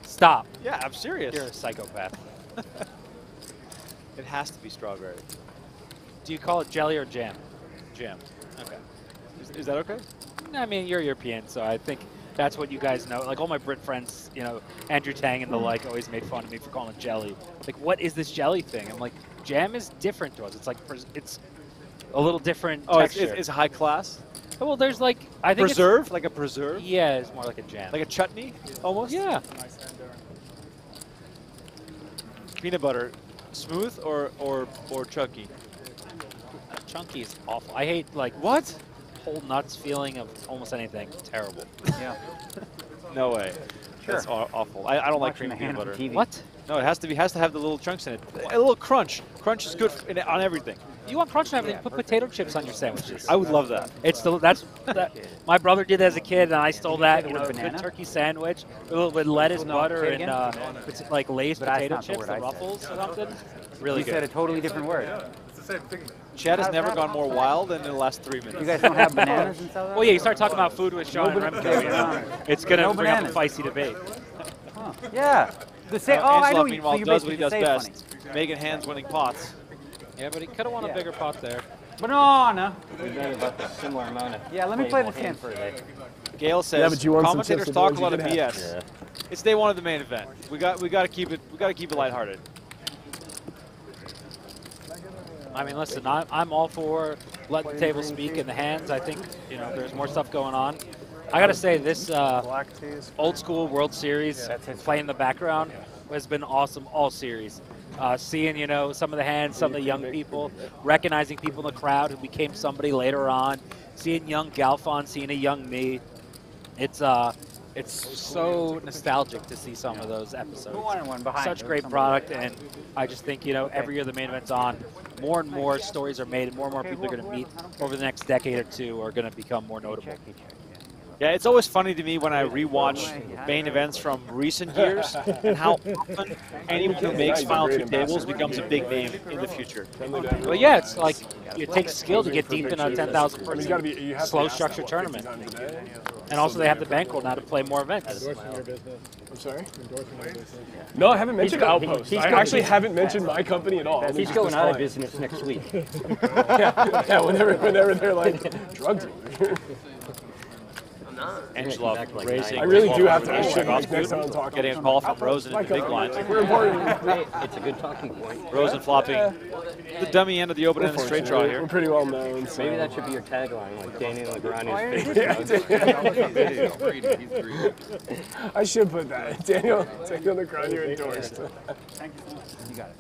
Stop.
Yeah, I'm serious.
You're a psychopath.
It has to be strawberry.
Do you call it jelly or jam?
Jam. Okay. Is, is that okay?
I mean, you're European, so I think that's what you guys know. Like all my Brit friends, you know, Andrew Tang and the mm-hmm. like always made fun of me for calling it jelly. Like, what is this jelly thing? I'm like, jam is different to us. It's like it's a little different
Oh, it's,
texture.
it's, it's high class.
well, there's like I think it's-
preserve, like a preserve,
yeah, it's more like a jam.
like a chutney, almost.
yeah.
Peanut butter, smooth or or or chunky.
Chunky is awful. I hate like
What?
whole nuts feeling of almost anything. Terrible.
Yeah.
No way. That's awful. I, I don't like
Watching
cream
the
peanut butter.
TV.
What?
No, it has to be has to have the little chunks in it. A little crunch. Crunch is good in, on everything.
You want crunch on everything? Put potato chips on your sandwiches.
I would love that.
It's the that's that, my brother did as a kid, and I stole that. You know, a good
banana?
turkey sandwich with a little bit of lettuce, butter, and uh, it's like Lay's
But
potato chips,
word
the Ruffles or something. Really
you
good.
said a totally different word.
Chad has never gone more wild than in the last three minutes.
You guys don't have bananas in South Africa?
Well, yeah, you start talking about food with Sean
No
and Remko, you know, it's gonna
No
bring up a
bananas.
feisty debate.
Huh. Yeah. The same.
Uh,
oh, I
Angelov,
know. you-
meanwhile,
so you
does what he does
say funny.
best. Making hands, winning pots.
Yeah, but he could have won
Yeah.
a bigger pot there.
Banana.
We've got about the similar amount of.
Yeah, let me play
playable
this hand
for a day.
Gail says
Yeah, but you won some
commentators
tips with
talk a lot of BS.
didn't
It's day one of the main event. We got we got to keep it we got to keep it lighthearted.
I mean, listen, I'm, I'm all for letting the table speak in the hands. I think you know there's more stuff going on. I got to say, this uh, old school World Series play in the background has been awesome all series. Uh, seeing you know some of the hands, some of the young people, recognizing people in the crowd who became somebody later on, seeing young Galfond, seeing a young me. It's uh, it's so nostalgic to see some of those episodes.
Who wanted one behind
Such great product, and I just think you know every year the main event's on, more and more stories are made, and more and more people are going to meet
well, I don't care.
over the next decade or two are going to become more notable.
Check, check, yeah.
Yeah, it's always funny to me when I rewatch main events from recent years and how often anyone who makes final two tables becomes a big name in the future.
Well, yeah, it's like it takes skill to get deep in a 10,000
I mean, you gotta
person
be, you have to
slow
ask that,
structured
what,
tournament.
50 times a day?
And also they have the bankroll now to play more events.
Endorsing your business.
I'm sorry?
Endorsing your business.
No, I haven't mentioned
go-
Outpost.
he's
I actually haven't mentioned my company at all. only
He's going out of business next week.
yeah, yeah, whenever, whenever they're like drug dealer.
Angela
back like
raising.
I really do have to
ball
ask
from
you
Ross
next time I'm
Food,
talking.
Getting a call from Rosen in the big
a-
blinds.
Like we're important.
It's a good talking point.
Rosen flopping the dummy end of the open end straight draw here.
We're pretty well known. So.
Maybe that should be your tagline, like Daniel Negreanu's
Yeah,
favorite.
I should put that. Daniel, Daniel Negreanu endorsed.
You got it.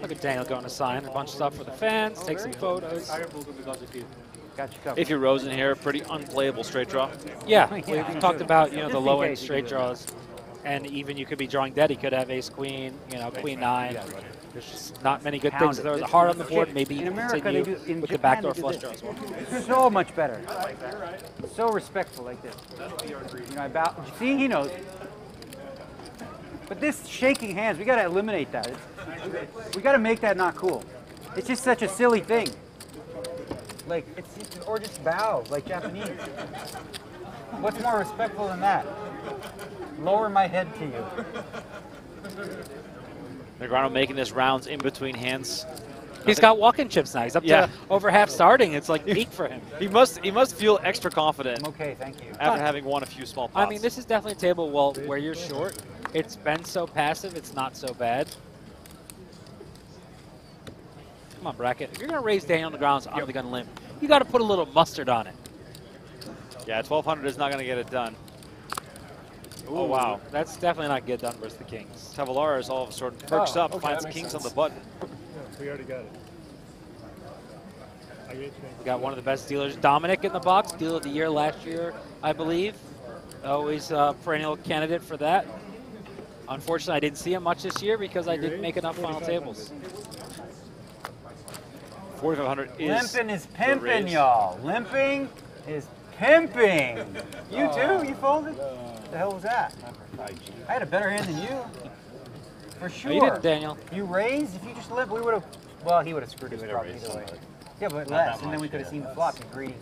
Look at Daniel going to sign a bunch of stuff for the fans, take some photos.
Got you covered.
If you're Rosen here, pretty unplayable straight draw.
Yeah,
Yeah,
we've talked about you know the
in
low end straight draws, and even you could be drawing dead. He could have ace queen, you know queen nine. There's just not many good
Pound
things. There's a heart on the board. Maybe
in
you
America
continue
they do in
with the
Japan
backdoor flush
this.
draws. well.
So much better. So respectful like this. You know, I bow. See, he knows. But this shaking hands, we got to eliminate that. It's, we got to make that not cool. It's just such a silly thing. Like it's or just bow like Japanese. What's more respectful than that? Lower my head to you.
Negreanu making this rounds in between hands.
He's got walking chips now. He's up
Yeah.
to over half starting. It's like peak for him.
He must he must feel extra confident.
I'm okay, thank you.
After having won a few small pots.
I mean, this is definitely a table well, where you're short. It's been so passive, it's not so bad. Come on, Brackett. If you're going to raise Daniel on the grounds, I'm the gun limp. You got to put a little mustard on it.
Yeah, 1200 is not going to get it done. Oh, wow.
That's definitely not get done versus the Kings.
Tavalar is all of a sudden oh, perks
Oh,
up,
okay,
finds
that makes
kings on the button.
We already got it. I get you.
We got one of the best dealers, Dominic, in the box. Dealer of the year last year, I believe. Always a perennial candidate for that. Unfortunately, I didn't see him much this year because I didn't make enough final tables.
4500 is
Limping is pimping, y'all. Limping is pimping. You
Oh.
too? You folded? the hell was that? I had a better hand than you. For sure.
you didn't, Daniel.
You raised? If you just limp, we would have. Well, he would have screwed either way. Yeah, but less, and then we could have seen the flop. You greedy.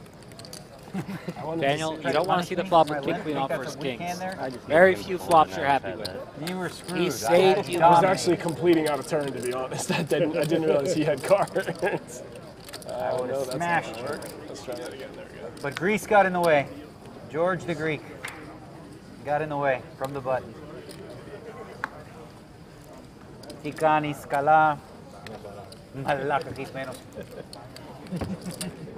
Daniel, you don't want to see the flop with king queen off versus kings. Very few flops you're happy with.
You were screwed.
He
I
saved
had
you.
I was actually completing out of turn, to be honest. I didn't, I didn't realize he had cards.
I would have smashed
gonna
you.
Let's try that again. There we go.
But Greece got in the way. George the Greek got in the way from the button. Tikani Scala. Malaki Keith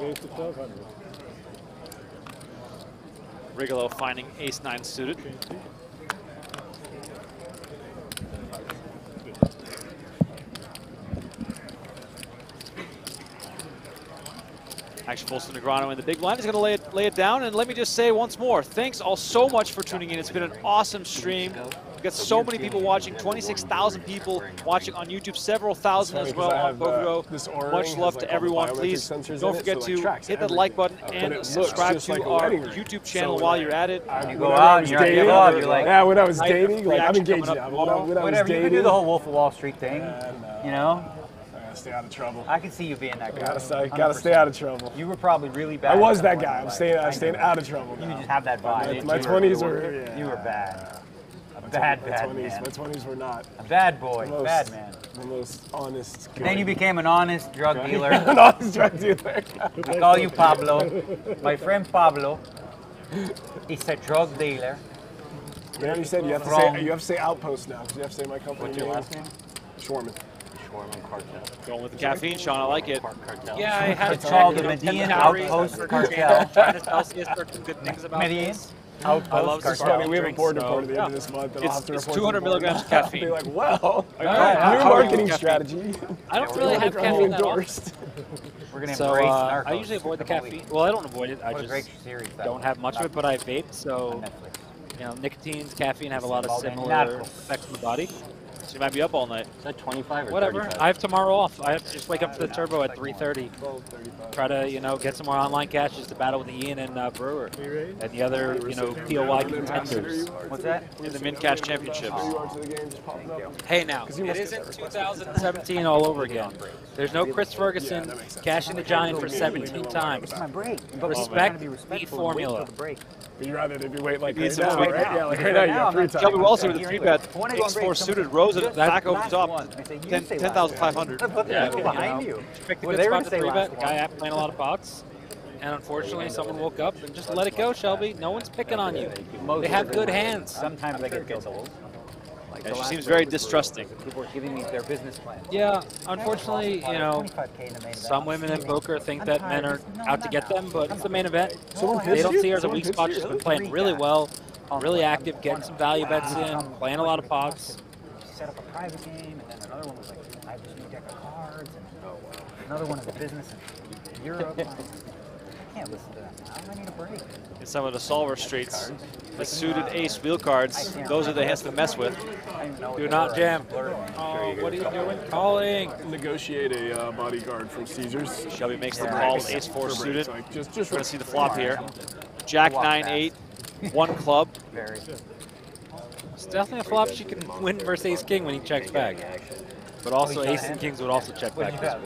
Manos.
To 1200.
Rigolo finding ace nine suited. Action Bolson Negreanu in the big blind is going to lay it, lay it down. And let me just say once more, thanks all so much for tuning in. It's been an awesome stream. We've got so many people watching, 26,000 people watching on YouTube, several thousand as
funny
well
'cause I
on
have, uh,
PokerGO. Much love
has,
to
like, all the
everyone. Please don't forget
so,
to
tracks
hit that like button and subscribe to
like
our. YouTube channel
So,
while you're at it.
I-
You go
I
out
was
you're
dating-
like, you're like,
yeah, when I was dating, like I'm engaged now. When I, when I was
Whatever, you can do the whole Wolf of Wall Street thing. You know?
I gotta stay out of trouble.
I can see you being that guy.
Gotta stay, gotta stay out of trouble.
You were probably really bad.
I was that guy. I'm
life.
staying,
I
I'm staying out of trouble.
You
now.
just have that vibe.
My
You were-
twenties were. Yeah,
You were bad. A
My
bad,
my
bad
20s,
man.
My twenties were not.
A bad boy.
the most-
bad man.
The most honest.
And then you became an honest drug dealer.
An honest drug dealer.
I call you Pablo. My friend Pablo is a drug dealer.
You know, you said you have to
From-
say you have to say outpost now because you have to say my company
What's your
name.
last name?
Schwarman.
Schwarman Cartel.
Going with the caffeine, Sean. I like it.
Yeah, I had
It's
a
called
check,
the
you know, 10
Median
calories
Outpost
per
Cartel.
drink. Trying to tell CSR some good things about
Median
this.
Outpost
I love
It's
Cartel.
funny, we have a board
drinks,
report at the
so-
end of this month, and I'll
It's-
have to
it's
report
200 milligrams of
I'll
caffeine.
be like, well,
right,
new marketing strategy.
I don't really have
I'm
caffeine
endorsed.
We're gonna
So
embrace
uh,
Narcos.
I usually avoid the caffeine. Well, I don't avoid it. I
What a
just
great series
don't have much of it, but I vape. So you know, nicotine, caffeine have a lot of similar effects on the body.
So you might be up all night.
Is that 25 or
Whatever.
35?
I have tomorrow off. I have to just wake up for the turbo at 3:30. Try to you know get some more online cashes to battle with the Ian and uh, Brewer and the other you know POY contenders
What's that?
In the Min Cash Championships.
You are to the game, just popping up.
Hey now,
you
it
must
isn't
get that request.
2017 all over again. There's no Chris Ferguson
that makes sense.
cashing the giant for 17 times.
It's my break. But
Respect
we're trying
the
respectful
formula.
Till the break.
But you'd rather if you wait like
Need
right now,
sweet-
right? Yeah, like
Yeah,
right now, you
now
got
I'm
free
not
time.
Shelby Wells with
Yeah,
the three
anyway.
bet.
I wanna go on
Ace
break,
four suited. Rose
Just
back over
last
top.
one. I say, you
10 10,500.
one. Put the
Yeah,
people behind you.
Picked a good spot
to
to three bet. The guy app playing a lot of pots. And unfortunately, someone woke up and just let it go, Shelby. No one's picking on you. They have good hands.
Sometimes they get guilty. Like
Yeah, she seems very
was-
distrusting.
People were giving me their business plan.
Yeah, unfortunately, you know,
25K in the main event.
some women in poker think that men are out to get them, but it's the main event. They don't see her as a weak spot. She's been playing really well, really active, getting some value bets in, playing a lot of pots.
Set up a private game, and then another one was like, I have this new deck of cards, and another one is a business in Europe. I'm I can't listen to that now. I need a break.
In some of the solver streets, the suited ace wheel cards, those are the hands to mess with.
Don't even know what
Do
they
not
were.
jam. Oh, what are you doing? Calling.
Negotiate a uh, bodyguard from Caesars.
Shelby makes the call, ace four suited.
just, just
We're gonna see the flop here. Jack
Walk
nine
fast.
eight, one club.
Very.
It's definitely a flop she can win versus ace king when he checks back. But also
Oh,
ace and kings would also check back this
got?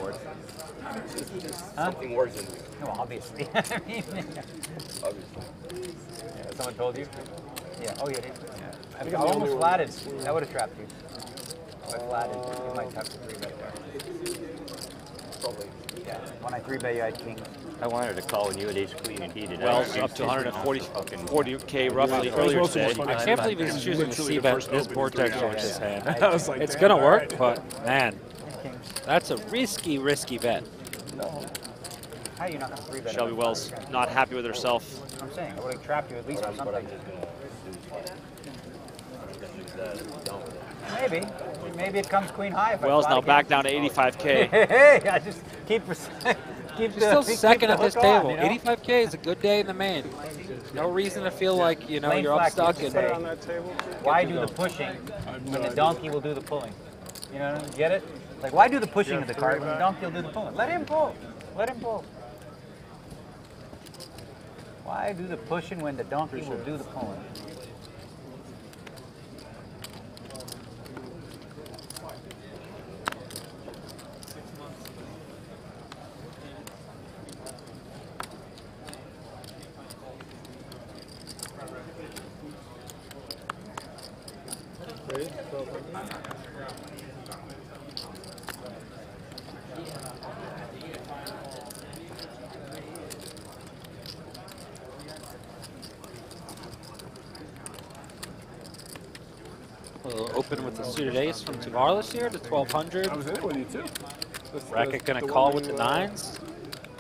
Board.
Something worse than
No, obviously. I mean,
obviously.
That someone told you? Yeah. Oh, yeah. They, yeah. I,
think
I
I'm the only
almost
one
flatted.
that's seen
That would have trapped you. If I flatted, you might have to three bet there.
Probably.
Yeah. When I three bet you, I had kings.
I wanted to call when you had ace queen and he did.
Wells up to 140 40k roughly earlier today.
I can't believe he's choosing to see bet this vortex
three
on his hand.
I was like,
it's gonna work, but man, that's a risky, risky bet.
No.
How are you not going to three bet?
Shelby Wells not happy with herself.
I'm saying, I would have trapped you at least for something. Maybe. Maybe it comes queen high. If
Wells
flat
now back down to 85k.
Hey, I just keep keep
She's
the
still
keep
second
the
at this
hook on,
table.
you know?
85k is a good day in the main. No reason to feel like you know
Plain
you're
flat
up stuck
keeps
in.
it on that Why do the pushing when the donkey will do the pulling? You know, what I mean? get it? Like, why do the pushing of the card when the donkey will do the pulling? Let him pull. Let him pull. Why do the pushing when the donkey will do the pulling?
We'll open with the suited ace from Tavares here to 1200.
I was in it with you too. That's- Brackett
gonna call with the
uh,
nines.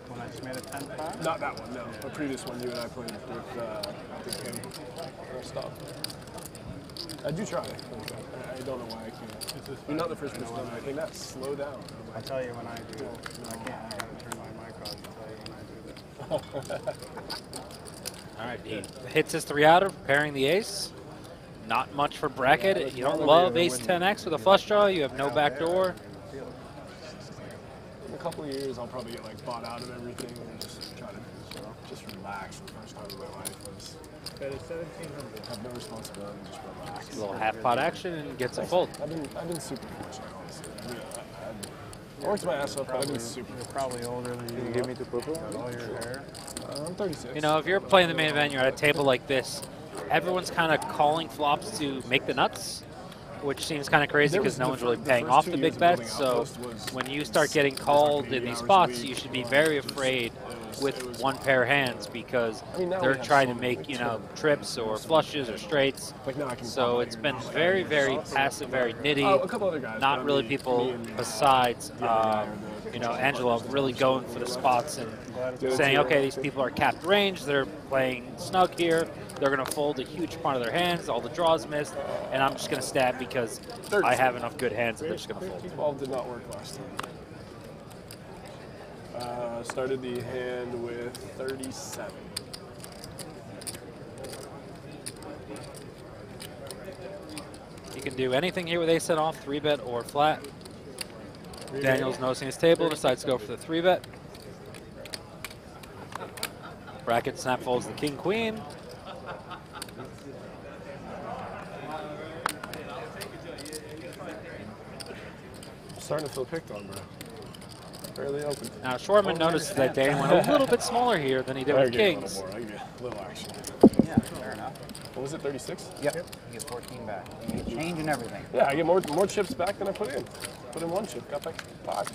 When I just made a 10 5?
Not that one, no. The previous one you and I played with, uh, with him. First off. I do try. I, I don't know why I can't. You're not the first person to I think that. Slow down.
I tell you when I do it. I can't. I gotta turn my mic off to tell you when I do this.
All right, he hits his three outer, preparing the ace. Not much for Brackett.
Yeah,
you don't love ace 10x with a flush draw. You have no back door.
In a couple of years, I'll probably get like bought out of everything and just try to you know, just relax. The first time in my life was
Bet is 1700.
have no responsibility, just relax.
A little half pot action and gets a fold.
I've been I've been super fortunate, honestly. I, mean, I, I, I worked my ass off, but I've been super.
You're probably older than you.
Can you give me the purple?
Got all your hair.
Uh, I'm 36.
You know, if you're playing the main event, you're at a table like this, everyone's kind of calling flops to make the nuts, which seems kind of crazy because no one's really paying off the big bets. So when you start getting called in these spots, you should be very afraid with one pair of hands because they're trying to make you know trips or flushes or straights.
Like now I can
So it's been very, very passive, very nitty.
Other guys,
Not really people besides, um, you know, Angelov really going for the spots and saying, okay, these people are capped range, they're playing snug here, they're going to fold a huge part of their hands, all the draws missed, and I'm just going to stab because I have enough good hands that they're just going to fold.
12 did not work last time. Uh, started the hand with 37.
You can do anything here with ace set off, three bet or flat. Daniel's noticing his table, decides to go for the three bet. Brackett snap folds the king
starting to feel picked on, bro. Barely open.
Now Shortman noticed that Dane went a little bit smaller here than he did
I
with
give you a
kings.
little more. I give you a little action.
Yeah, fair enough.
What was it, 36?
Yep. You get 14 back. You get change and everything.
Yeah, I get more more chips back than I put in. Put in one chip, got back five.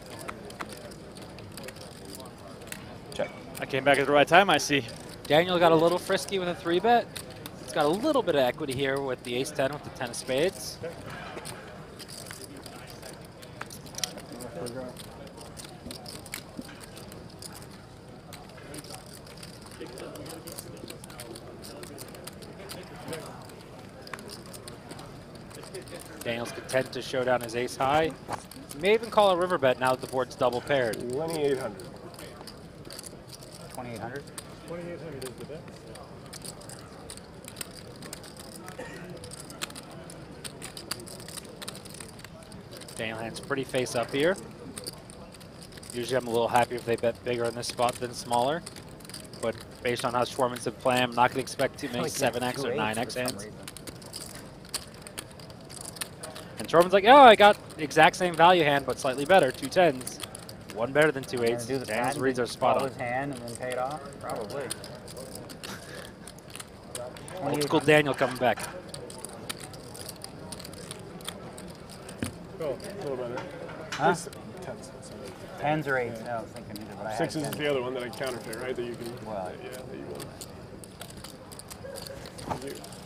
Check.
I came back at the right time, I see.
Daniel got a little frisky with a three bet. He's got a little bit of equity here with the ace 10 with the 10 of spades. Daniel's content to show down his ace high. He may even call a river bet now that the board's double paired.
2800.
2800.
2800 is the bet.
Daniel hands pretty face up here. Usually I'm a little happy if they bet bigger in this spot than smaller. But based on how Schwarman's been playing, I'm not going to expect too many
Like
7x or 9x hands.
reason.
And Schwarman's like, oh, I got the exact same value hand, but slightly better, two tens. One better than two
Gonna
eights.
do the
Daniel's reads are
and
spot on.
his hand and then pay it off? Probably.
Old school Daniel coming back.
Oh, a little better.
Huh?
Six- Tens.
Tens or eights? I was thinking either, but I had
Sixes is the other one that I counterfeit, right? That you can.
Well,
yeah, that you will.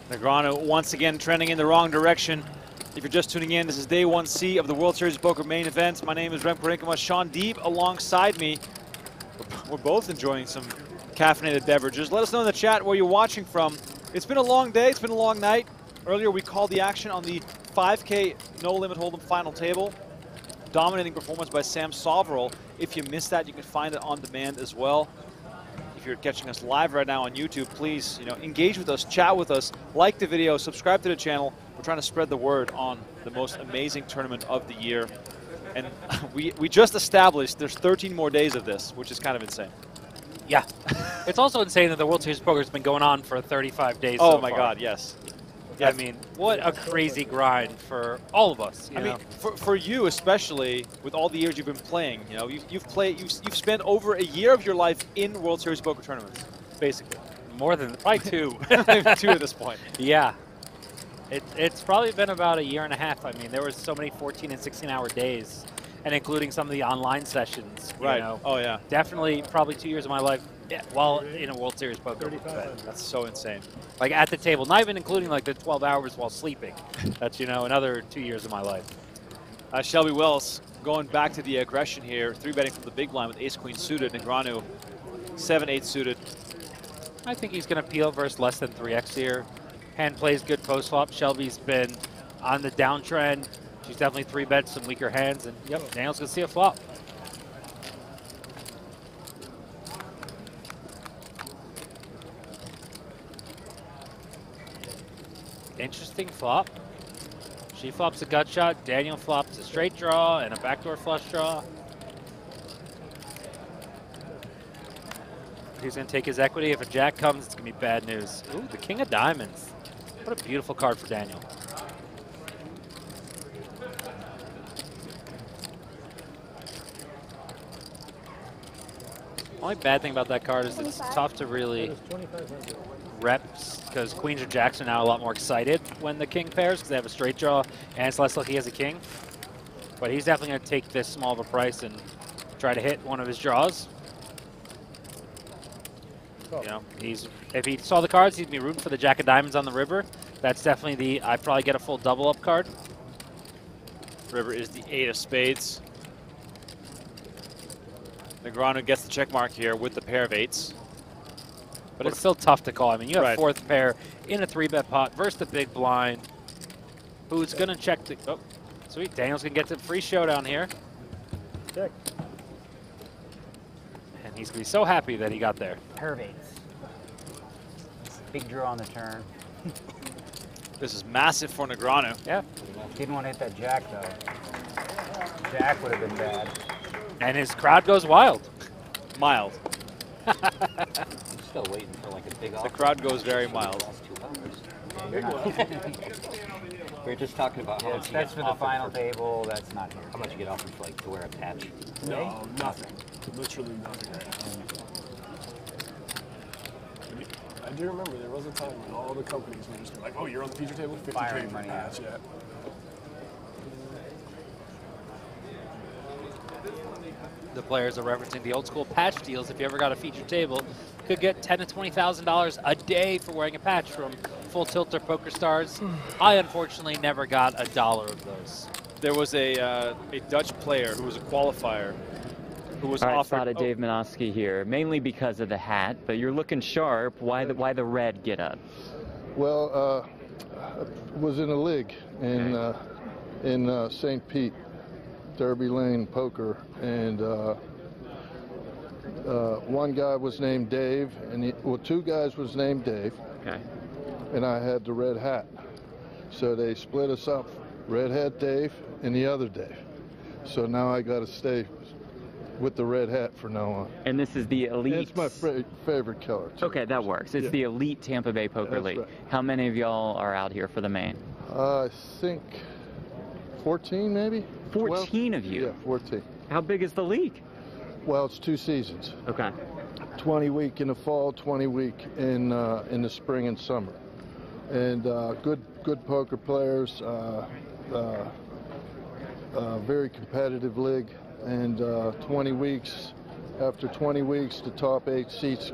Negreanu once again trending in the wrong direction. If you're just tuning in, this is day 1C of the World Series of Poker main event. My name is Remko Rinkema. Sean Deeb alongside me. We're both enjoying some caffeinated beverages. Let us know in the chat where you're watching from. It's been a long day. It's been a long night. Earlier, we called the action on the 5K No Limit Hold'em final table. Dominating performance by Sam Soverel. If you missed that, you can find it on demand as well. If you're catching us live right now on YouTube, please, you know, engage with us, chat with us, like the video, subscribe to the channel. We're trying to spread the word on the most amazing tournament of the year. And we, we just established there's 13 more days of this, which is kind of insane.
Yeah. it's also insane that the World Series of Poker has been going on for 35 days.
Oh
so
my
far.
God, yes.
I mean, what a crazy grind for all of us. you
I mean, for, for you especially, with all the years you've been playing, you know, you've, you've played, you've, you've spent over a year of your life in World Series poker tournaments, basically.
more than probably two.
Two at this point.
Yeah. It, it's probably been about a year and a half. I mean, there was so many 14 and 16 hour days, and including some of the online sessions. you
Right.
know.
Oh, yeah.
Definitely, probably two years of my life yeah, while in a World Series poker.
That's so insane.
Like at the table, not even including like the 12 hours while sleeping. That's you know another two years of my life.
Uh, Shelby Wells going back to the aggression here, three betting from the big blind with ace queen suited, Negreanu seven eight suited.
I think he's going to peel versus less than 3x here. Hand plays good post flop. Shelby's been on the downtrend. She's definitely three bets some weaker hands, and yep, Daniel's going to see a flop. Interesting flop. She flops a gut shot. Daniel flops a straight draw and a backdoor flush draw. He's going to take his equity. If a jack comes, it's going to be bad news. Ooh, the king of diamonds. What a beautiful card for Daniel. Only bad thing about that card is it's tough to really reps because queens or jacks are now a lot more excited when the king pairs because they have a straight draw and it's less lucky as a king. But he's definitely going to take this small of a price and try to hit one of his draws. You know, he's if he saw the cards, he'd be rooting for the jack of diamonds on the river. That's definitely the I'd probably get a full double up card.
River is the eight of spades. Negreanu gets the check mark here with the pair of eights.
But it's still tough to call. I mean, you have
Right.
fourth pair in a three bet pot versus the big blind. Who's going to check the. Oh, sweet. Daniel's going to get the free showdown here.
Check.
And he's going to be so happy that he got there.
Pair of eights. Big draw on the turn.
This is massive for Negreanu.
Yeah.
Didn't want to hit that jack though. Jack would have been bad.
And his crowd goes wild.
Mild.
I'm still waiting for like a big
The crowd goes very mild.
We are just talking about how
Yeah,
much you
that's
get
for the final
for-
table. That's not here.
How much you get offered for like to wear a patch?
No, nothing. Literally nothing. I do remember there was a time when all the companies were just like, "Oh, you're on the feature table, 50
Firing
k
money
patch." Yeah.
The players are referencing the old school patch deals. If you ever got a feature table, could get ten to twenty thousand dollars a day for wearing a patch from Full Tilt or PokerStars. I unfortunately never got a dollar of those.
There was a uh, a Dutch player who was a qualifier who was
All right,
offered.
spotted
oh,
Dave Minosky here, mainly because of the hat, but you're looking sharp. Why the why the red get up?
Well, uh, was in a league in uh, in uh, St. Pete, Derby Lane Poker, and uh, uh, one guy was named Dave, and he, well, two guys was named Dave,
Okay.
and I had the red hat. So they split us up, red hat Dave and the other Dave. So now I got to stay with the red hat for now on.
And this is the elite.
It's my fa- favorite color. too.
Okay, that works. It's
Yeah.
the elite Tampa Bay Poker
That's
League.
right.
How many of y'all are out here for the main?
Uh, I think 14 maybe?
14 of you?
Yeah, 14.
How big is the league?
Well, it's two seasons.
Okay.
20 week in the fall, 20 week in uh, in the spring and summer. and uh, good good poker players. Uh, uh, uh, very competitive league, and uh, 20 weeks. After 20 weeks, the top eight seats,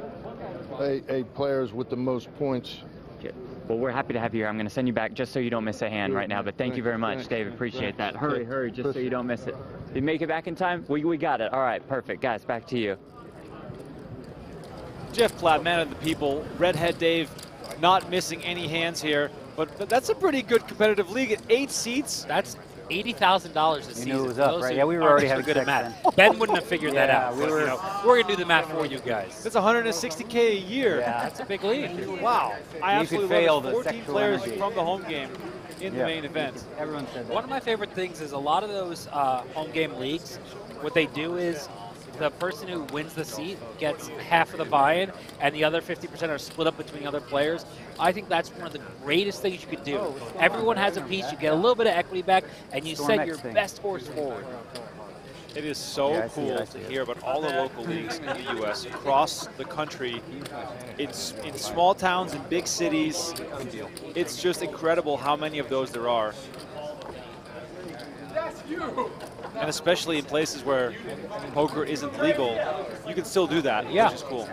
eight, eight players with the most points.
Well, we're happy to have you here. I'm going to send you back just so you don't miss a hand right now. But thank you very much, Dave. Appreciate that. Hurry, hurry, just so you don't miss it. Did you make it back in time? We, we got it. All right, perfect. Guys, back to you.
Jeff Platt, man of the people. Redhead Dave not missing any hands here. But, but that's a pretty good competitive league at eight seats.
That's eighty thousand dollars this
You knew
season.
it was up, right? Yeah, we were already
so
having
good at math.
then.
Ben wouldn't have figured that
Yeah,
out.
we
but,
were-
you know, we're gonna do the math for you guys.
That's 160k a year.
Yeah, that's a big lead.
Wow. I
You
absolutely
could fail
love it.
the
14 players
energy.
from the home game in the main event.
Everyone said that.
One of my favorite things is a lot of those uh, home game leagues. What they do is the person who wins the seat gets half of the buy-in, and the other 50% are split up between other players. I think that's one of the greatest things you could do. Everyone has a piece. You get a little bit of equity back, and you
Storm
set your best horse forward.
It is so
Yeah, I see it,
cool to hear about all the local leagues in the U.S. across the country. It's in small towns and big cities. It's just incredible how many of those there are. And especially in places where poker isn't legal, you can still do that,
Yeah.
which is cool.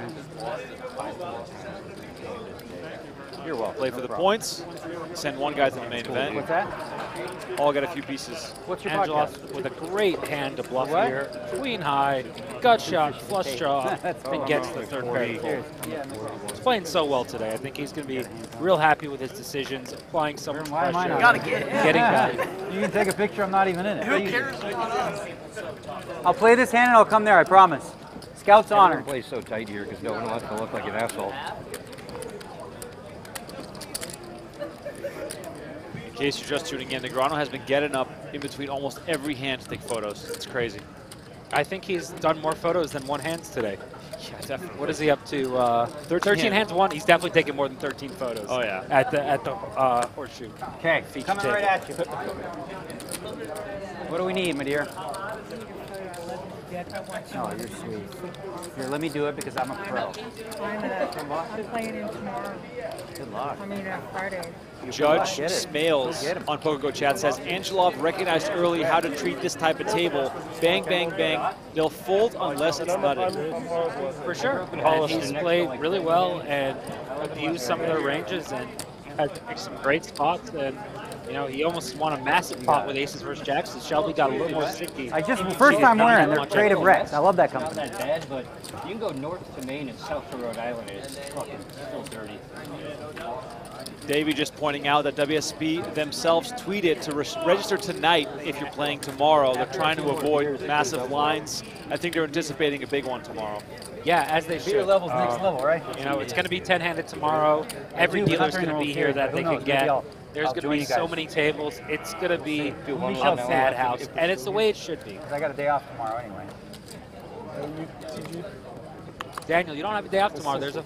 You're welcome.
Play for the points, send one guy to the main event.
What's that?
All got a few pieces.
What's your Angelos with a great hand to bluff
What?
here. Queen high, gut shot, flush draw, and gets the third pair to He's playing so well today. I think he's going to be real happy with his decisions, applying some
Why am I
pressure.
not?
Getting value.
You can take a picture. I'm not even in it.
Who
Easy.
cares?
I'll play this hand and I'll come there. I promise. Scout's honor.
Everyone plays so tight here because no one wants to look like an asshole.
In case you're just tuning in, Negreanu has been getting up in between almost every hand to take photos. It's crazy.
I think he's done more photos than one hands today.
Yeah, definitely.
What is he up to? Uh, 13, 13
hand.
hands one. He's definitely taken more than 13 photos.
Oh, yeah.
At the at the uh, horseshoe.
Okay, coming
table.
right at you. What do we need, my dear? Oh, you're sweet. Here, let me do it because I'm a pro.
I'm, uh, I'm playing in tomorrow.
Good luck.
I mean, uh, Friday.
Judge
Get.
Smales on PokerGO chat says Angelov recognized early how to treat this type of table. Bang, bang, bang. They'll fold unless it's nutted.
For sure. And he's played really well and abused some of their ranges and had some great spots. And, you know, he almost won a massive pot with aces versus jacks. And Shelby got a little more sticky.
I just first time wearing. They're
Much
creative
like-
Rex. I love that company.
Not that bad, but you can go north to Maine and south to Rhode Island. It's fucking still dirty.
Davey just pointing out that WSB themselves tweeted to res- register tonight if you're playing tomorrow. They're trying to avoid massive lines. I think they're anticipating a big one tomorrow.
Yeah, as they
Beer
should.
level's next uh, level, right?
You know, it's going to be 10-handed tomorrow. Every
do, we're
dealer's going to be here that they can get.
Maybe I'll-
There's going to be so many tables. It's going to be a madhouse, and it's the way it should be.
Because I got a day off tomorrow anyway.
Daniel, you don't have a day off tomorrow. There's a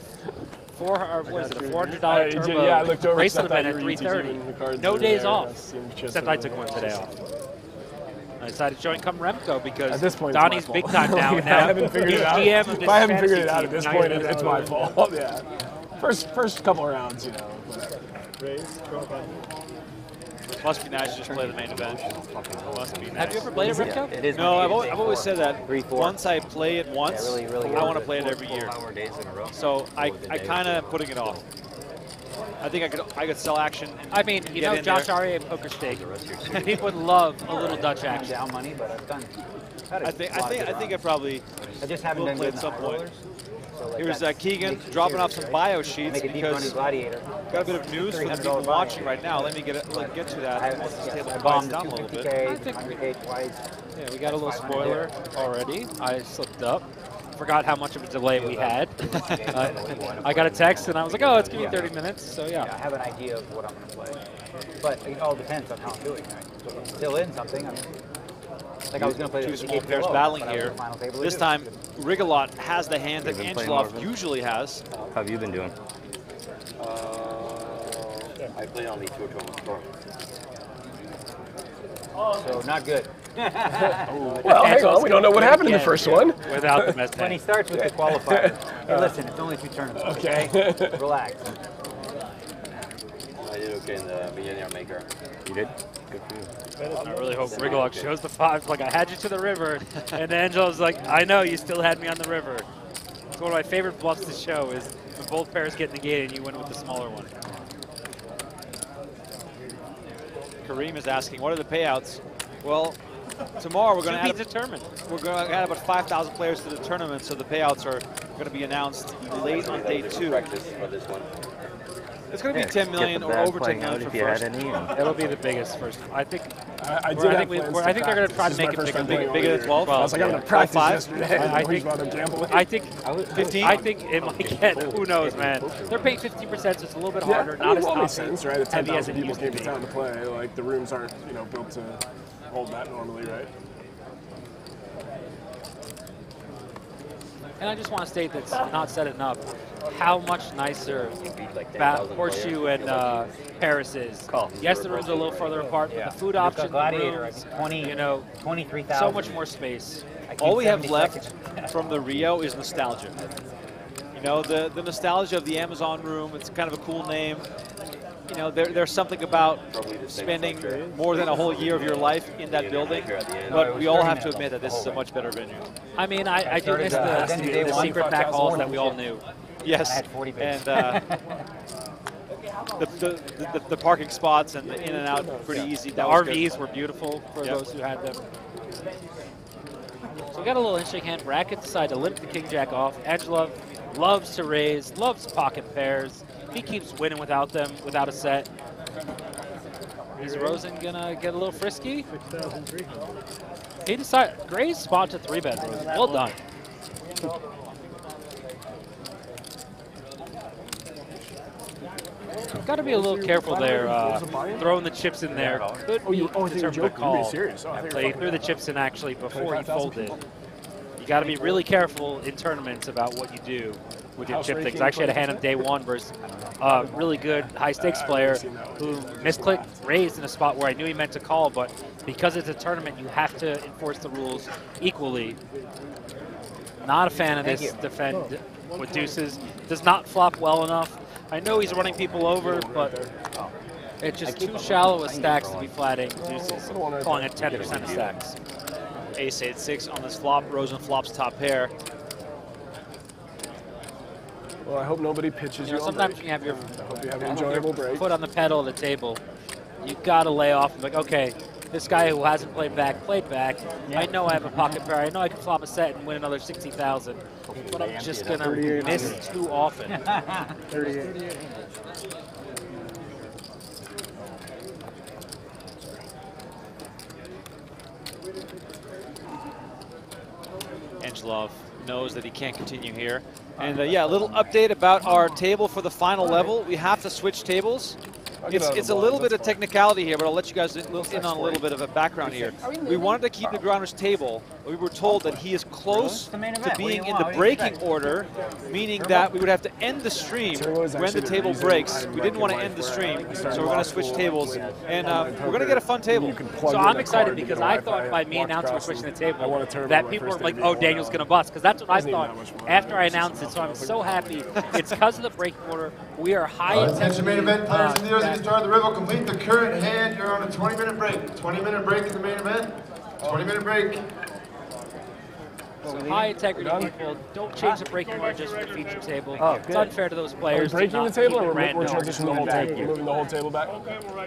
four, or what is it, a four hundred
dollar
dollar
did-
turbo
yeah, I looked over,
bracelet
I
event at three thirty.
using the cards
No days
there.
off.
I seemed just
Except I took one today off. I decided to join come Remko because
At this point,
Donnie's
it's my
big
fault.
time now.
If I
now
haven't figured
he's
it out,
GM of
if
this
I haven't figured it out at this point, it's my fault. Yeah. First, first couple rounds, you know. Whatever.
Must be nice to just play the main event. Must be nice.
Have you ever played a
Yeah,
Remko?
it is No, I've always, I've always said that
Three, four.
once I play it once,
really, really
I want to play it every year. So I, I kind of putting it off. I think I could I could sell action. and
I mean, you know Josh
there.
Arieh Poker Steak. he would love a little Dutch action.
Down money, but I've done. had a
I think I think I think I probably
I just haven't
will
done
play at some
in
point.
Rollers. So like
Here's uh, Keegan dropping off some bio sheets
Make a deep run
because got a bit of news for the
$300
people watching right now. Let me get it, let, get to that.
I,
Once this table
bombed
down a little bit.
250k, 100k.
Yeah, we got a little spoiler already. I slipped up. Forgot how much of a delay we had. Uh, I got a text and I was like, oh, it's gonna be 30 minutes. So
Yeah, I have an idea of what I'm going to play. But it all depends on how I'm doing. Right? So if I'm still in something, like I was going to play
Two small pairs
below,
battling
but I was
here.
the final table to
This
do.
time, Rigolo has the hand that
You've been
Angelov usually has.
How have you been doing?
Uh, I played on the tour tour before.
So not good.
Well, hang on. We don't know what happened in the first one.
Without the mess
When he starts with the qualifier, hey, listen, it's only two tournaments.
Okay.
Relax.
Nanook and uh, Millionaire Maker.
You did? Good for you.
I really hope Rigolock shows the five. Like, I had you to the river. and Angelov's like, I know, you still had me on the river. It's one of my favorite bluffs to show is when both pairs get negated and you win with the smaller one.
Kareem is asking, what are the payouts? Well, tomorrow we're going to
To
add
be determined.
We're going to add about 5,000 players to the tournament, so the payouts are going to be announced late on day two.
for this one.
It's going to be 10 million or over 10 million for first.
It'll be the biggest first. I think.
I, I
we're- I think, we, we're- I think they're going to try to make
it
it
is
bigger.
first
bigger than 12?
I was like, I'm going to practice
12-5?
yesterday.
I, I think,
about to gamble.
I think
15?
I think it might get. Who knows, man? They're paying 15%, so it's a little bit
Yeah,
harder. Not
mean,
as
well, it sense, right? If 10,000 people came to town to play, like the rooms aren't, you know, built to hold that normally, right?
And I just want to state that's not said enough. How much nicer
like
Horseshoe
players.
and uh, Paris is. Yes, the rooms are a little further apart, but the food
We've got
options, the
Gladiator,
rooms,
20
you know,
23,000.
so much more space.
All we have left from the Rio is nostalgia. You know, the, the nostalgia of the Amazon room, it's kind of a cool name. You know, there, there's something about spending more than a whole year of your life in that building, but we all have to admit that this is a much better venue.
I mean, I, I do miss
uh,
the, the, secret back
5,000
halls that we all knew.
Yes,
I had 40 bids.
and uh, the, the, the, the parking spots and the in and out pretty easy.
The
That
RVs were beautiful for
Yep.
those who had them. So we got a little interesting hand. Brackett decided to limp the king jack off. Angelov loves to raise, loves pocket pairs. He keeps winning without them, without a set. Is Rosen gonna get a little frisky? He decided great spot to three bet Rosen. Well done. Got to be a little careful there, uh, throwing the chips in there. Could
Oh, you- oh, I think you're
determined.
You're
call.
being serious. Oh, I
And
thought you were
They threw the chips in actually before he folded.
people.
You got to be really careful in tournaments about what you do with your chip things. I actually had a hand on day one versus a really good high stakes player who misclicked, raised in a spot where I knew he meant to call, but because it's a tournament, you have to enforce the rules equally. Not a fan of this defend with deuces. Does not flop well enough. I know he's running people over, but it's just too shallow a stacks to be flatting deuces, calling it 10% of stacks.
Ace 8 6 on this flop. Rosen flops top pair.
Well, I hope nobody pitches
You
you.
know,
on
sometimes you have your,
I hope you have an enjoyable break.
foot on the pedal of the table, you got to lay off and like, okay, this guy who hasn't played back played back. I know I have a pocket pair. I know I can flop a set and win another 60,000, but I'm just going to miss too often.
38.
Angelov knows that he can't continue here. And uh, yeah, a little update about our table for the final level. We have to switch tables.
I'll get
It's, it's a little bit of technicality here, but I'll let you guys in in on a little bit of a background here.
We
We wanted to keep the grounder's table. But We were told that he is close
the main
to
event. What do
being in the
What do you
breaking order, meaning that we would have to end the stream when the
the
table breaks. We didn't want to end the stream, so we're going to switch tables, and uh, we're going to get a fun table.
You can plug
So I'm excited because I thought by me announcing we're switching the table
I want a turbo
that people were like, oh, Daniel's going to bust. Because that's what I thought
that much fun.
after I
It was just
announced it. So I'm so happy. It's because of the breaking order. We are high
Uh,
intensity.
attention main event players and dealers at the start of the river. Complete the current hand. You're on a 20 minute break. 20 minute break in the main event. 20 minute break.
So high integrity people don't change the breaking order just for the feature table.
Oh,
it's unfair to those players.
Are we
players.
breaking the table or we're, we're transitioning the whole table? We're moving the whole table back?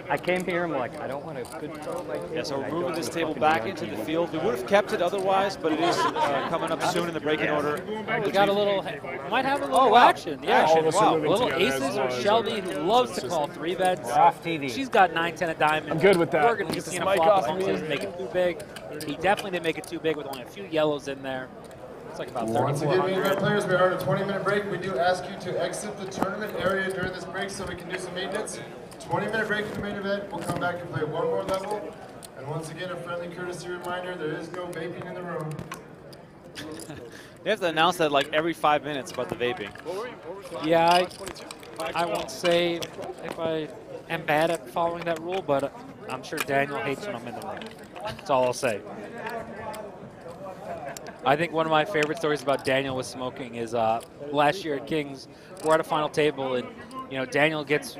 I came here, and I'm like, I don't want a good throw like
Yeah,
this.
so we're moving this table back into the field. We would have kept it otherwise, but it is uh, coming up soon in the breaking order.
We got a little, might have a little
Oh, wow.
action. Yeah,
All of
wow. little aces or Shelby who loves to call three bets.
Off TV.
She's got nine, ten of diamonds.
I'm good with that.
We're going to be
Get this
seeing a flop
off
as
me.
as make it too big. He definitely didn't make it too big with only a few yellows in there. It's like about
Once again, main
3,400.
event players, we are on a 20 minute break. We do ask you to exit the tournament area during this break so we can do some maintenance. 20 minute break in the main event. We'll come back and play one more level. And once again, a friendly courtesy reminder, there is no vaping in the room.
They have to announce that like every five minutes about the vaping.
Yeah, I, I won't say if I am bad at following that rule, but I'm sure Daniel hates when I'm in the room. That's all I'll say. I think one of my favorite stories about Daniel with smoking is uh, last year at Kings, we're at a final table, and you know Daniel gets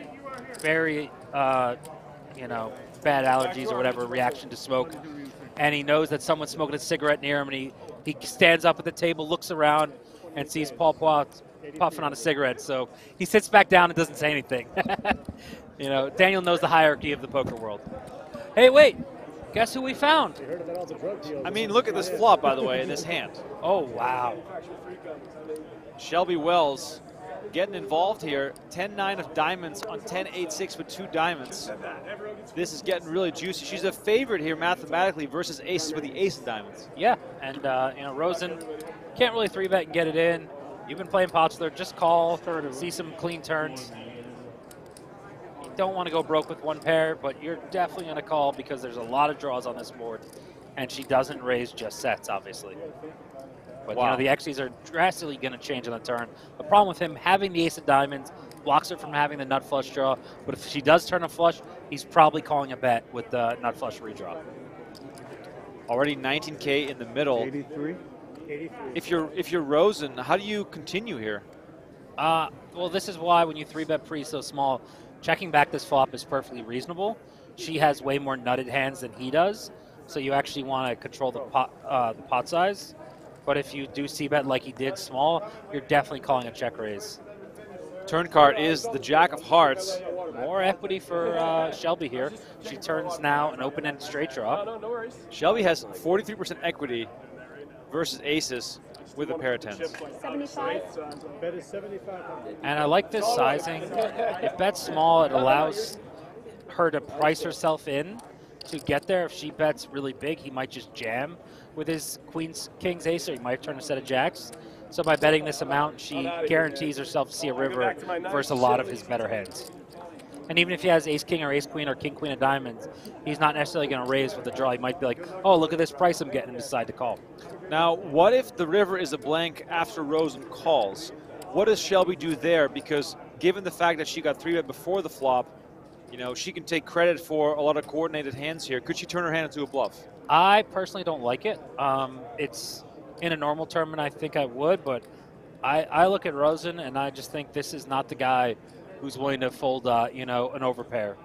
very uh, you know, bad allergies or whatever reaction to smoke, and he knows that someone's smoking a cigarette near him, and he, he stands up at the table, looks around, and sees Paul Potts puffing on a cigarette. So he sits back down and doesn't say anything. you know, Daniel knows the hierarchy of the poker world. Hey, wait. Guess who we found?
I mean, look at this flop, by the way, in this hand.
Oh, wow.
Shelby Wells getting involved here. 10-9 of diamonds on 10-8-6 with two diamonds. This is getting really juicy. She's a favorite here mathematically versus aces with the ace of diamonds.
Yeah, and uh, you know Rosen can't really three bet and get it in. You've been playing Potsler, just call, see some clean turns. You don't want to go broke with one pair, but you're definitely going to call because there's a lot of draws on this board, and she doesn't raise just sets, obviously. But you
Wow.
know the X's are drastically going to change on the turn. The problem with him having the ace of diamonds blocks her from having the nut flush draw. But if she does turn a flush, he's probably calling a bet with the nut flush redraw.
Already 19K in the middle.
83?
If you're if you're Rosen, how do you continue here?
Uh, well, this is why when you three bet pre so small, checking back this flop is perfectly reasonable. She has way more nutted hands than he does, so you actually want to control the pot uh, the pot size. But if you do see bet like he did small, you're definitely calling a check raise.
Turn card is the Jack of Hearts.
More equity for uh, Shelby here. She turns now an open-ended straight draw.
Shelby has 43% equity versus aces with a pair of tens.
75?
Bet is 7500.
And I like this sizing. If bets small, it allows her to price herself in to get there. If she bets really big, he might just jam with his queens, kings, ace, or he might turn a set of jacks. So by betting this amount, she guarantees herself to see a river versus a lot of his better hands. And even if he has ace king or ace queen or king queen of diamonds, he's not necessarily going to raise with the draw. He might be like, oh, look at this price I'm getting and decide to call.
Now, what if the river is a blank after Rosen calls? What does Shelby do there? Because given the fact that she got three bet before the flop, you know, she can take credit for a lot of coordinated hands here. Could she turn her hand into a bluff?
I personally don't like it. Um, it's in a normal tournament, I think I would, but I, I look at Rosen and I just think this is not the guy who's willing to fold, uh, you know, an overpair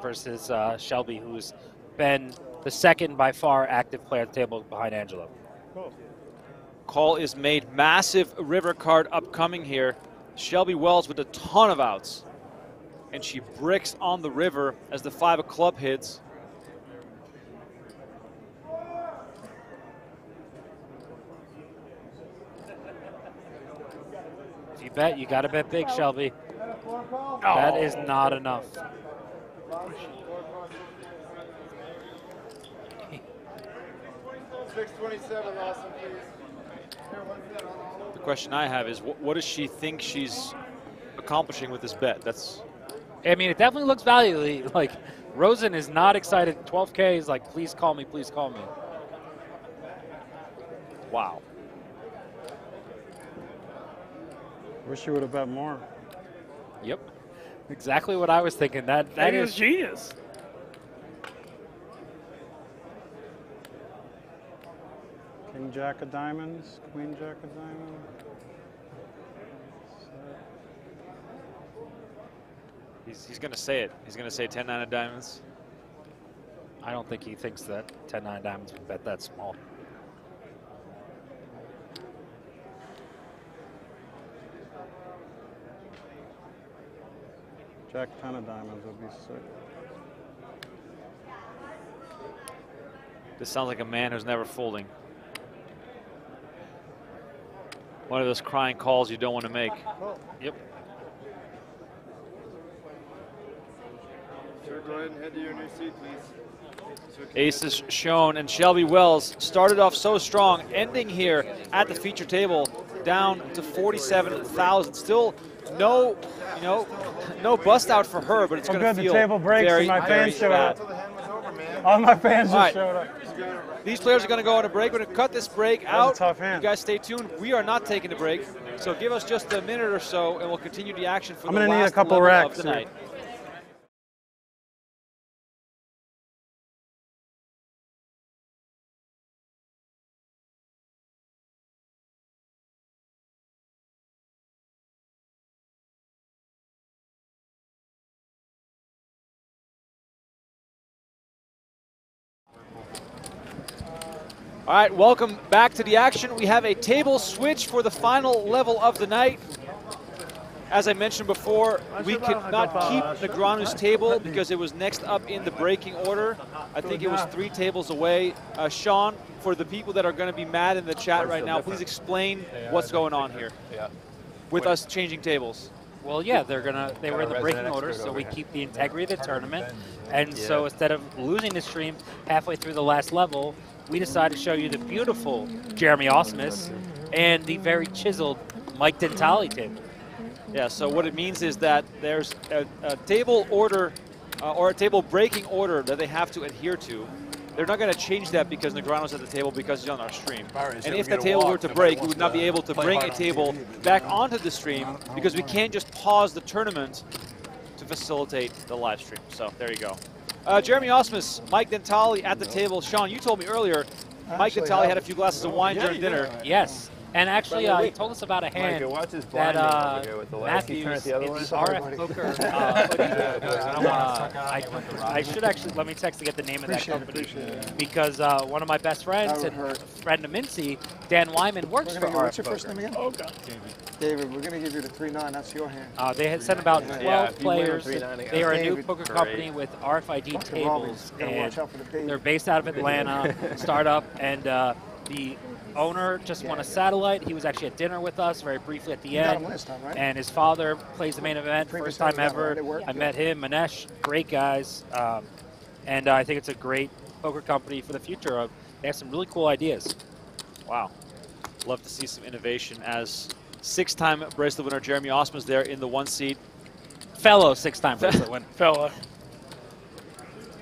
versus uh, Shelby, who's been the second by far active player at the table behind Angelov.
Call is made. Massive river card upcoming here. Shelby Wells with a ton of outs. And she bricks on the river as the five of club hits.
If you bet, you got to bet big, Shelby. That is not enough.
Six twenty-seven, Lawson, please.
The question I have is, what, what does she think she's accomplishing with this bet? That's
I mean, it definitely looks valuable. Like, Rosen is not excited. 12K is like, please call me, please call me.
wow.
Wish you would have bet more.
Yep. Exactly what I was thinking. That that
That is
is
genius.
King Jack of diamonds, Queen Jack of diamonds.
He's, he's going to say it. He's going to say 10 9 of diamonds.
I don't think he thinks that 10-9 diamonds would bet that small.
Jack 10 of diamonds would be sick.
This sounds like a man who's never folding. One of those crying calls you don't want to make.
Yep.
Sure, go ahead and head to your new seat, please.
Aces shown, and Shelby Wells started off so strong, ending here at the feature table down to 47,000. Still no, you know, no bust out for her, but it's going to
good, the
feel
table breaks
very,
and my
very
fans showed
bad.
up. All my fans
All right.
just showed up.
These players are going to go on a break. We're going to cut this break
That was a
out.
tough hand.
You guys stay tuned. We are not taking a break, so give us just a minute or so, and we'll continue the action for
I'm
the
gonna need a couple racks
of the night. All right, welcome back to the action. We have a table switch for the final level of the night. As I mentioned before, we could not keep Negreanu's table because it was next up in the breaking order. I think it was three tables away. Uh, Sean, for the people that are going to be mad in the chat right now, please explain what's going on here with us changing tables.
Well, yeah, they're gonna. They were in the breaking order, so we keep the integrity of the tournament. And so instead of losing the stream halfway through the last level, we decided to show you the beautiful Jeremy Ausmus and the very chiseled Mike Dentale table.
Yeah, so what it means is that there's a, a table order uh, or a table breaking order that they have to adhere to. They're not going to change that because Negreanu's at the table because he's on our stream.
Byron,
And if
we
the table
walk,
were to break, we would not be able to bring a table
TV,
back onto the stream because we can't just pause the tournament to facilitate the live stream. So there you go. Uh, Jeremy Ausmus, Mike Dentale at the table. Sean, you told me earlier, Mike
Actually, Dentale
had a few glasses of wine during dinner.
Yes. And actually, uh, he told us about a hand
Micah, watch this
that
blind man
uh,
with the lights. Can you
Matthews
turn it the other
in the RF poker uh, uh, I, I should actually let me text to get the name of that
Appreciate it,
company
it.
because uh, one of my best friends
That
and
would hurt.
friend of Mintzy, Dan Wyman, works for
gonna
RF
give, what's your first name again?
Oh, God.
David, we're going to give you the 3 9. That's your hand.
Uh, they had sent about 12
Yeah, if you win a
players.
3-9
They are a new
David,
poker
great.
company with RFID tables, and
watch out for the
they're based out of Atlanta, startup, and uh, the owner just won a satellite. He was actually at dinner with us very briefly at the
You got
end.
him last time, right?
And his father plays the main event,
Previous
first time
time,
ever.
right? It?
I met him, Manesh, great guys, um, and uh, I think it's a great poker company for the future. Of they have some really cool ideas.
Wow. Love to see some innovation as six-time bracelet winner Jeremy Ausmus there in the one seat.
Fellow six-time bracelet winner.
Fella.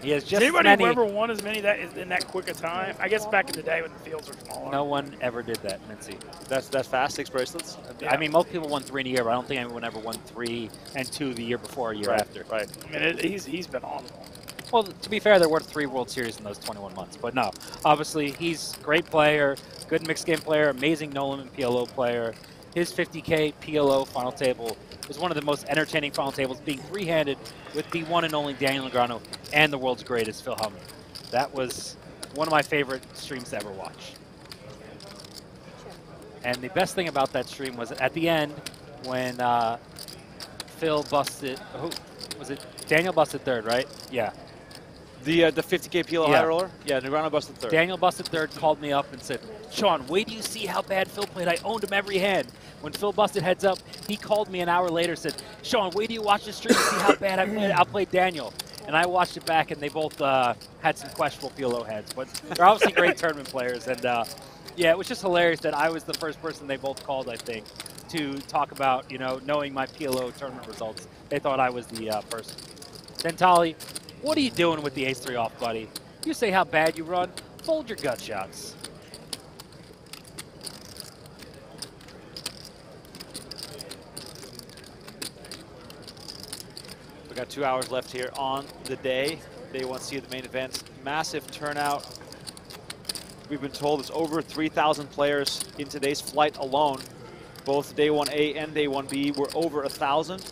He has
Has
just
anybody
many.
ever won as many that in that quick a time? I guess back in the day when the fields were smaller.
No one ever did that, Mintzy.
That's that's fast, six bracelets.
I mean, most people won three in a year, but I don't think anyone ever won three and two the year before or year
Right,
after.
Right.
I mean, it, he's he's been awful.
Well, to be fair, there were three World Series in those 21 months. But no, obviously, he's great player, good mixed game player, amazing Nolan and PLO player. His 50K PLO final table was one of the most entertaining final tables, being three handed with the one and only Daniel Negreanu and the world's greatest Phil Hellmuth. That was one of my favorite streams to ever watch. And the best thing about that stream was at the end when uh, Phil busted. Who was it? Daniel busted third, right? Yeah.
The uh, the 50k PLO
Yeah.
high roller. Yeah, Negreanu busted third.
Daniel busted third, called me up and said, Sean, wait till you see how bad Phil played. I owned him every hand. When Phil busted heads up, he called me an hour later said, Sean, wait till you watch the stream and see how bad I played. I'll play Daniel. And I watched it back, and they both uh, had some questionable PLO heads. But they're obviously great tournament players. And uh, yeah, it was just hilarious that I was the first person they both called, I think, to talk about, you know, knowing my PLO tournament results. They thought I was the uh, person. Then Tali, what are you doing with the ace three off, buddy? You say how bad you run, fold your gut shots.
We got two hours left here on the day. Day one of the main event. Massive turnout. We've been told it's over 3,000 players in today's flight alone. Both day 1A and day 1B were over a 1,000.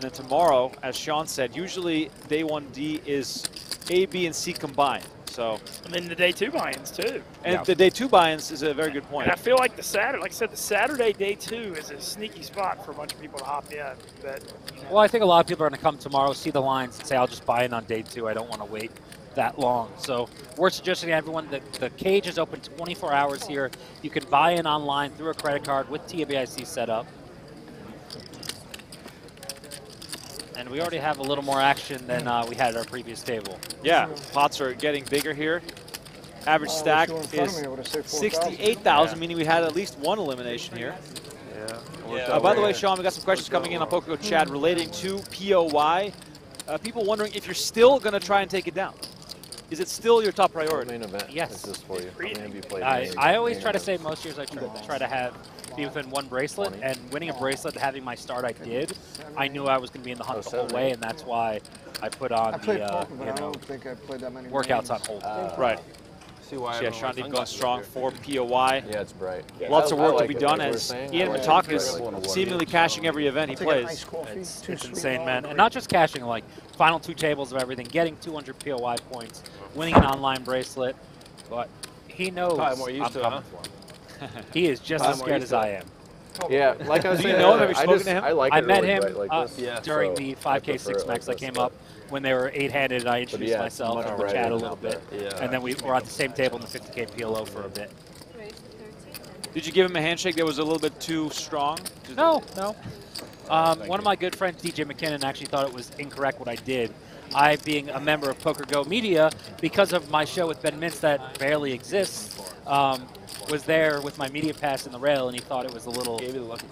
And then tomorrow, as Sean said, usually day 1D is A, B, and C combined. So,
And then the day two buy-ins too.
and the day two buy-ins is a very good point.
And I feel like the Saturday, like I said, the Saturday day two is a sneaky spot for a bunch of people to hop in. But you know,
Well, I think a lot of people are going to come tomorrow, see the lines, and say, I'll just buy in on day two. I don't want to wait that long. So we're suggesting to everyone that the cage is open 24 hours here. You can buy in online through a credit card with TBIC set up. We already have a little more action than uh, we had at our previous table.
Yeah, pots are getting bigger here. Average
I wish
stack
you were in front of
is
me, I would've said 4,000.
68,000,
Yeah.
meaning we had at least one elimination here.
Yeah.
Uh, by the way, Sean, we got some questions coming in on PokerGo chat relating to POY. Uh, people wondering if you're still going to try and take it down. Is it still your top priority?
Main event.
Yes.
Is this for you? How many have you played
I, I always
main
try to
event?
say most years I try, try to have be within one bracelet, and winning a bracelet, having my start I did, I knew I was going to be in the hunt
Oh,
the whole way, and that's why I put on
I
the uh,
poker, but
you
I
know
don't think I played that many
workouts on
games.
hold.
right.
See why I
So yeah,
don't
Sean
like
going strong for POY.
Yeah, it's bright.
Lots
I-
of work
like
to be
it,
done
like we were
as
saying.
Ian
I like
Matakis
it. Like,
seemingly cashing every event he
I'll take a
plays.
nice coffee,
It's,
two
it's insane, man. And not just cashing, like final two tables of everything, getting 200 POY points, winning an online bracelet, but he knows
Probably more used
I'm
to it,
coming for him. he is just
Probably
as scared as I am.
Yeah, like I was
Do you
saying,
know him? Have you
I just-
to him?
I like
I met
really
him
bright like
uh.
Yeah.
during
so
the 5K
6
max
like
that came up when they were eight-handed. I introduced
yeah,
myself
much
and we
brighter
chatted a little bit.
Yeah.
and then we were at the same table in the 50K PLO for a bit.
Did you give him a handshake that was a little bit too strong?
No, no. Um, one of my good friends, DJ MacKinnon, actually thought it was incorrect what I did. I, being a member of PokerGO Media, because of my show with Ben Mintz that barely exists, um, was there with my media pass in the rail, and he thought it was a little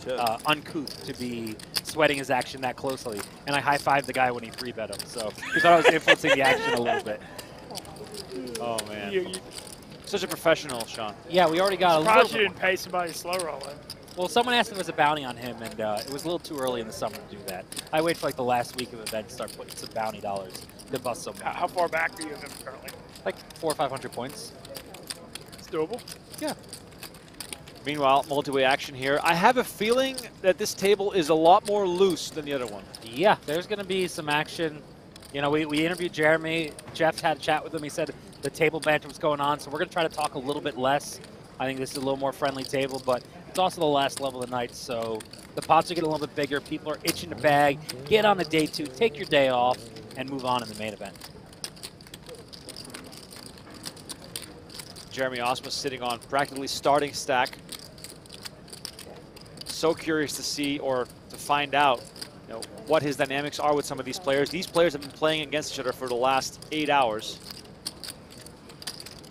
uh, uncouth to be sweating his action that closely. And I high-fived the guy when he free bet him, so he thought I was influencing the action a little bit.
Oh man,
You, you,
such a professional, Sean.
Yeah, we already got a
surprised
little.
you didn't pay somebody slow rolling.
Well, someone asked if there was a bounty on him, and uh, it was a little too early in the summer to do that. I wait for like the last week of events to start putting some bounty dollars to bust someone.
How, how far back are you of him currently?
Like four or five hundred points.
It's doable.
Yeah.
Meanwhile, multi-way action here. I have a feeling that this table is a lot more loose than the other one.
Yeah, there's going to be some action. You know, we, we interviewed Jeremy. Jeff had a chat with him. He said the table banter was going on, so we're going to try to talk a little bit less. I think this is a little more friendly table, but it's also the last level of the night, so the pots are getting a little bit bigger. People are itching to bag. Get on the day two, take your day off, and move on in the main event.
Jeremy Ausmus sitting on practically starting stack. So curious to see or to find out you know, what his dynamics are with some of these players. These players have been playing against each other for the last eight hours.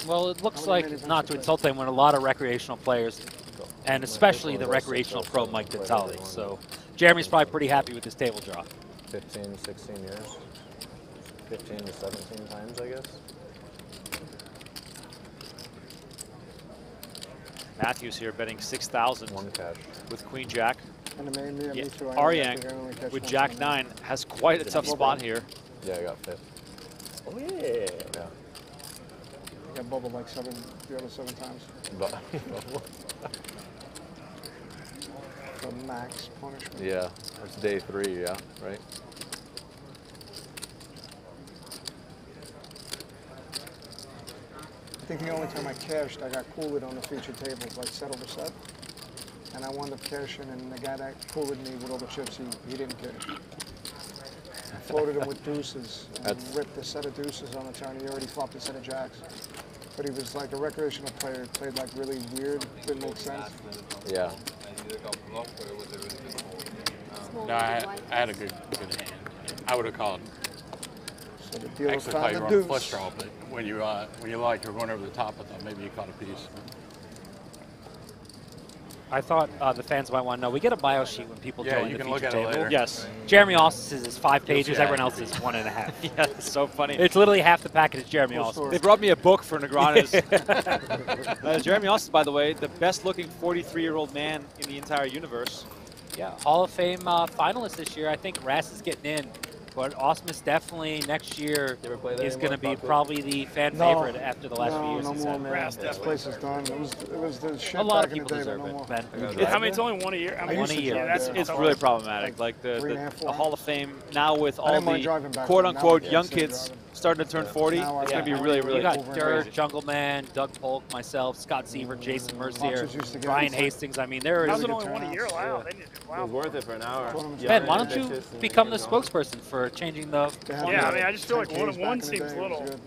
Well, it looks like, not to insult them, when a lot of recreational players, and especially the recreational pro Mike Vitali. So Jeremy's probably pretty happy with this table draw.
15, 16 years. 15 to 17 times, I guess.
Matthews here betting 6,000
One cash.
with Queen Jack.
And the yeah,
Yeah,
me too. I know, I think I
Aryang
only catch
with Jack
time.
9 has quite a tough spot here.
Yeah, I got fifth.
Oh yeah.
Yeah.
I got bubbled like seven, the other seven times. The max punishment.
yeah, it's day three. Yeah, right.
I think the only time I cashed, I got cooled on the featured tables, like set over set. And I wound up cashing, and the guy that cooled me with all the chips, he, he didn't cash. I floated him with deuces and
That's-
ripped a set of deuces on the turn. He already flopped a set of jacks. But he was like a recreational player, played like really weird, didn't make sense.
Yeah.
No, I, I had a good good hand. I would have called.
So the dealer
Actually,
found
thought you
the
were on a
deuce.
flush draw, but when you uh, when you like you were going over the top, I thought maybe you caught a piece.
I thought uh, the fans might want to know. We get a bio sheet when people
Yeah,
join
you
the
can look
feature
at it
table.
later.
Yes.
Jeremy Ausmus's is five pages.
see
Everyone else is one and a half.
yeah, it's so funny.
It's literally half the packet is Jeremy
Cool
Ausmus.
story.
They brought me a book for Negreanu's. uh, Jeremy Ausmus, by the way, the best looking 43 year old man in the entire universe.
Yeah, Hall of Fame uh, finalist this year. I think Rass is getting in, but Ausmus definitely next year
You ever play that
is going to be
Buckley?
probably the fan
No.
favorite after the last
no,
few years.
No
he
more, man.
Brass
This place is done. It was, it was the shit
A lot
back
of
in the
people
day,
deserve
no
it,
more.
Ben.
It- I mean, it's only one a year. I
I
mean,
used
to
yeah, that's,
there.
It's really problematic. Like the, the,
and a half,
the Hall of Fame now with all the
quote-unquote
young kids
driving.
Starting to turn 40.
Now
It's going to be
can't
really,
do
really
You got
over and
Dirt. Jungle Man, Doug Polk, myself, Scott Seiver, Jason Mercier,
Boxers used to get
Brian. Hastings. I mean, there
How's
is.
it
Really
only
good
one a year?
turnouts.
Wow. They did,
It
wow.
was worth it for an hour.
Ben, why don't you become the spokesperson for changing the?
They
Yeah, I mean, I just feel like one
10Ks
and one
back in the
seems
day.
a
It was
little-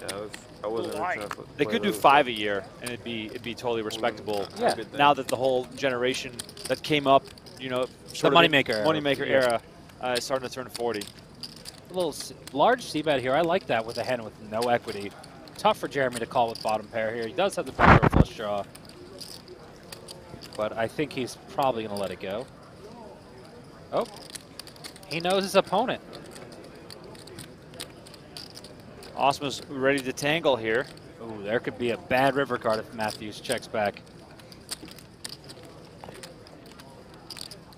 Yeah, I, was, I wasn't
Why?
to
They could do five a year, and it'd be it'd be totally respectable.
Yeah.
Now that the whole generation that came up, you know, sort of
moneymaker era.
moneymaker
Yeah.
era, uh, is starting to turn 40.
A little large seabed here. I like that with a hand with no equity. Tough for Jeremy to call with bottom pair here. He does have the backdoor flush draw. But I think he's probably going to let it go. Oh, he knows his opponent.
Ausmus ready to tangle here.
Ooh, there could be a bad river card if Matthews checks back.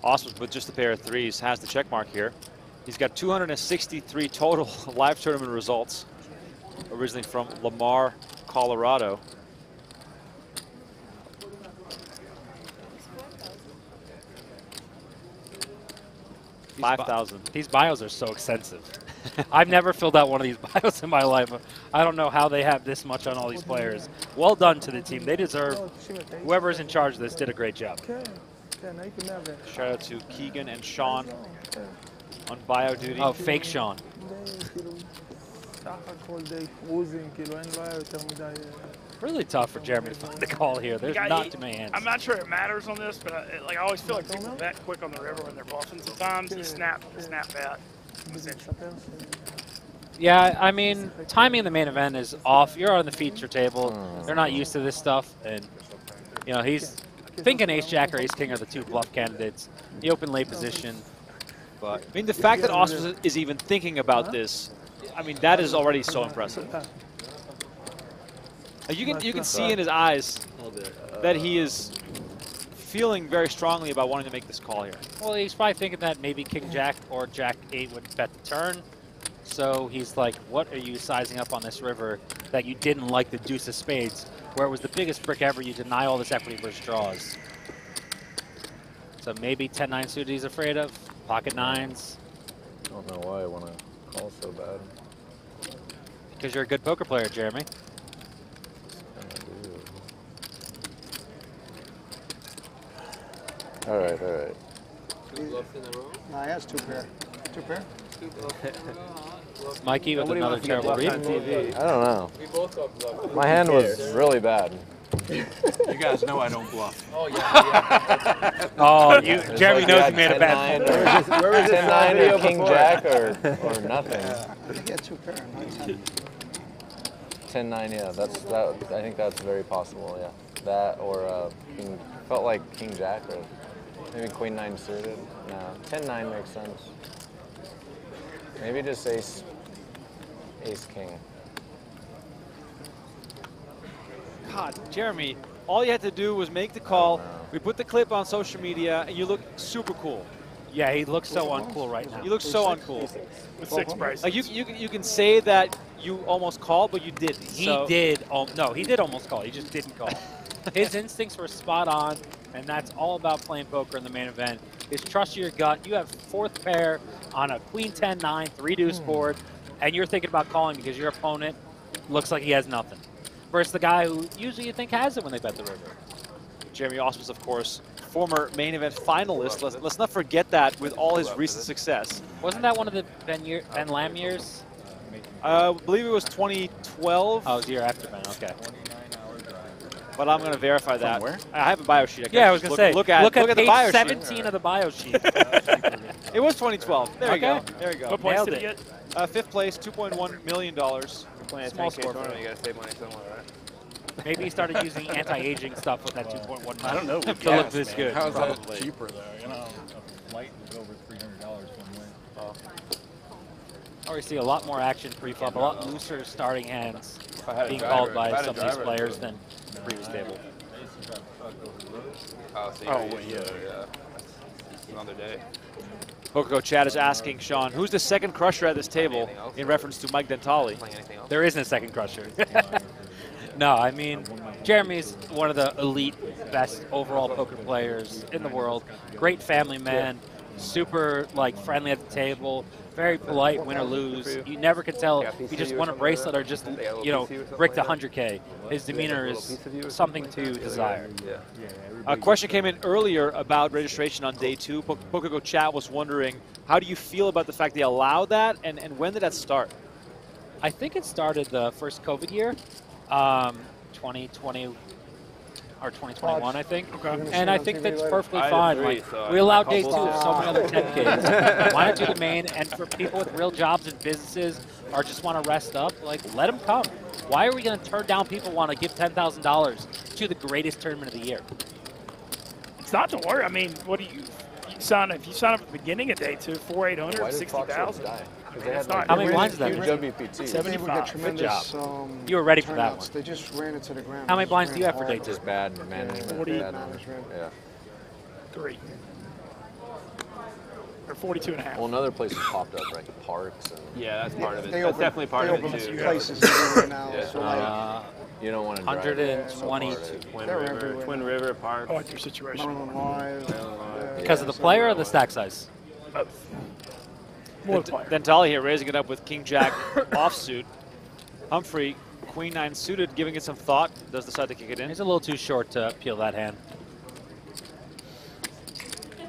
Ausmus with just a pair of threes has the check mark here. He's got 263 total live tournament results, originally from Lamar, Colorado. 5,000.
These bios are so extensive. I've never filled out one of these bios in my life. I don't know how they have this much on all these players. Well done to the team. They deserve. Whoever's in charge of this did a great job.
Shout out to Keegan and Sean on bio duty.
Oh, fake Sean. Really tough for Jeremy to find the call here. There's
Like, I-
not too many hands.
I'm not sure it matters on this, but I, like I always feel like people bet quick on the river when they're bluffing. Sometimes you snap, snap bet.
Yeah, I mean, timing in the main event is off. You're on the feature table. They're not used to this stuff, and you know he's thinking Ace Jack or Ace King are the two bluff candidates. The open late position, but
I mean, the fact that Ausmus is even thinking about this, I mean, that is already so impressive. Uh, You can you can see in his eyes that he is feeling very strongly about wanting to make this call here.
Well, he's probably thinking that maybe King Jack or Jack 8 would bet the turn. So he's like, what are you sizing up on this river that you didn't like the deuce of spades, where it was the biggest brick ever, you deny all this equity versus draws. So maybe 10-9 suited he's afraid of, pocket nines,
I don't know why I want to call so bad.
because you're a good poker player, Jeremy.
All right, all right.
No, he has two pair. Two pair?
Mikey with another terrible read.
I don't know. My hand was really bad.
You guys know I don't bluff.
Oh, yeah. yeah. Oh, you-
It's
Jeremy
like
knows
you
he made a bad
10-9 or-
Where was this- where was
10-9 or King
before?
Jack or, or nothing.
He had two pair, not ten.
10-9, yeah, that's that. I think that's very possible. Yeah, that or uh, King, felt like King Jack or maybe Queen Nine suited. No, 10-9 makes sense. Maybe just Ace, Ace King.
God, Jeremy, all you had to do was make the call. We put the clip on social media, and you look super cool.
Yeah, he looks so uncool right now.
You look so uncool.
With six prices.
Like you, you, you can say that you almost called, but you didn't.
He
so-
did. al- no, he did almost call. He just didn't call. His instincts were spot on, and that's all about playing poker in the main event. Is trust your gut. You have fourth pair on a queen 10 9 three deuce
Hmm.
board, and you're thinking about calling because your opponent looks like he has nothing. Versus the guy who usually you think has it when they bet the river.
Jeremy Ausmus, of course, former main event finalist. Let's, let's not forget that with all his recent success.
Wasn't that one of the Ben, year, ben Lamb years?
Uh, I believe it was 2012.
Oh, it was the year after Ben. Okay.
But I'm going to verify that.
where?
I have a bio sheet. I
Yeah, I was gonna
look,
say.
Look at,
look at,
the
page
bio
17
sheet.
of the bio sheet.
It was 2012. There you go. There you go.
What points
Nailed
did he
it.
get?
Uh, fifth place, 2.1 million dollars. Small
10K
score.
you gotta save money somewhere, right?
Maybe he started using anti-aging stuff with that 2.1.
I don't know.
to
with
look
gas,
this
man.
good.
How's
probably.
that cheaper though? You know, a flight is over three hundred dollars one way.
Oh. Or we see a lot more action pre-flop, a lot looser starting hands
I had a
being
driver-
called by
I had a
some of these players than the previous table.
Oh, so
Oh,
you're
wait,
used to yeah. Another uh, day.
PokerGo Chad is asking Sean, who's the second crusher at this table in reference to Mike Dentale?
There isn't a second crusher. no, I mean, Jeremy's one of the elite, best overall poker players in the world. Great family man, super like friendly at the table, very polite, win or lose. You never can tell if he just won a bracelet or just you know bricked 100k. His demeanor is something to desire.
A question came in earlier about registration on day two. Po- PokerGo Chat was wondering, how do you feel about the fact they allowed that, and, and when did that start?
I think it started the first COVID year, um, 2020 or 2021, I think.
Okay.
And I think that's
later.
fine.
Agree,
like,
so
we allow day two of so many other 10Ks. Why not do the main? And for people with real jobs and businesses or just want to rest up, like, let them come. Why are we going to turn down people want to give $10,000 to the greatest tournament of the year?
It's not to worry. I mean, what do you, you sign if you sign up at the beginning of day two, four, 800,
60,000
it's
like
not.
How many blinds
ran-
is that?
you ran-
WPT.
Would
75.
get
Good
tremendous,
job.
um,
You were ready for that one.
They just ran it to the ground.
How many blinds do you have
ran
for day
hard.
two?
Just bad management.
Forty-
bad
management.
Yeah.
Three. Or 42 and a half.
Well, another places popped up, right? Parks and.
Yeah, that's part of it.
They
That's
open-
definitely part of
open
it too.
places everywhere now.
Yeah.
So like,
Uh,
You don't want to drive. it so
122.
Twin
They're
River,
everywhere.
Twin River Park.
I like your situation.
Maryland Live.
Maryland Live.
yeah,
Because of the player or the stack size?
More
Dent- Dentale here raising it up with King Jack offsuit. Humphrey, Queen Nine suited, giving it some thought, does decide to kick it in.
He's a little too short to peel that hand.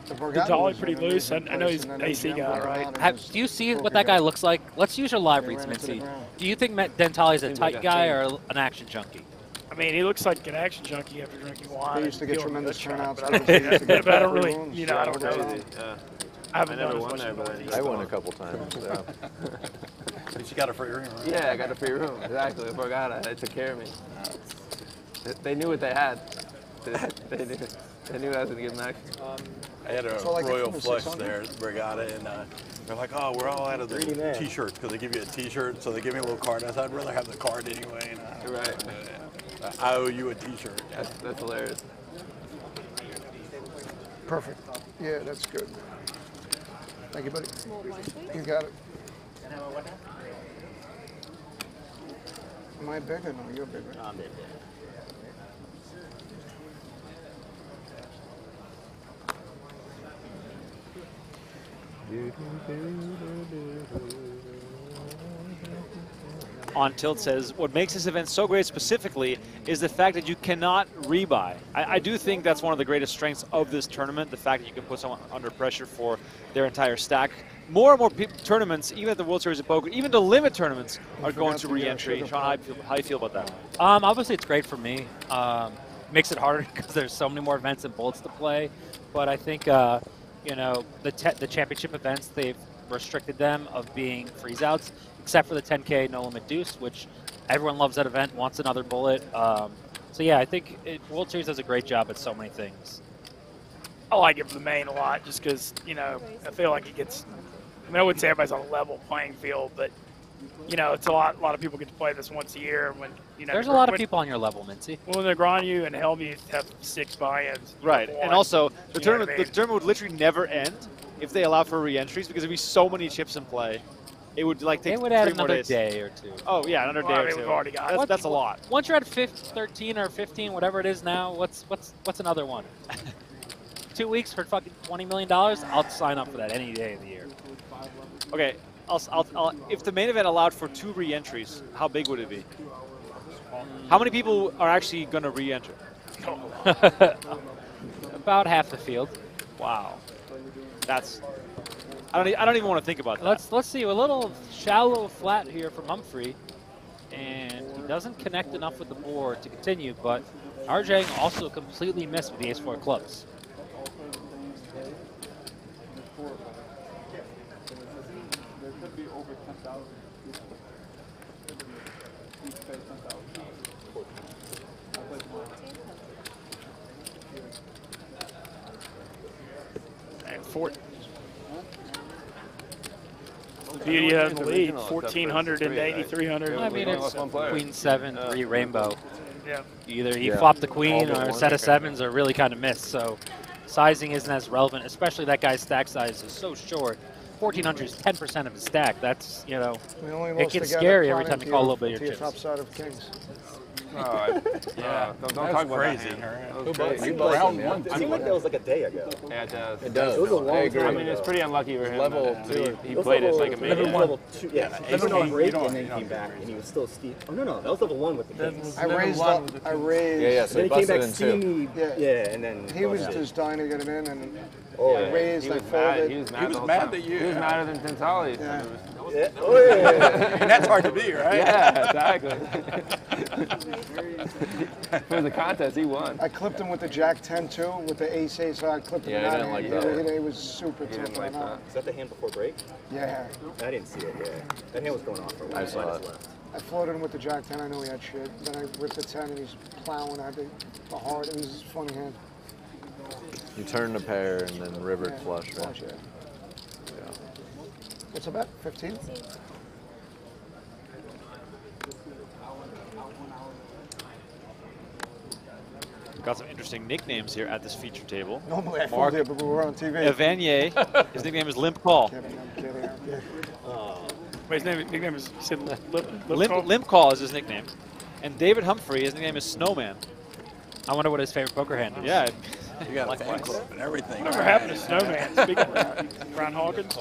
Dentale pretty loose. I, I know he's an AC guy, right?
Have, do you see what that guy looks like? Let's use your live reads, Mintzy. Do you think Matt Dentale is a tight guy or an action junkie?
I mean, he looks like an action junkie after drinking wine.
They used to get tremendous turnouts
but I
because they used to
don't,
get
but I don't really,
rooms.
you know, I don't
Yeah,
know.
Crazy.
Yeah.
I haven't
I never won
much
there,
as
but
I won a couple times. Yeah.
At least you got a free room, right?
Yeah, I got a free room. Exactly. I forgot it. They took care of me. They- They knew what they had. They, they knew. They knew I was gonna give them action.
I had a
So, like,
royal
from
flush there at Borgata, and uh, they're like, "Oh, we're all out of the T-shirts because they give you a T-shirt, so they give me a little card." I said, "I'd rather have the card anyway." And I,
Right.
uh, I owe you a T-shirt.
That's, that's hilarious.
Perfect. Yeah, that's good. Thank you, buddy. You got it. Am I bigger? No, you're bigger.
I'm big.
On Tilt says, what makes this event so great specifically is the fact that you cannot rebuy. I, I do think that's one of the greatest strengths of this tournament, the fact that you can put someone under pressure for their entire stack. More and more tournaments, even at the World Series of Poker, even the limit tournaments, are going to
forgot the, uh,
re-entry. Sean, how, do you feel- how you feel about that?
Um, obviously, it's great for me. Um, makes it harder because there's so many more events and bolts to play. But I think, uh, you know, the the championship events they've restricted them of being freeze outs, except for the 10K No Limit Deuce, which everyone loves that event, wants another bullet. Um, so yeah, I think it, World Series does a great job at so many things.
I like it for the main a lot just because, you know, I feel like it gets, I mean, I wouldn't say everybody's on a level playing field, but, you know, it's a lot, a lot of people get to play this once a year when, you know.
There's a lot of people on your level, Mintzy.
Well, when Negreanu and Hellmuth have six buy-ins.
Right, and also the
You know what I
tournament,
mean?
the tournament would literally never end if they allow for re-entries because there'd be so many chips in play. It would like take
They would add
more
another
days.
day or two.
Oh yeah, another
Well,
day
I
or two.
we've already got-
That's,
What-
that's a lot.
Once you're at 15, 13 or 15, whatever it is now, what's what's what's another one? Two weeks for fucking 20 million dollars? I'll sign up for that any day of the year.
Okay, I'll, I'll, I'll, if the main event allowed for two re-entries, how big would it be? How many people are actually going to re-enter?
About half the field.
Wow, that's. I don't. e- I don't even want to think about that.
Let's let's see a little shallow flat here from Humphrey, and he doesn't connect enough with the board to continue. But RJ also completely missed with the ace four clubs.
And four. Beauty of the lead, 1,400 into 8,300.
I mean, it's queen seven, three rainbow.
Yeah.
Either he
Yeah.
flopped the queen
but
or a set of sevens or really kind of missed. So sizing isn't as relevant, especially that guy's stack size is so short. 1400 is 10% of his stack. That's, you know, it gets scary every time you call a little bit of your
your
chips.
top side of kings.
Oh, I- yeah, oh, don't, don't talk about
crazy.
that.
Who
That
buzzed you?
crazy.
Round
Yeah.
one,
I
it
mean,
seemed like that was
like a day ago.
Yeah, it does.
It does. It was a long
I
time
I mean, it's pretty unlucky for him.
Level
that
two.
He, he
It was
played it like a
it was
maniac.
Level two, yeah.
Ace
Level
king,
break, and then
you
came back, and he was still steep. Oh no, no, that was level one with the kings.
I raised up, I raised.
Yeah, yeah, so he
he came
busted
back
in
steamy.
Yeah.
Yeah, and then
He was just dying to get it in, and
Oh, yeah.
raised,
He
I
was mad.
folded.
He was mad.
He was mad
time.
that you-
He was madder than Tintali.
Oh, yeah.
Yeah. Oh yeah.
and that's hard to be, right?
Yeah, exactly. if it was a contest, he won.
I clipped him with the Jack 10 too, with the ace ace. So I clipped him.
Yeah, he
out
didn't like that.
It, it, it was super
He
tough
didn't like that.
Is that the hand before break?
Yeah.
I didn't see it. Yeah, that hand was going off for a while.
I saw it.
left.
I floated him with the Jack 10. I knew he had shit. Then I ripped the 10 and he's plowing. I had the, the hard. It was a funny hand.
You turned a pair and then rivered
Yeah,
flush, right?
flush, yeah. What's about bet? 15?
Got some interesting nicknames here at this feature table.
Normally I
Mark
fold but we were on TV.
Evanier. His nickname is Limp Call.
Kidding, I'm kidding, I'm kidding.
Wait, his name, nickname is, you said Lip, Lip,
Limp,
Call?
Limp Call is his nickname. And David Humphrey, his nickname is Snowman.
I wonder what his favorite poker hand is.
Yeah.
You got a fan
Likewise.
club and everything.
Whatever happened to Snowman? Speaking of Brian Hawkins.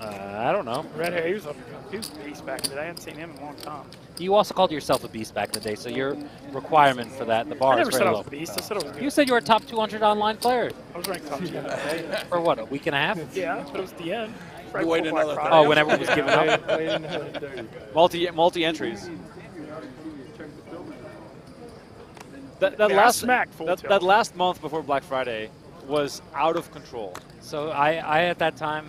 Uh, I don't know.
Red hair, he was a he was a beast back in the day. I hadn't seen him in a long time.
You also called yourself a beast back in the day, so your requirement for that, the bar
I never
is very
said I
low.
was a beast. I said I was good.
You said you were a top 200 online player.
I was ranked top two.
For what, a week and a half?
Yeah, but it was the end. Right
Wait
before
another
Black. Friday.
Oh, when everyone was giving up. multi multi entries. That, that
Yeah,
last
smacked full
that, that last month before Black Friday was out of control.
So I, I at that time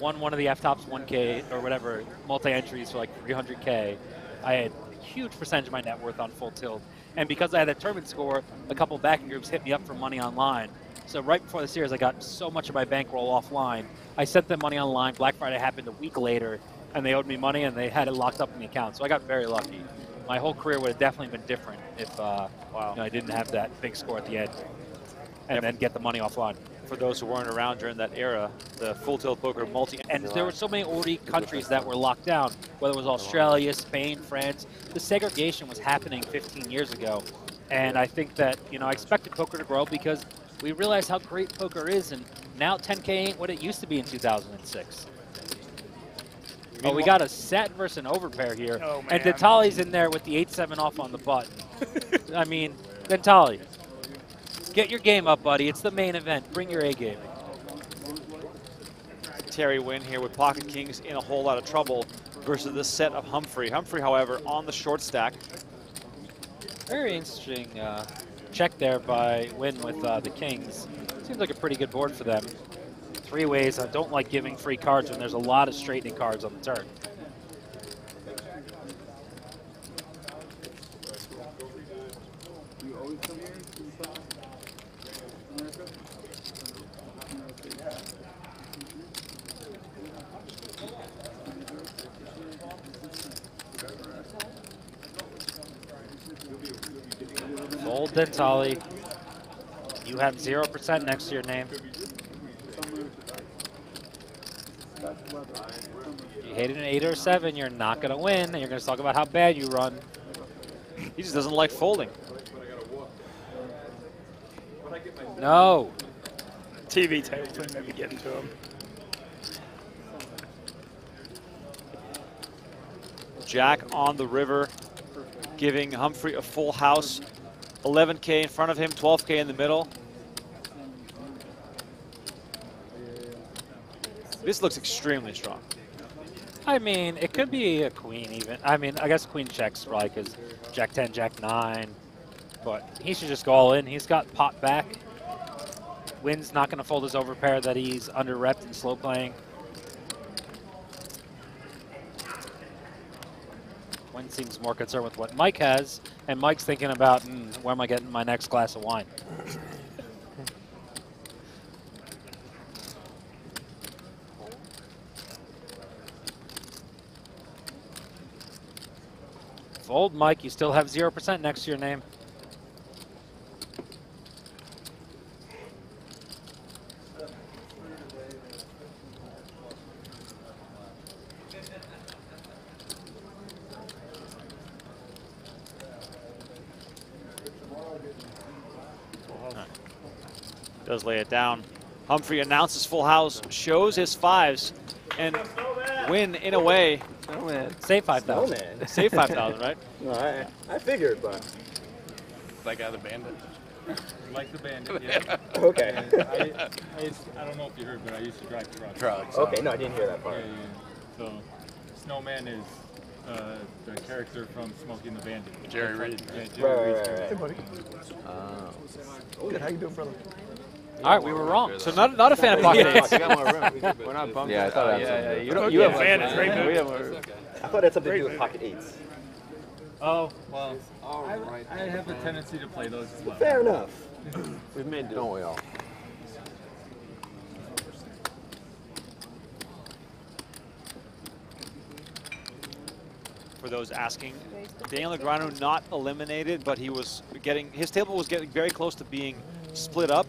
won one of the FTOPS 1K or whatever multi entries for like 300K. I had a huge percentage of my net worth on full tilt, and because I had that tournament score, a couple backing groups hit me up for money online. So right before the series, I got so much of my bankroll offline. I sent them money online. Black Friday happened a week later, and they owed me money, and they had it locked up in the account. So I got very lucky. My whole career would have definitely been different if uh, you know, I didn't have that big score at the end, and then get the money offline.
For those who weren't around during that era, the full tilt poker multi
And there were so many already countries that were locked down, whether it was Australia, Spain, France. The segregation was happening 15 years ago. And I think that, you know, I expected poker to grow because we realized how great poker is. And now 10K ain't what it used to be in 2006. Oh, we got a set versus an overpair here.
Oh,
and
man.
Dentale's in there with the 8-7 off on the button. I mean, Dentale, get your game up, buddy. It's the main event. Bring your A game.
Terry win here with Pocket Kings in a whole lot of trouble versus the set of Humphrey. Humphrey, however, on the short stack.
Very interesting uh, check there by Win with uh, the Kings. Seems like a pretty good board for them. Three ways. I don't like giving free cards when there's a lot of straightening cards on the turn. Fold Dentale. You have 0% next to your name. You hit an 8 or 7, you're not going to win, and you're going to talk about how bad you run.
He just doesn't like folding.
No.
TV tables would maybe get into him.
Jack on the river, giving Humphrey a full house. 11K in front of him, 12K in the middle. This looks extremely strong.
I mean, it could be a queen even. I mean, I guess queen checks probably because Jack 10, Jack 9. But he should just go all in. He's got pot back. Wynn's not going to fold his overpair that he's under repped and slow playing. Wynn seems more concerned with what Mike has, and Mike's thinking about, mm, where am I getting my next glass of wine? Old Mike. You still have 0% next to your name.
Does lay it down. Humphrey announces full house, shows his fives, and win in a way.
Save 5,000.
Save 5,000, right?
No, I, I figured, but.
That guy, the bandit.
Like the bandit, yeah.
Okay.
And I, I, used, I don't know if you heard, but I used to drive trucks.
Trucks.
Okay, no, I didn't hear that part.
Yeah, yeah. So, Snowman is uh, the character from Smokey and the Bandit.
Jerry Reed.
Yeah,
Right,
Jerry
right,
Reed's
right,
character.
right. Good, how you doing, brother?
All right, we were wrong. So not not a fan of pocket eights.
you got more room.
We're not bumped.
Yeah, I thought I
yeah,
had
yeah. You, don't, you have
Yeah,
like,
man, it's great
we
move.
I thought it had something to do with pocket eights.
Oh, well, I, I have a tendency to play those as well.
Fair enough.
We've made Don't we all?
For those asking, Daniel Negreanu not eliminated, but he was getting his table was getting very close to being split up.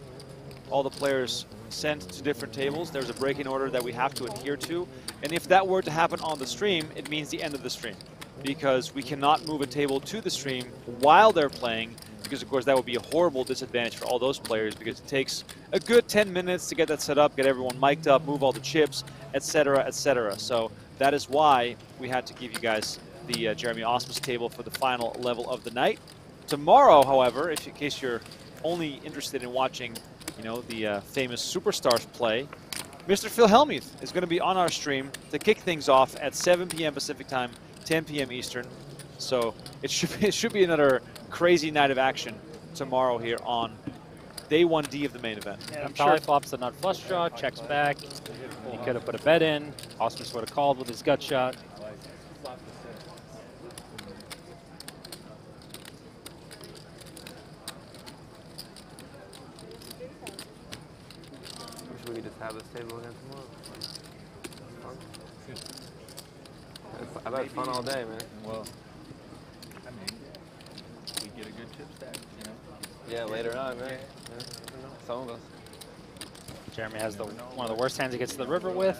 All the players sent to different tables. There's a break-in order that we have to adhere to, and if that were to happen on the stream, it means the end of the stream, because we cannot move a table to the stream while they're playing, because of course that would be a horrible disadvantage for all those players, because it takes a good 10 minutes to get that set up, get everyone mic'd up, move all the chips, etc., etc. So that is why we had to give you guys the uh, Jeremy Ausmus table for the final level of the night. Tomorrow, however, if in case you're only interested in watching, you know, the uh, famous superstars play, Mr. Phil Hellmuth is going to be on our stream to kick things off at 7 p.m. Pacific time, 10 p.m. Eastern. So it should be, it should be another crazy night of action tomorrow here on day 1D of the main event.
Yeah,
I'm
Tally
sure
flops the nut flush draw, checks back. He could have put a bet in. Ausmus would have called with his gut shot.
Wish we could just have this table again tomorrow. Fun. It's- I've had fun all day, man.
Well, I mean, we get a good chip stack, you know?
Yeah, later on, man. Yeah. Some of us.
Jeremy has the one of the worst hands he gets to the river with.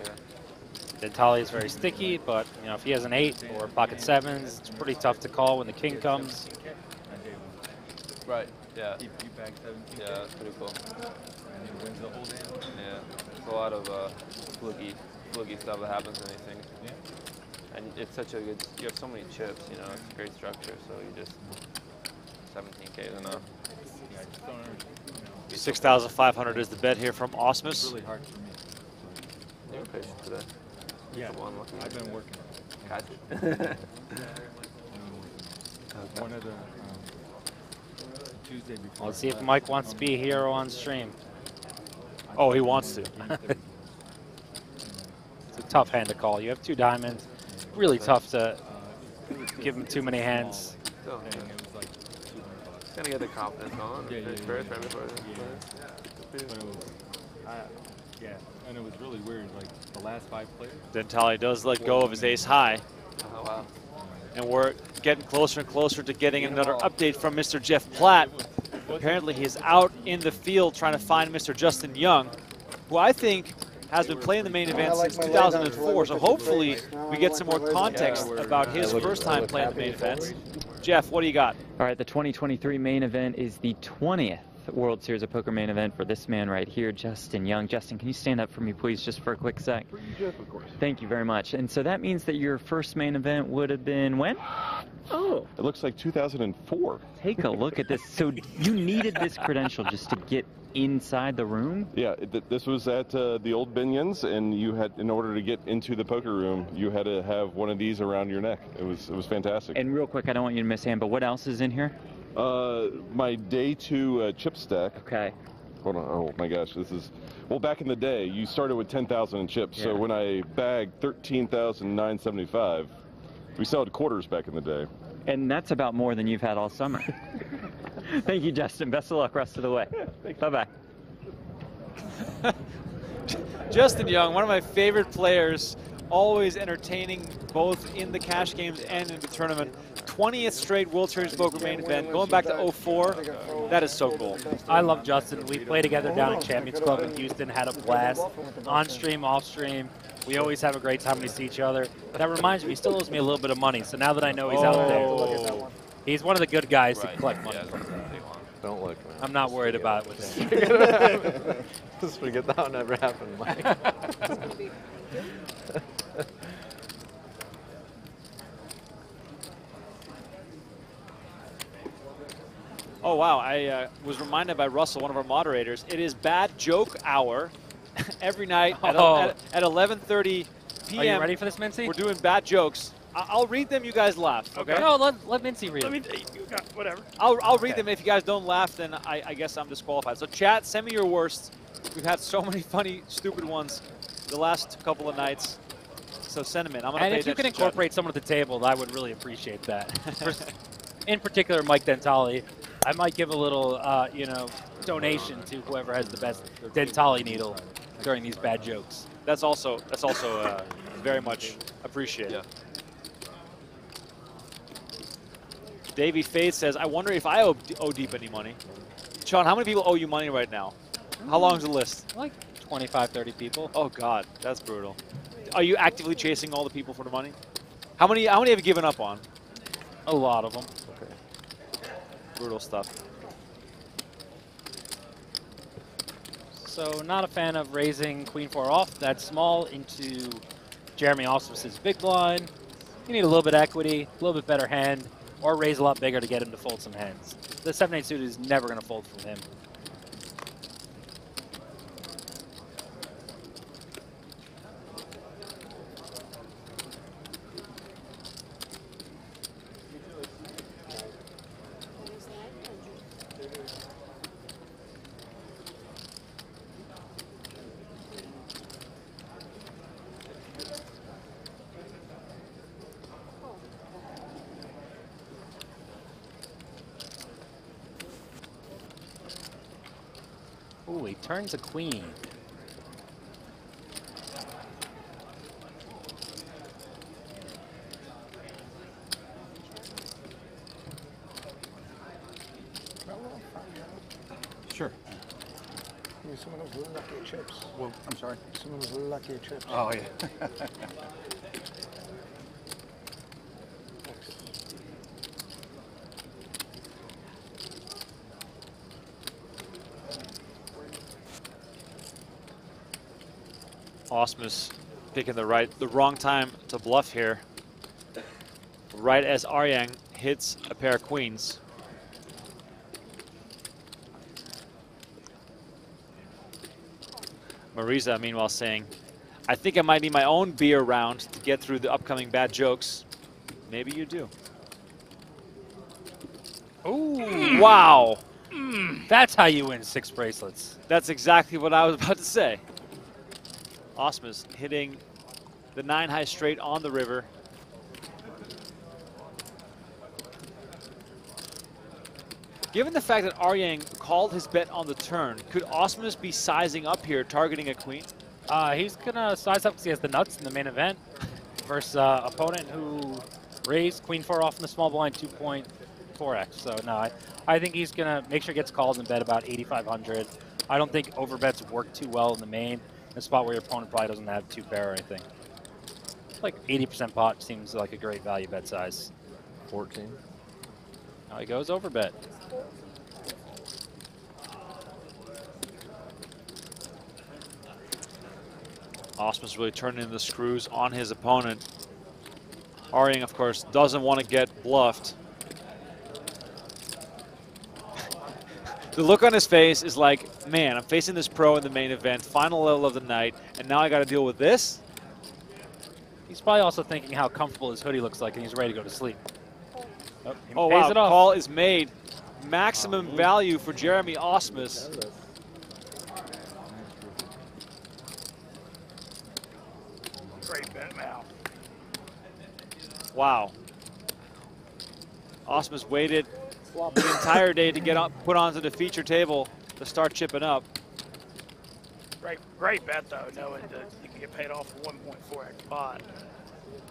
Yeah. Dentale is very sticky, but you know if he has an eight or pocket sevens, it's pretty tough to call when the king comes.
Right. Yeah.
You, you bag seven king
Yeah, that's pretty cool.
And he wins the whole damn.
Yeah. There's a lot of uh, fluky, fluky stuff that happens in these things.
Yeah.
And it's such a good. You have so many chips. You know, it's a great structure. So you just 17k is enough.
Yeah, I just don't understand, you know.
6,500 is the bet here from Ausmus.
It's really hard for me.
You were patient today.
Yeah,
Come on, lucky.
I've been working.
Got you.
One of the, um, Tuesday before.
Let's see if Mike wants to be a hero on stream.
Oh, he wants to.
it's a tough hand to call. You have two diamonds. Really tough to give him too many hands.
Still,
And it was like 200 bucks.
Gotta get the confidence on.
Yeah, yeah,
First,
yeah,
first,
yeah.
right before this.
Yeah. But it was, I, yeah, and it was really weird. Like the last five players.
Dentale does let go of his ace high.
Oh wow.
And we're getting closer and closer to getting another update from Mr. Jeff Platt. Apparently he's out in the field trying to find Mr. Justin Young, who I think has been playing the main event since 2004. So hopefully we get some more context about his first time playing the main event. Jeff, what do you got?
All right, the 2023 main event is the 20th World Series of Poker main event for this man right here, Justin Young. Justin, can you stand up for me, please, just for a quick sec?
Jeff, of course.
Thank you very much. And so that means that your first main event would have been when? Oh.
It looks like 2004.
Take a look at this. So you needed this credential just to get inside the room?
Yeah, th- this was at uh, the old Binions, and you had, in order to get into the poker room, you had to have one of these around your neck. It was, it was fantastic.
And real quick, I don't want you to miss hand, but what else is in here?
Uh, my day two uh, chip stack.
Okay.
Hold on. Oh my gosh, this is. Well, back in the day, you started with 10,000 in chips. So when I bagged 13,975, we sold quarters back in the day.
And that's about more than you've had all summer. Thank you, Justin. Best of luck rest of the way. Bye bye.
Justin Young, one of my favorite players, always entertaining both in the cash games and in the tournament. 20th straight World Series Poker main event, going back to 04. That is so cool.
I love Justin. We play together down at Champions Club in Houston, had a blast. On stream, off stream. We always have a great time when we see each other. That reminds me, he still owes me a little bit of money. So now that I know he's out
Oh.
there, he's one of the good guys
Right.
to collect money
Yeah,
from.
Don't look, man.
I'm not worried about it with him.
Just forget that never happened, Mike.
Oh, wow. I uh, was reminded by Russell, one of our moderators, it is bad joke hour every night at,
Oh.
at, at 11.30 p.m.
Are you ready for this, Mintzy?
We're doing bad jokes. I'll read them. You guys laugh, okay?
No, let, let Mintzy read
Let me, you got, whatever.
I'll, I'll read
Okay.
them. If you guys don't laugh, then I, I guess I'm disqualified. So chat, send me your worst. We've had so many funny, stupid ones the last couple of nights. So send them in. I'm gonna
And
pay
if you can
attention, chat.
incorporate someone at the table, I would really appreciate that. In particular, Mike Dentale. I might give a little, uh, you know, donation to whoever has the best Dentale needle during these bad jokes.
That's also that's also uh, very much appreciated. Davey Faith says, I wonder if I owe, owe Deeb any money. Sean, how many people owe you money right now? How long is the list?
Like 25, 30 people.
Oh God, that's brutal. Are you actively chasing all the people for the money? How many how many have you given up on?
A lot of them.
Okay. Brutal stuff.
So not a fan of raising queen four off that small into Jeremy Ausmus's big blind. You need a little bit of equity, a little bit better hand, or raise a lot bigger to get him to fold some hands. The 7-8 suit is never going to fold from him. Ooh, he turns a queen.
Sure.
Give me some of those lucky chips.
Well, I'm sorry.
Some of those lucky chips.
Oh, yeah.
Ausmus picking the right, the wrong time to bluff here. Right as Aryang hits a pair of queens. Marisa, meanwhile, saying, I think I might need my own beer round to get through the upcoming bad jokes. Maybe you do.
Ooh.
Wow. Mm.
That's how you win six bracelets.
That's exactly what I was about to say. Ausmus hitting the nine high straight on the river. Given the fact that Aryang called his bet on the turn, could Ausmus be sizing up here, targeting a queen?
Uh, he's going to size up because he has the nuts in the main event versus uh, opponent who raised queen four off in the small blind 2.4x. So no, I, I think he's going to make sure he gets calls and bet about 8,500. I don't think overbets work too well in the main, in a spot where your opponent probably doesn't have two pair or anything. Like 80% pot seems like a great value bet size.
14.
Now he goes overbet.
Ausmus's really turning the screws on his opponent. Aryang, of course, doesn't want to get bluffed. The look on his face is like, man, I'm facing this pro in the main event, final level of the night, and now I got to deal with this?
He's probably also thinking how comfortable his hoodie looks like and he's ready to go to sleep. Oh, oh he
Oh, wow, call is made. Maximum value for Jeremy Ausmus.
Great bet now.
Wow. Ausmus waited the entire day to get up, put onto the feature table to start chipping up.
Great, great bet though, knowing that you can get paid off for 1.4x pot.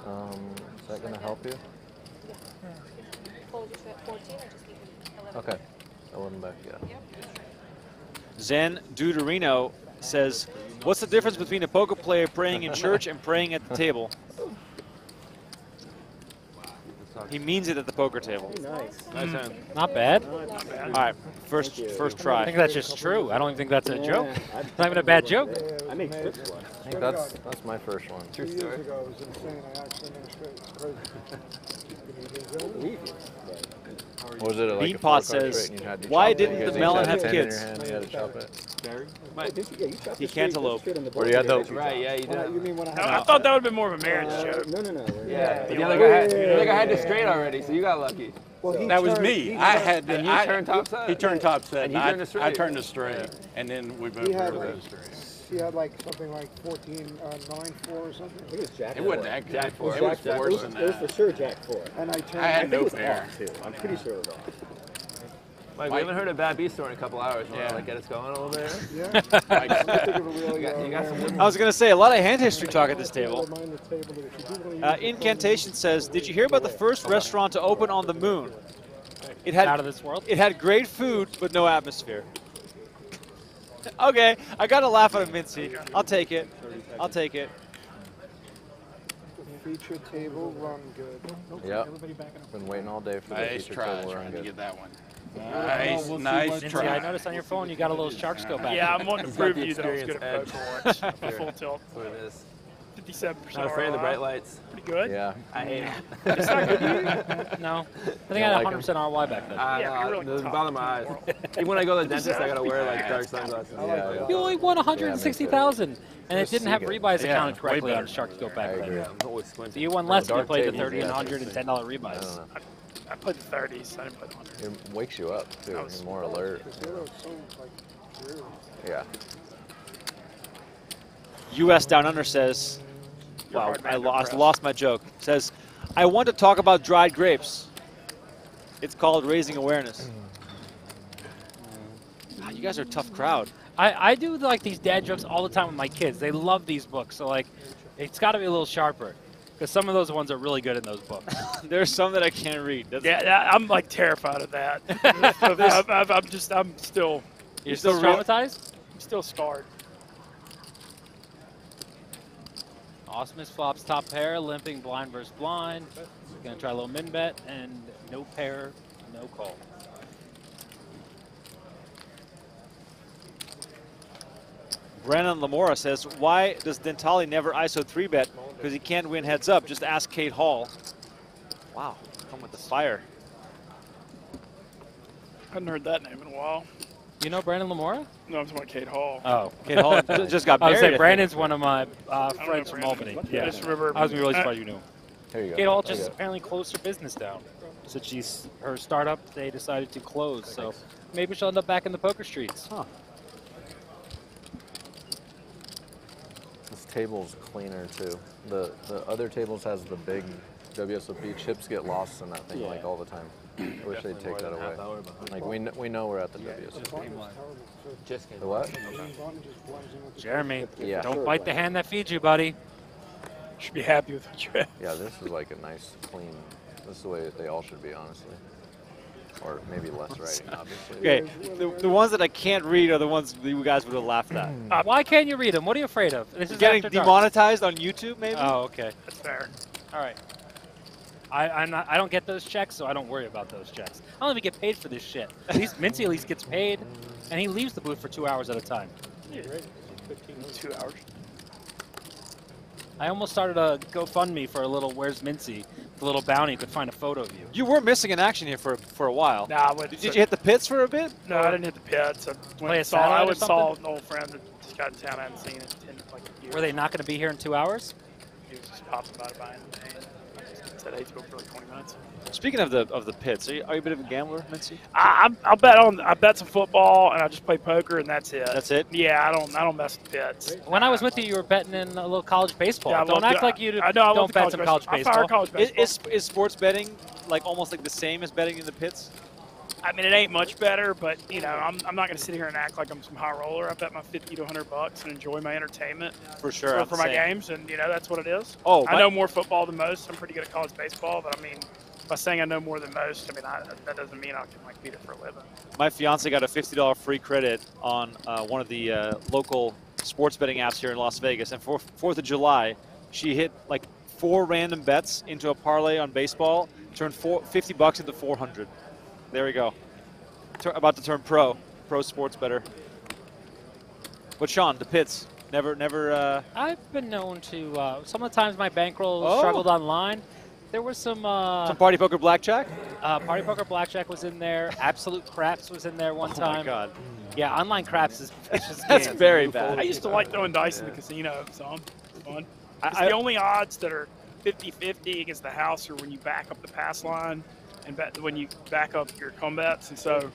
Um, is that going to help you?
Fold you at 14 or just keep it 11?
Okay. 11 back, yeah.
Zen Deuterino says, what's the difference between a poker player praying in church and praying at the table? He means it at the poker table.
Nice. Hmm.
Nice hand. Not bad.
Not bad.
All right, first first try.
I think that's just true. I don't even think that's a joke. It's not even a bad joke.
I make trips one.
I think that's that's my first one.
Two years ago, it was insane. I actually made straight. Crazy.
Believe.
Was it like a
Beanpot
four card
says,
straight and you had to
"Why didn't the melon have
a 10 in
kids?"
your hand, you had to chop it.
Barry? Did you? Yeah, you chopped
The
it
cantaloupe.
straight on the
Or you had
board.
the-
Right, yeah, you
Well,
did.
you mean when I had
I thought that would have been more of a marriage
Uh,
joke.
no, no, no.
Yeah, but the other guy had,
Yeah.
the other guy had the straight already, so you got lucky.
Well, he
That was me.
he
I
turned-
had.
And you
I,
turned top set.
He turned top set.
And he
I-
turned the
I
straight.
turned the straight, and then we both were straight.
He had like something like 14, uh, 9, 4 or
I
something.
think it was Jack.
It wasn't
four.
that good.
Jack
It was
Jack four. It was,
than
it was
that.
for sure Jack 4.
And I turned.
I had
think
no pair.
too. I'm pretty sure it was off.
Mike,
Mike-
we haven't heard a bad B store in a couple hours. You want
Yeah.
to like get us going a little bit?
Yeah. I think of a real,
You got- you got
uh,
some
rare-
I was going to say, a lot of hand history talk at this table.
Remind the table that if you do wanna use
Uh, Incantation says, did you hear about the first restaurant to open on the moon? It had
Out of this world.
It had great food, but no atmosphere. Okay, I got to laugh at a Mintzy. I'll take it. I'll take it.
feature table run good.
Yep. Been waiting all day for the
Nice
feature
try,
table
trying
run
to get that one.
Nice,
Nice,
nice
nice
Cincy,
try.
I noticed on your phone you got a little SharkScope back
Yeah. I'm wanting to prove you that I was good at poker once. Full tilt.
what it is.
57%
Not afraid of the bright lights.
Pretty good.
Yeah.
I hate it.
It's not good to you?
No. I think I had 100% ROI back then.
I
Yeah,
know,
you're really
those
top
bother my eyes. Even when I go to the dentist, I gotta wear like dark sunglasses.
Yeah, yeah.
You only won 160,000, and it didn't have rebuys
Yeah,
accounted
way
correctly on
better.
Shark Scope back
I
then.
agree.
I'm always squinting.
So you won less if you played the
tables,
30 and
yeah,
100 and $10 rebuys.
I played the 30s. I didn't play the 100s.
It wakes you up too. You're more alert. Yeah.
U.S. Down Under says,
You're
wow,
hard
I lost, lost my joke. Says, I want to talk about dried grapes. It's called raising awareness. Ah, you guys are a tough crowd.
I, I do like these dad jokes all the time with my kids. They love these books, so like, it's got to be a little sharper, because some of those ones are really good in those books.
There's some that I can't read. That's,
Yeah, that- I'm like terrified of that. I'm, I'm, I'm just, I'm still,
You're still
real-
traumatized?
I'm still scarred.
Awesomeness flops top pair, limping blind versus blind. Gonna try a little min bet and no pair, no call.
Brandon Lamora says, why does Dentale never ISO 3 bet? Because he can't win heads up. Just ask Kate Hall. Wow, come with the fire.
I hadn't heard that name in a while.
You know Brandon Lamora?
No, I'm talking about Kate Hall.
Oh,
Kate Hall just got
I was
married, I
saying
think.
Brandon's one of my uh, friends from
Brandon.
Albany.
I just remember-
I was really surprised you knew. him.
There you go.
Kate Hall
There you
just apparently closed her business down. Said she's her startup. They decided to close, so maybe she'll end up back in the poker streets.
Huh.
This table's cleaner too. The the other tables has the big WSOP chips get lost in that thing
Yeah.
like all the time. I wish they'd take that away.
half hour behind.
Like we kn- we know we're at the WSOP.
Just came
The what?
Jeremy,
Yeah.
don't bite the hand that feeds you, buddy.
Should be happy with what you have.
Yeah, this is like a nice clean. This is the way they all should be, honestly. Or maybe less writing, obviously.
Okay, the, the ones that I can't read are the ones that you guys would have laughed at.
Uh, why can't you read them? What are you afraid of? This is
Getting
after dark.
demonetized on YouTube, maybe?
Oh, okay.
That's fair.
All right. I, I'm not. I don't get those checks, so I don't worry about those checks. I don't even get paid for this shit. At least Mintzy at least gets paid, and he leaves the booth for two hours at a time.
Two hours.
I almost started a GoFundMe for a little "Where's Mintzy?" The little bounty could find a photo of you.
You were missing in action here for, for a while.
Nah, I went
Did, did you hit the pits for a bit?
No, I didn't hit the pits. I
Play a
went and saw, I
or
went saw an old friend that just got in town. I hadn't seen it in like a year.
Were they not going to be here in two hours?
He was just popping by to buy it. I said, hey, spoke for like 20 minutes.
Speaking of the of the pits, are you, are you a bit of a gambler, Mintzy?
I, I, I'll bet on. I bet some football, and I just play poker, and that's it.
That's it?
Yeah, I don't. I don't mess with pits.
When I was with you, you were betting in a little college baseball.
Yeah, I
don't
love
act
the-
like you
I know, I
don't bet
college
some college
baseball. I
baseball.
fire college
Is,
baseball.
is, is sports betting like almost like the same as betting in the pits?
I mean, it ain't much better, but you know, I'm, I'm not going to sit here and act like I'm some high roller. I bet my 50 to 100 bucks and enjoy my entertainment
For sure.
for, for my games, and you know that's what it is.
Oh,
I know more football than most. I'm pretty good at college baseball, but I mean, by saying I know more than most, I mean I, that doesn't mean I can like beat it for a living.
My fiance got a $50 free credit on uh, one of the uh, local sports betting apps here in Las Vegas. And for 4th of July, she hit like four random bets into a parlay on baseball, turned four, 50 bucks into 400. There we go. Tur- about to turn pro, pro sports better. But Sean, the pits, never, never. Uh,
I've been known to. Uh, some of the times my bankroll
Oh.
struggled online. There was some. Uh,
some party poker blackjack.
uh, Party Poker Blackjack was in there. Absolute Craps was in there one
Oh
time.
Oh my God.
Yeah, online craps is
That's very bad.
I used to like throwing dice in the casino some. It's fun. It's
I-
the only odds that are 50-50 against the house are when you back up the pass line and bet when you back up your combats. And so,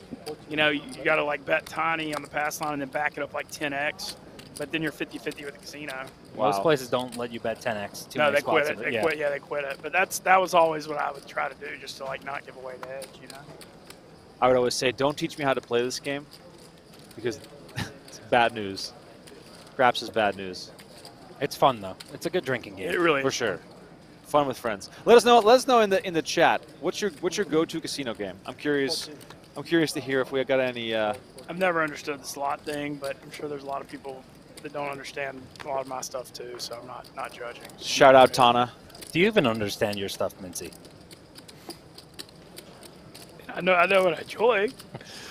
you know, you, you got to like bet tiny on the pass line and then back it up like 10x. But then you're 50-50 with the casino.
Most places don't let you bet 10x. Too
no,
many
they quit
spots
it. They
yeah.
quit. Yeah, they quit it. But that's that was always what I would try to do, just to like not give away the edge. You know.
I would always say, don't teach me how to play this game because it's bad news. Craps is bad news.
It's fun though. It's a good drinking game.
It really
For
is.
sure. Fun with friends. Let us know. Let us know in the in the chat. What's your what's your go-to casino game? I'm curious. I'm curious to hear if we got any. Uh,
I've never understood the slot thing, but I'm sure there's a lot of people that don't understand a lot of my stuff too, so I'm not not judging.
Shout out Tana.
Do you even understand your stuff, Mintzy?
I know I know what I enjoy.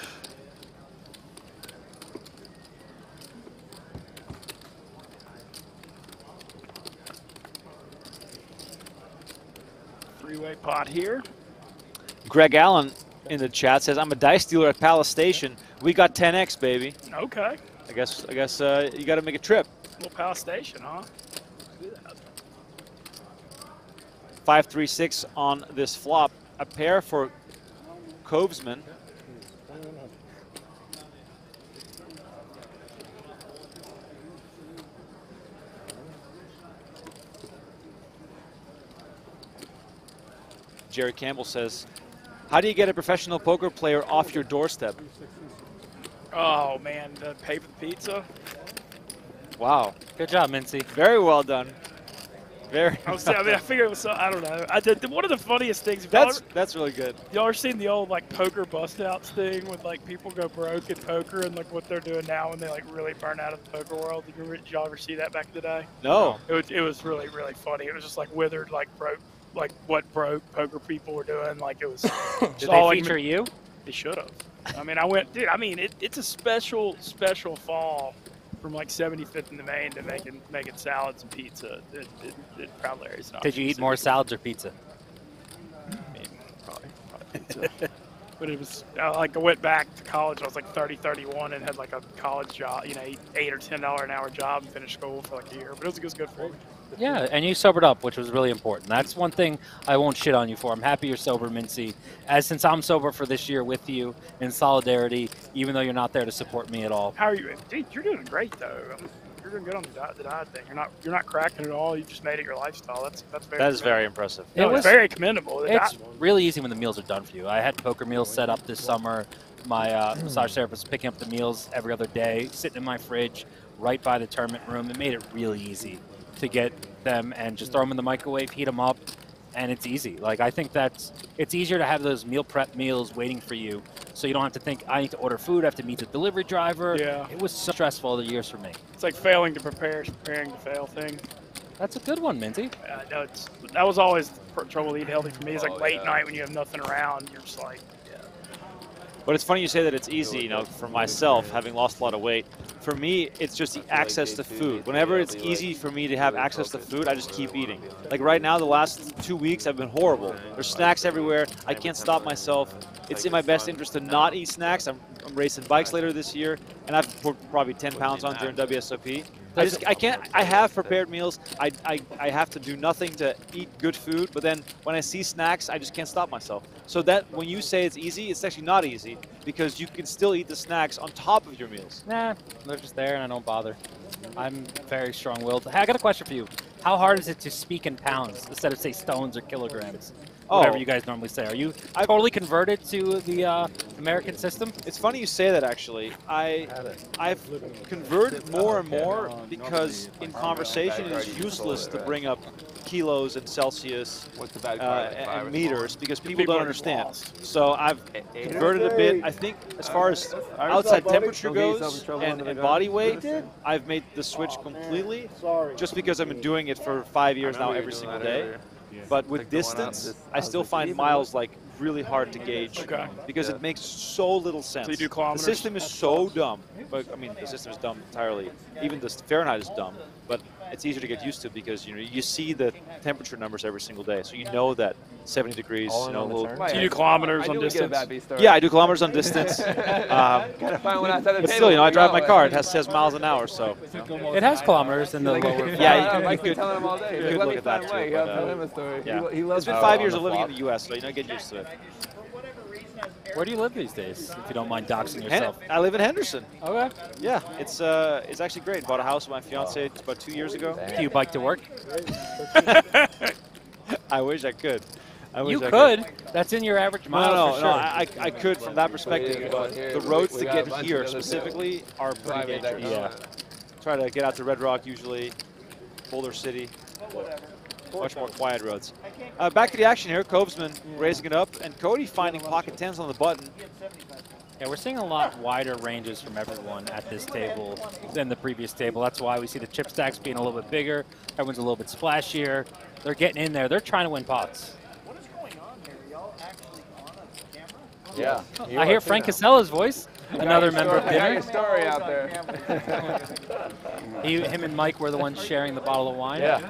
Three-way pot here.
Greg Allen in the chat says, "I'm a dice dealer at Palace Station. We got 10x, baby.
Okay.
I guess I guess uh, you got to make a trip.
Little Palace station, huh?
Five three six on this flop. A pair for Covesman. Jerry Campbell says, "How do you get a professional poker player off your doorstep?"
Oh man, the pay for the pizza.
Wow.
Good job, Mintzy.
Very well done. Very.
I, was, I mean, I figured it was. So, I don't know. I did one of the funniest things. if
That's
y'all
that's really good.
y'all ever seen the old like poker bust outs thing with like people go broke in poker and like what they're doing now when they like really burn out of the poker world? Did, you, ever- did y'all ever see that back in the day?
No.
It was, it was really really funny. It was just like withered like broke like what broke poker people were doing. Like it was.
Did they
like,
feature you?
They should have. I mean, I went, dude. I mean, it, it's a special, special fall from like 75th in the Main to making making salads and pizza. It, it, it probably is not.
Did you eat more salads or pizza?
Probably, probably pizza. but it was uh, like I went back to college. I was like 30, 31, and had like a college job. You know, eight, eight or ten dollar an hour job, and finished school for like a year. But it was, it was good for me.
Yeah, and you sobered up, which was really important. That's one thing I won't shit on you for. I'm happy you're sober, Mintzy. As since I'm sober for this year with you in solidarity, even though you're not there to support me at all.
How are you? Dude, you're doing great though. Um, You're doing good on the diet, the diet thing. You're not you're not cracking at all. You just made it your lifestyle. That's that's very.
That is very
commendable.
impressive.
No,
It
it's
was-
very commendable. The
It's
diet-
really easy when the meals are done for you. I had poker meals set up this summer. My uh, massage therapist was picking up the meals every other day, sitting in my fridge right by the tournament room. It made it really easy to get them and just throw them in the microwave, heat them up, and it's easy. Like I think that's it's easier to have those meal prep meals waiting for you, so you don't have to think I need to order food, I have to meet the delivery driver.
Yeah.
it was so stressful the years for me.
It's like failing to prepare, is preparing to fail thing.
That's a good one, Minty.
Uh, no, it's that was always trouble with eating healthy for me. It's like
Oh,
late
yeah.
night when you have nothing around. You're just like,
But it's funny you say that it's easy, you know, for myself, having lost a lot of weight. For me, it's just the access to food. Whenever it's easy for me to have access to food, I just keep eating. Like right now, the last two weeks have been horrible. There's snacks everywhere. I can't stop myself. It's in my best interest to not eat snacks. I'm, I'm racing bikes later this year, and I've put probably 10 pounds on during WSOP. I just I can't. I have prepared meals. I, I I have to do nothing to eat good food. But then when I see snacks, I just can't stop myself. So that when you say it's easy, it's actually not easy because you can still eat the snacks on top of your meals.
Nah, they're just there and I don't bother. I'm very strong-willed. Hey, I got a question for you. How hard is it to speak in pounds instead of say stones or kilograms? Whatever
Oh.
you guys normally say. Are you I, totally converted to the uh, American system?
It's funny you say that actually. I I've converted more and more because in conversation it is useless to bring up kilos and Celsius uh, and meters because people
people
don't understand. So I've converted a bit. I think as far as outside temperature goes and, and body weight, I've made the switch completely just because I've been doing it for five years now every single day. But with distance, I still find miles like really hard to gauge
Okay.
because it makes so little sense.
So you do
the system is so dumb. But I mean, the system is dumb entirely. Even the Fahrenheit is dumb. But it's easier to get used to because you know you see the temperature numbers every single day, so you know that 70 degrees.
All
You know,
on the?
Do you do kilometers on
knew we'd get a
distance?
bad beat story.
yeah, I do kilometers on distance. um,
find one the
but still, you know, I drive my car. It has says miles an hour, so
It has kilometers in the lower.
Yeah, you
Mike's
could-
been telling him all day.
you
Like,
could
let
look at that too, but, uh,
him. He
yeah.
lo- He loves
it's been five years of living in the U.S., so you know, get used to it.
Where do you live these days, if you don't mind doxing
Hen-
yourself?
I live in Henderson.
Okay.
Yeah, it's uh, it's actually great. Bought a house with my fiance about two years ago.
Do you bike to work?
I wish I could. I wish
You
I
could. That's in your average
No, no,
for
no.
sure.
I, I I could from that perspective, but the roads
we
to get here specifically are pretty dangerous.
Yeah.
Try to get out to Red Rock usually, Boulder City. Much more quiet roads. Uh, back to the action here. Covesman raising it up, and Cody finding pocket tens on the button.
Yeah, we're seeing a lot wider ranges from everyone at this table than the previous table. That's why we see the chip stacks being a little bit bigger. Everyone's a little bit splashier. They're getting in there. They're trying to win pots.
Yeah. you
I hear Frank. Kassela's voice.
You
Another
your
member of
story- you got
dinner.
story out there.
he, him and Mike were the ones sharing the bottle of wine.
Yeah.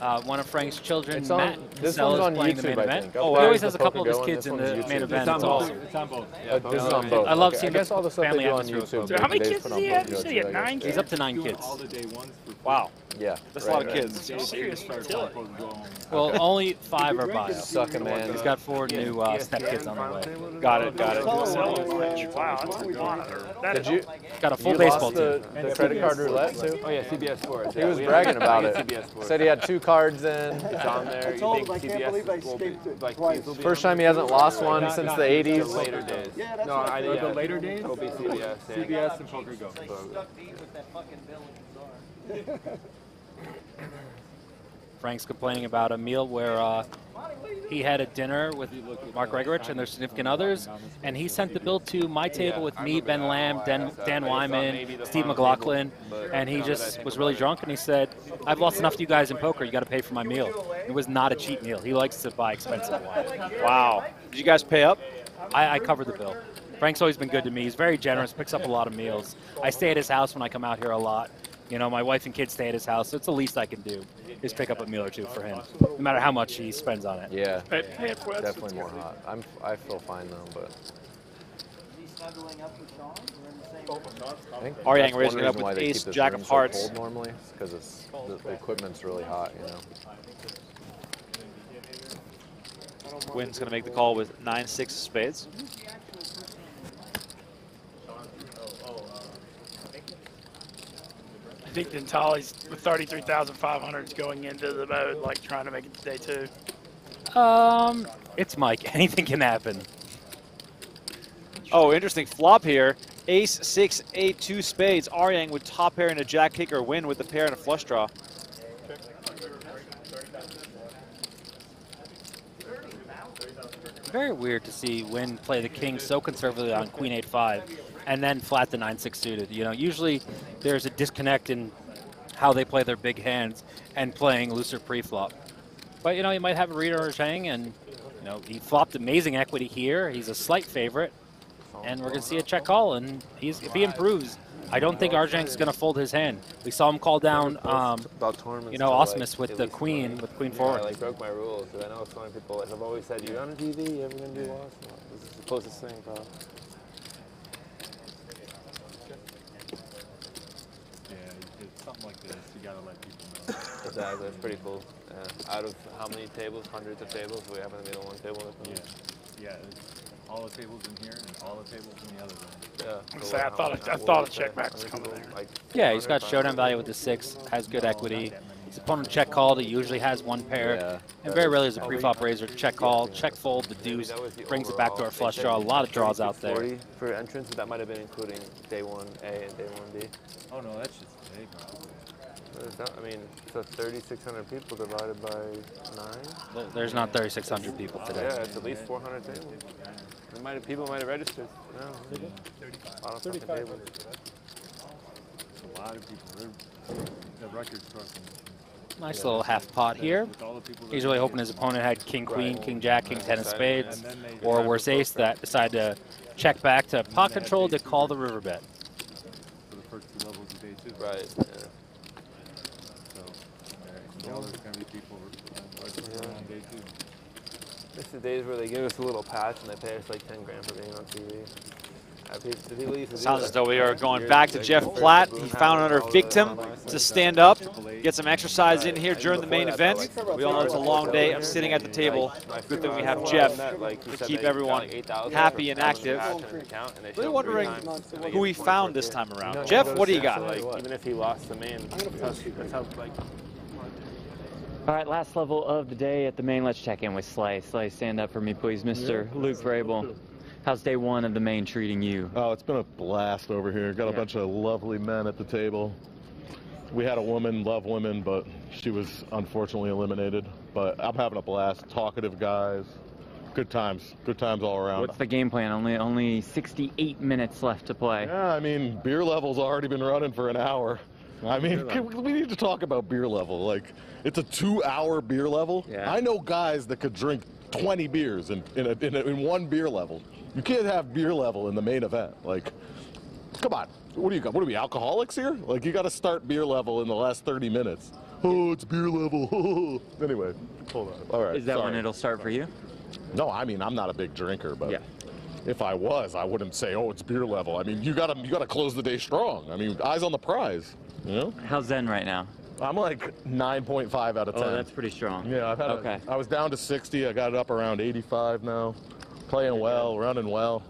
Uh, one of Frank's children,
It's on-
Matt
this
Kassela,
one's
is
on
playing the
YouTube,
main
I
event.
think.
Oh, he always has a couple of his kids in the
This
main event.
YouTube.
It's
It's on
awesome.
both. It's on both.
Yeah,
This is on both.
I love
Okay.
seeing
I guess all the stuff
family
they do on. YouTube,
So how many kids does he have? You said he had nine
guess.
He's up to nine kids.
All the day ones for
Wow.
Yeah.
That's a lot of
right, right.
kids.
Serious
Start
till it.
supposed to go home.
Well,
Okay.
only five are bio.
Sucking, man.
He's got four new uh, stepkids on the way.
Got it, got it.
Wow, that's a lot. That
Did you?
Got a full
you
baseball
lost the,
team.
the credit card roulette too?
Oh yeah, CBS Sports.
He was bragging about it.
get CBS Sports.
Said he had two cards in.
It's on there.
I told
you
him I
think
can't believe I
will
escaped it twice.
First time he hasn't lost one since the
The
80s.
later days.
Yeah, that's
no,
I
I, yeah,
The later days?
It'll be CBS.
CBS and PokerGO.
Frank's complaining about a meal where uh, he had a dinner with Mark Gregorich and their significant others, and he sent the bill to my table with me, Ben Lamb, Dan, Dan Wyman, Steve McLaughlin, and he just was really drunk and he said, "I've lost enough to you guys in poker. You got to pay for my meal." It was not a cheap meal. He likes to buy expensive wine.
Wow. Did you guys pay up?
I, I covered the bill. Frank's always been good to me. He's very generous, picks up a lot of meals. I stay at his house when I come out here a lot. You know, my wife and kids stay at his house, so it's the least I can do is pick up a meal or two for him, no matter how much he spends on it.
Yeah.
Pay- pay it for it.
Definitely more hot. I'm. I feel fine though, but. I think
Aryang
that's one
raising it up with ace, jack
room
of
so
hearts.
cold normally, because it's the, the equipment's really hot. You know.
Wynn's going to make the call with 9-6 spades.
I think Dentale's with 33,500 is going into the mode, like trying to make it to day two.
Um, it's Mike. Anything can happen.
Oh, interesting flop here. Ace, six, eight, two spades. Aryang with top pair and a jack kicker win with the pair and a flush draw.
Very weird to see Win play the king so conservatively on queen eight five, and then flat the nine six suited. You know, usually there's a disconnect in how they play their big hands and playing looser pre-flop. But you know, you might have a reader or Chang, and you know he flopped amazing equity here. He's a slight favorite, and we're gonna see a check call. And he's if he improves, I don't think Arjang's gonna fold his hand. We saw him call down, um, you know,
to,
Ausmus with the queen, with queen
Yeah,
forward.
I like broke my rules. I know so many people. Like, I've always said, "You're on TV. You ever gonna do loss?" This is the closest thing, bro.
Yeah, it's something like this. You gotta let people know.
Exactly. It's pretty cool. Yeah. Out of how many tables? Hundreds of tables. We happen to be the one table with them.
Yeah, yeah. It's all the tables in here and all the tables in the other room.
Yeah.
I'm
so
saying, I thought
how-
a- I
what
thought a
would
check back was coming
people,
there.
Like
Yeah, he's got showdown value with the six, has good equity. His opponent check called, he usually has one pair.
Yeah,
and very rarely is a pre-flop raiser. Check call, check fold, the deuce, brings it back to our flush draw. A lot of draws out there.
40 for entrance, but that might have been including day one A and day one B.
Oh no, that's just big, bro.
There's not- I mean, so 3,600 people divided by nine.
There's not 3,600 people today.
Yeah, it's at least 400 tables. There might have, people might have registered. No, a lot of fucking tables.
It's a lot of people. They're, the record's broken.
Nice little half pot here. He's really hoping his opponent had king queen, king jack, king ten of spades, or worse ace that decided to check back to pot control to call the river bet.
For the 40 people day two.
It's the days where they give us a little patch and they pay us like 10 grand for being on TV.
Sounds as though we are going back to Jeff Platt. He found another victim to stand up, get some exercise in here during the main event. We all know it's a long day of sitting at the table. Good thing we have Jeff to keep everyone happy and active. We're wondering who he found this time around. Jeff, what do you got?
Even if he lost the main, that's how like
all right, last level of the day at the main. Let's check in with Slay. Slay, stand up for me, please, Mr. Luke Vrabel. How's day one of the main treating you?
Oh, it's been a blast over here. Got a
Yeah.
bunch of lovely men at the table. We had a woman, love women, but she was unfortunately eliminated. But I'm having a blast. Talkative guys,
good times. Good times all around.
What's the game plan? Only only 68 minutes left to play.
Yeah, I mean, beer level's already been running for an hour. I mean, can- we need to talk about beer level. Like, it's a two-hour beer level.
Yeah.
I know guys that could drink 20 beers in in, a, in, a, in one beer level. You can't have beer level in the main event. Like, come on. What do you got? What are we alcoholics here? Like, you got to start beer level in the last 30 minutes. Oh, it's beer level. anyway, hold on. All right.
Is that when it'll start for you?
No, I mean I'm not a big drinker, but if I was, I wouldn't say, "Oh, it's beer level." I mean, you gotta you gotta close the day strong. I mean, eyes on the prize. You know?
How's Zen right now?
I'm like 9.5 out of 10.
Oh, that's pretty strong.
Yeah, I've had.
Okay.
A, I was down to 60. I got it up around 85 now. Playing well, running well.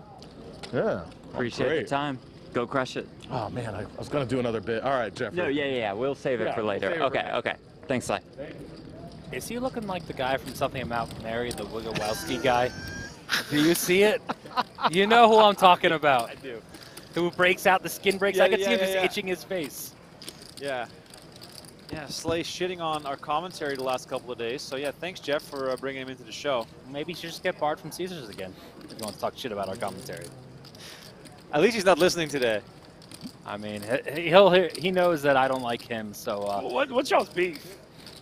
Yeah.
Appreciate
great.
the time. Go crush it.
Oh man, I, I was gonna do another bit. All right, Jeffrey.
No, yeah, yeah, yeah. We'll save it
Yeah,
for
we'll
later.
save it for
okay,
later.
okay. Thanks, Sly.
Is he looking like the guy from something about Mary, the Wigglewowski guy? Do you see it? You know who I'm talking about. I
do.
Who breaks out the skin breaks?
Yeah,
I can
yeah,
see him
yeah,
just
yeah.
itching his face.
Yeah. Yeah, Slay shitting on our commentary the last couple of days. So yeah, thanks Jeff for uh, bringing him into the show.
Maybe he should just get barred from Caesars again. If he wants to talk shit about our commentary.
At least he's not listening today.
I mean, he- he'll he knows that I don't like him, so. Uh,
What, what's y'all's beef?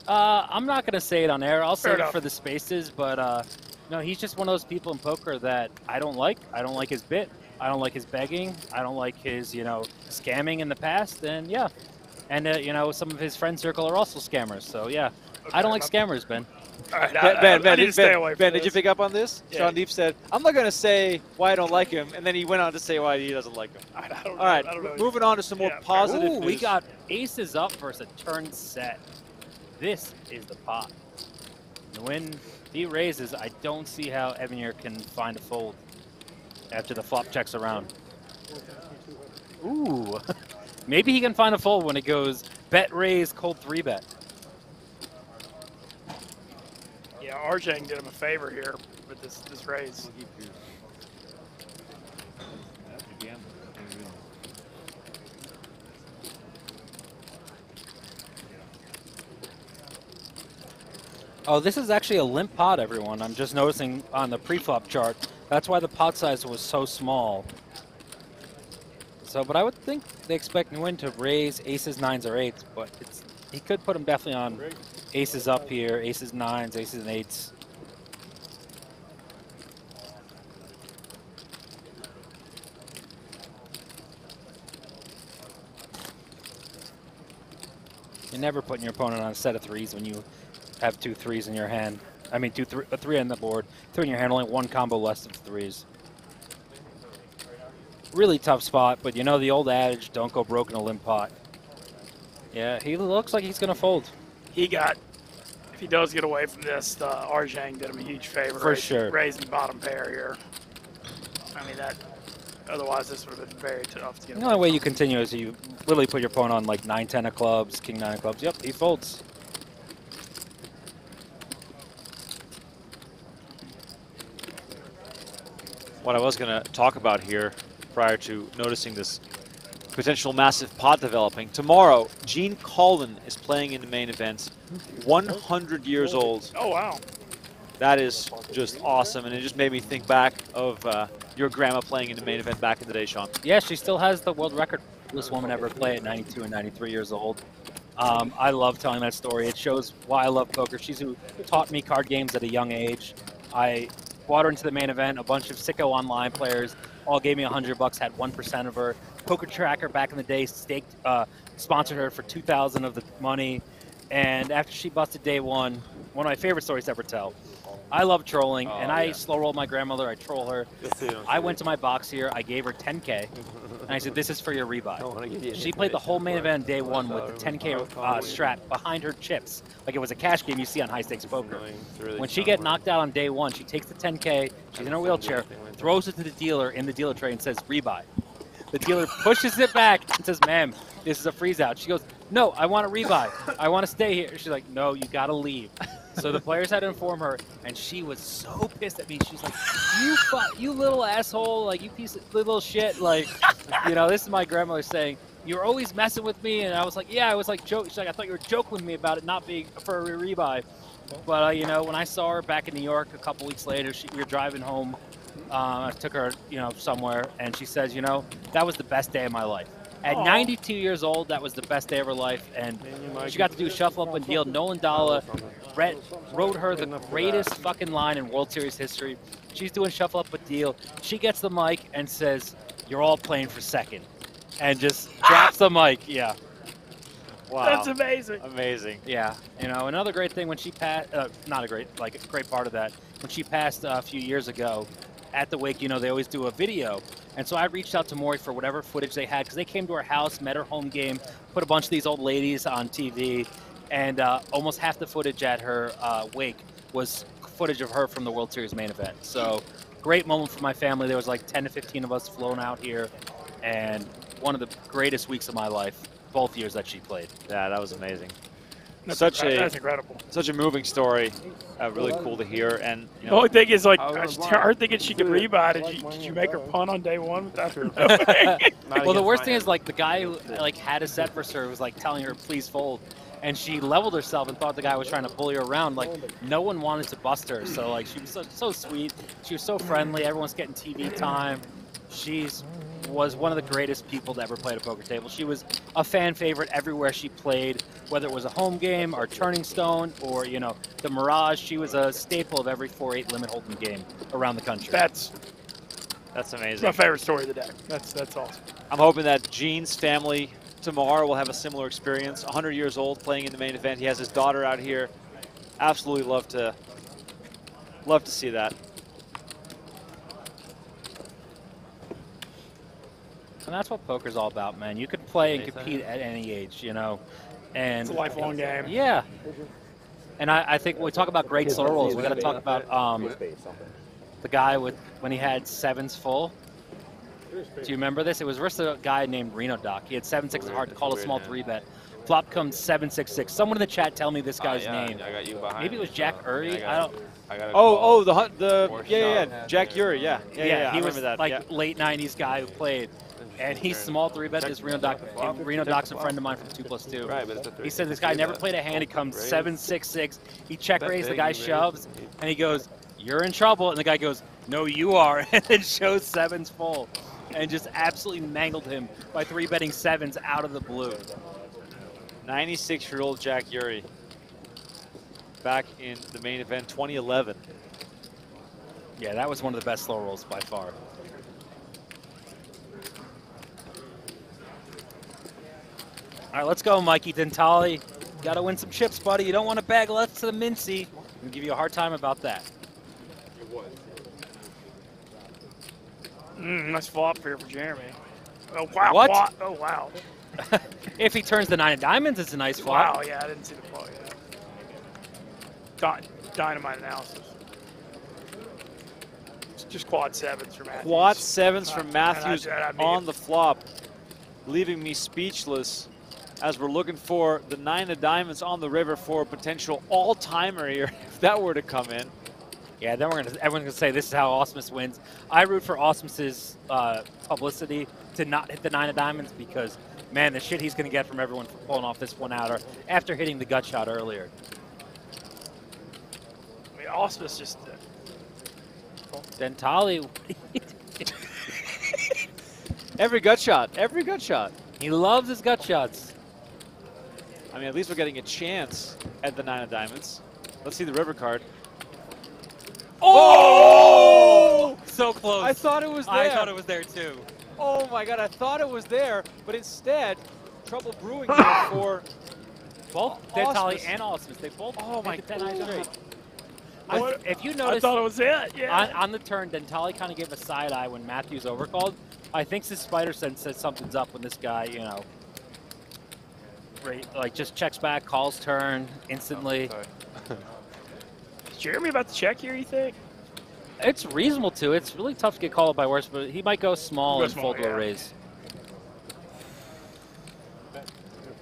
Uh, I'm not gonna say it on air. I'll
Fair
save it for the spaces, but uh, no, he's just one of those people in poker that I don't like. I don't like his bit. I don't like his begging. I don't like his, you know, scamming in the past. And yeah, and uh, you know, some of his friend circle are also scammers. So yeah, I don't like scammers, Ben.
All right,
Ben,
I,
ben,
I,
ben,
I need
did,
to stay
ben,
away from
ben,
this.
did you pick up on this?
Yeah.
Sean Deeb said, I'm not going to say why I don't like him, and then he went on to say why he doesn't like him.
I don't
All right,
I don't know.
moving on to some more
Yeah, fair.
positive
Ooh, we got aces up versus a turn set. This is the pot. When he raises, I don't see how Evanier can find a fold after the flop checks around. Ooh, maybe he can find a fold when it goes bet raise, cold three bet.
Yeah, Arjang did him a favor here with this this raise.
Oh, this is actually a limp pot, everyone. I'm just noticing on the pre-flop chart. That's why the pot size was so small. So, but I would think they expect Nguyen to raise aces, nines, or eights, but it's he could put him definitely on aces up here, aces, nines, aces, and eights. You're never putting your opponent on a set of threes when you have two threes in your hand. I mean, two, three, a three on the board, three in your hand, only one combo less of threes. Really tough spot, but you know the old adage, don't go broke in a limp pot. Yeah, he looks like he's going to fold.
He got, if he does get away from this, uh, Arjang did him a huge favor.
For
raising-
sure.
Raising the bottom pair here. I mean, that, otherwise this would have been very tough to get
The only way you continue is you literally put your opponent on like 9, 10 of clubs, king 9 of clubs. Yep, he folds.
what I was going to talk about here prior to noticing this potential massive pot developing. Tomorrow, Gene Calden is playing in the main event, 100 years old.
Oh, wow.
That is just awesome, and it just made me think back of uh, your grandma playing in the main event back in the day, Sean.
Yeah, she still has the world record. This woman ever play at 92 and 93 years old. Um, I love telling that story. It shows why I love poker. She's who taught me card games at a young age. I brought her into the main event. A bunch of sicko online players all gave me 100 bucks, had 1% of her. Poker Tracker back in the day staked, uh, sponsored her for 2000 of the money. And after she busted day one, one of my favorite stories to ever tell. I love trolling, and I
yeah.
slow roll my grandmother. I troll her. I went to my box here. I gave her 10k, and I said, "This is for your rebuy."
you
She played the whole main event day one with the 10k uh, strat behind her chips, like it was a cash game you see on high stakes poker. When she get knocked out on day one, she takes the 10k. She's in her wheelchair, throws it to the dealer in the dealer tray, and says, "Rebuy." The dealer pushes it back and says, "Ma'am, this is a freeze out." She goes, "No, I want to rebuy. I want to stay here." She's like, "No, you gotta leave." So the players had to inform her, and she was so pissed at me. She's like, "You, fu- you little asshole! Like you piece of little shit! Like, you know, this is my grandmother saying." You're always messing with me, and I was like, "Yeah." I was like, "Joke." She's like, "I thought you were joking with me about it not being for a rebuy." But uh, you know, when I saw her back in New York a couple weeks later, she, we were driving home. Um, I took her, you know, somewhere, and she says, you know, that was the best day of my life. At
Aw.
92 years old, that was the best day of her life, and she got to do shuffle up and deal. Nolan Dalla read, wrote her the greatest fucking line in World Series history. She's doing shuffle up a deal. She gets the mic and says, "You're all playing for second. and just drops the mic. Yeah.
Wow.
That's amazing.
Amazing.
Yeah, you know, another great thing when she passed, uh, not a great, like a great part of that, when she passed uh, a few years ago at the wake, you know, they always do a video. And so I reached out to Mori for whatever footage they had because they came to her house, met her home game, put a bunch of these old ladies on TV, and uh, almost half the footage at her uh, wake was footage of her from the World Series main event. So great moment for my family. There was like 10 to 15 of us flown out here, and one of the greatest weeks of my life, both years that she played.
Yeah, that was amazing.
That's
such
incre-
a
that's incredible.
Such a moving story. Uh, really cool to hear. And you
The only thing is, like, I just- her thinking she could rebound. Did you, did you make her punt on day one without her knowing?
well, the worst thing is like the guy who like had a set for her was like telling her please fold, and she leveled herself and thought the guy was trying to bully her around. Like no one wanted to bust her, so like she was so, so sweet. She was so friendly. Everyone's getting TV time. She's was one of the greatest people to ever play at a poker table. She was a fan favorite everywhere she played, whether it was a home game or Turning Stone or you know the Mirage. She was a staple of every 4-8 limit hold'em game around the country.
That's
that's amazing.
my favorite story of the day. That's that's awesome.
I'm hoping that Gene's family tomorrow will have a similar experience. 100 years old, playing in the main event. He has his daughter out here. Absolutely love to love to see that.
And that's what poker's all about, man. You can play and compete at any age, you know. And
It's a lifelong game.
Yeah. And I, I think when we talk about great slow rolls, we got to talk about um, the guy with when he had sevens full. Do you remember this? It was versus a guy named Reno Doc. He had seven six hard to call a small three bet. Flop comes seven six six. Someone in the chat tell me this
Oh,
guy's
yeah,
name.
I got you behind
Maybe it was Jack
so
Ury.
I
I, don't.
I
Oh, oh, the hunt, the yeah, yeah, yeah, Jack Ury, yeah, yeah, yeah. yeah,
he
I
was
remember that.
like
yeah.
late '90s guy who played, and he small three bet this Reno Doc. and Reno Doc's a friend of mine from two plus two.
Right, but it's a three-
He said this guy never played a hand. He comes seven six six. He check
Bet
raised. The guy shoves, and he goes, "You're in trouble." And the guy goes, "No, you are," and then shows sevens full, and just absolutely mangled him by three betting sevens out of the blue.
96-year-old Jack Ury. Back in the main event, 2011.
Yeah, that was one of the best slow rolls by far. All right, let's go, Mikey Dentale. Got to win some chips, buddy. You don't want to bag left to the Mintzy. We'll give you a hard time about that.
Mm, nice flop here for Jeremy. Oh wow!
What?
Oh wow!
If he turns the nine of diamonds, it's a nice flop.
Wow! Yeah, I didn't see the flop yet. Dy- dynamite analysis. It's just quad sevens for Matthews.
Quad sevens from
Uh,
Matthews
and I- and I
on the flop, leaving me speechless as we're looking for the nine of diamonds on the river for a potential all-timer here if that were to come in.
Yeah, then we're gonna everyone's gonna say this is how Ausmus wins. I root for Ausmus's uh, publicity to not hit the nine of diamonds because man, the shit he's gonna get from everyone for pulling off this one outer after hitting the gut shot earlier.
I mean, Ausmus just. Uh,
Dentale,
Every gut shot, every gut shot.
he loves his gut shots.
I mean, at least we're getting a chance at the nine of diamonds. Let's see the river card.
Oh! oh! So close.
I thought it was there.
I thought it was there too.
Oh my god, I thought it was there, but instead, trouble brewing for
Both
Ausmus.
Dentale and Ausmus, they both
Oh my
the 10
God.
I- if you
I thought it was it. Yeah.
on, on the turn, Dentale kind of gave a side eye when Matthews overcalled. I think his spider sense says something's up when this guy, you know, right, like just checks back, calls turn instantly.
Oh, is Jeremy about to check here? You think?
It's reasonable to. It's really tough to get called by worse, but he might go small
Go
and
small,
fold to
yeah.
a raise.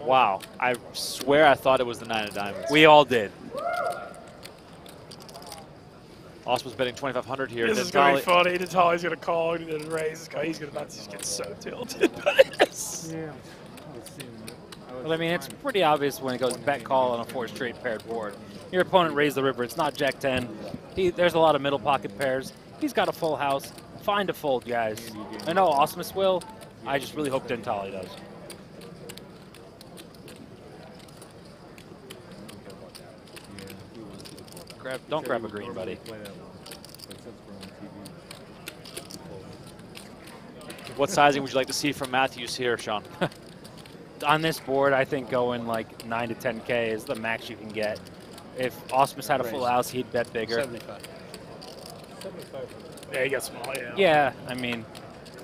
Wow, I swear I thought it was the nine of diamonds.
We all did.
Ausmus betting 2,500 here.
This is gonna be
Dentale-
funny. Natali's gonna call and then raise. This guy, he's gonna not just get so tilted by this.
Yeah. I
mean, it's pretty obvious when it goes bet call on a four straight paired board. Your opponent raised the river. It's not Jack 10. He, there's a lot of middle pocket pairs. He's got a full house. Find a fold, guys. I know Ausmus will. I just really hope Dentale does. Grab, don't grab a green, buddy.
What sizing would you like to see from Matthews here, Sean?
on this board, I think going like 9 to 10K is the max you can get. If Ausmus had a full house, he'd bet bigger.
75. Yeah, he got small, yeah.
Yeah, I mean,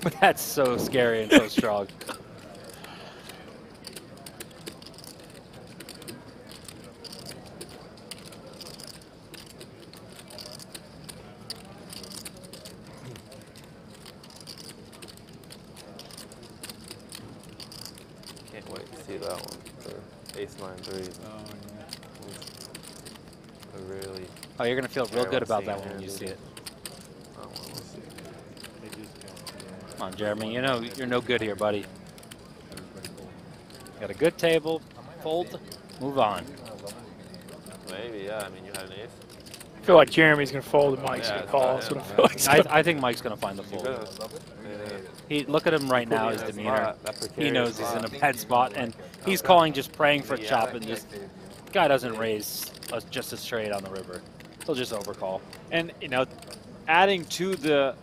but that's so scary and so strong.
Can't wait to see that one for ace nine three.
Oh,
I really.
You're gonna feel real
care
good
about
about that one when you see it.
I don't wanna see it.
Come on, Jeremy. You know you're no good here, buddy. Got a good table. Fold. Move on.
Maybe, yeah. I mean, you had an ace.
I feel like Jeremy's going to fold and Mike's
Yeah,
going to
it's
call.
not
That's what I feel like.
I, I think Mike's gonna find the fold. He look at him right now. His demeanor. He knows he's in a
spot.
bad spot, and he's calling just praying for a chop, and just guy doesn't raise a, just a straight on the river. He'll just overcall.
And, you know, adding to the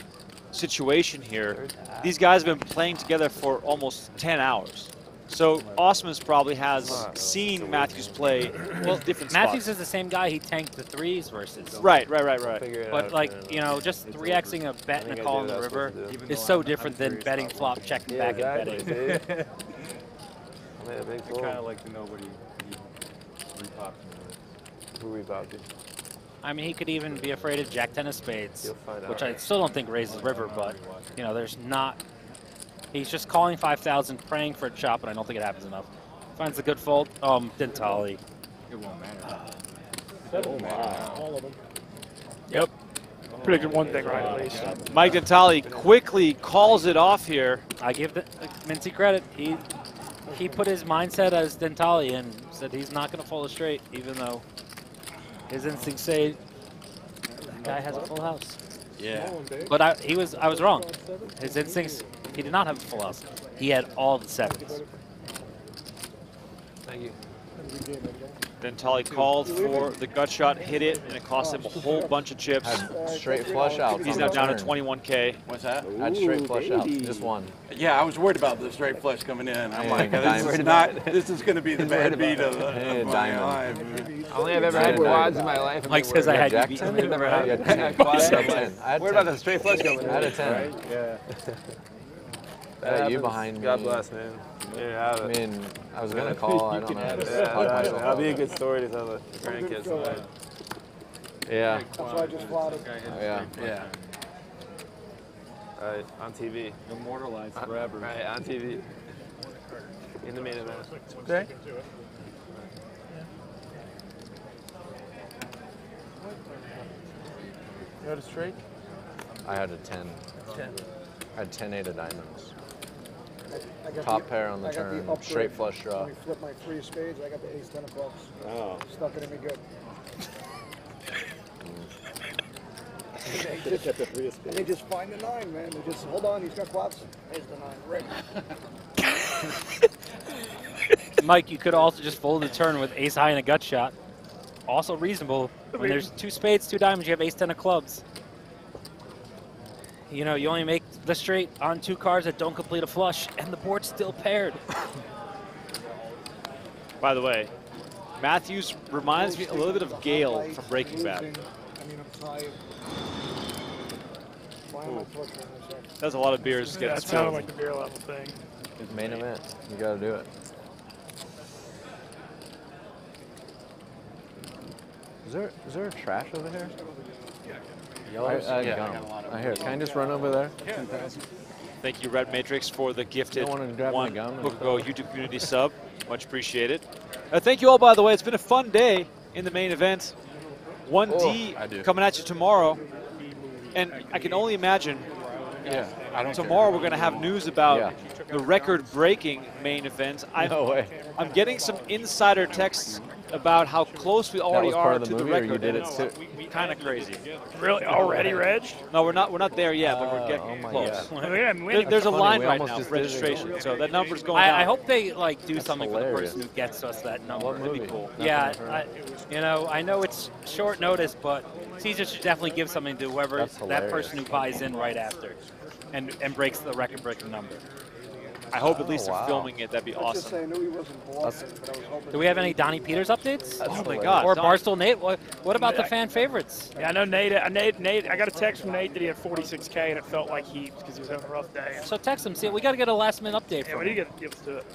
situation here, these guys have been playing together for almost 10 hours. So Osman's probably has seen Matthews play well, different
Matthews
spots.
is the same guy he tanked the threes versus.
Right, right, right, right.
But like you know, just 3xing a bet and a call in the river is so different than betting flop, checking
Yeah,
back and
exactly,
betting.
I made a big
kind of like to know what he, he repopped.
Who repopped you?
I mean, he could even be afraid of Jack ten of spades, which. I still don't think raises river. But you know, there's not. He's just calling 5,000, praying for a chop, and I don't think it happens enough. Finds a good fold. Um, Dentale.
It won't matter.
Seven, all of them.
Yep. Predicted one thing right at least.
Mike Dentale quickly calls it off here.
I give the, Mintzy credit. He he put his mindset as Dentale and said he's not going to fold a straight, even though his instincts say the guy has a full house.
Yeah.
But I, he was I was wrong. His instincts he did not have a full house. He had all the sevens.
Thank you.
Dentale called for the gut shot, hit it, and it cost him a whole bunch of chips.
Had straight flush out.
He's now down to 21k.
What's that?
Had straight flush out. Just one.
Yeah, I was worried about the straight flush coming in. I'm
Yeah,
like, this is not. This is going to be the bad beat
about
of,
it.
the,
Yeah,
my
diamond.
life.
I only have ever had quads in my life.
Mike says I had you beat.
I've never had quads. quad. I had 10. I
Worried about the straight flush coming in.
I had a 10.
Right? Yeah.
That you
happens.
behind me.
God bless, man. There you have
I mean, I was gonna call. I don't know. I just
Yeah,
talked
that,
myself
that'll be a good story to tell the grandkids someday.
Yeah.
That's why I just plotted.
Oh, yeah.
Yeah. Right, on TV.
Immortalized
Uh,
forever.
Right, on TV. In the main event.
Okay.
You had a straight?
I had a 10.
10.
I had 10 8 of diamonds.
I- I got
Top
the-
pair on the
I got
turn,
upgrade.
straight flush draw.
Let me flip my three of spades. I got the ace ten of clubs.
Oh.
Stuck it in me good. They, just, they just find the nine, man. They just hold on. He's got clubs. There's the nine. Rick.
Mike, you could also just fold the turn with ace high and a gut shot. Also reasonable. When there's two spades, two diamonds, you have ace ten of clubs. You know, you only make the straight on two cards that don't complete a flush, and the board's still paired.
By the way, Matthews reminds me a little bit of Gale from Breaking Bad.
I mean, I'm tired. Why am I torturing myself?
That's a lot of beers
Yeah,
getting
that sounded
spilled.
like the beer level thing.
It's main event. You gotta do it. Is there is there trash over here?
Yellows?
I, I,
Yeah. I got a lot of
I hear. Can I just run over there?
Thank you, Red Matrix, for the gifted
Don't wanna grab my
one
gum and
Go YouTube community sub. Much appreciated. Uh, thank you all, by the way. It's been a fun day in the main event. 1D
Oh,
coming at you tomorrow. And I can only imagine
Yeah, I don't care.
tomorrow we're going to have news about
Yeah.
the record-breaking main event. I'm,
No way.
I'm getting some insider texts about how close we already are
the
to the record.
you did it
and
too?
it's Kind of crazy.
Really? Already, Reg?
No, we're not. We're not there yet, but we're
Oh,
getting
oh my
close.
God.
We haven't- we
There- there's a line right now for
did
registration, so that number's going down.
I, I hope they like do
That's
something for the person who gets us that number.
What
That'd be cool.
Nothing
Yeah,
I've heard.
I, you know, I know it's short notice, but Caesar should definitely give something to whoever that person who buys in right after, and and breaks the record-breaking number.
I hope at least
Oh,
they're filming it. That'd be
Let's say I
awesome.
knew he wasn't bought, but I was.
Do we have any Donnie Peters updates?
That's
Oh my. God.
Or
Don-
Barstool Nate? What, what about the fan favorites?
Yeah, I know Nate, I Nate, Nate. I got a text from Nate that he had 46k and it felt like heaps because he was having a rough day.
So text him. See, we got to get a last minute update
Yeah,
from
we need
him.
to get give us to it.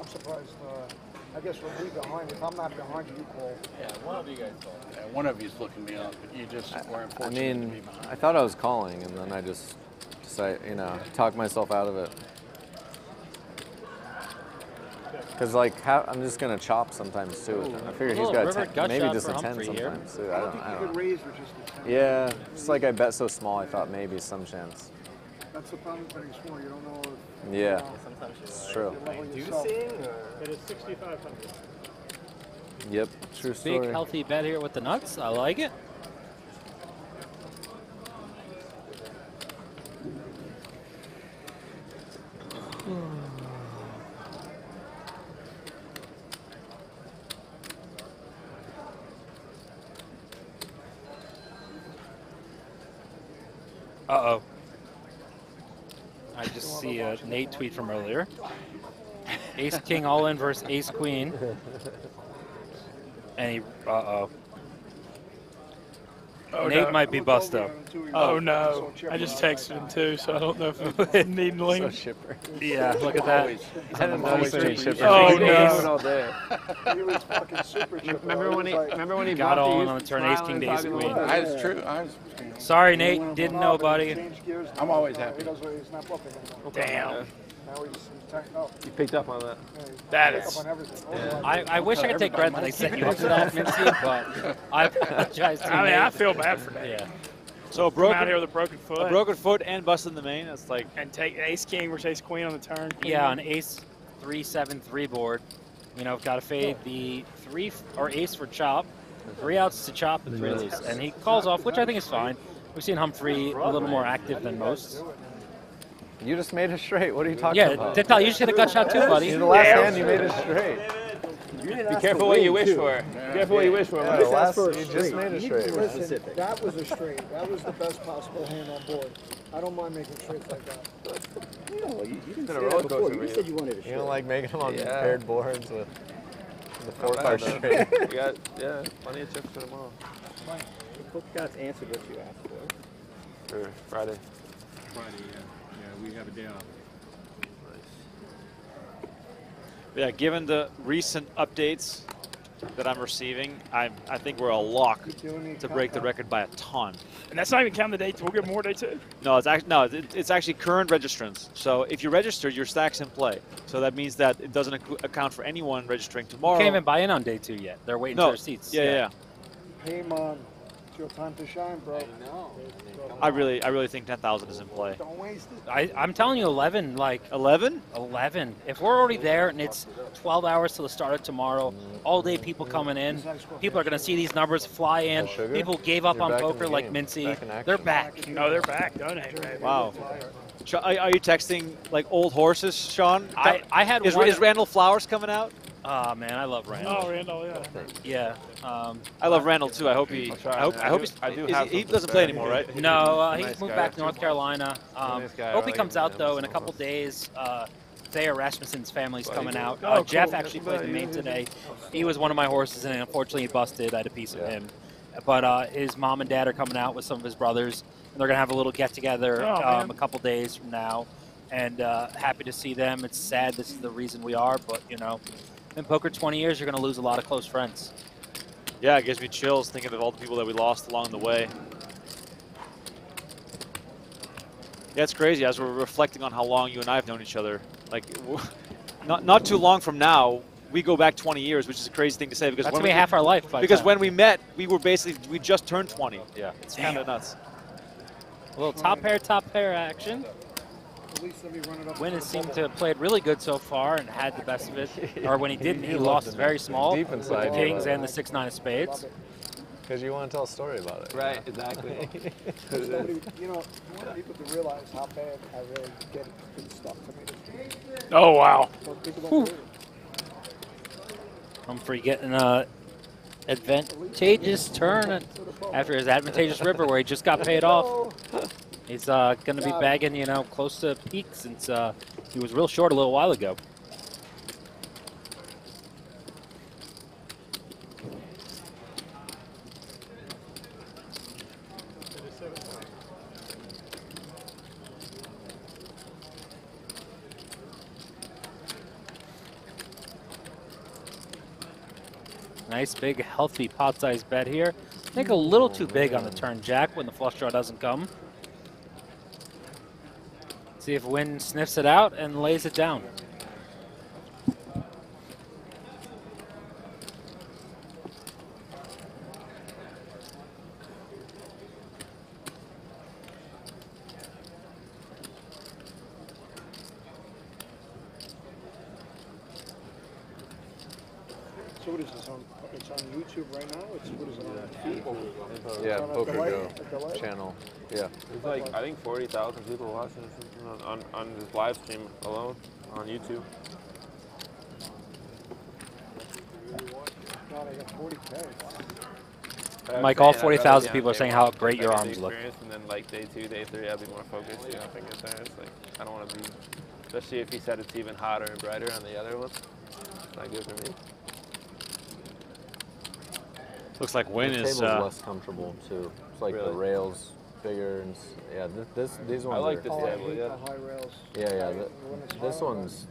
I'm surprised. Uh, I guess we'll be behind. If I'm not behind you, you call.
Yeah, one of you guys Yeah, one of you's looking me up, but you just were
I
unfortunate to
mean,
be behind.
I thought I was calling, and then I just decided, you know, talked myself out of it. Because like, how, I'm just gonna chop sometimes too. With him. I figure he's got a ten, maybe just a ten
Humphrey here.
sometimes too. I
I
don't,
don't
I don't know.
just
Yeah, just like I bet so small, I thought maybe some chance.
That's the problem with betting small. You don't know if
Yeah,
Sometimes
it's true.
you're leveling yourself.
It is 6,500.
Yep, true
Big
story.
healthy bet here with the nuts. I like it. Uh oh. I just see a Nate tweet from earlier. Ace King all in versus Ace Queen. And he, uh oh.
Oh,
Nate
no.
might be bust up.
Oh, oh no! I just texted him too, so I don't know if we need to link.
So shipper.
Yeah, look at that.
I didn't know he's doing shipper.
Oh, no.
doing all day.
He was fucking super chipper.
Remember when he? Remember when he
Got all
the
in on the turn, ace, king to ace, queen.
That's true. I was,
Sorry, Nate. Didn't know, buddy.
I'm always happy.
does what he's not bluffing anymore.
Damn.
Now he's, he's tightened up.
You picked up on that.
Yeah, he's
That
picked
is-
up on everything.
I, I wish I could take credit that I set you up for that, Mintzy, but I apologize to
I mean, I
Nate.
feel bad for Nate.
Yeah.
So a
Come out
broken,
here with a broken foot.
a broken foot and busting the main. That's like
and take ace king versus ace queen on the turn. Queen
Yeah,
on-
on ace three seven three board. You know, I've got to fade the three f- or ace for chop, three outs to chop and three loose, and he calls off, which I think is fine. We've seen Humphrey a little more active than most.
You just made it straight. What are you talking about?
Yeah,
about?
Tital, you just hit a gut shot too, buddy.
In the last
Yeah.
hand, you made it straight.
Be careful what you wish for. Be careful what you wish for.
Yeah,
man.
the last, you just made it straight.
Listen, that was a straight. That was the best possible hand on board. I don't mind making straights like that.
No, you, you didn't
been
say
a
that before.
coaster
You said
you.
you wanted a straight.
You don't like making them on
Yeah.
paired boards with the four
Not
card
bad,
straight.
though. We got yeah, plenty of chips for tomorrow.
The Poker Gods answered what you asked for.
For Friday.
Friday, yeah. Yeah, have a day off.
yeah. Given the recent updates that I'm receiving, I I think we're a lock to break the record by a ton.
And that's not even counting the day two. We'll get more day two.
No, it's actually no, it, it's actually current registrants. So if you register, your stack's in play. So that means that it doesn't ac- account for anyone registering tomorrow.
Can't even buy in on day two yet. They're waiting
no,
for their seats.
Yeah, yeah, yeah.
Hey, man, it's your time to shine, bro.
I really, I really think 10,000 is in play.
Don't waste it.
I, I'm telling you, 11, like
11?
11. If we're already there and it's 12 hours till the start of tomorrow, all day people coming in, people are going to see these numbers fly in. People gave up
You're
on
back in
poker
the
like
game.
Mintzy.
Back in
They're back.
No, they're back. Donate, baby.
Wow. Ch- Are, are you texting like old horses, Sean?
I, I had
is,
one.
is Randall Flowers coming out?
Ah, man, I love Randall.
Oh, Randall, yeah.
Yeah. Um,
I love Randall too. I hope he.
I'll try,
I hope. I
I
hope he's,
I do
is
have
he, he doesn't play
say.
anymore, right?
No, uh,
Nice
he's moved
guy.
back to North Carolina. Um,
Nice. I
hope he comes out though in a couple days. Uh, Thayer Rasmussen's family's coming out.
Oh,
Uh. Jeff actually played the main today. He was one of my horses, and unfortunately he busted. I had a piece of him. But uh, his mom and dad are coming out with some of his brothers, and they're gonna have a little get together
Oh,
um, a couple days from now. And uh, happy to see them. It's sad this is the reason we are, but you know, in poker 20 years, you're gonna lose a lot of close friends.
Yeah, it gives me chills thinking of all the people that we lost along the way. Yeah, it's crazy as we're reflecting on how long you and I have known each other. Like, not not too long from now, we go back 20 years, which is a crazy thing to say because
That's
when
gonna be
we,
half our life by
Because
time.
when we met, we were basically we just turned 20.
Yeah.
It's kind of nuts.
A little top pair, top pair action. Wynn
to
has seemed to have played really good so far and had the best of it. Or when he didn't, he,
He
lost very small
Deep
with
inside,
the kings and the six nine of spades.
Because you want to tell a story about it.
Right, exactly.
Nobody, you know, I want people to realize how bad I really get good stuff to me.
Oh, wow.
So people don't believe it.
Humphrey getting a advantageous turn after his advantageous river where he just got paid off. He's uh, going to be bagging, you know, close to peak since uh, he was real short a little while ago. Nice big healthy pot size bet here. I think a little too big on the turn jack when the flush draw doesn't come. See if Wynn sniffs it out and lays it down.
So what is this on? It's on YouTube right now. It's what is it on feed?
Yeah,
It's on a
Poker
delay-
Go
a delay?
channel. Yeah.
There's like I think 40,000 people watching or on, on, on this live stream alone on YouTube.
God, I got 40k.
I'm
Mike, all 40,000
rather be on
people are saying how great your arms look.
And then like day two, day three, I'll be more focused. You know, if I get there, it's like I don't want to be, especially if he said it's even hotter and brighter on the other one. It's not good for me.
Looks like Wynn
the
is.
table's
Uh,
less comfortable too. It's like the rails bigger and yeah. This, this these ones.
I like
are,
this
Oh, I
table,
hate
yeah.
the high rails.
Yeah, yeah.
When
th-
it's
this
high,
one's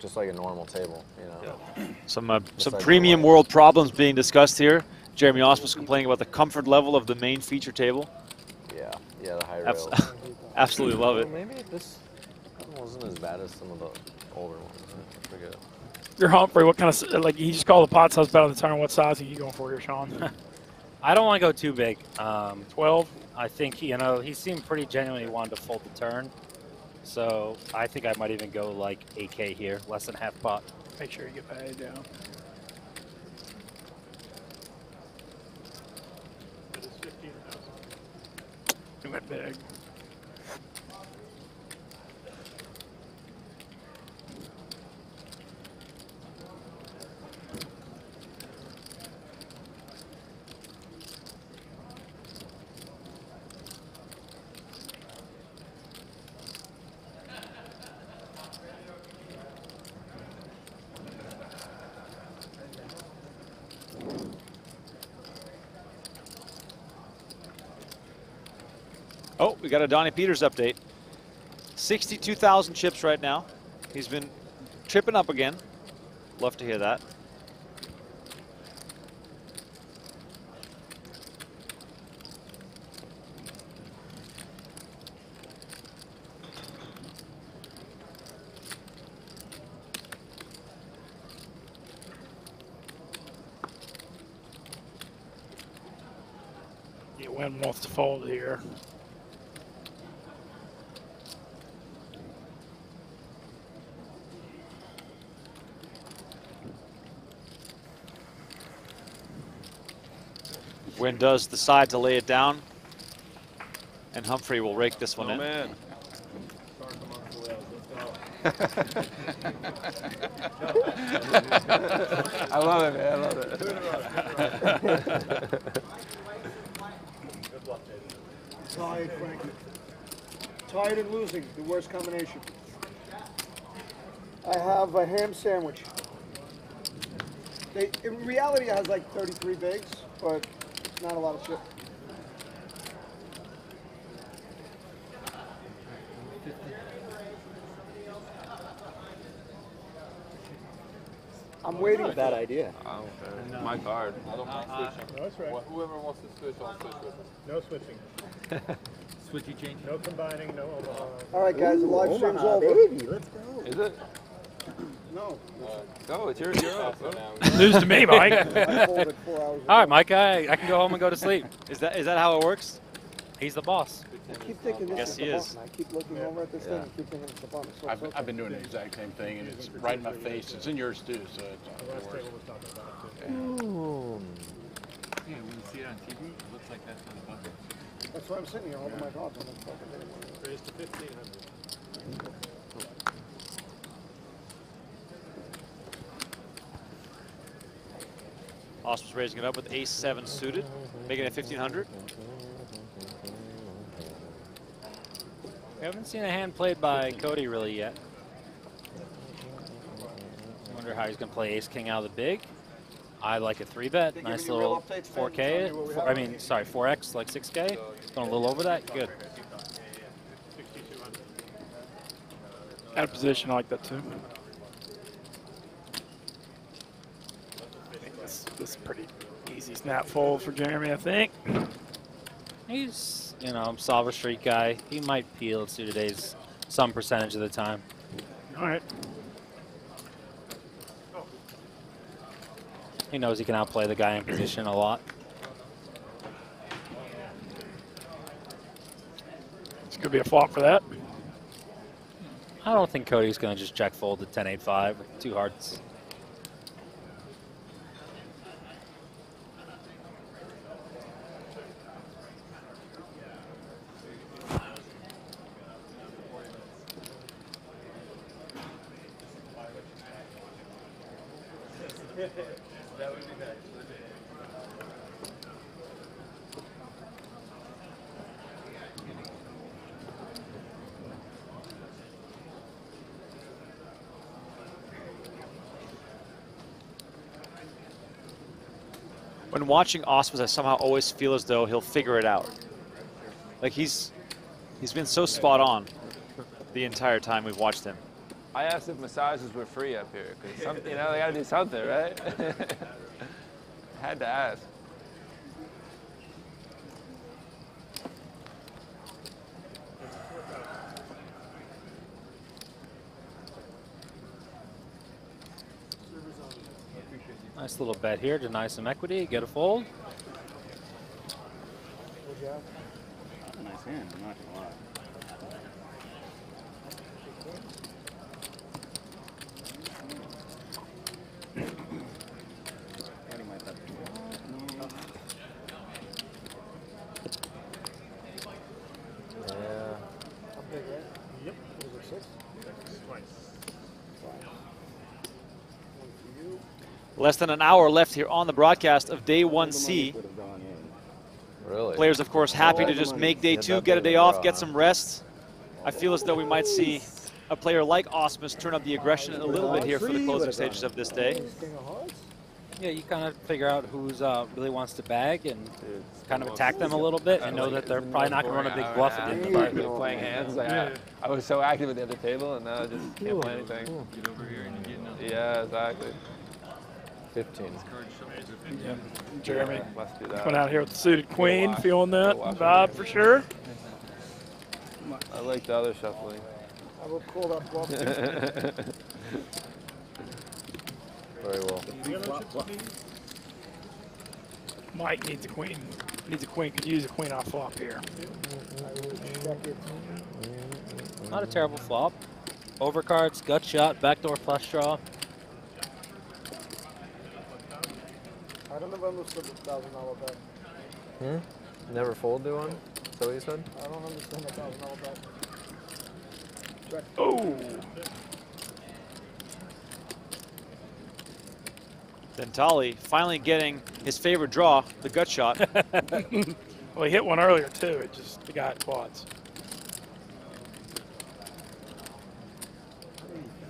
just like a normal table, you know.
some uh, some
like
premium world problems being discussed here. Jeremy Ausmus complaining about the comfort level of the main feature table.
Yeah, yeah, the high
Abs-
rails.
Absolutely love it.
Well, maybe this wasn't as bad as some of the older ones. I forget.
You're Humphrey. What kind of like you just call the pot size bet on the turn? What size are you going for here, Sean?
I don't want to go too big. Um,
12.
I think he, you know he seemed pretty genuinely wanted to fold the turn, so I think I might even go like 8k here, less than half pot.
Make sure you get paid down. You went big.
Got a Donnie Peters update. 62,000 chips right now. He's been tripping up again. Love to hear that.
Wynn wants to fold here.
Wynn does decide to lay it down. And Humphrey will rake this one
Oh
in.
man.
I love it, man. I love it.
Tied, Frankie. Tied and losing, the worst combination. I have a ham sandwich. They, in reality, it has like 33 bigs, but it's not a lot of chip. I'm waiting.
Not a bad idea.
I don't care. My card.
I don't mind uh, switching.
No, that's right.
Wh- Whoever wants to switch, I'll switch with them.
No switching.
Switchy change.
No combining, no Omaha.
All right, guys, the live stream's
Omaha,
over.
baby, let's go.
Is it?
No.
Go, it's your, you're up.
News to me, Mike.
I folded four hours
All right, Mike, I, I can go home and go to sleep.
Is that is that how it works?
He's the boss.
I keep thinking this
Yes,
is
he
the
is.
button. I keep looking over at this thing and keep thinking it's the button. So
I've,
it's
I've been doing the exact same thing, and it's right in my face. It's in yours too, so it's
The last
worse.
table talking about it too.
Yeah, when you see it on TV, it looks like that's where the button.
That's why I'm sitting here holding my cards. I'm like, fucking anyway.
Raised to 1500.
Austin's raising it up with ace seven suited, making it 1500.
We haven't seen a hand played by Cody really yet. Wonder how he's going to play ace king out of the big. I like a three bet. Nice
giving you real
little 4K.
Telling you what we
Four. I mean, sorry, 4X, like 6K. Going a little over that. Good.
Out of position, I like that too. I think this, this is pretty easy snap fold for Jeremy, I think.
He's, you know, Salva Street guy. He might peel suited today's some percentage of the time.
All right.
He knows he can outplay the guy in position a lot.
It's going to be a flop for that.
I don't think Cody's going to just check fold to 10 8 5 with two hearts.
Watching Ausmus, I somehow always feel as though he'll figure it out. Like he's he's been so spot on the entire time we've watched him.
I asked if massages were free up here, because you know they gotta do something, right? Had to ask.
Nice little bet here, deny some equity, get a fold.
Nice hand, I'm not gonna lie.
Yeah.
How big, right? Yep. Was it six?
Twice.
Less than an hour left here on the broadcast of day 1C.
Really?
Players, of course, happy to just make day two, get a day off, get some rest. I feel as though we might see a player like Ausmus turn up the aggression a little bit here for the closing stages of this day.
King of hearts?
Yeah, you kind of figure out who's uh, really wants to bag and kind of attack them a little bit and know that they're probably not going to run a big bluff at the end of the
I've
night.
been playing hands. Like, I, I was so active at the other table, and now I just can't play anything.
Get over here and you get nothing.
Yeah, exactly.
15.
Card shows
Yeah. Jeremy
Must do that.
coming out here with the suited queen, feeling that vibe for sure.
I like the other shuffling.
I will call that bluff.
Very well.
Mike needs a queen. Needs a queen. Could use a queen off flop here.
Not a terrible flop. Overcards, gut shot, backdoor flush draw.
I don't ever understood the thousand dollar bet.
Hmm? Never fold to one? Is that what you said?
I don't understand the thousand dollar bet. Check.
Oh.
Dentale finally getting his favorite draw, the gut shot.
well, he hit one earlier too. It just the guy at quads.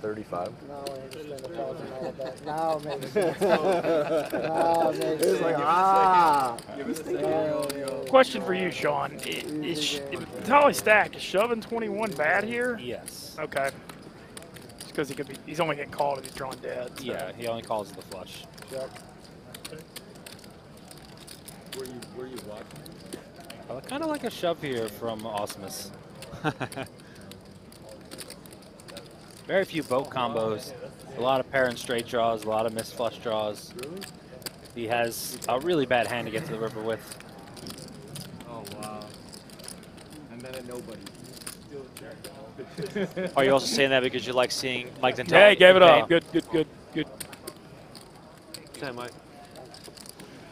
35.
Now I understand the thousand dollar bet. Now it makes sense. now it makes
It's like,
sense.
ah.
Give us a
Question for you, Sean. I- Is, is Tolly Stack is shoving 21 bad here?
Yes.
Okay. It's because he could be. He's only getting called if he's drawing dead. so.
Yeah, he only calls the flush.
Check.
Were you, were you watching?
Uh, kind of like a shove here from Ausmus.
Very few boat combos. A lot of pair and straight draws, a lot of missed flush draws. He has a really bad hand to get to the river with.
Oh wow. And then a nobody.
Are you also saying that because you like seeing Mike Dentale?
Yeah, he gave it
in
up.
pain?
Good, good, good, good.
Okay, Mike.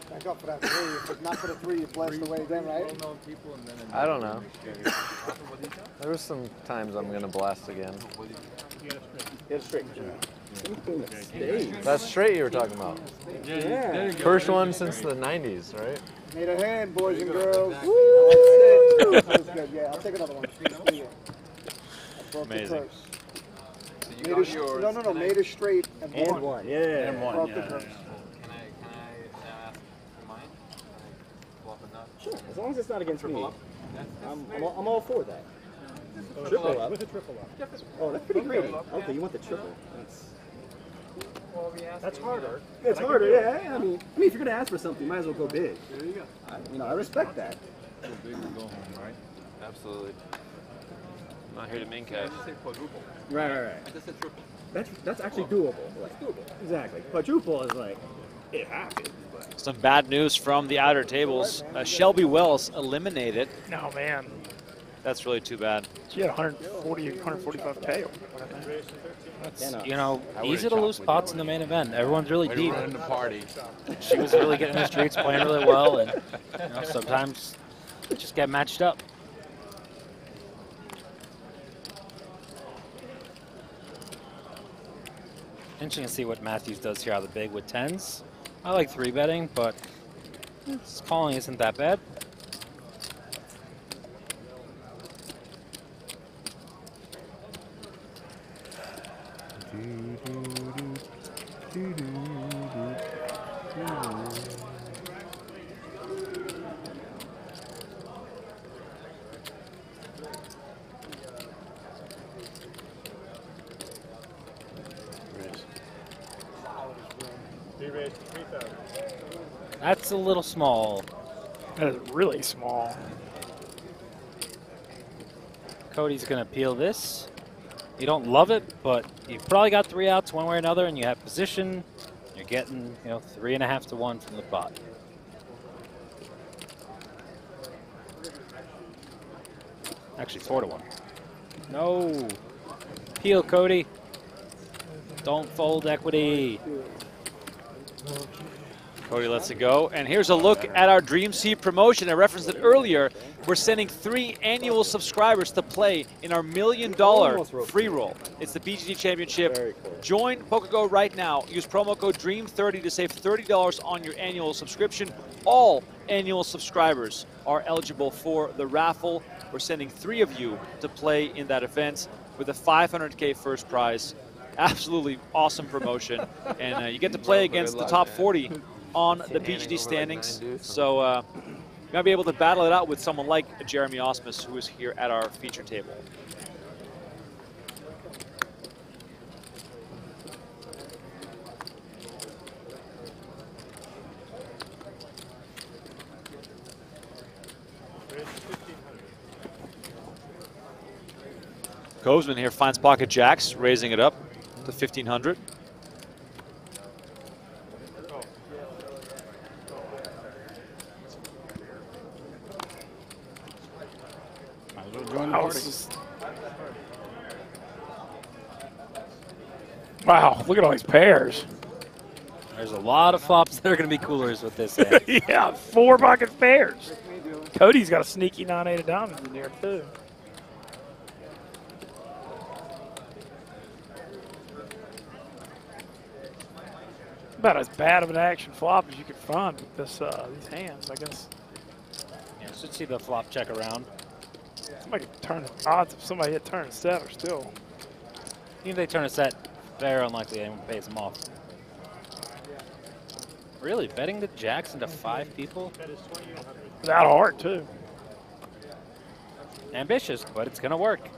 Thank God for that three. If it's not for the three, you blast away then, right?
I don't know. There was some times I'm gonna blast again.
Get straight.
That's straight you were talking about.
Yeah.
First one since the 90s, right?
Made a hand, boys and girls. Woo! That was good. Yeah, I'll take another one. Yeah. I broke the
Amazing.
curse. Made no, no, no. Made it straight and,
And one, yeah.
And one. Broke the
yeah.
curse.
Sure, as long as it's not against me. I'm, I'm, all, I'm all for that.
Oh,
triple up.
With a triple up.
Oh, that's pretty great. Okay, you want the triple. That's,
That's harder.
it's
But I can
harder, yeah. I mean, I mean, if you're gonna ask for something, you might as well go big.
There you go.
I, you know, I respect that.
Go big or go home, right? Absolutely. I'm not here to main cash.
Right, right, right. I just said triple. That's that's actually doable. Like, doable. Exactly. Quadruple is like it happens.
Some bad news from the outer tables. Uh, Shelby Wells eliminated.
No, man.
That's really too bad.
She had 140, 145k.
That's, you know, easy to lose
pots
spots in the main event. Everyone's really
Way
deep.
ruin the party.
She was really getting the streets, playing really well, and you know, sometimes just get matched up. Interesting to see what Matthews does here out of the big with tens. I like three betting, but his calling isn't that bad.
Three raised to 3,000.
That's a little small.
That is really small.
Cody's gonna peel this. You don't love it, but you've probably got three outs one way or another, and you have position. You're getting, you know, three and a half to one from the pot. Actually, four to one. No. Peel, Cody. Don't fold equity.
Cody lets it go. And here's a look at our Dream Seed promotion. I referenced it earlier. We're sending three annual subscribers to play in our million dollar free roll. It's the PGT Championship. Join PokerGo right now. Use promo code DREAM30 to save $30 on your annual subscription. All annual subscribers are eligible for the raffle. We're sending three of you to play in that event with a 500K first prize. Absolutely awesome promotion. and uh, you get to play against the top 40 on the PGT standings. So uh, you might be able to battle it out with someone like Jeremy Ausmus, who is here at our feature table. Kozman here finds pocket jacks, raising it up to 1500.
Wow, this Wow, look at all these pairs.
There's a lot of flops that are going to be coolers with this hand.
yeah, four pocket pairs. Cody's got a sneaky 9 8 of diamonds in there, too. About as bad of an action flop as you could find with this uh, these hands, I guess.
Yeah, should see the flop check around.
Somebody turn odds if somebody hit turn set or still.
Even if they turn a set, very unlikely anyone pays them off. Really, betting the jacks into five people?
That hard, too.
Ambitious, but it's going to work.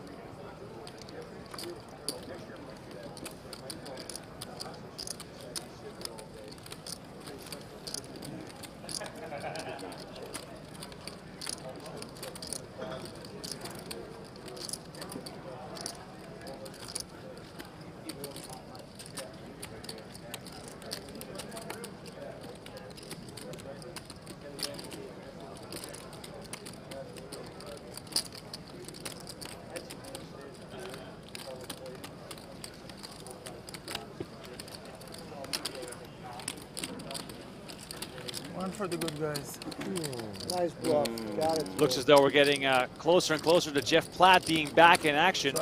One for the good guys.
Nice bluff. Got it.
Looks as though we're getting uh, closer and closer to Jeff Platt being back in action.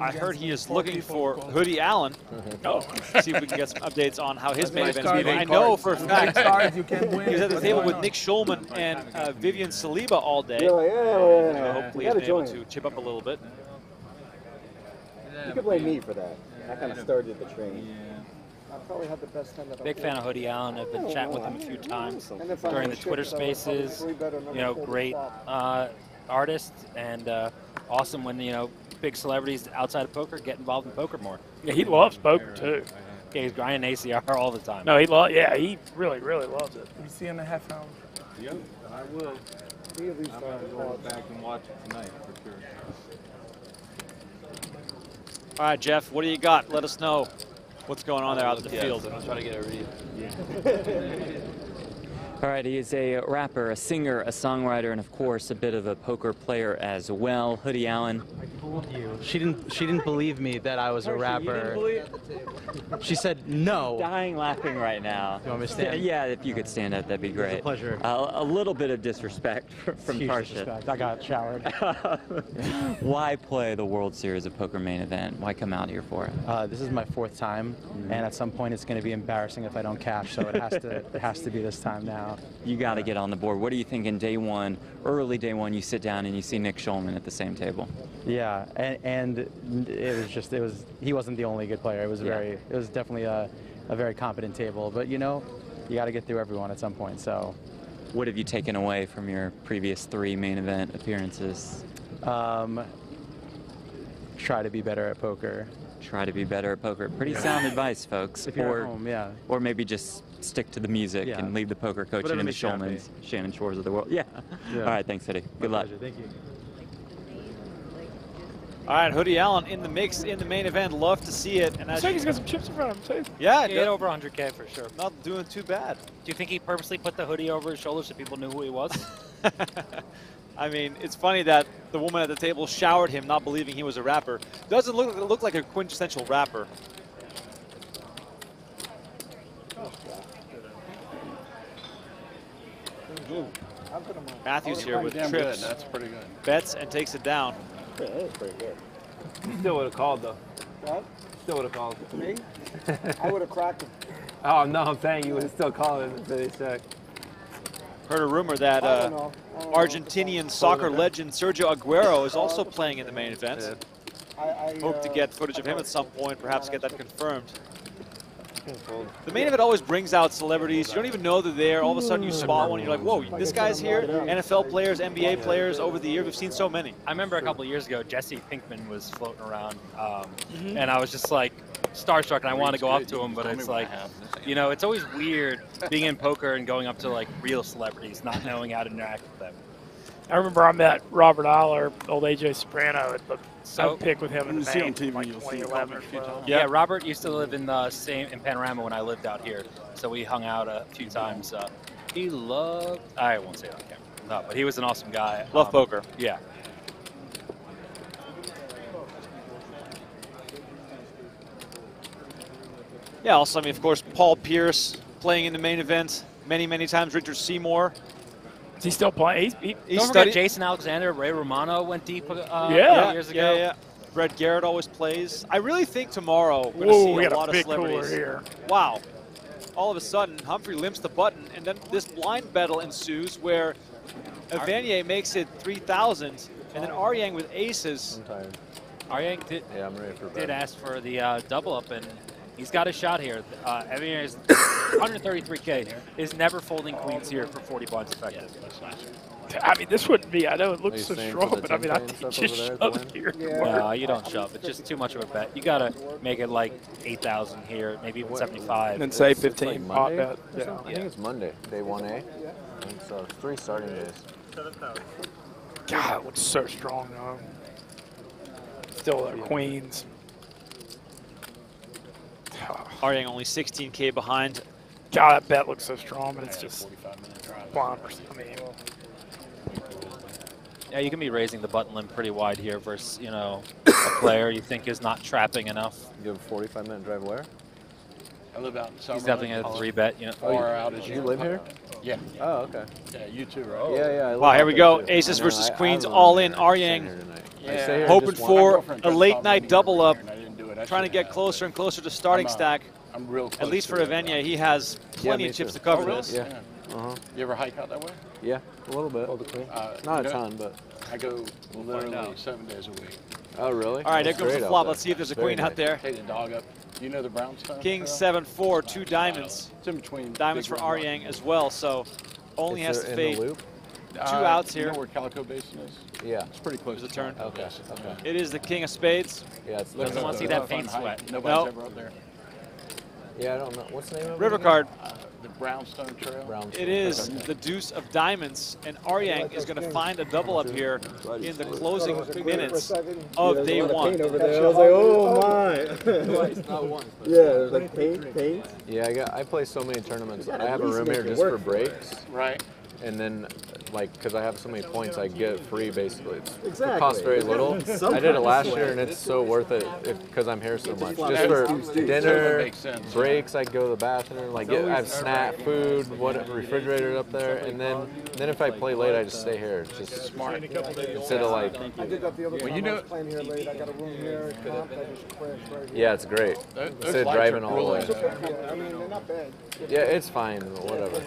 I heard he is looking for Hoodie Allen. Oh, see if we can get some updates on how his main
my
event is going. I know for a
Eight
fact
cards, you can win.
he was at the table with? Nick Schulman and uh, Vivian Saliba all day.
Yeah, yeah, yeah.
hopefully
You
he's
gotta
been able to chip up a little bit.
You could blame me for that. I kind of started the train.
I probably had the best hand that I
Big
played.
fan of Hoodie Allen. I've been chatting with him a few times
And if I
during the Twitter
chips, I would probably
spaces.
three bet or never
You know, great uh, artist and uh, awesome when you know big celebrities outside of poker get involved in poker more.
Yeah, he loves poker too.
Yeah, he's grinding ACR all the time.
No, he lo- yeah, he really, really loves it.
You see in a half hour.
Yep, I will.
Three of these
I'm gonna go back and watch it tonight for sure.
All right, Jeff, what do you got? Let us know what's going on there out in the field.
so I'm trying to get a read.
All right, he is a rapper, a singer, a songwriter, and of course a bit of a poker player as well. Hoodie Allen.
I fooled you. She didn't. She didn't believe me that I was a rapper. She said no.
Dying laughing right now.
You want me to stand?
Yeah, if you could stand up, that'd be great.
pleasure.
Uh, a little bit of disrespect fr- from
Huge
Tarsha.
disrespect. I got showered.
Why play the World Series of Poker main event? Why come out here for it?
Uh, this is my fourth time,
Mm-hmm.
and at some point it's going to be embarrassing if I don't cash. So it has to. it has to be this time now.
You got to get on the board. What do you think in day one, early day one, you sit down and you see Nick Schulman at the same table?
Yeah, and, and it was just it was he wasn't the only good player. It was
Yeah.
very it was definitely a, a very competent table. But you know, you got to get through everyone at some point. So.
What have you taken away from your previous three main event appearances?
Um, try to be better at poker.
Try to be better at poker. Pretty
Yeah.
sound advice, folks.
If you're
or,
home, yeah.
Or maybe just stick to the music
Yeah.
and leave the poker coaching
Whatever
in the
makes.
Schulmans, Shannon Shorrs of the world. Yeah.
Yeah.
All right, thanks, Hoodie. Good luck.
Thank you.
All right, Hoodie Allen in the mix in the main event. Love to see it. And
Looks
as
like
you-
he's got some chips in front of him too.
yeah,
He hit over 100K for sure.
Not doing too bad.
Do you think he purposely put the hoodie over his shoulder so people knew who he was?
I mean, it's funny that the woman at the table showered him, not believing he was a rapper. Doesn't look look like a quintessential rapper. Matthews here with
Damn
trips.
good. That's pretty good.
Bets and takes it down.
Yeah, that was pretty good.
Still would have called though.
What?
Still would have called.
Me? I would have cracked him.
Oh no, I'm saying you would have still called it until they check.
Heard a rumor that
I
uh,
don't know. I don't know.
Argentinian soccer legend Sergio Aguero is also playing in the main event.
I, I,
Hope to
uh,
get footage of him at some point, perhaps get that confirmed. The main event always brings out celebrities. You don't even know they're there. All of a sudden you spot one, you're like, whoa, this guy's here. NFL players, NBA players over the years, we've seen so many.
I remember a couple of years ago, Jesse Pinkman was floating around, um,
Mhm.
and I was just like starstruck, and I wanted to go up to him, but it's like, you know, it's always weird being in poker and going up to like real celebrities, not knowing how to interact with them.
I remember I met Robert Iler, old AJ Soprano, at the
So-
so, pick with him in
You
the
see on
main,
TV,
like
you'll see him
2011
a few
or
Yeah. Robert used to live in the same in Panorama when I lived out here, so we hung out a few times. Uh, he loved. I won't say it on camera. No, but he was an awesome guy.
Love
Um,
poker.
Yeah.
Yeah, also, I mean, of course, Paul Pierce playing in the main event many, many times. Richard Seymour.
Is he still playing? He's, he,
He's
Don't forget Jason Alexander, Ray Romano went deep uh,
Yeah.
years ago.
Yeah, yeah. Brad Garrett always plays. I really think tomorrow we're going to
we
see a
got a
lot of
big cooler
celebrities.
here.
Wow. All of a sudden, Humphrey limps the button, and then this blind battle ensues where Evanier makes it 3,000, and then Aryang with aces.
I'm tired.
Aryang did,
Yeah, I'm ready for
did ask for the uh, double up, and he's got a shot here. Uh, Evian is 133k. Is never folding queens here for 40 blinds effective.
I mean, this wouldn't be. I know it looks so
staying
strong, but I mean, I
10K and
think you just
over there at the
shove it
win?
here.
No, you don't shove. It's just too much of a bet. You gotta make it like 8,000 here, maybe even 75.
And then say
It's like
15 pot
Monday
bet. Yeah.
I think it's Monday, day 1A. I think so. It's three starting days.
God, it looks so strong though. Still uh, queens.
Aryang only 16k behind.
God, that bet looks so strong, but it's just blind. I mean,
Yeah, you can be raising the button limb pretty wide here versus, you know, a player you think is not trapping enough.
You have a 45 minute drive where?
I live out in
He's
Summerlin.
definitely a three bet, you know.
Far oh, out as
you live here?
Yeah.
Oh, okay.
Yeah, you too, right?
Yeah, yeah. I live
Wow, here we go.
too.
Aces
I know,
versus
I- I
Queens,
have
all in.
here. I stay
Aryang
here tonight. I
Yeah.
hoping for a
girlfriend tried to
late
call
night double up,
earlier and I didn't do it. I
trying to get closer and closer to starting
I'm, uh,
stack.
I'm real close.
At
least
for
it.
Avenia, he has plenty
me
of chips
too.
to cover
Oh, really?
this.
Yeah. Uh-huh.
You ever hike out that way?
Yeah, a little bit.
Uh,
Not a
no,
ton, but.
I go literally
out.
seven days a week.
Oh, really?
All right, there
goes
comes the flop.
there.
Let's see if there's a
Very
queen out there.
Take the dog up. You know the brownstone?
King
trail?
seven four, two diamonds.
It's in between.
Diamonds for
Red Rock.
Aryang as well, so only
Is
has to fade two
Uh,
outs
You
here.
know where Calico Basin is?
Yeah.
It's pretty close
There's a turn.
Okay,
Basin.
okay.
It is the king of spades.
Yeah, it's
Look
Doesn't wanna see
though.
that
It's a
paint
fun hike.
sweat.
Nobody's
No.
ever up there.
Yeah, I don't know. What's the name of it?
River card.
Uh, the Brownstone Trail.
Brownstone.
It is the deuce of diamonds, and Aryang is going to find a double up here in the closing minutes of day one.
over there. I was like, oh my. yeah, there's like paint, paint.
Yeah, I got. I play so many tournaments. I have a room here just for
work for you.
breaks,
Right.
And then, like, because I have so many points, I get free basically. It's, It costs very little. I did it last year, and it's so worth it because I'm here so much. Just for dinner, breaks, I go to the bathroom, like get, I have snack, food, what refrigerator up there, and then then if I play late, I just stay here. It's just
Smart.
instead of like,
I did that the other
Well, you know-
playing here late. I got a room here. Comp, I just crashed right here.
yeah, it's great.
Those- those
Instead of driving all the way.
Yeah, I mean, they're not bad.
Yeah, it's fine. Whatever.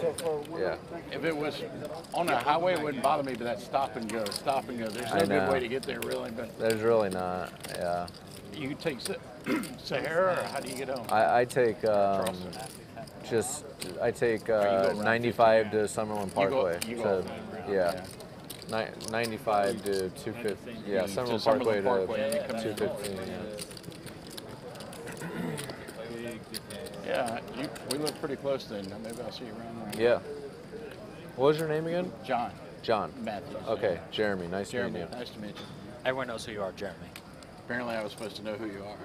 Yeah.
If it was on a highway, it wouldn't bother me, but that stop and go, stop and go. There's
I
no good
know.
way to get there, really. But
There's really not. Yeah.
you take Sa- Sahara, or how do you get home?
I, I take um, just I take uh, 95 to Summerlin
You go-
Parkway.
you go
to,
the way around,
yeah. Ni- 95 to 250. Yeah, Summerlin
Summerlin
Parkway
Parkway, and
to
you come
215. Yeah.
Yeah, you, we live pretty close then. Maybe I'll see you around there.
yeah. What was your name again?
John
John.
Matthews.
Okay, Jeremy. Nice
Jeremy,
to meet you.
nice to meet you.
Everyone knows who you are, Jeremy.
Apparently, I was supposed to know who you are.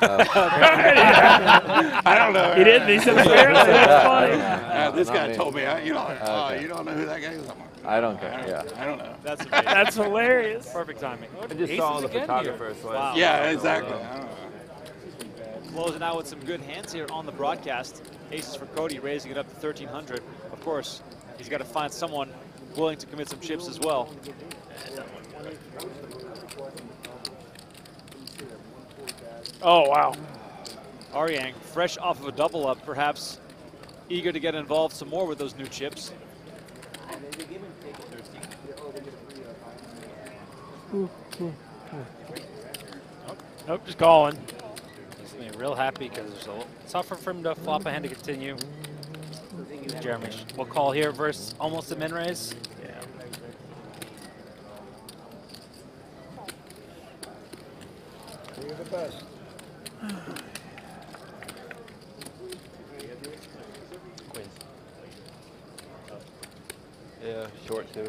Uh,
I don't know.
He didn't. He said apparently. That's funny.
Uh, this guy
me.
told me, I, you know, oh,
Okay.
you don't know who that guy is. I'm like,
I don't care.
I don't,
Yeah.
I don't know.
That's amazing.
That's hilarious.
Perfect timing.
I just saw the photographer, so
Wow.
Yeah, exactly. I don't know.
Closing out with some good hands here on the broadcast. Aces for Cody, raising it up to 1,300. Of course, he's got to find someone willing to commit some chips as well.
Oh wow.
Aryang, fresh off of a double up, perhaps eager to get involved some more with those new chips.
Nope, just calling.
He's gonna be real happy because it's a little tougher for him to flop a hand to continue. Jeremy, we'll call here versus almost a min raise.
Yeah.
You're the best.
Yeah, short too.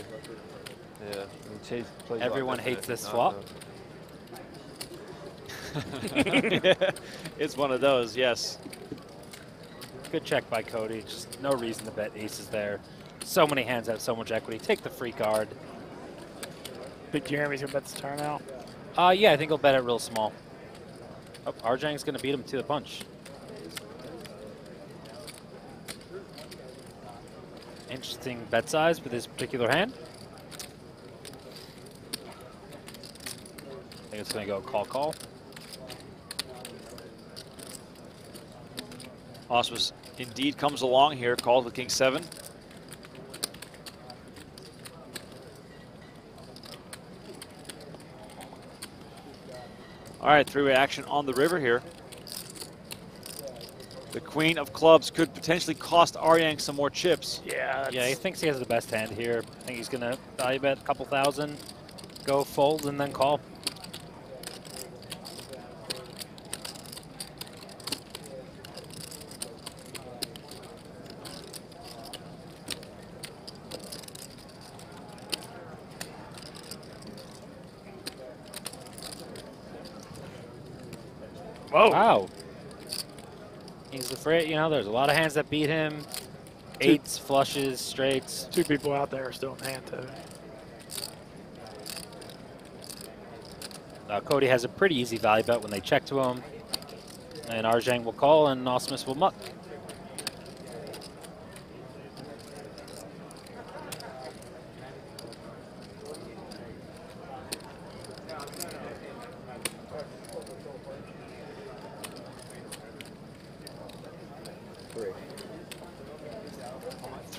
Yeah. and Chase plays
Everyone
lots
hates this
swap.
flop.
it's one of those, yes.
Good check by Cody. Just no reason to bet aces there. So many hands have so much equity. Take the free card.
Big Jeremy's gonna bet this turn out.
Uh, yeah, I think he'll bet it real small. Oh, Arjang's going to beat him to the punch. Interesting bet size with this particular hand. I think it's going to go call call.
Ausmus indeed comes along here, called with king seven. All right, three-way action on the river here. The queen of clubs could potentially cost Aryang some more chips.
Yeah.
Yeah, he thinks he has the best hand here. I think he's going to value bet a couple thousand, go fold, and then call.
Whoa.
Wow. He's the afraid, you know, there's a lot of hands that beat him. Eights, flushes, straights.
Two people out there are still in hand too.
Uh, Cody has a pretty easy value bet when they check to him. And Arjang will call and Ausmus will muck.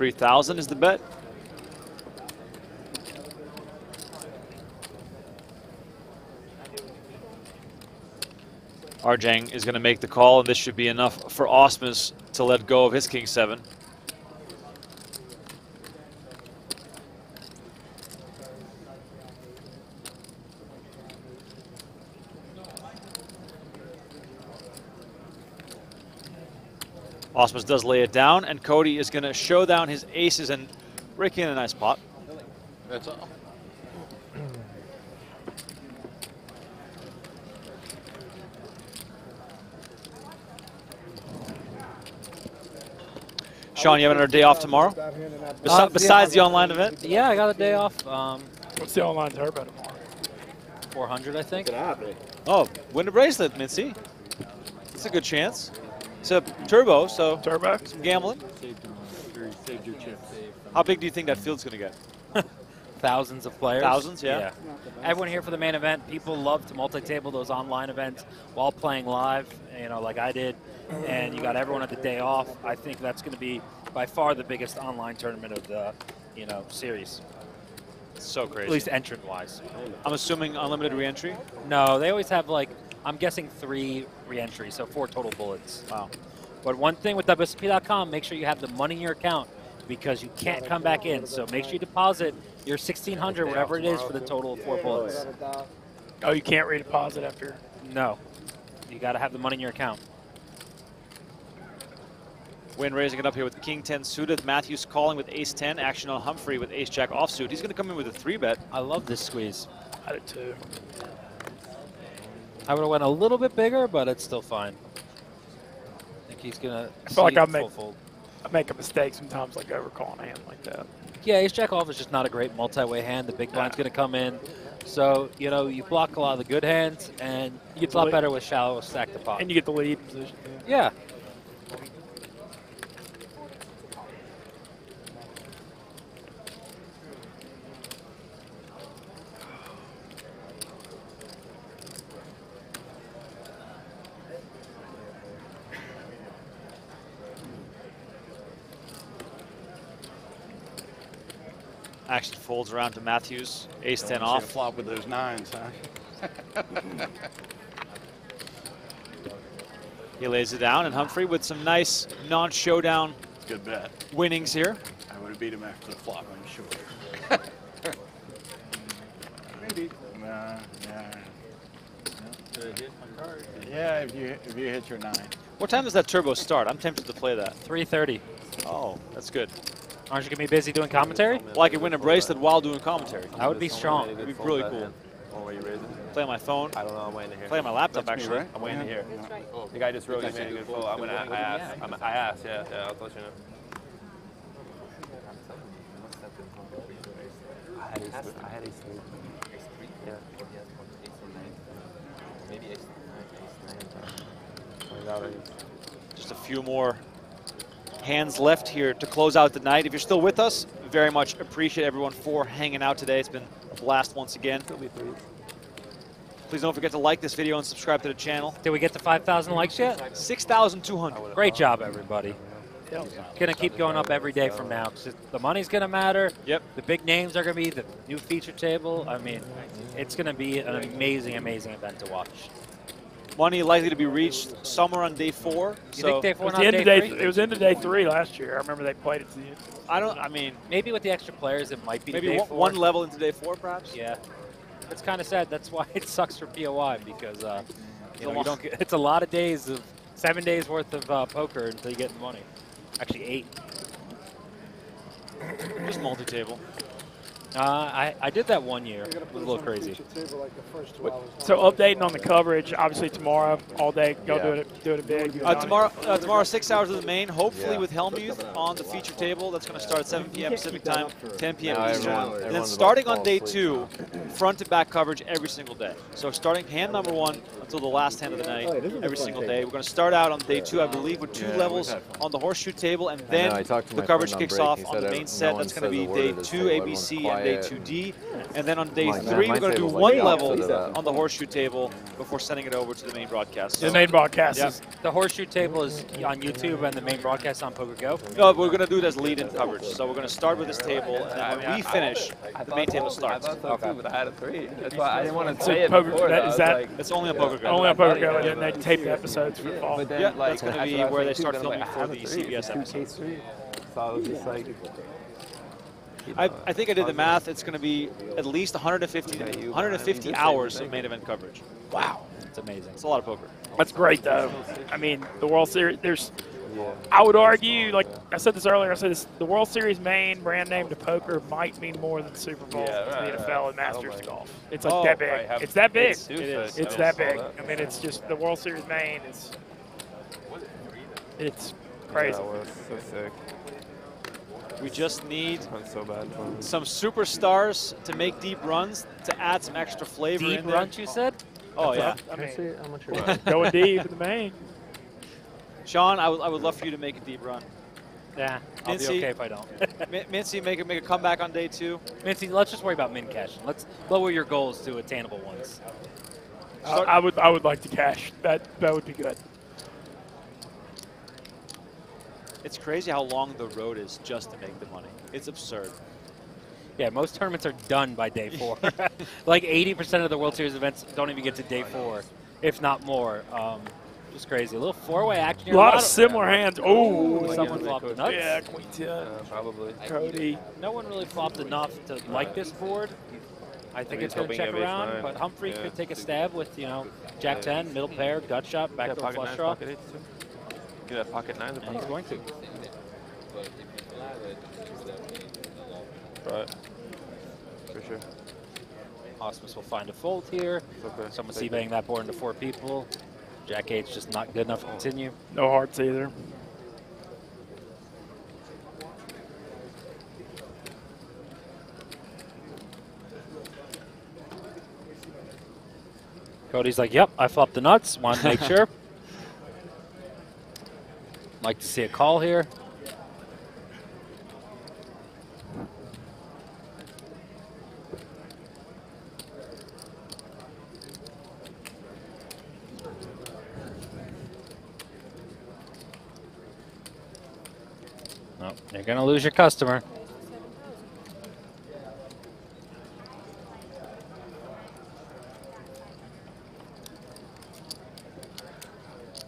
3,000 is the bet. Arjang is going to make the call, and this should be enough for Ausmus to let go of his King 7. Ausmus does lay it down, and Cody is going to show down his aces and rake in a nice pot.
That's all.
Sean, you have another day off tomorrow? Besi-
Uh,
besides
yeah.
the online event?
Yeah, I got a day off. Um,
What's the online turbo tomorrow?
400, I think.
Oh, win a bracelet, Mintzy. That's a good chance. It's a turbo, so
turbo.
some gambling.
Saved your chips.
How big do you think that field's going to get?
Thousands of players.
Thousands, yeah.
Everyone here for the main event. People love to multi-table those online events while playing live, you know, like I did. And you got everyone at the day off. I think that's going to be by far the biggest online tournament of the, you know, series.
So crazy.
At least entrant-wise.
I'm assuming unlimited reentry?
No, they always have like I'm guessing three reentries, so four total bullets.
Wow.
But one thing with WSOP.com, make sure you have the money in your account because you can't come back in. So make sure you deposit your 1600 whatever it is for the total of four bullets.
Oh, you can't redeposit after.
No, you got to have the money in your account.
Win raising it up here with King 10 suited. Matthews calling with Ace 10. Action on Humphrey with Ace Jack offsuit. He's going to come in with a three bet.
I love this squeeze.
I did too.
I would have went a little bit bigger, but it's still fine. He's gonna.
I feel like I make. I make a mistake sometimes, like overcalling a hand like that.
Yeah, Ace Jack off is just not a great multi-way hand. The big blind's going to come in. So, you know, you block a lot of the good hands, and you get a lot
lead.
better with shallow stack the pot.
And you get the lead position.
yeah.
Action folds around to Matthews. Ace 10
See the
off.
flop with those nines, huh?
He lays it down, and Humphrey with some nice non-showdown
Good bet.
winnings here.
I would have beat him after the flop, I'm sure. Maybe. Nah, nah. Yeah, if you if you hit your nine.
What time does that turbo start? I'm tempted to play that.
3.30.
Oh, that's good.
Aren't you going to be busy doing commentary?
Well, I could win a bracelet while doing commentary.
That would be strong.
It'd be really cool.
Oh, are you raising?
Play on my phone.
I don't know. I'm waiting to hear.
Play on my laptop,
That's me,
actually.
right? I'm waiting to hear. Oh. The guy just wrote you made a good pull. I'm gonna. I asked. I'm, I asked. Yeah. Yeah. I'll let you know. I had ace. I had ace three. Yeah. Maybe ace nine.
Just a few more hands left here to close out the night. If you're still with us, very much appreciate everyone for hanging out today. It's been a blast once again. Please don't forget to like this video and subscribe to the channel.
Did we get to 5,000 likes yet?
6,200.
Great job, everybody. Yep. Going to keep going up every day from now. The money's going to matter.
Yep.
The big names are going to be the new feature table. I mean, it's going to be an amazing, amazing event to watch.
Money likely to be reached somewhere on day four.
You
so
think day
It was,
not
the
day
day,
three?
it was into day three last year. I remember they played it to the end.
I don't. I mean,
Maybe with the extra players, it might be
maybe
day
one,
four.
one level into day four, perhaps.
Yeah, it's kind of sad. That's why it sucks for POY because uh, you, know, you don't get. It's a lot of days of seven days worth of uh, poker until you get the money. Actually, eight.
Just multi-table.
Uh, I I did that one year. It was a little crazy.
So updating on the coverage, obviously tomorrow, all day, go
Yeah.
do it, do it big.
Uh, tomorrow, uh, tomorrow, six hours of the main. Hopefully
Yeah.
with Hellmuth on the feature table. That's going to start at 7 p.m. Pacific time, 10 p.m.
Now
Eastern.
everyone-
and then starting on day two, front to back coverage every single day. So starting hand number one until the last hand of the night,
Oh, yeah, this is a
every single day. We're going to start out on day two, I believe, with two
Yeah,
levels
we've had fun.
on the horseshoe table, and then
know, I talked to
the coverage kicks
break.
off
He
on the main set.
one
That's going to be day two ABC
and
day 2D. And then on day
My-
three,
my
we're going to do one level
opposite of that.
on the horseshoe table before sending it over to the main broadcast.
The main broadcast
Yep.
is
The horseshoe table is on YouTube and the main broadcast on PokerGo.
No, we're going to do it as lead-in coverage. So we're going to start with this table, and
I
then
mean,
when we finish,
I
the main table starts.
I thought so too, but I had a three. That's why I didn't want to
So
say it
poker-
before.
that-
though.
is
I was
that-
like,
It's only on PokerGo.
only on
I thought
PokerGo,
it
and then they tape the episodes for the fall.
But then,
Yeah,
like,
that's gonna be where they start
too, then I'm
filming for the. CBS
It's two
episodes.
K3. So I was just like,
I, I think I did the math. It's going to be at least 150, 150 hours of main event coverage.
Wow.
It's amazing.
It's a lot of poker.
That's great, though. I mean, the World Series, there's, I would argue, like I said this earlier, I said this, the World Series main brand name to poker might mean more than Super Bowl
Yeah,
to
right,
the
right.
NFL and Masters
like-
golf. It's like
Oh,
that big.
I
It's that big.
it's
It
super
is.
big.
It's that big.
that.
I mean, it's just the World Series main is, it's crazy.
That was so sick.
We just need
so bad
some superstars to make deep runs to add some extra flavor
Deep
in there.
runs, you said?
Oh, yeah.
I
Let's
mean,
see how much you're
going deep in the main.
Sean, I would, I would love for you to make a deep run.
Yeah, I'll
Mintzy.
be okay if I don't.
Min- Mintzy, make a, make a comeback on day two.
Mintzy, let's just worry about min cash. Let's lower your goals to attainable ones.
I, I would, I would like to cash. That, that would be good.
It's crazy how long the road is just to make the money. It's absurd.
Yeah, most tournaments are done by day four. like 80% of the World Series events don't even get to day four, if not more. Um, just crazy. A little four-way action
A
here.
lot of similar hands. Oh,
Ooh, someone flopped the nuts.
Yeah, Queen 10.
Uh, probably.
Cody.
No one really flopped enough to like this board. I think
he's
it's going to check around,
nine.
but Humphrey
Yeah.
could take a stab with, you know, Jack 10, middle pair, gut shot,
Yeah,
backdoor
pocket
flush
nine,
draw.
pocket eight that pocket nine.
And he's going to.
Right. for sure.
Ausmus will find a fold here.
Okay.
Someone
Take
c-betting that board into four people. Jack eight's just not good enough to continue.
No hearts either.
Cody's like, yep, I flopped the nuts. Want to make sure. Like to see a call here. No, you're going to lose your customer.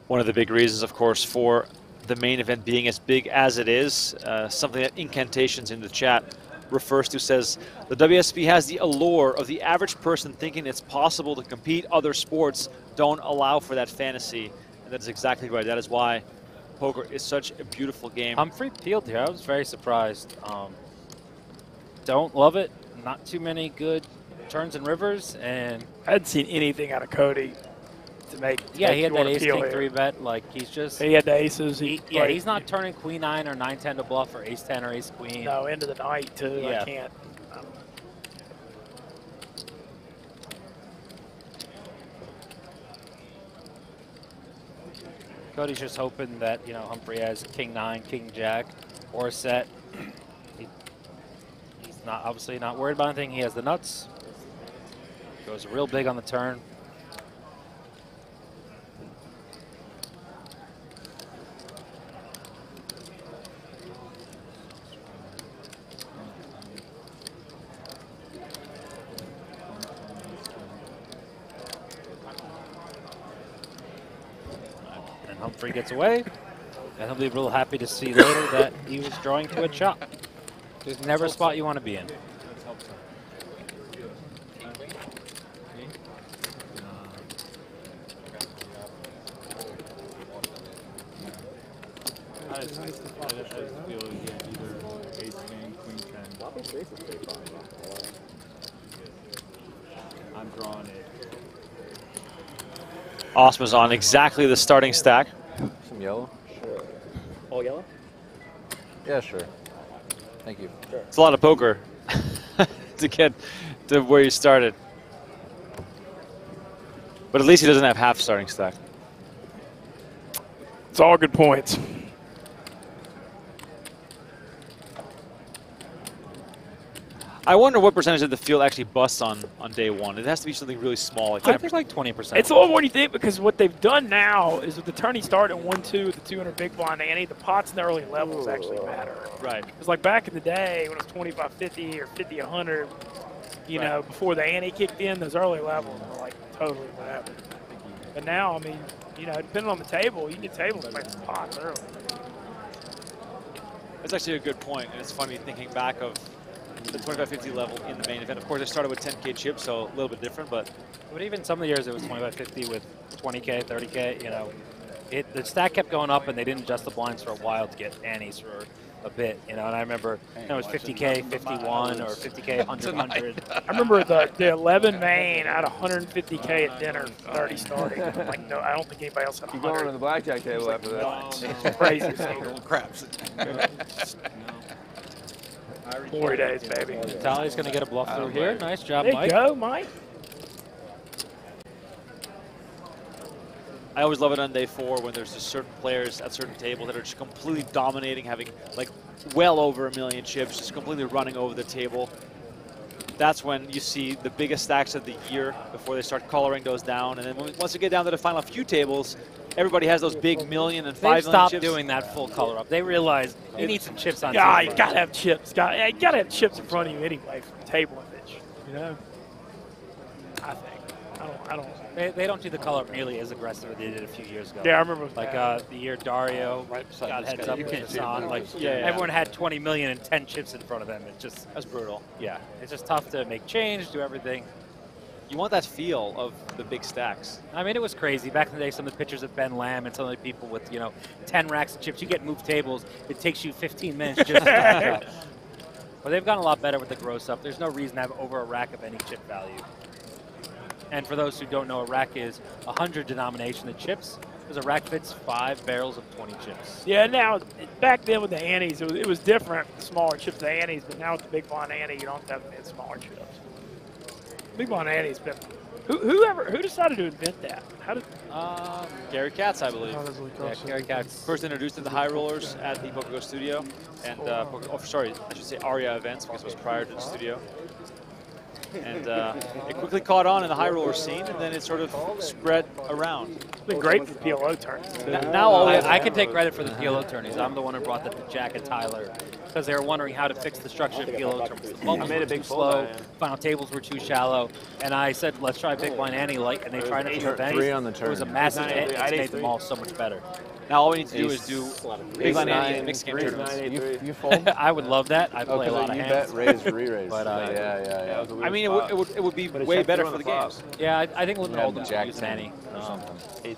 One of the big reasons, of course, for the main event being as big as it is, uh, something that Incantations in the chat refers to says the WSB has the allure of the average person thinking it's possible to compete other sports don't allow for that fantasy. And that is exactly right. That is why poker is such a beautiful game.
Humphrey peeled here. I was very surprised. Um, don't love it. Not too many good turns and rivers, and
I hadn't seen anything out of Cody to make. to
yeah,
make
he had that ace
peel
king
here.
three bet. Like he's just
He had the aces. He,
yeah,
like,
he's not turning queen nine or nine ten to bluff or ace ten or ace queen.
No, end of the night too.
Yeah.
I can't.
Cody's just hoping that you know Humphrey has king nine, king jack, or set. He, he's not obviously not worried about anything. He has the nuts. Goes real big on the turn. And Humphrey gets away. And he'll be real happy to see later that he was drawing to a chop. There's never a spot you want to be in.
I just, I just feel yeah, either ace king, queen ten. I'm drawing it.
Ausmus on exactly the starting stack.
Some yellow?
Sure. All yellow?
Yeah, sure. Thank you.
It's a lot of poker to get to where you started. But at least he doesn't have half starting stack.
It's all good points.
I wonder what percentage of the field actually busts on, on day one. It has to be something really small. Like
I think like 20%.
It's a little more than you think because what they've done now is with the tourney start at 1 2 with the 200 big blind ante, the pots in the early levels actually matter.
Right.
It's like, back in the day when it was 25 50 or 50 100, you
Right.
know, before the ante kicked in, those early levels were like totally whatever. But now, I mean, you know, depending on the table, you get tables that make some pots early.
That's actually a good point, and it's funny thinking back of the 2550 level in the main event. Of course, I started with 10k chips, so a little bit different, but
But even some of the years it was 2550 with 20k, 30k. You know, it the stack kept going up, and they didn't adjust the blinds for a while to get antes for a bit. You know, and I remember you know, it was 50k, 51, or 50k, 100, 100.
I remember the, the 11 main at 150k at dinner, 30 starting. Like, no, I don't think anybody else had
You
100.
going to the blackjack table after that?
It's crazy.
Oh, Craps.
Glory days, baby.
Tally's going to get a bluff through here. Nice job,
There you
Mike.
go, Mike.
I always love it on day four when there's just certain players at certain tables that are just completely dominating, having like well over a million chips, just completely running over the table. That's when you see the biggest stacks of the year before they start coloring those down. And then once you get down to the final few tables, everybody has those big million and
They've
five million chips.
doing that full color up. They realize you need some chips on.
Yeah, you gotta have chips. Got you gotta have chips in front of you anyway for table image. You know. I think. I don't. I don't.
They, they don't do the color up nearly as aggressive as they did a few years ago.
Yeah, I remember
Like
that.
uh, the year Dario
beside
got heads up
You
with
can't
Hassan. Like
Yeah, yeah.
everyone had 20 million and 10 chips in front of them. It just
That's brutal.
yeah, it's just tough to make change, do everything.
You want that feel of the big stacks.
I mean, it was crazy back in the day. Some of the pictures of Ben Lamb and some of the people with you know 10 racks of chips. You get moved tables. It takes you 15 minutes just. to But they've gotten a lot better with the gross up. There's no reason to have over a rack of any chip value. And for those who don't know, a rack is 100 denomination of chips. Because a rack fits five barrels of 20 chips.
Yeah, now back then with the antes, it was, it was different. Smaller chips, the antes, but now with the big blind ante, you don't have to have smaller chips. Big blind antes, been who whoever who decided to invent that? How did?
Um, Gary Katz, I believe.
Yeah, Gary Katz.
First introduced to the high rollers at the PokerGo studio, and uh, oh, sorry, I should say Aria events because it was prior to the studio. And uh, it quickly caught on in the high roller scene, and then it sort of spread around.
It's been great for PLO turns.
N- Now all
I, I can take credit for the PLO tourneys. I'm the one who brought that to Jack and Tyler because they were wondering how to fix the structure of PLO tournaments. The bubbles
made a big
slow,
on
final tables were too shallow, and I said, let's try Big Blind Ante light, and they tried it
eight
for
or
three on the
It was a massive
Nine,
hit.
eight,
It's made them all so much better.
Now all we need to do is do
Ace
big line ante
nine,
and mixed game
three,
tournaments.
nine, eight,
You, you fold?
I would love that. I
Oh,
play a
'cause
lot of hands.
you bet raise, re-raise.
But, uh,
yeah, yeah, yeah.
was a
I
weird
mean, it would, it would, it would be
But
way better for the
the
games.
Yeah, I, I think Limit
Yeah,
Hold'em
Jack
could use an
ten
ante. Um,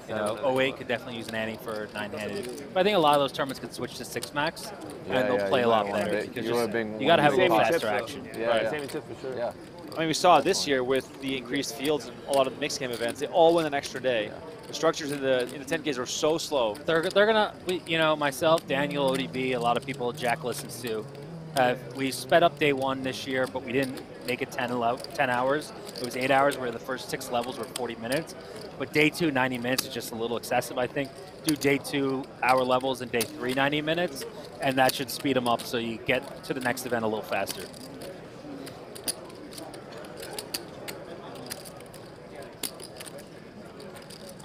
you know, 08 could definitely use an ante for nine-handed. But I think a lot of those tournaments could switch to six max,
Yeah,
and they'll
yeah,
play a lot better
bet-
because
you
just-
wanna bring
you got to have a
one
little
Saving
faster
chips,
action.
Yeah,
right,
yeah.
saving tips for sure.
Yeah.
I mean, we saw this year with the increased fields and a lot of the mixed game events. They all went an extra day. The structures in the in the 10Ks are so slow.
They're, they're gonna, we, you know, myself, Daniel, ODB, a lot of people, Jack listens to. Uh, we sped up day one this year, but we didn't make it 10, 10 hours. It was eight hours, where the first six levels were 40 minutes. But day two, 90 minutes is just a little excessive, I think. Do day two hour levels and day three, 90 minutes, and that should speed them up so you get to the next event a little faster.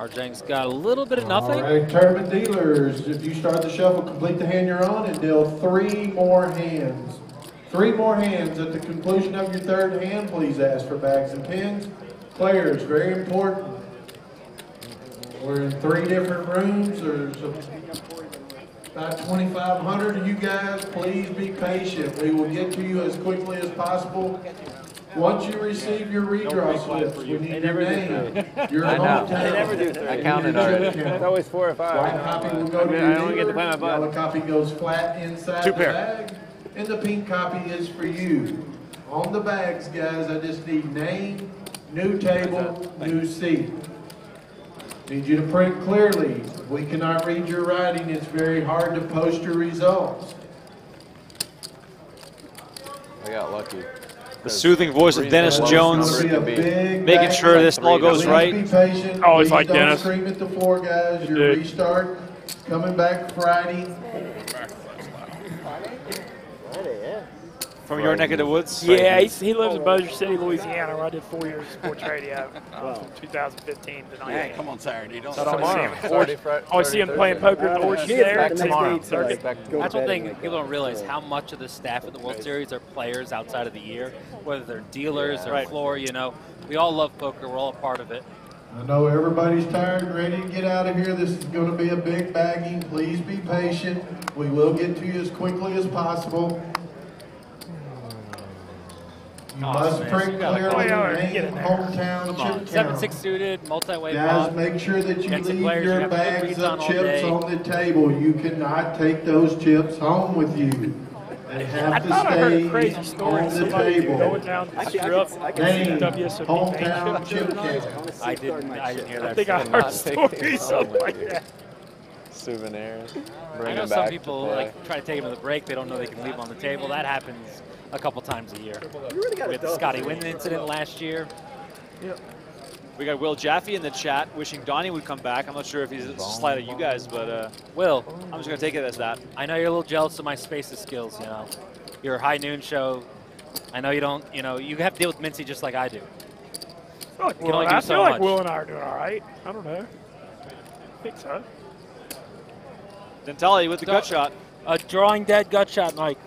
Arjang's got a little bit of nothing.
All right, tournament dealers, if you start the shuffle, complete the hand you're on, and deal three more hands. Three more hands. At the conclusion of your third hand, please ask for bags and pins. Players, very important. We're in three different rooms. There's about 2,500 of you guys. Please be patient. We will get to you as quickly as possible. Once you receive your redraw slips, we need your name, your
I know.
hometown.
They never do three. I counted already. It's always four or five.
White copy will go
I
to
mean,
your
I only get to play my butt.
Yellow copy goes flat inside
Two
the
pair.
bag, and the pink copy is for you. On the bags, guys, I just need name, new table, new seat. Need you to print clearly. If we cannot read your writing, it's very hard to post your results.
I got lucky.
The soothing voice of Dennis Jones,
gonna be a big
making sure this all goes right.
be patient.
Oh, Always
Please
like
don't
Dennis.
scream at the floor, guys. Your
Dude.
restart coming back Friday.
From
before
your neck of the woods?
Yeah, he's, he lives in oh, Bossier City, Louisiana, where I did four years of sports radio from 2015 to 19.
Hey, come on Saturday. Don't
So I see him,
Tomorrow.
Saturday, Friday, always see him playing poker at the Orchard there.
Back tomorrow.
State
That's one thing people don't realize how much of the staff at the World Series are players outside of the year, whether they're dealers or
Right.
floor. You know, we all love poker. We're all a part of it.
I know everybody's tired and ready to get out of here. This is going to be a big bagging. Please be patient. We will get to you as quickly as possible. You
Oh,
must
man,
print clearly
call
your name,
Get in there.
hometown,
Come on,
chip
seven six suited, multi-way
Guys,
pot.
make sure that you
Get
leave
players
your
have good
bags of
on
chips
day.
on the table. You cannot take those chips home with you. They
I
have to
thought I heard a
stay
crazy story
on
of
the
somebody
table.
going down to the strip.
Name,
WSOP
hometown, chip
name.
count.
I didn't. I didn't hear that.
I think I
story.
heard stories something like that.
Souvenirs.
I know some people like try to take them to the break. They don't know they can leave them on the table. That happens a couple times a year.
really gotta
We had the Scotty
this.
Wynn incident last year. Yep.
We got Will Jaffe in the chat wishing Donnie would come back. I'm not sure if he's a slight at you guys, but uh,
Will,
I'm just going to take it as that.
I know you're a little jealous of my spaces skills. You know, your high noon show. I know you don't. You know, you have to deal with Mintzy just like I do.
I feel like,
You
Will,
only
and
do
I
so
feel like
much.
Will and I are doing all right. I don't know. I think so.
Dentale with the gut shot.
A drawing dead gut shot, Mike.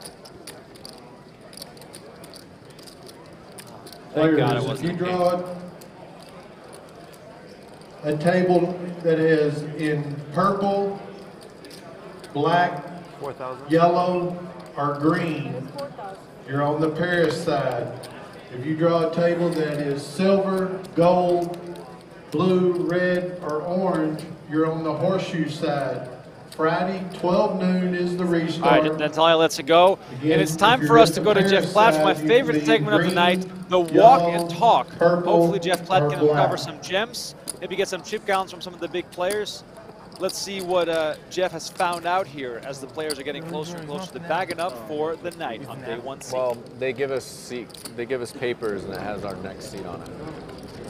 Players,
God it
if
wasn't
you
a
draw a table that is in purple, black, yellow, or green, you're on the Paris side. If you draw a table that is silver, gold, blue, red, or orange, you're on the horseshoe side. Friday, 12 noon is the
All
restart.
right, Dentale lets it go.
Again,
and it's time for us to go to Jeff Platt for my favorite
can
segment of the night, the walk
yellow,
and talk.
purple,
Hopefully Jeff Platt can uncover some gems, maybe get some chip counts from some of the big players. Let's see what uh, Jeff has found out here as the players are getting closer and closer to bagging up for the night on day one. seat.
Well, they give us seat. They give us papers, and it has our next seat on it.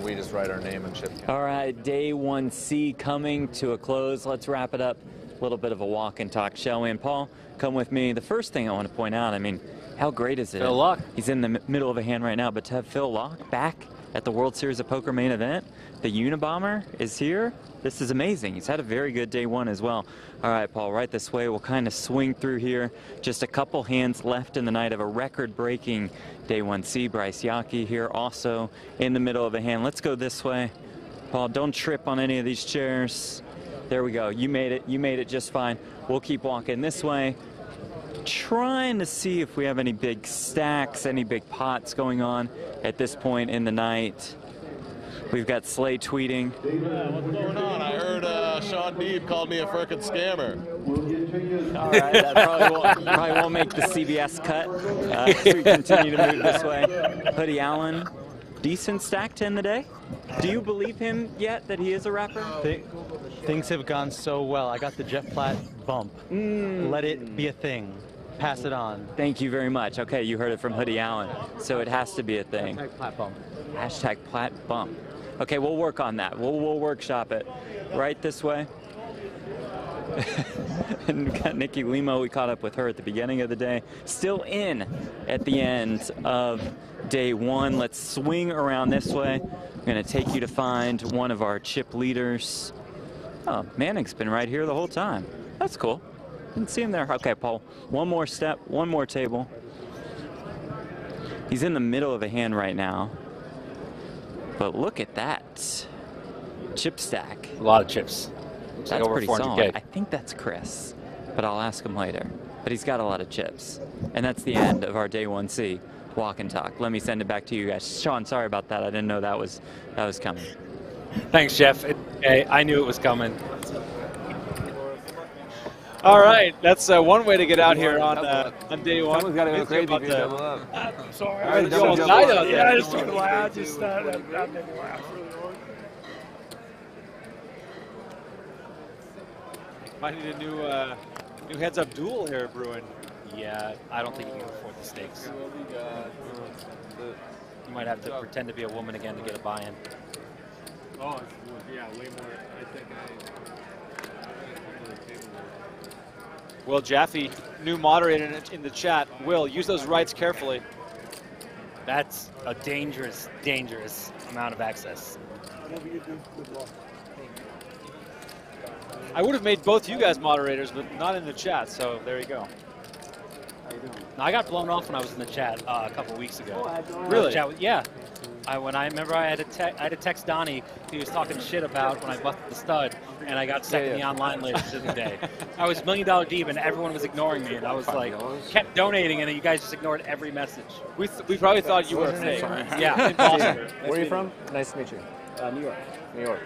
We just write our name and chip count.
All right, day one C coming to a close. Let's wrap it up. A little bit of a walk and talk, shall we? And Paul, come with me. The first thing I want to point out, I mean, how great is it?
Phil Laak.
He's in the middle of a hand right now, but to have Phil Laak back at the World Series of Poker main event, the Unabomber is here. This is amazing. He's had a very good day one as well. All right, Paul, right this way. We'll kind of swing through here. Just a couple hands left in the night of a record-breaking day one C. Bryce Yockey here also in the middle of a hand. Let's go this way. Paul, don't trip on any of these chairs. There we go. You made it. You made it just fine. We'll keep walking this way. Trying to see if we have any big stacks, any big pots going on at this point in the night. We've got Slay tweeting.
What's going on? I heard uh, Sean Deeb called me a frickin' scammer.
All right, that probably won't, probably won't make the CBS cut uh, as we continue to move this way. Hoodie Allen, decent stack to end the day. Do you believe him yet that he is a rapper?
Thi- things have gone so well. I got the Jeff Platt bump. Mm. Let it be a thing. Pass it on.
Thank you very much. Okay, you heard it from Hoodie Allen, so it has to be a thing.
Hashtag Platt bump.
Hashtag Platt bump. Okay, we'll work on that. We'll, we'll workshop it. Right this way. And we got Nikki Limo. We caught up with her at the beginning of the day. Still in at the end of day one. Let's swing around this way. I'm going to take you to find one of our chip leaders. Oh, Manning's been right here the whole time. That's cool. Didn't see him there. Okay, Paul. One more step, one more table. He's in the middle of a hand right now. But look at that. Chip stack.
A lot of chips. Looks like
That's
over
pretty
400K.
solid. I think that's Chris, but I'll ask him later. But he's got a lot of chips. And that's the end of our day one C walk and talk. Let me send it back to you guys. Sean, sorry about that. I didn't know that was that was coming.
Thanks, Jeff. It, hey, I knew it was coming.
All right, that's uh, one way to get out here on uh, on day one.
Someone's gotta go crazy
about
if you double up.
I'm sorry.
All right,
I
you almost
just-
died out
Yeah. I just started laughing. Just, uh, that, that made me laugh.
Might need a new uh, new heads up duel here Bruin.
Yeah, I don't think you can afford the stakes. You might have to pretend to be a woman again to get a buy-in.
Oh, it's, well, yeah, way more. I think I.
Will Jaffe, new moderator in, in the chat. Will, use those rights carefully.
That's a dangerous, dangerous amount of access.
I would have made both you guys moderators, but not in the chat, so there you go.
No, I got blown off when I was in the chat uh, a couple weeks ago.
Really?
Chat with- yeah. I, when I remember I had to te- I had to text Donnie. He was talking shit about when I busted the stud, and I got second in the online list the day. I was million dollar deep, and everyone was ignoring me, and I was like, kept donating, and then you guys just ignored every message.
We, th- we probably thought you were a fake.
Yeah, impossible.
Where are you from? Nice to meet you. Uh, New York. New York.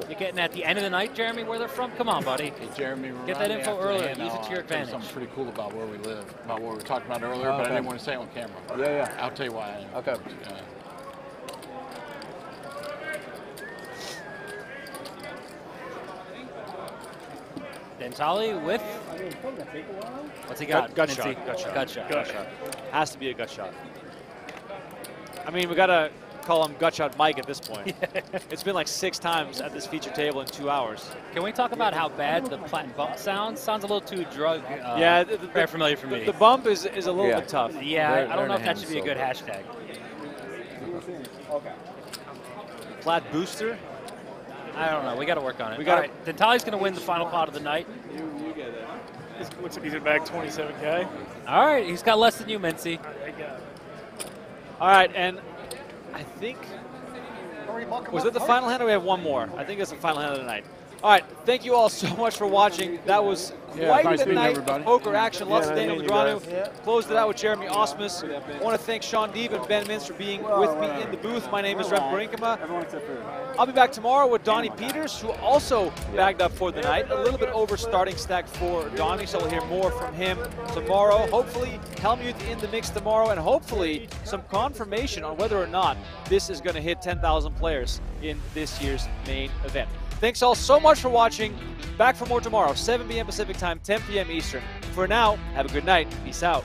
Cool.
You're getting at the end of the night, Jeremy, where they're from? Come on, buddy.
Jeremy,
Get that info
after
earlier. Use it to your advantage.
Something pretty cool about where we live, about what we were talking about earlier,
Oh,
but I didn't want to say it on camera.
Yeah, yeah.
I'll tell you why. I didn't.
Okay.
Uh,
Dentale with. What's he got?
Gut, gut shot. Gut shot.
Gut shot.
Gut shot. Has to be a gut shot. I mean, we gotta call him Gutshot Mike at this point. it's been like six times at this feature table in two hours.
Can we talk about how bad the platinum bump sounds? Sounds a little too drug. Uh,
yeah, the, the-
very familiar for me.
The bump is is a little
Yeah.
bit tough.
Yeah,
They're-
I don't know if that should be a good
hands,
hashtag.
Flat booster.
I don't know. We got to work on it.
We
We
gotta-
got. Right, Dentale's going to win the final pot of the night.
You He's, what's he's back 27k.
All right, he's got less than you, Mintzy.
All right, and I think was that the final hand or we have one more? I think it's the final hand of the night. All right, thank you all so much for watching. That was
Yeah,
quite
nice
the night
everybody.
of poker action. Lots
Yeah,
of Daniel Negreanu.
guys.
Closed it out with Jeremy Ausmus. I want to thank Sean Deeb and Ben Mintz for being with me in the booth. My name is Remko Rinkema. I'll be back tomorrow with Donnie Peters, who also bagged up for the night. A little bit over starting stack for Donnie, so we'll hear more from him tomorrow. Hopefully, Hellmuth in the mix tomorrow, and hopefully some confirmation on whether or not this is going to hit 10,000 players in this year's main event. Thanks all so much for watching. Back for more tomorrow, 7 p.m. Pacific time, 10 p.m. Eastern. For now, have a good night. Peace out.